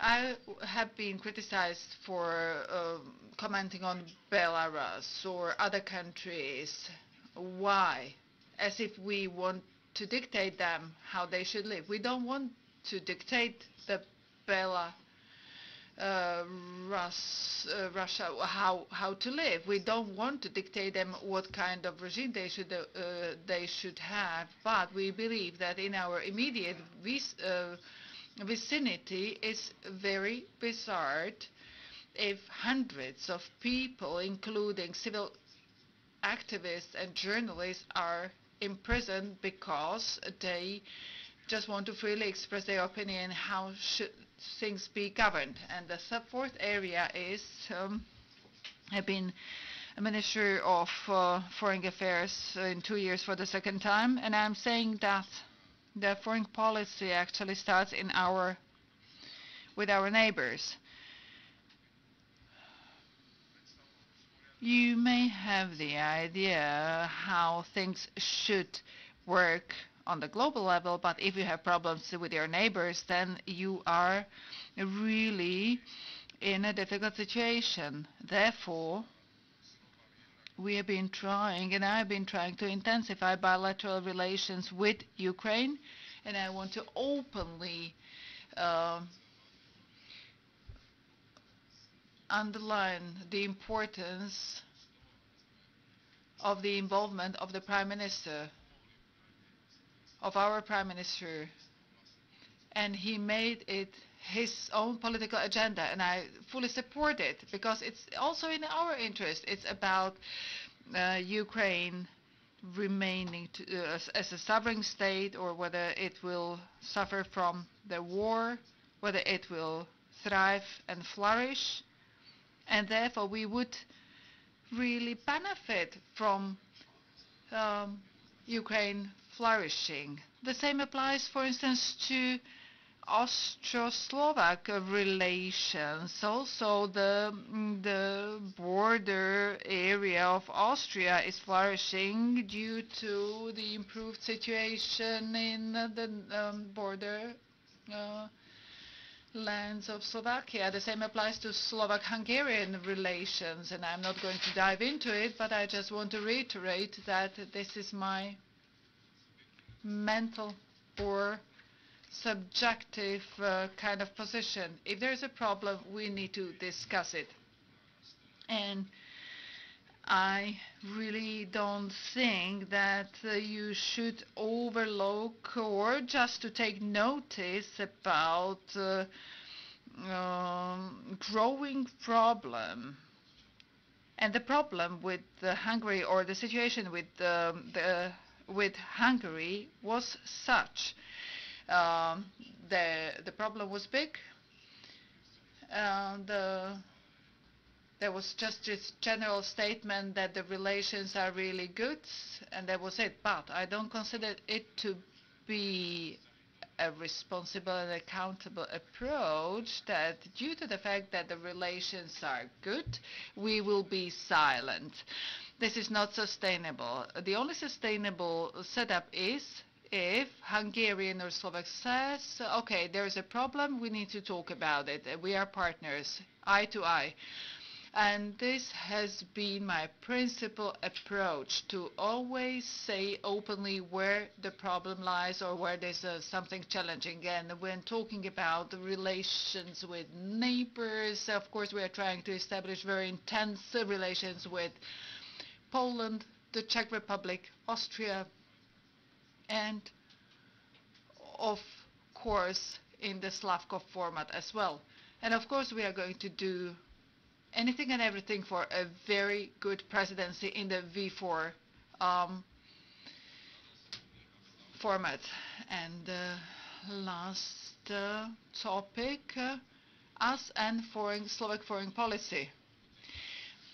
I have been criticized for uh, commenting on Belarus or other countries. Why? As if we want to dictate them how they should live. We don't want to dictate the Belarus uh, uh, Russia how how to live. We don't want to dictate them what kind of regime they should uh, they should have, but we believe that in our immediate uh, vicinity is very bizarre if hundreds of people, including civil activists and journalists, are imprisoned because they just want to freely express their opinion how should things be governed. And the fourth area is um, I've been a Minister of uh, Foreign Affairs in two years for the second time, and I'm saying that the foreign policy actually starts in our with our neighbors. You may have the idea how things should work on the global level, but if you have problems with your neighbors, then you are really in a difficult situation. Therefore, we have been trying, and I've been trying to intensify bilateral relations with Ukraine, and I want to openly uh, underline the importance of the involvement of the Prime Minister, of our Prime Minister, and he made it his own political agenda, and I fully support it because it's also in our interest. It's about uh, Ukraine remaining to, uh, as, a sovereign state or whether it will suffer from the war, whether it will thrive and flourish. And therefore, we would really benefit from um, Ukraine flourishing. The same applies, for instance, to Austro-Slovak relations. Also, the, the border area of Austria is flourishing due to the improved situation in the um, border uh, lands of Slovakia. The same applies to Slovak-Hungarian relations, and I'm not going to dive into it, but I just want to reiterate that this is my mental or subjective uh, kind of position. If there's a problem, we need to discuss it. And I really don't think that uh, you should overlook or just to take notice about uh, um, growing problem. And the problem with Hungary or the situation with um, the with Hungary was such um, the the problem was big. And uh, there was just this general statement that the relations are really good, and that was it. But I don't consider it to be a responsible and accountable approach that due to the fact that the relations are good, we will be silent. This is not sustainable. The only sustainable setup is if Hungarian or Slovak says, okay, there is a problem, we need to talk about it. We are partners, eye to eye. And this has been my principal approach to always say openly where the problem lies or where there's uh, something challenging. And when talking about the relations with neighbors, of course, we are trying to establish very intense relations with Poland, the Czech Republic, Austria, and of course in the Slavkov format as well. And of course we are going to do anything and everything for a very good presidency in the V4 um, format. And uh, last uh, topic, uh, us and foreign, Slovak foreign policy.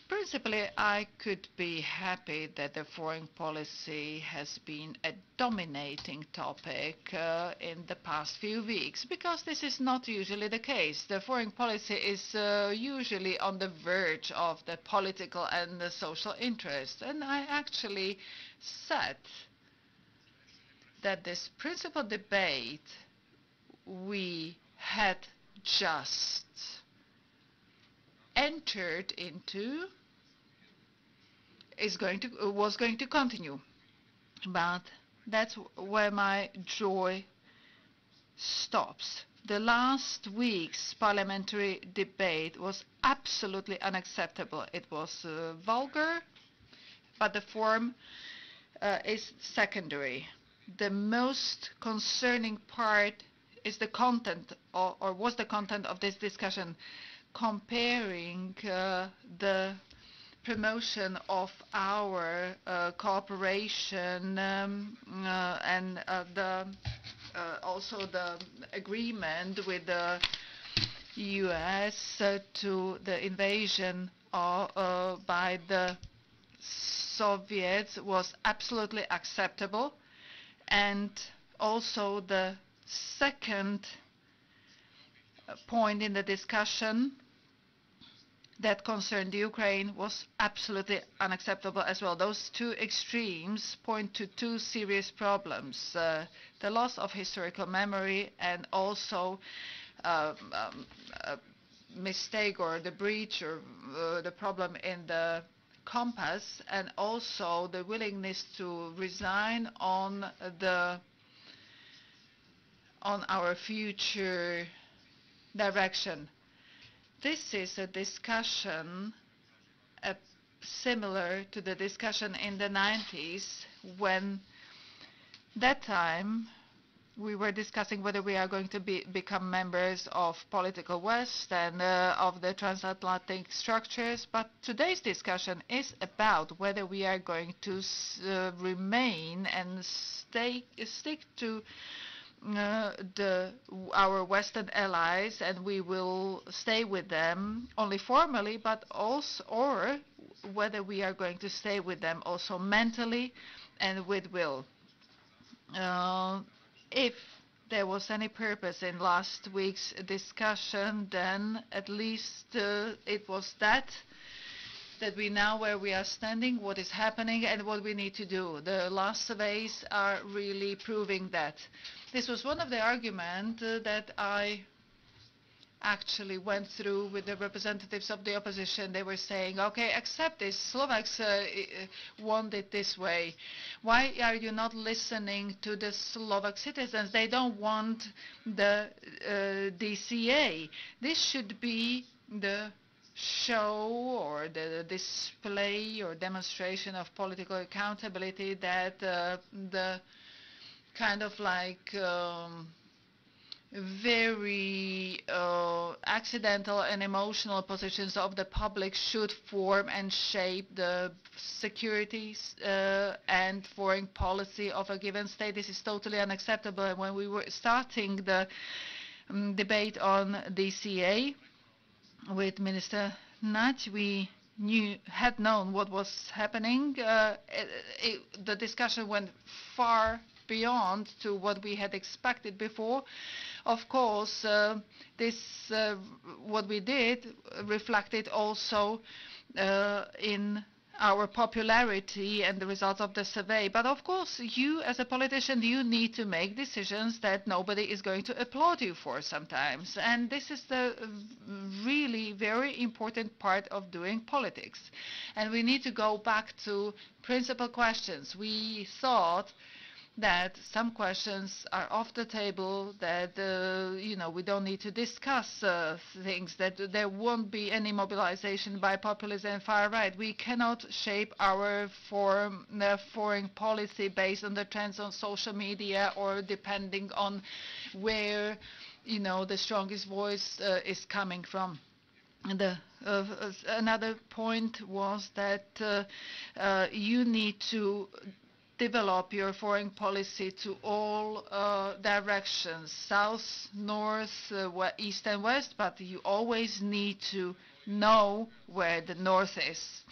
Principally, I could be happy that the foreign policy has been a dominating topic uh, in the past few weeks, because this is not usually the case. The foreign policy is uh, usually on the verge of the political and the social interest. And I actually said that this principal debate we had just entered into is going to was going to continue. But that's where my joy stops. The last week's parliamentary debate was absolutely unacceptable. It was uh, vulgar, but the form uh, is secondary. The most concerning part is the content or, or was the content of this discussion comparing uh, the promotion of our uh, cooperation um, uh, and the also the agreement with the US to the invasion of, by the Soviets was absolutely acceptable. And also the second point in the discussion that concerned Ukraine was absolutely unacceptable as well. Those two extremes point to two serious problems, uh, the loss of historical memory and also uh, um, a mistake or the breach or uh, the problem in the compass and also the willingness to resign on the on our future direction. This is a discussion uh, similar to the discussion in the 90s when that time we were discussing whether we are going to be, become members of political West and uh, of the transatlantic structures, but today's discussion is about whether we are going to uh, remain and stay, stick to the, our Western allies and we will stay with them only formally, but also, or whether we are going to stay with them also mentally and with will. Uh, if there was any purpose in last week's discussion, then at least uh, it was that that we know where we are standing, what is happening, and what we need to do. The last surveys are really proving that. This was one of the arguments uh, that I actually went through with the representatives of the opposition. They were saying, okay, accept this. Slovaks uh, want it this way. Why are you not listening to the Slovak citizens? They don't want the uh, DCA. This should be the show or the display or demonstration of political accountability that uh, the kind of like um, very uh, accidental and emotional positions of the public should form and shape the security uh, and foreign policy of a given state. This is totally unacceptable. And when we were starting the um, debate on DCA with Minister Naď, we knew had known what was happening. Uh, it, it, the discussion went far beyond to what we had expected before. Of course, uh, this uh, what we did reflected also uh, in our popularity and the results of the survey. But of course, you as a politician, you need to make decisions that nobody is going to applaud you for sometimes. And this is the really very important part of doing politics. And we need to go back to principal questions. We thought that some questions are off the table, that uh, you know we don't need to discuss uh, things, that there won't be any mobilization by populism and far right. We cannot shape our foreign, uh, foreign policy based on the trends on social media or depending on where you know the strongest voice uh, is coming from. The, uh, another point was that uh, you need to develop your foreign policy to all uh, directions, south, north, uh, east and west, but you always need to know where the north is.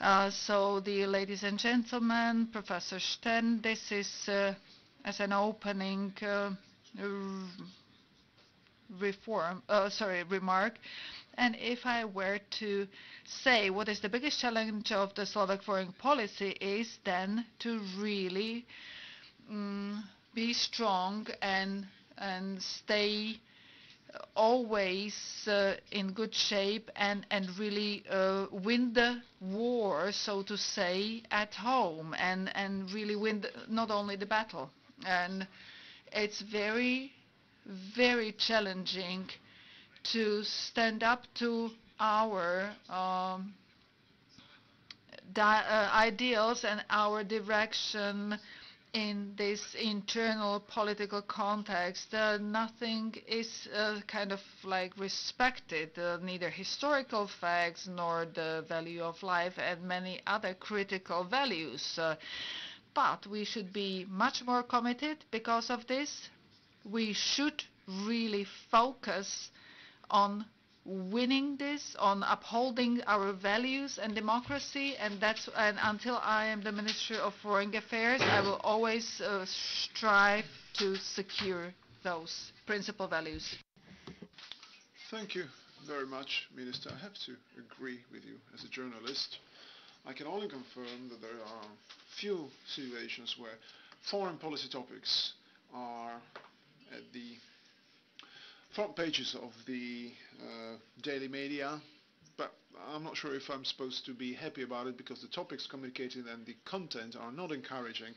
Uh, so, the ladies and gentlemen, Professor Sten, this is uh, as an opening uh, reform, uh, sorry, remark. And if I were to say what is the biggest challenge of the Slovak foreign policy is then to really um, be strong and and stay always uh, in good shape and and really uh, win the war so to say at home and and really win the, not only the battle. And it's very very challenging to stand up to our um, uh, ideals and our direction in this internal political context, uh, nothing is uh, kind of like respected, uh, neither historical facts nor the value of life and many other critical values. Uh, but we should be much more committed because of this. We should really focus on winning this, on upholding our values and democracy, and that's and until I am the Minister of Foreign Affairs, I will always uh, strive to secure those principal values. Thank you very much, Minister. I have to agree with you as a journalist. I can only confirm that there are few situations where foreign policy topics are at the front pages of the uh, daily media, but I'm not sure if I'm supposed to be happy about it because the topics communicated and the content are not encouraging.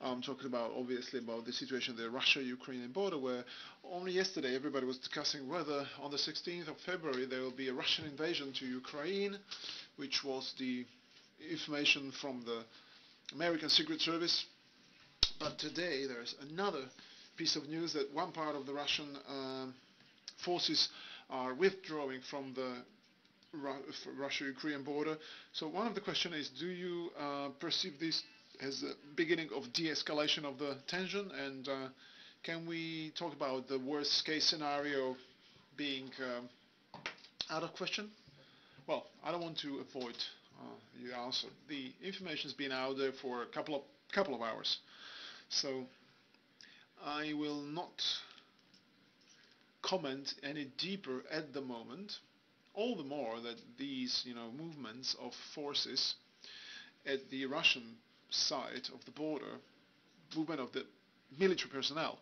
I'm talking about obviously about the situation the Russia-Ukrainian border where only yesterday everybody was discussing whether on the 16th of February there will be a Russian invasion to Ukraine, which was the information from the American Secret Service. But today there's another piece of news that one part of the Russian uh, forces are withdrawing from the Ru Russia-Ukraine border. So one of the questions is, do you uh, perceive this as a beginning of de-escalation of the tension? And uh, can we talk about the worst case scenario being um, out of question? Well, I don't want to avoid uh, the answer. The information's been out there for a couple of couple of hours, so I will not comment any deeper at the moment. All the more that these, you know, movements of forces at the Russian side of the border, movement of the military personnel,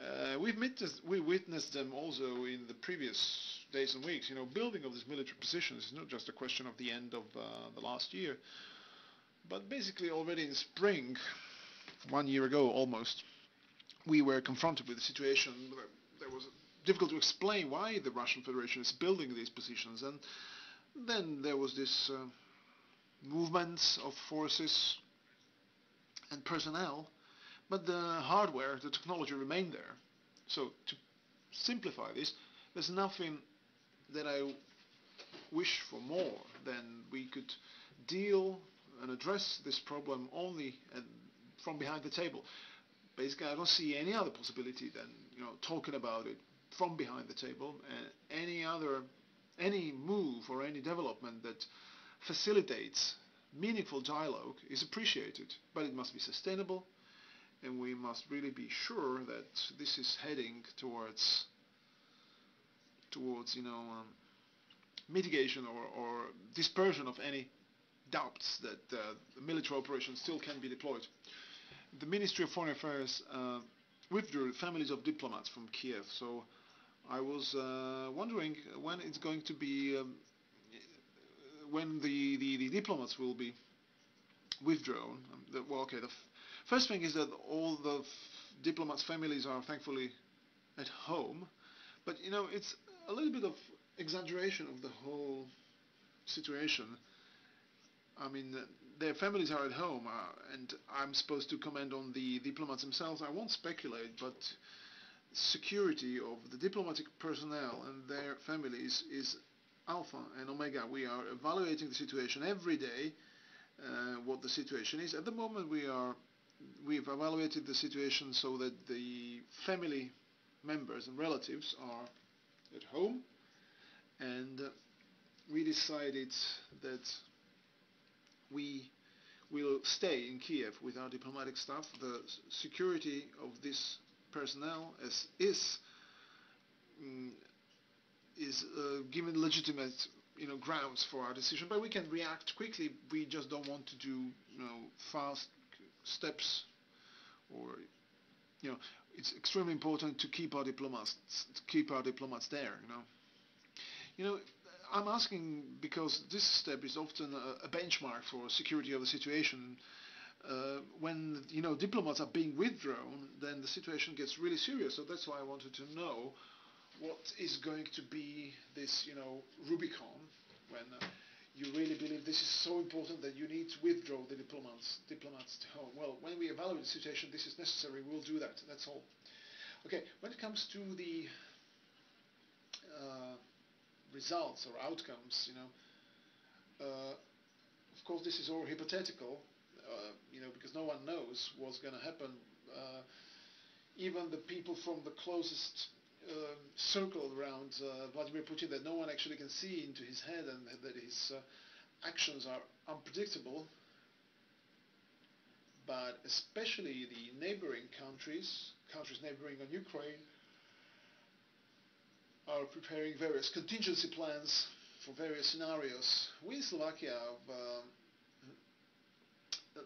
uh, we've witnessed, we witnessed them also in the previous days and weeks. You know, building of these military positions is not just a question of the end of uh, the last year, but basically already in spring, one year ago almost, we were confronted with a situation there was difficult to explain why the Russian Federation is building these positions, and then there was this uh, movements of forces and personnel, but the hardware, the technology remained there. So to simplify this, there's nothing that I wish for more than we could deal and address this problem only from behind the table basically I don't see any other possibility than you know talking about it from behind the table and any other any move or any development that facilitates meaningful dialogue is appreciated but it must be sustainable and we must really be sure that this is heading towards towards you know um, mitigation or, or dispersion of any doubts that uh, military operations still can be deployed the Ministry of Foreign Affairs uh, withdrew families of diplomats from Kiev. So I was uh, wondering when it's going to be, um, when the, the, the, diplomats will be withdrawn. Um, the, well, okay, the first thing is that all the diplomats' families are thankfully at home, but you know it's a little bit of exaggeration of the whole situation. I mean, their families are at home, uh, and I'm supposed to comment on the diplomats themselves. I won't speculate, but security of the diplomatic personnel and their families is alpha and omega. We are evaluating the situation every day, uh, what the situation is. At the moment, we are we've evaluated the situation so that the family members and relatives are at home, and uh, we decided that we will stay in Kiev with our diplomatic staff. The security of this personnel is is, mm, is uh, given legitimate you know grounds for our decision, but we can react quickly. We just don't want to do you know fast steps, or you know it's extremely important to keep our diplomats to keep our diplomats there. You know, you know I'm asking because this step is often a, a benchmark for security of the situation. Uh, when you know diplomats are being withdrawn, then the situation gets really serious. So that's why I wanted to know what is going to be this you know Rubicon when uh, you really believe this is so important that you need to withdraw the diplomats diplomats to home. Well, when we evaluate the situation, this is necessary. We'll do that. That's all. Okay. When it comes to the uh, results or outcomes, you know, uh, of course, this is all hypothetical. Uh, you know, because no one knows what's going to happen. Uh, even the people from the closest um, circle around uh, Vladimir Putin that no one actually can see into his head and that his uh, actions are unpredictable. But especially the neighboring countries, countries neighboring on Ukraine, are preparing various contingency plans for various scenarios. We in Slovakia have, uh,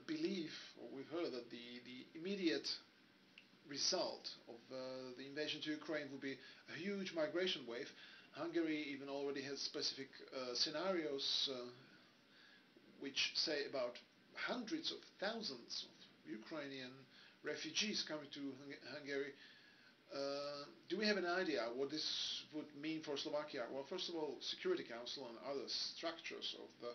believe, or we've heard that the, the immediate result of uh, the invasion to Ukraine will be a huge migration wave. Hungary even already has specific uh, scenarios uh, which say about hundreds of thousands of Ukrainian refugees coming to Hung Hungary. Uh, do we have an idea what this would mean for Slovakia? Well, first of all, Security Council and other structures of the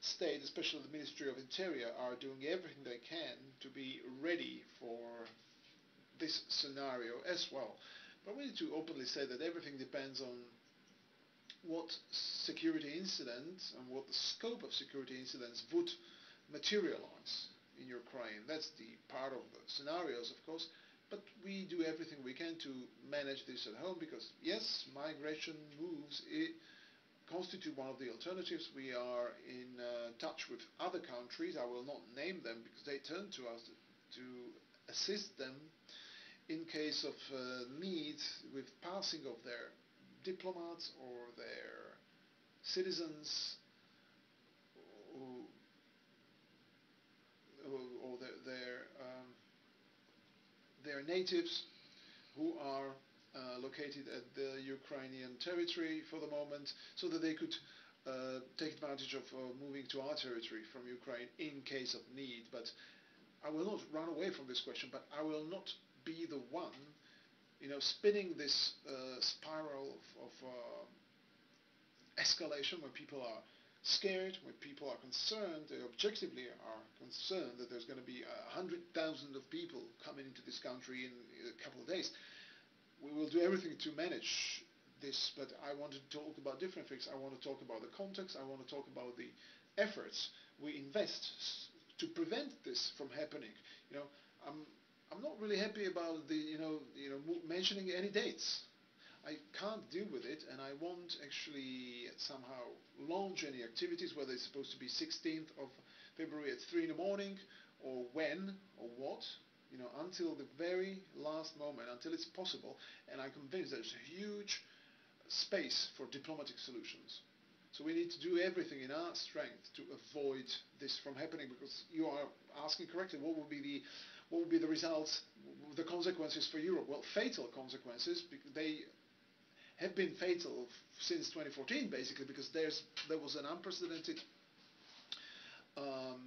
state, especially the Ministry of Interior, are doing everything they can to be ready for this scenario as well. But we need to openly say that everything depends on what security incidents and what the scope of security incidents would materialize in Ukraine. That's the part of the scenarios, of course. But we do everything we can to manage this at home because, yes, migration moves constitute one of the alternatives. We are in uh, touch with other countries. I will not name them because they turn to us to assist them in case of uh, need with passing of their diplomats or their citizens or, or their their, um, their, natives who are uh, located at the Ukrainian territory for the moment so that they could uh, take advantage of uh, moving to our territory from Ukraine in case of need. But I will not run away from this question, but I will not be the one, you know, spinning this uh, spiral of, of uh, escalation where people are scared, when people are concerned, they objectively are concerned that there's going to be a hundred thousand of people coming into this country in a couple of days. We will do everything to manage this, but I want to talk about different things. I want to talk about the context. I want to talk about the efforts we invest to prevent this from happening. You know, I'm I'm not really happy about the you know you know mentioning any dates. I can't deal with it, and I won't actually somehow launch any activities, whether it's supposed to be 16th of February at 3 in the morning, or when, or what, you know, until the very last moment, until it's possible, and I'm convinced there's a huge space for diplomatic solutions. So we need to do everything in our strength to avoid this from happening, because you are asking correctly, what would be the what would be the results, the consequences for Europe? Well, fatal consequences. Because they have been fatal since 2014, basically, because there's there was an unprecedented um,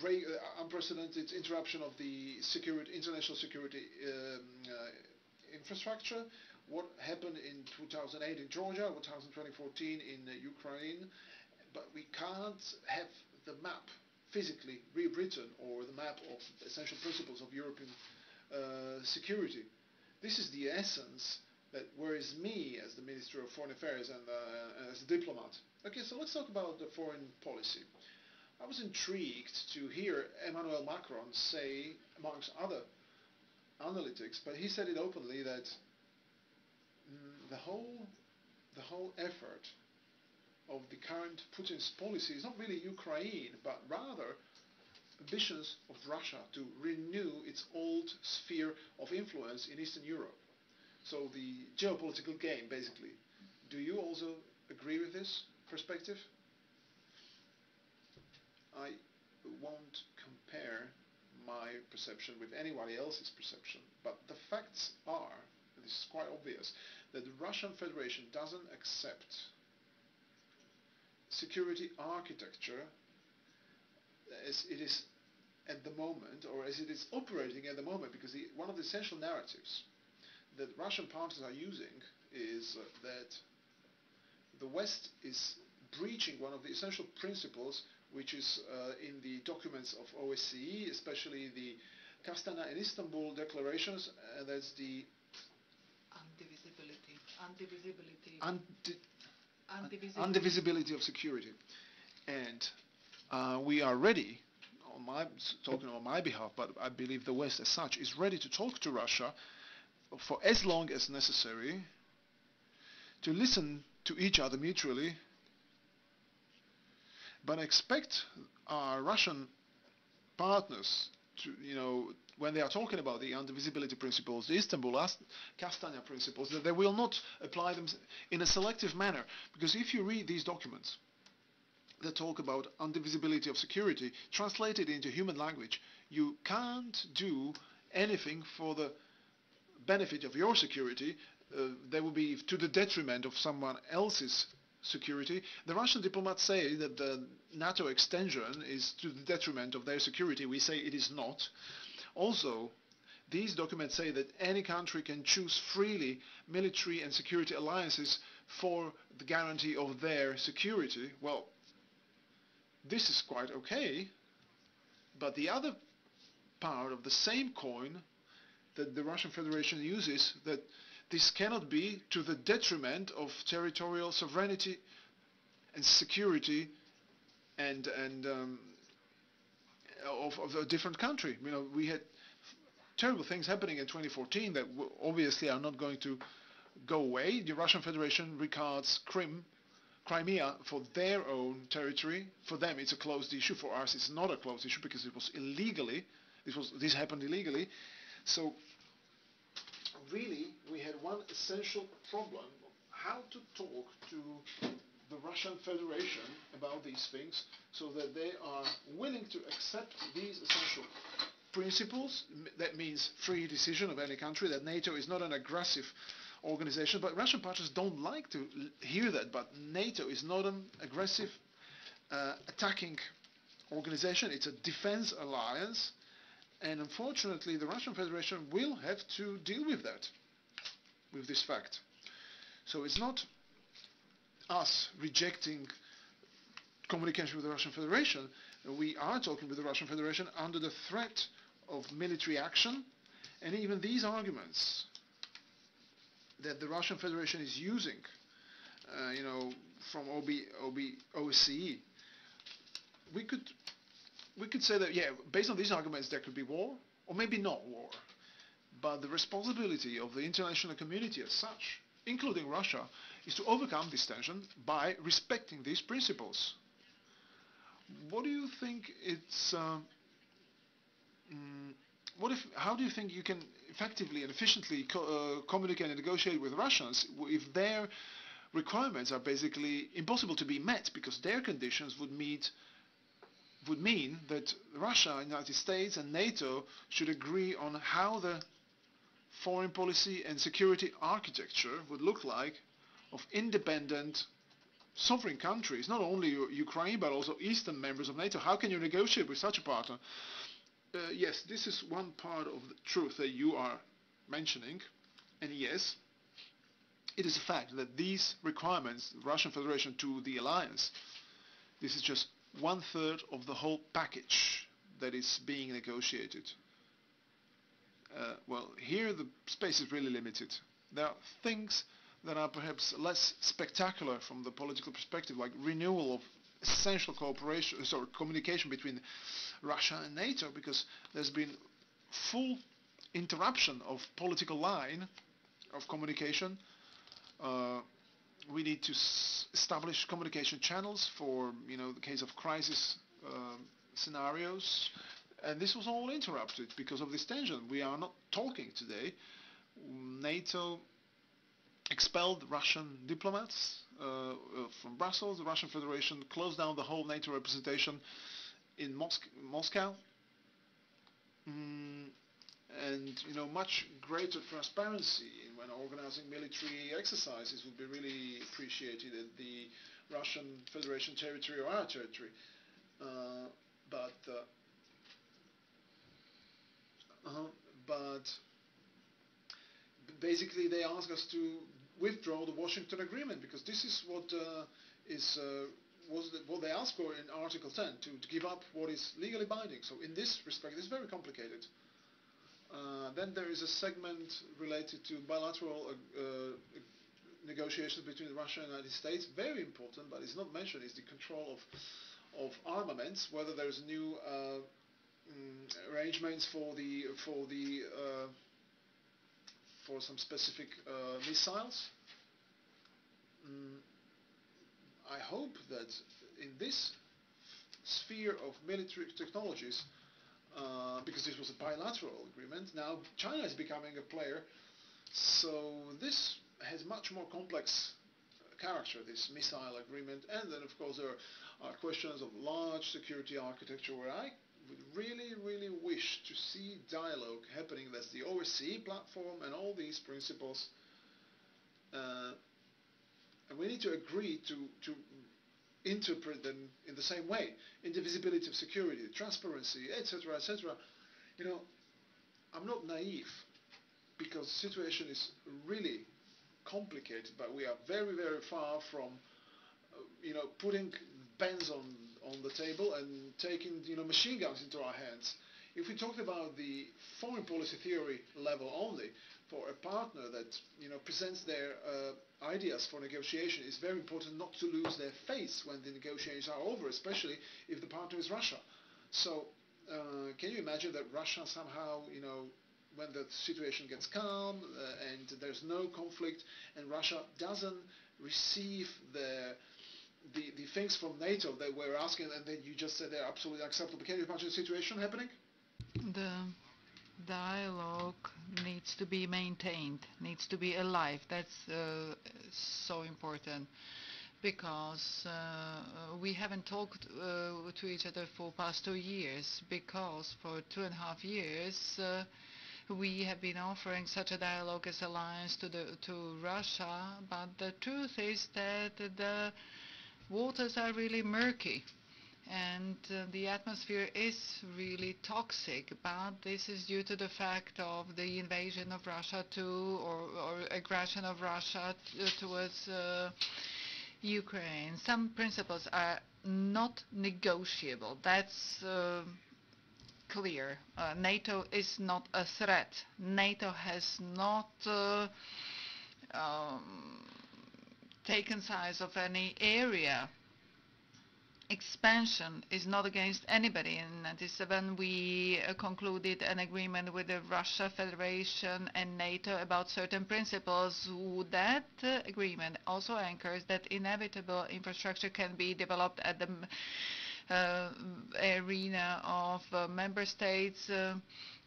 break, uh, unprecedented interruption of the security, international security um, uh, infrastructure. What happened in 2008 in Georgia, what happened in 2014 in uh, Ukraine, but we can't have the map physically rewritten or the map of essential principles of European uh, security. This is the essence that worries me as the Minister of Foreign Affairs and uh, as a diplomat. Okay, so let's talk about the foreign policy. I was intrigued to hear Emmanuel Macron say, amongst other analytics, but he said it openly that mm, the whole the whole effort of the current Putin's policy is not really Ukraine, but rather ambitions of Russia to renew its old sphere of influence in Eastern Europe. So the geopolitical game, basically. Do you also agree with this perspective? I won't compare my perception with anybody else's perception, but the facts are, and this is quite obvious, that the Russian Federation doesn't accept security architecture as it is at the moment, or as it is operating at the moment, because the, one of the essential narratives that Russian parties are using is uh, that the West is breaching one of the essential principles which is uh, in the documents of OSCE, especially the Kastana and Istanbul declarations, and that's the Undivisibility. Undivisibility. undi- Undivisibility. undivisibility of security. And uh, we are ready, on my, talking on my behalf, but I believe the West as such is ready to talk to Russia for as long as necessary to listen to each other mutually, but expect our Russian partners to, you know, when they are talking about the undivisibility principles, the Istanbul Ast- Kastanya principles, that they will not apply them in a selective manner. Because if you read these documents that talk about undivisibility of security, translated into human language, you can't do anything for the benefit of your security. Uh, they will be to the detriment of someone else's security. The Russian diplomats say that the NATO extension is to the detriment of their security. We say it is not. Also, these documents say that any country can choose freely military and security alliances for the guarantee of their security. Well, this is quite okay, but the other part of the same coin that the Russian Federation uses that this cannot be to the detriment of territorial sovereignty and security and and um, of, of a different country. You know, we had terrible things happening in 2014 that obviously are not going to go away. The Russian Federation regards Crim, Crimea for their own territory. For them, it's a closed issue. For us, it's not a closed issue because it was illegally. This was this happened illegally. So really, we had one essential problem: how to talk to the Russian Federation about these things, so that they are willing to accept these essential principles. That means free decision of any country. That NATO is not an aggressive organization, but Russian partners don't like to hear that. But NATO is not an aggressive, uh, attacking organization. It's a defense alliance, and unfortunately, the Russian Federation will have to deal with that, with this fact. So it's not us rejecting communication with the Russian Federation. We are talking with the Russian Federation under the threat of military action, and even these arguments that the Russian Federation is using, uh, you know, from OB, OB, OSCE, we could we could say that yeah, based on these arguments, there could be war, or maybe not war. But the responsibility of the international community as such, including Russia, is to overcome this tension by respecting these principles. What do you think it's? Uh, what if? How do you think you can effectively and efficiently co- uh, communicate and negotiate with Russians if their requirements are basically impossible to be met because their conditions would meet would mean that Russia, United States, and NATO should agree on how the foreign policy and security architecture would look like of independent sovereign countries, not only Ukraine but also eastern members of NATO. How can you negotiate with such a partner? Uh, yes, this is one part of the truth that you are mentioning, and yes, it is a fact that these requirements, the Russian Federation to the alliance, this is just one third of the whole package that is being negotiated. Uh, well, here the space is really limited. There are things that are perhaps less spectacular from the political perspective, like renewal of essential cooperation, sorry, communication between Russia and NATO, because there's been full interruption of political line of communication. Uh, we need to establish communication channels for, you know, the case of crisis um, scenarios, and this was all interrupted because of this tension. We are not talking today. NATO expelled Russian diplomats uh, uh, from Brussels. The Russian Federation closed down the whole NATO representation in Mos- Moscow. Mm, and you know, much greater transparency in when organizing military exercises would be really appreciated at the Russian Federation territory or our territory. Uh, but uh, uh, but basically they ask us to withdraw the Washington Agreement because this is what uh, is uh, was the, what they asked for in Article 10 to, to give up what is legally binding. So in this respect, it's very complicated. Uh, then there is a segment related to bilateral uh, uh, negotiations between Russia and the United States. Very important, but it's not mentioned, is the control of of armaments, whether there's new uh, mm, arrangements for the for the for some specific missiles. Mm, I hope that in this sphere of military technologies, uh, because this was a bilateral agreement, now China is becoming a player, so this has much more complex character, this missile agreement, and then of course there are questions of large security architecture where I would really, really wish to see dialogue happening. That's the OSCE platform and all these principles. Uh, and we need to agree to, to interpret them in the same way. Indivisibility of security, transparency, etc., etc. You know, I'm not naive because the situation is really complicated, but we are very, very far from, uh, you know, putting pens on, on the table and taking, you know, machine guns into our hands. If we talked about the foreign policy theory level only, for a partner that, you know, presents their uh, ideas for negotiation, it's very important not to lose their face when the negotiations are over, especially if the partner is Russia. So, uh, can you imagine that Russia somehow, you know, when the situation gets calm uh, and there's no conflict and Russia doesn't receive the the, the things from NATO that we're asking and then you just said they're absolutely acceptable. Can you imagine the situation happening? The dialogue needs to be maintained, needs to be alive. That's uh, so important because uh, we haven't talked uh, to each other for past two years because for two and a half years uh, we have been offering such a dialogue as alliance to the to Russia, but the truth is that the waters are really murky and uh, the atmosphere is really toxic, but this is due to the fact of the invasion of Russia to, or, or aggression of Russia towards uh, Ukraine. Some principles are not negotiable. That's uh, clear. Uh, NATO is not a threat. NATO has not uh, um, taken sides of any area. Expansion is not against anybody. In 97 we uh, concluded an agreement with the Russia Federation and NATO about certain principles. That uh, agreement also anchors that inevitable infrastructure can be developed at the Uh, arena of uh, member states. Uh,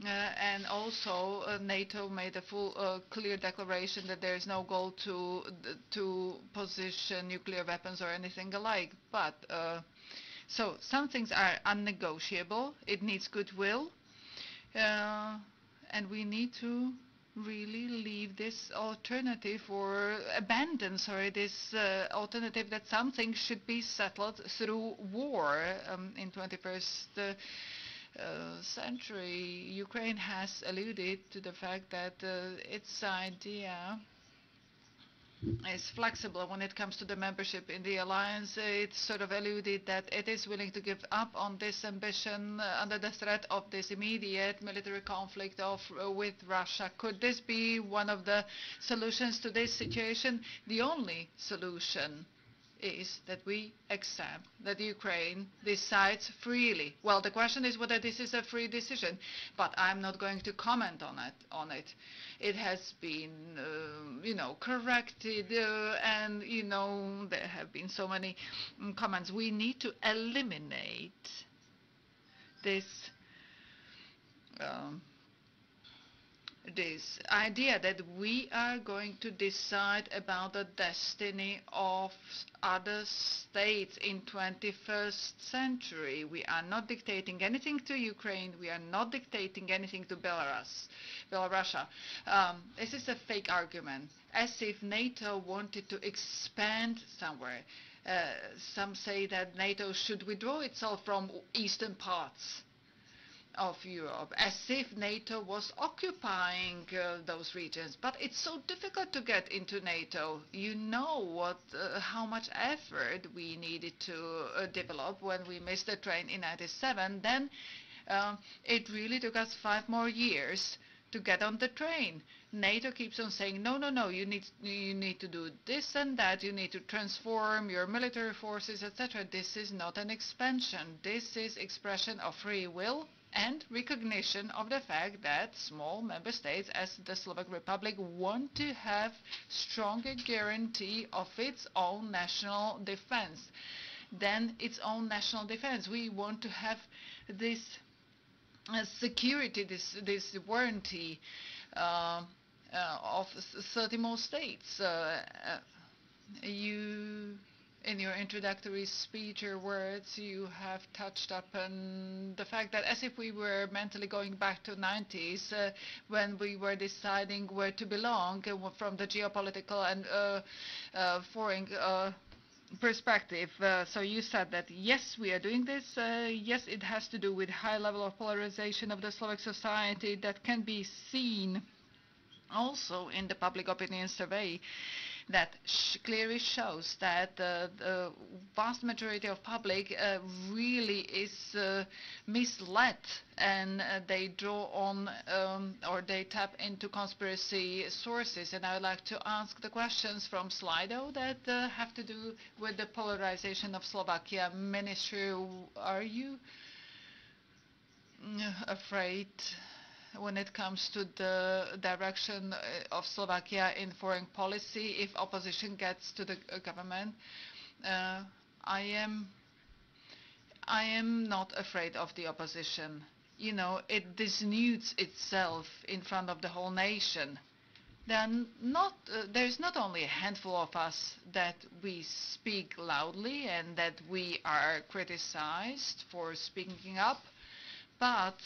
uh and also uh, NATO made a full clear declaration that there is no goal to to position nuclear weapons or anything alike. But so some things are unnegotiable. It needs goodwill, and we need to really leave this alternative or abandon, sorry, this uh, alternative that something should be settled through war um, in 21st uh, uh, century. Ukraine has alluded to the fact that uh, its idea is flexible when it comes to the membership in the alliance. It sort of alluded that it is willing to give up on this ambition uh, under the threat of this immediate military conflict of, uh, with Russia. Could this be one of the solutions to this situation? The only solution is that we accept that Ukraine decides freely. Well, the question is whether this is a free decision, but I'm not going to comment on it. On it, it has been, uh, you know, corrected, uh, and you know there have been so many um, comments. We need to eliminate this. Um, this idea that we are going to decide about the destiny of other states in 21st century. We are not dictating anything to Ukraine. We are not dictating anything to Belarus, Belarusia. Um, this is a fake argument, as if NATO wanted to expand somewhere. Uh, some say that NATO should withdraw itself from eastern parts of Europe, as if NATO was occupying uh, those regions. But it's so difficult to get into NATO. You know what, uh, how much effort we needed to uh, develop when we missed the train in 97. Then um, it really took us five more years to get on the train. NATO keeps on saying, no, no, no, you need, you need to do this and that, you need to transform your military forces, etc. This is not an expansion. This is expression of free will and recognition of the fact that small member states as the Slovak Republic want to have stronger guarantee of its own national defense than its own national defense. We want to have this uh, security, this, this warranty uh, uh, of 30 more states. Uh, uh, you in your introductory speech or words, you have touched upon the fact that as if we were mentally going back to 90s uh, when we were deciding where to belong uh, from the geopolitical and uh, uh, foreign uh, perspective. So you said that yes, we are doing this. Yes, it has to do with high level of polarization of the Slovak society that can be seen also in the public opinion survey that sh clearly shows that uh, the vast majority of public uh, really is uh, misled and uh, they draw on um, or they tap into conspiracy sources. And I would like to ask the questions from Slido that uh, have to do with the polarization of Slovakia. Minister, are you mm, afraid when it comes to the direction uh, of Slovakia in foreign policy if opposition gets to the uh, government. Uh, I am I am not afraid of the opposition. You know, it disnudes itself in front of the whole nation. Not, uh, there's not only a handful of us that we speak loudly and that we are criticized for speaking up, but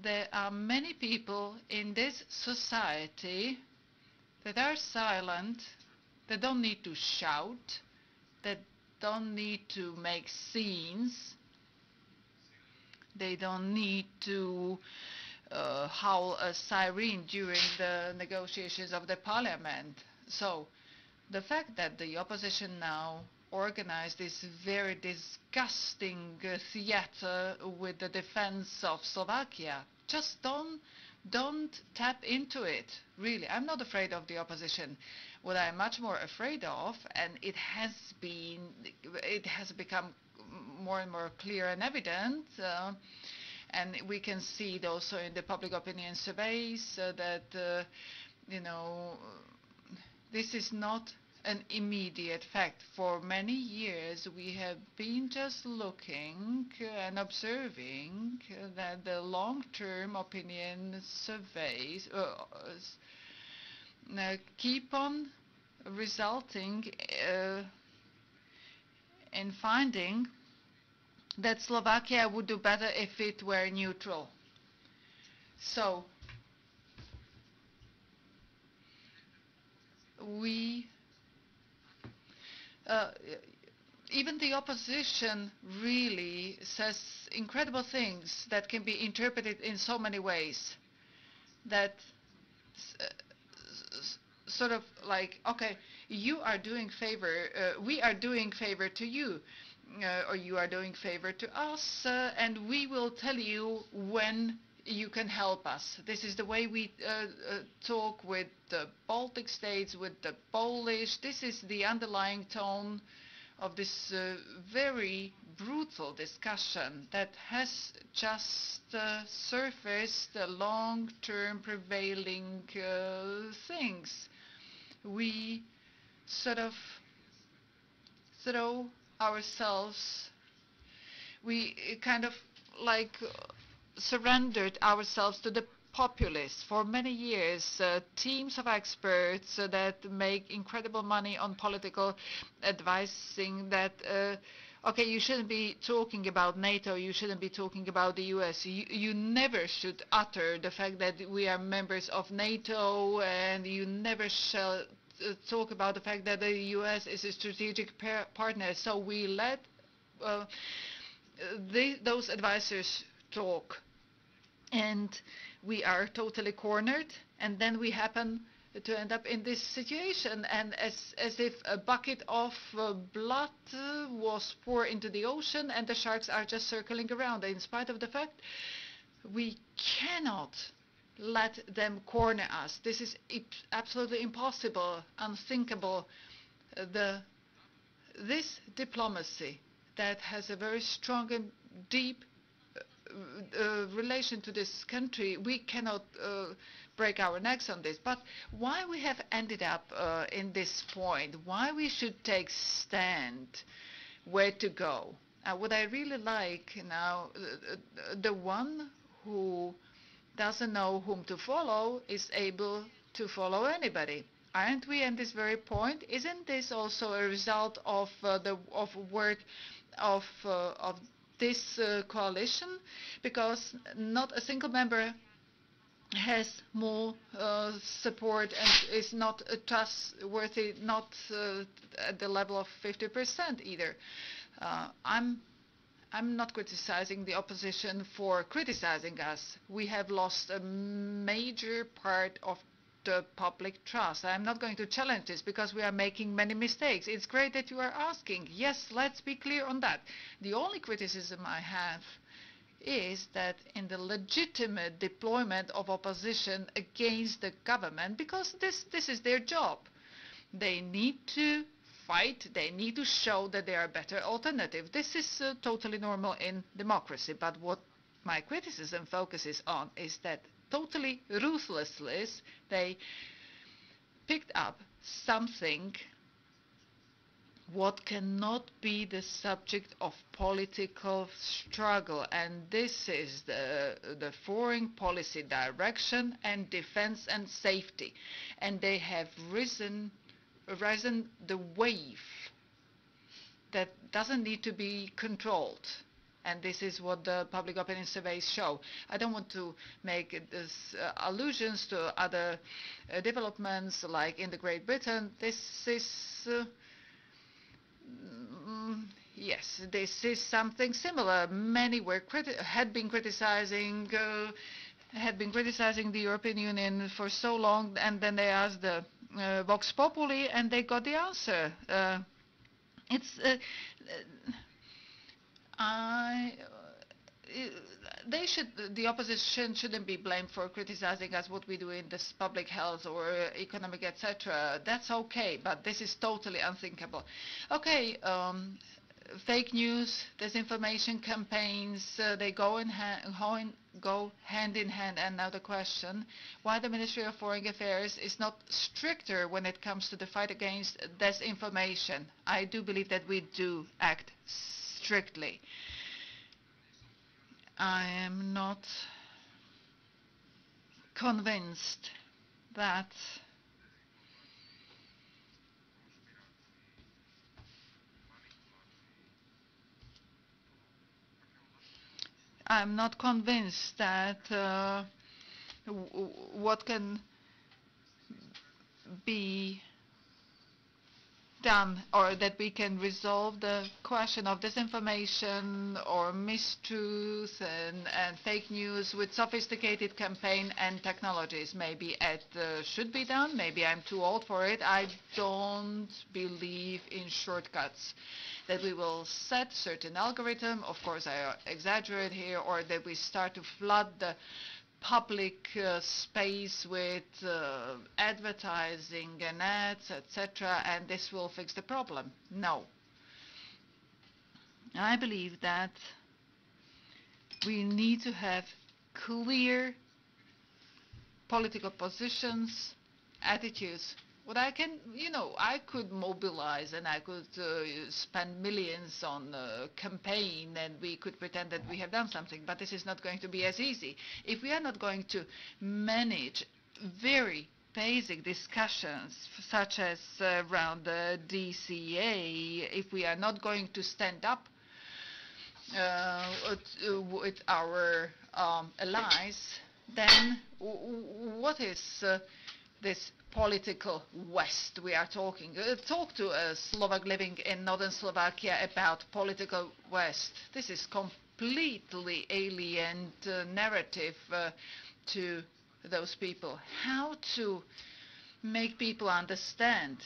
there are many people in this society that are silent, that don't need to shout, that don't need to make scenes, they don't need to uh, howl a siren during the negotiations of the parliament. So the fact that the opposition now organize this very disgusting uh, theater with the defense of Slovakia. Just don't, don't tap into it, really. I'm not afraid of the opposition. What I'm much more afraid of, and it has been, it has become more and more clear and evident, uh, and we can see it also in the public opinion surveys uh, that, uh, you know, this is not an immediate fact. For many years we have been just looking and observing that the long-term opinion surveys uh, uh, keep on resulting uh, in finding that Slovakia would do better if it were neutral. So we uh, even the opposition really says incredible things that can be interpreted in so many ways that uh, sort of like okay you are doing favor uh, we are doing favor to you uh, or you are doing favor to us uh, and we will tell you when you can help us. This is the way we uh, uh, talk with the Baltic states, with the Polish. This is the underlying tone of this uh, very brutal discussion that has just uh, surfaced the long-term prevailing uh, things. We sort of throw ourselves, we kind of like surrendered ourselves to the populists for many years. Uh, teams of experts uh, that make incredible money on political advising that, uh, okay, you shouldn't be talking about NATO, you shouldn't be talking about the US. You, you never should utter the fact that we are members of NATO and you never shall uh, talk about the fact that the US is a strategic par partner. So we let uh, the, those advisors talk. And we are totally cornered, and then we happen to end up in this situation. And as as if a bucket of uh, blood uh, was poured into the ocean and the sharks are just circling around. In spite of the fact we cannot let them corner us. This is absolutely impossible unthinkable. Uh, the this diplomacy that has a very strong and deep relation to this country, we cannot uh, break our necks on this. But why we have ended up uh, in this point, why we should take stand, where to go. Uh, what I really like now, uh, the one who doesn't know whom to follow is able to follow anybody. Aren't we at this very point? Isn't this also a result of uh, the of work of of this uh, coalition because not a single member has more uh, support and is not trustworthy, not uh, at the level of 50% either. Uh, I'm I'm not criticizing the opposition for criticizing us. We have lost a major part of the public trust. I'm not going to challenge this because we are making many mistakes. It's great that you are asking. Yes, let's be clear on that. The only criticism I have is that in the legitimate deployment of opposition against the government, because this, this is their job, they need to fight, they need to show that they are a better alternative. This is uh, totally normal in democracy, but what my criticism focuses on is that totally ruthlessly, they picked up something what cannot be the subject of political struggle. And this is the, the foreign policy direction and defense and safety. And they have risen risen the wave that doesn't need to be controlled and this is what the public opinion surveys show. I don't want to make this, uh, allusions to other uh, developments like in the Great Britain. This is, uh, mm, yes, this is something similar. Many were had been criticizing uh, had been criticizing the European Union for so long, and then they asked the uh, Vox Populi, and they got the answer. Uh, it's I, uh, they should, the opposition shouldn't be blamed for criticizing us what we do in this public health or economic, etc. That's okay, but this is totally unthinkable. Okay, um, fake news, disinformation campaigns, uh, they go in, hand, go hand in hand. And now the question, why the Ministry of Foreign Affairs is not stricter when it comes to the fight against disinformation. I do believe that we do act strictly. I am not convinced that I'm not convinced that uh, what can be done or that we can resolve the question of disinformation or mistruth and, and fake news with sophisticated campaign and technologies. Maybe it uh, should be done. Maybe I'm too old for it. I don't believe in shortcuts that we will set certain algorithm, of course I exaggerate here, or that we start to flood the public uh, space with uh, advertising and ads, etc., and this will fix the problem. No. I believe that we need to have clear political positions, attitudes what I can, you know, I could mobilize and I could uh, spend millions on a campaign and we could pretend that we have done something, but this is not going to be as easy. If we are not going to manage very basic discussions such as uh, around the DCA, if we are not going to stand up uh, with our um, allies, then what is uh, this political West we are talking. Uh, talk to a Slovak living in northern Slovakia about political West. This is completely alien uh, narrative uh, to those people. How to make people understand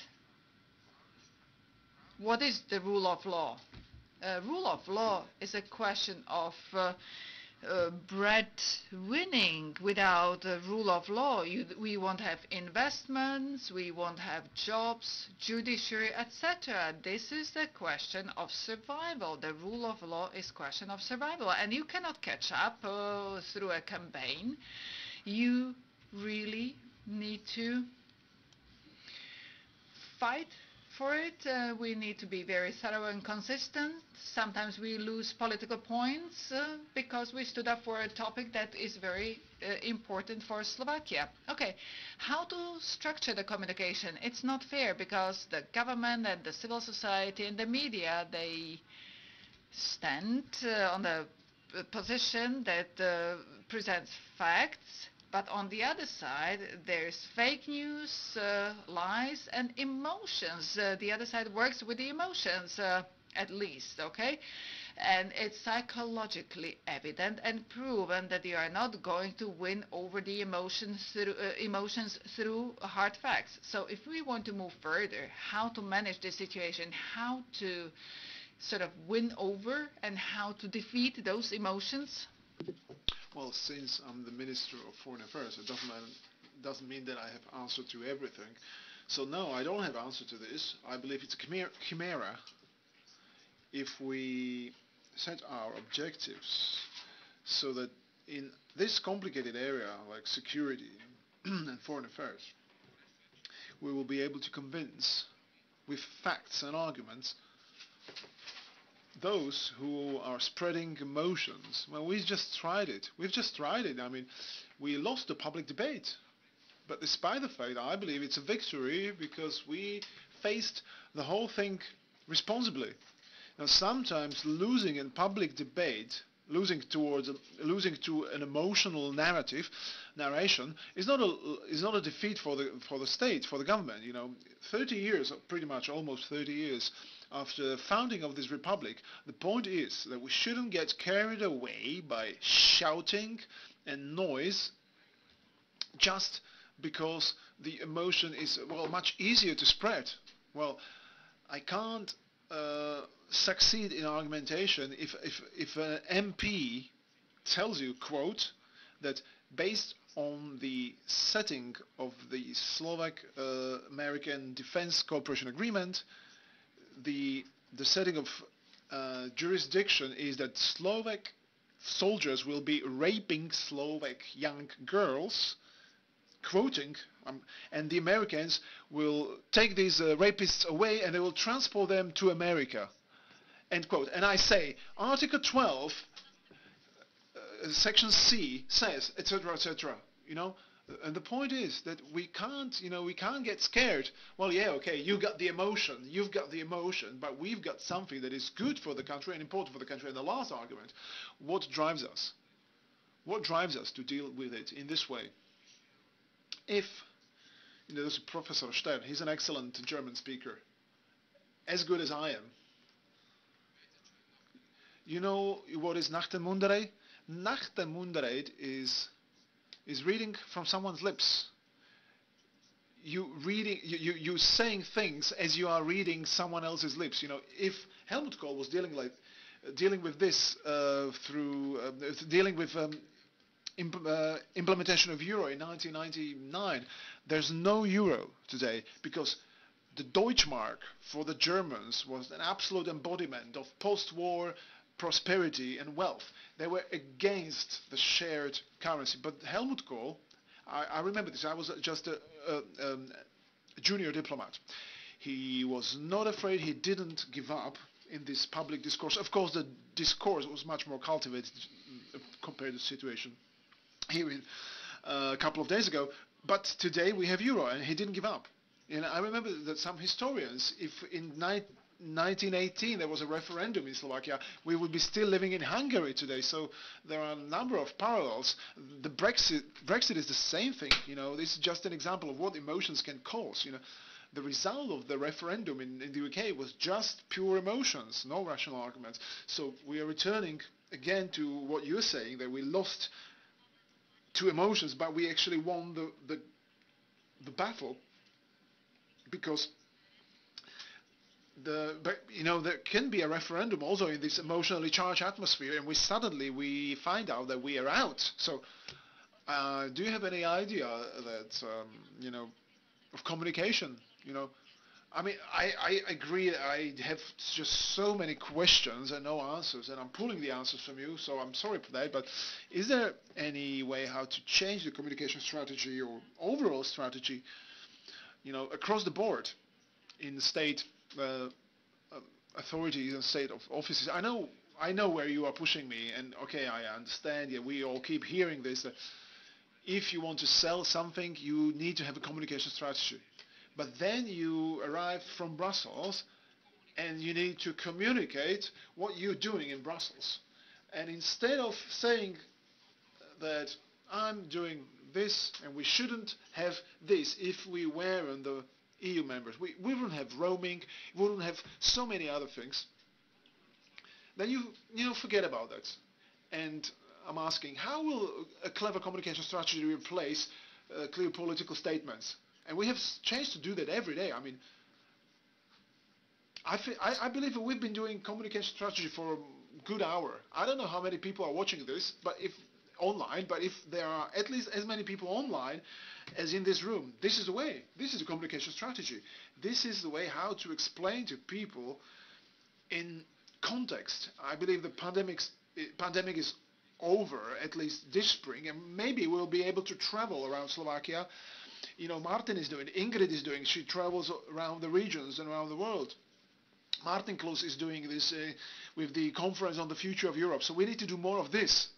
what is the rule of law? Uh, rule of law is a question of bread winning without the rule of law. You, we won't have investments, we won't have jobs, judiciary, etc. This is the question of survival. The rule of law is question of survival, and you cannot catch up uh, through a campaign. You really need to fight for it. Uh, we need to be very thorough and consistent. Sometimes we lose political points uh, because we stood up for a topic that is very uh, important for Slovakia. Okay, how to structure the communication? It's not fair because the government and the civil society and the media, they stand uh, on the position that uh, presents facts but on the other side, there's fake news, uh, lies, and emotions. Uh, the other side works with the emotions, uh, at least, okay? And it's psychologically evident and proven that you are not going to win over the emotions through, uh, emotions through hard facts. So if we want to move further, how to manage this situation, how to sort of win over and how to defeat those emotions, well, since I'm the Minister of Foreign Affairs, it doesn't, doesn't mean that I have answer to everything. So no, I don't have answer to this. I believe it's a chimera if we set our objectives so that in this complicated area like security and foreign affairs, we will be able to convince with facts and arguments those who are spreading emotions, well, we just tried it. We've just tried it. I mean, we lost the public debate. But despite the fact, I believe it's a victory because we faced the whole thing responsibly. Now, sometimes losing in public debate, losing towards, losing to an emotional narrative, narration, is not a is not a defeat for the for the state, for the government. You know, 30 years, pretty much almost 30 years after the founding of this republic, the point is that we shouldn't get carried away by shouting and noise just because the emotion is well much easier to spread. Well, I can't uh, succeed in argumentation if, if, if an MP tells you, quote, that based on the setting of the Slovak-American uh, Defense Cooperation Agreement, the the setting of uh, jurisdiction is that Slovak soldiers will be raping Slovak young girls, quoting, um, and the Americans will take these uh, rapists away and they will transport them to America. End quote. And I say, Article 12, uh, Section C says, etc., etc. You know, and the point is that we can't, you know, we can't get scared. Well, yeah, okay, you've got the emotion, you've got the emotion, but we've got something that is good for the country and important for the country. And the last argument, what drives us? What drives us to deal with it in this way? If, you know, there's Professor Stern, he's an excellent German speaker, as good as I am. You know what is Nachtemundere? Nachtemundere is is reading from someone's lips. You reading, you, you, you saying things as you are reading someone else's lips. You know, if Helmut Kohl was dealing like, dealing with this uh, through, uh, dealing with um, imp uh, implementation of euro in 1999, there's no euro today because the Deutschmark for the Germans was an absolute embodiment of post-war prosperity and wealth. They were against the shared currency. But Helmut Kohl, I, I remember this, I was just a, a, um, a junior diplomat. He was not afraid, he didn't give up in this public discourse. Of course, the discourse was much more cultivated uh, compared to the situation here in, uh, a couple of days ago. But today we have euro, and he didn't give up. And I remember that some historians, if in 1918 there was a referendum in Slovakia, we would be still living in Hungary today. So there are a number of parallels. The Brexit, Brexit is the same thing. You know, this is just an example of what emotions can cause. You know, the result of the referendum in, in the UK was just pure emotions, no rational arguments. So we are returning again to what you're saying that we lost to emotions, but we actually won the the, the battle because the but you know there can be a referendum also in this emotionally charged atmosphere, and we suddenly we find out that we are out. So, uh, do you have any idea that um, you know of communication? You know, I mean, I, I agree. I have just so many questions and no answers, and I'm pulling the answers from you. So I'm sorry for that. But is there any way how to change the communication strategy or overall strategy? You know, across the board in the state uh, authorities and state of offices. I know I know where you are pushing me, and okay, I understand. Yeah, we all keep hearing this. That if you want to sell something, you need to have a communication strategy. But then you arrive from Brussels, and you need to communicate what you're doing in Brussels. And instead of saying that I'm doing this and we shouldn't have this if we were in the EU members. We, we wouldn't have roaming, we wouldn't have so many other things. Then you, you know, forget about that. And I'm asking, how will a clever communication strategy replace uh, clear political statements? And we have changed to do that every day. I mean, I, I, I believe we've been doing communication strategy for a good hour. I don't know how many people are watching this, but if online, but if there are at least as many people online as in this room. This is the way. This is the communication strategy. This is the way how to explain to people in context. I believe the pandemic pandemic is over at least this spring, and maybe we'll be able to travel around Slovakia. You know, Martin is doing, Ingrid is doing. She travels around the regions and around the world. Martin Klus is doing this uh, with the conference on the future of Europe. So we need to do more of this.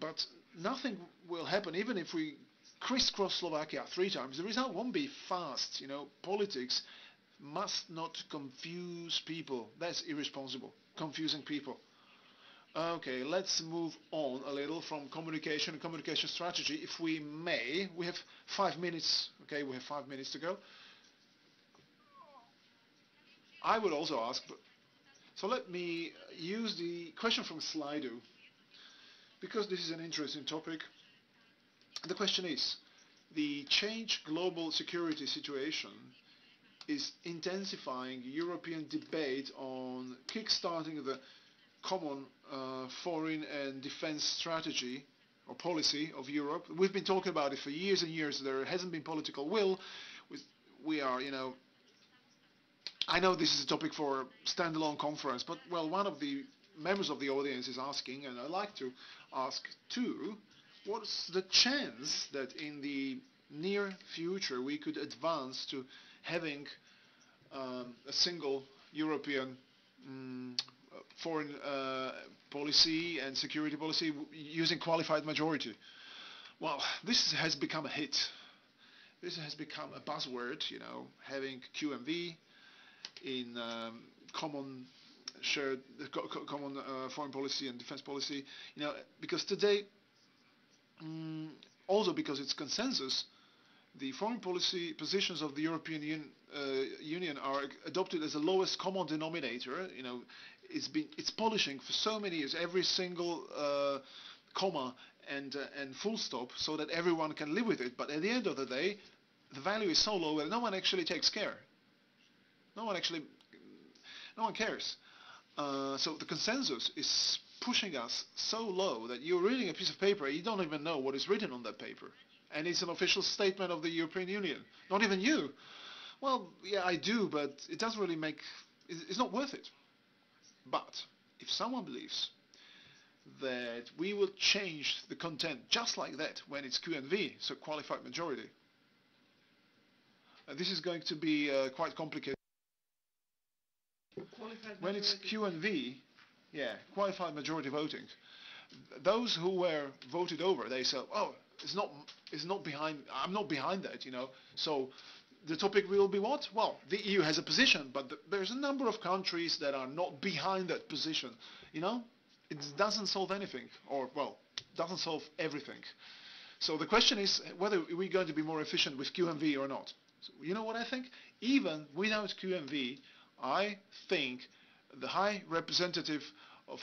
But nothing will happen even if we crisscross Slovakia three times, the result won't be fast. You know, politics must not confuse people. That's irresponsible, confusing people. Okay, let's move on a little from communication and communication strategy, if we may. We have five minutes. Okay, we have five minutes to go. I would also ask, so let me use the question from Slido, because this is an interesting topic. The question is, the changed global security situation is intensifying European debate on kickstarting the common uh, foreign and defense strategy or policy of Europe. We've been talking about it for years and years. There hasn't been political will. We are, you know, I know this is a topic for a standalone conference, but well, one of the members of the audience is asking, and I'd like to ask too, what's the chance that in the near future we could advance to having um, a single European um, foreign uh, policy and security policy using qualified majority? Well, this has become a hit. This has become a buzzword, you know, having QMV in um, common shared common uh, foreign policy and defense policy, you know, because today Mm, also because it's consensus, the foreign policy positions of the European Un uh, Union are adopted as the lowest common denominator. You know, it's been it's polishing for so many years, every single uh, comma and uh, and full stop, so that everyone can live with it. But at the end of the day, the value is so low that no one actually takes care. No one actually, no one cares. Uh, so the consensus is pushing us so low that you're reading a piece of paper, you don't even know what is written on that paper. And it's an official statement of the European Union. Not even you. Well, yeah, I do, but it doesn't really make, it's not worth it. But if someone believes that we will change the content just like that when it's QMV, so qualified majority, uh, this is going to be uh, quite complicated. When it's QMV, yeah, qualified majority voting. Those who were voted over, they said, "Oh, it's not, it's not behind. I'm not behind that, you know." So the topic will be what? Well, the EU has a position, but the, there's a number of countries that are not behind that position. You know, it doesn't solve anything, or well, doesn't solve everything. So the question is whether we're going to be more efficient with QMV or not. So you know what I think? Even without QMV, I think the High Representative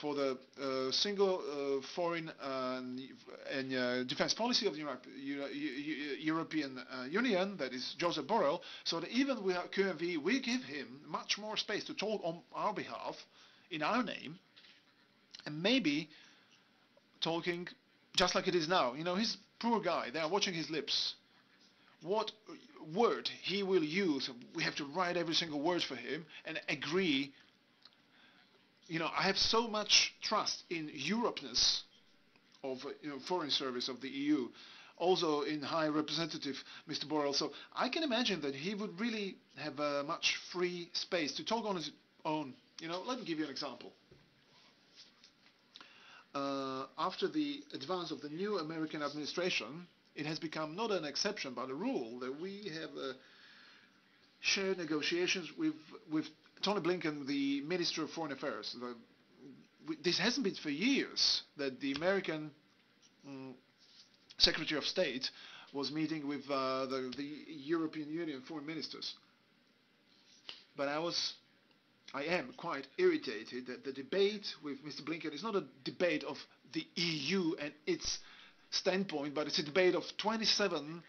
for the uh, single uh, foreign and, and uh, defense policy of the Europe, Euro, European uh, Union, that is Joseph Borrell, so that even without QMV, we give him much more space to talk on our behalf, in our name, and maybe talking just like it is now. You know, he's poor guy. They are watching his lips. What word he will use, we have to write every single word for him and agree you know, I have so much trust in Europeness of you know, foreign service of the EU, also in High Representative Mr. Borrell. So I can imagine that he would really have a much free space to talk on his own. You know, let me give you an example. Uh, after the advance of the new American administration, it has become not an exception but a rule that we have uh, shared negotiations with with Tony Blinken, the Minister of Foreign Affairs, the, this hasn't been for years that the American um, Secretary of State was meeting with uh, the, the European Union foreign ministers. But I was, I am quite irritated that the debate with Mr. Blinken is not a debate of the EU and its standpoint, but it's a debate of 27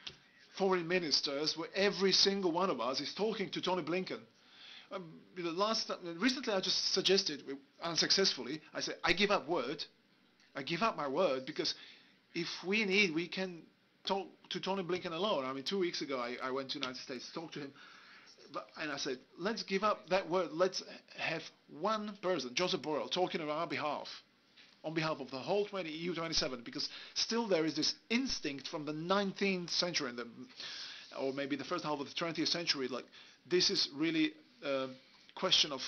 foreign ministers where every single one of us is talking to Tony Blinken um, the last recently I just suggested unsuccessfully. I said I give up word. I give up my word because if we need, we can talk to Tony Blinken alone. I mean, two weeks ago I, I went to the United States to talk to him, but, and I said let's give up that word. Let's have one person, Joseph Borrell, talking on our behalf on behalf of the whole 20, EU 27 because still there is this instinct from the 19th century the, or maybe the first half of the 20th century like this is really uh, question of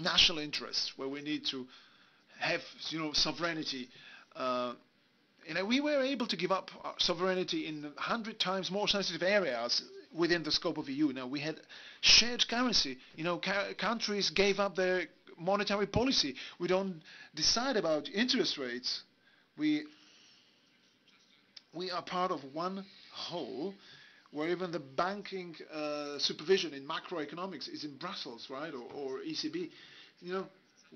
national interest, where we need to have, you know, sovereignty. Uh, and we were able to give up sovereignty in 100 times more sensitive areas within the scope of EU. Now we had shared currency. You know, countries gave up their monetary policy. We don't decide about interest rates. We we are part of one whole where even the banking uh, supervision in macroeconomics is in Brussels, right, or, or ECB. You know,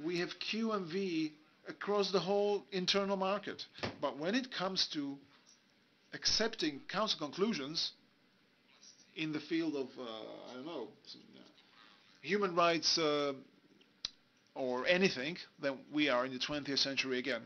we have QMV across the whole internal market. But when it comes to accepting council conclusions in the field of, uh, I don't know, human rights uh, or anything, then we are in the 20th century again.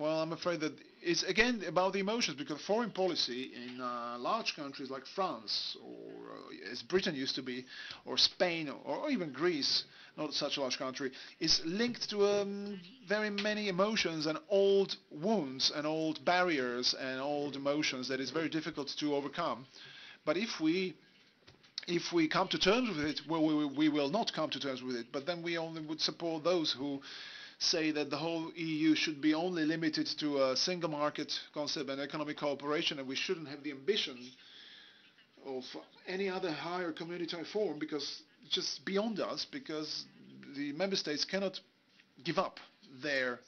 Well, I'm afraid that it's again about the emotions because foreign policy in uh, large countries like France or uh, as Britain used to be, or Spain or, or, even Greece, not such a large country, is linked to um, very many emotions and old wounds and old barriers and old emotions that is very difficult to overcome. But if we if we come to terms with it, well, we, we will not come to terms with it, but then we only would support those who say that the whole EU should be only limited to a single market concept and economic cooperation and we shouldn't have the ambition of any other higher communitary form because just beyond us because the member states cannot give up their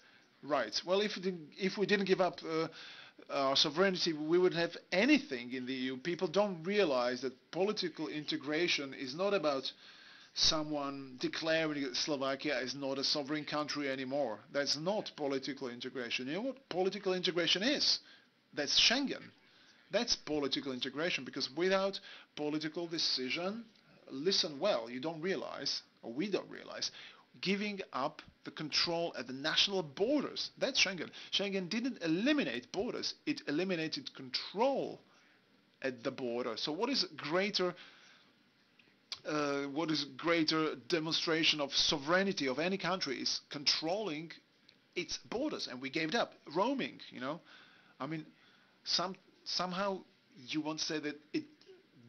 rights. Well, if, if we didn't give up uh, our sovereignty, we wouldn't have anything in the EU. People don't realize that political integration is not about someone declaring that Slovakia is not a sovereign country anymore. That's not political integration. You know what political integration is? That's Schengen. That's political integration because without political decision, listen well, you don't realize, or we don't realize, giving up the control at the national borders. That's Schengen. Schengen didn't eliminate borders, it eliminated control at the border. So what is greater uh, what is greater demonstration of sovereignty of any country is controlling its borders, and we gave it up. Roaming, you know, I mean, some somehow you won't say that it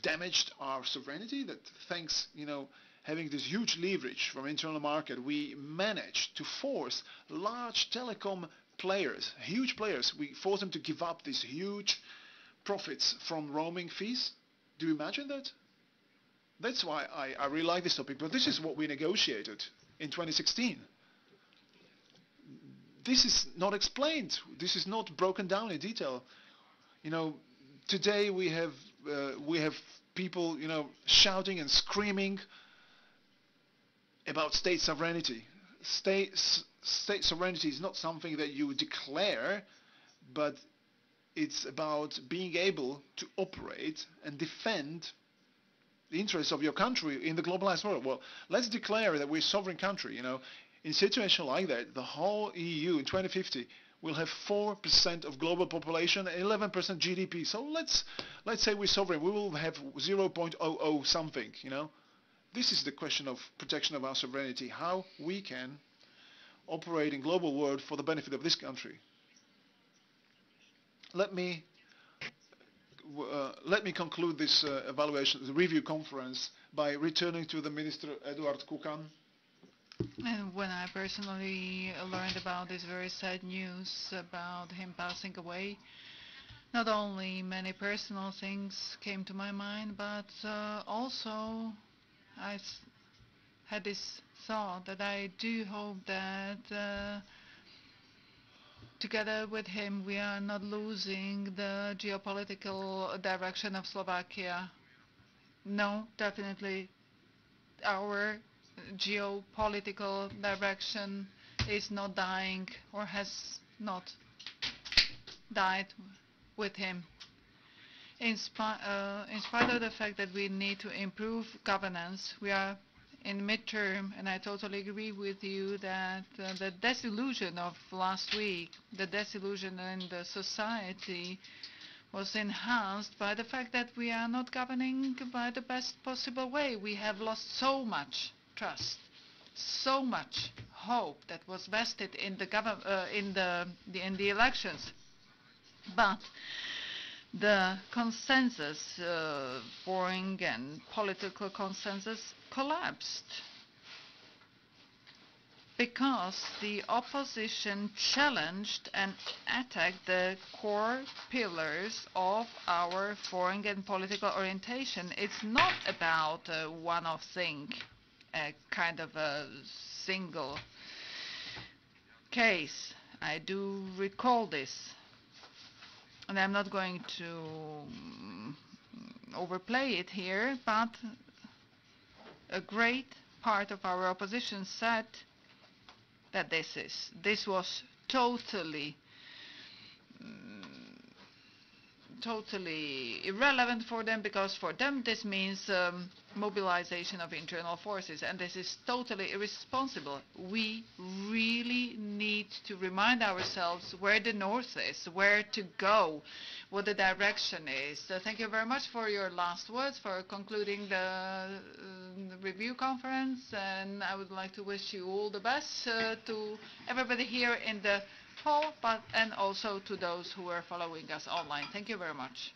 damaged our sovereignty. That thanks, you know, having this huge leverage from internal market, we managed to force large telecom players, huge players, we forced them to give up these huge profits from roaming fees. Do you imagine that? That's why I, I really like this topic. But this is what we negotiated in 2016. This is not explained. This is not broken down in detail. You know, today we have uh, we have people, you know, shouting and screaming about state sovereignty. State, state sovereignty is not something that you declare, but it's about being able to operate and defend the interests of your country in the globalized world. Well, let's declare that we're a sovereign country. You know, in a situation like that, the whole EU in 2050 will have 4% of global population and 11% GDP. So let's let's say we're sovereign. We will have 0.00 something. You know, this is the question of protection of our sovereignty. How we can operate in global world for the benefit of this country. Let me uh, let me conclude this uh, evaluation, the review conference, by returning to the Minister Eduard Kukan. And when I personally learned about this very sad news about him passing away, not only many personal things came to my mind, but uh, also I had this thought that I do hope that uh, together with him we are not losing the geopolitical direction of Slovakia. No, definitely our geopolitical direction is not dying or has not died with him. In, spi- uh, in spite of the fact that we need to improve governance, we are in midterm, and I totally agree with you that uh, the disillusion of last week, the disillusion in the society, was enhanced by the fact that we are not governing by the best possible way. We have lost so much trust, so much hope that was vested in the uh, in the, the in the elections. But the consensus, uh, foreign and political consensus, collapsed because the opposition challenged and attacked the core pillars of our foreign and political orientation. It's not about uh, one-off thing, a kind of a single case. I do recall this and I'm not going to mm, overplay it here, but a great part of our opposition said that this is this was totally mm, totally irrelevant for them because for them this means um, mobilization of internal forces and this is totally irresponsible. We really need to remind ourselves where the north is, where to go, what the direction is. So thank you very much for your last words, for concluding the uh, review conference and I would like to wish you all the best uh, to everybody here in the hall but and also to those who are following us online. Thank you very much.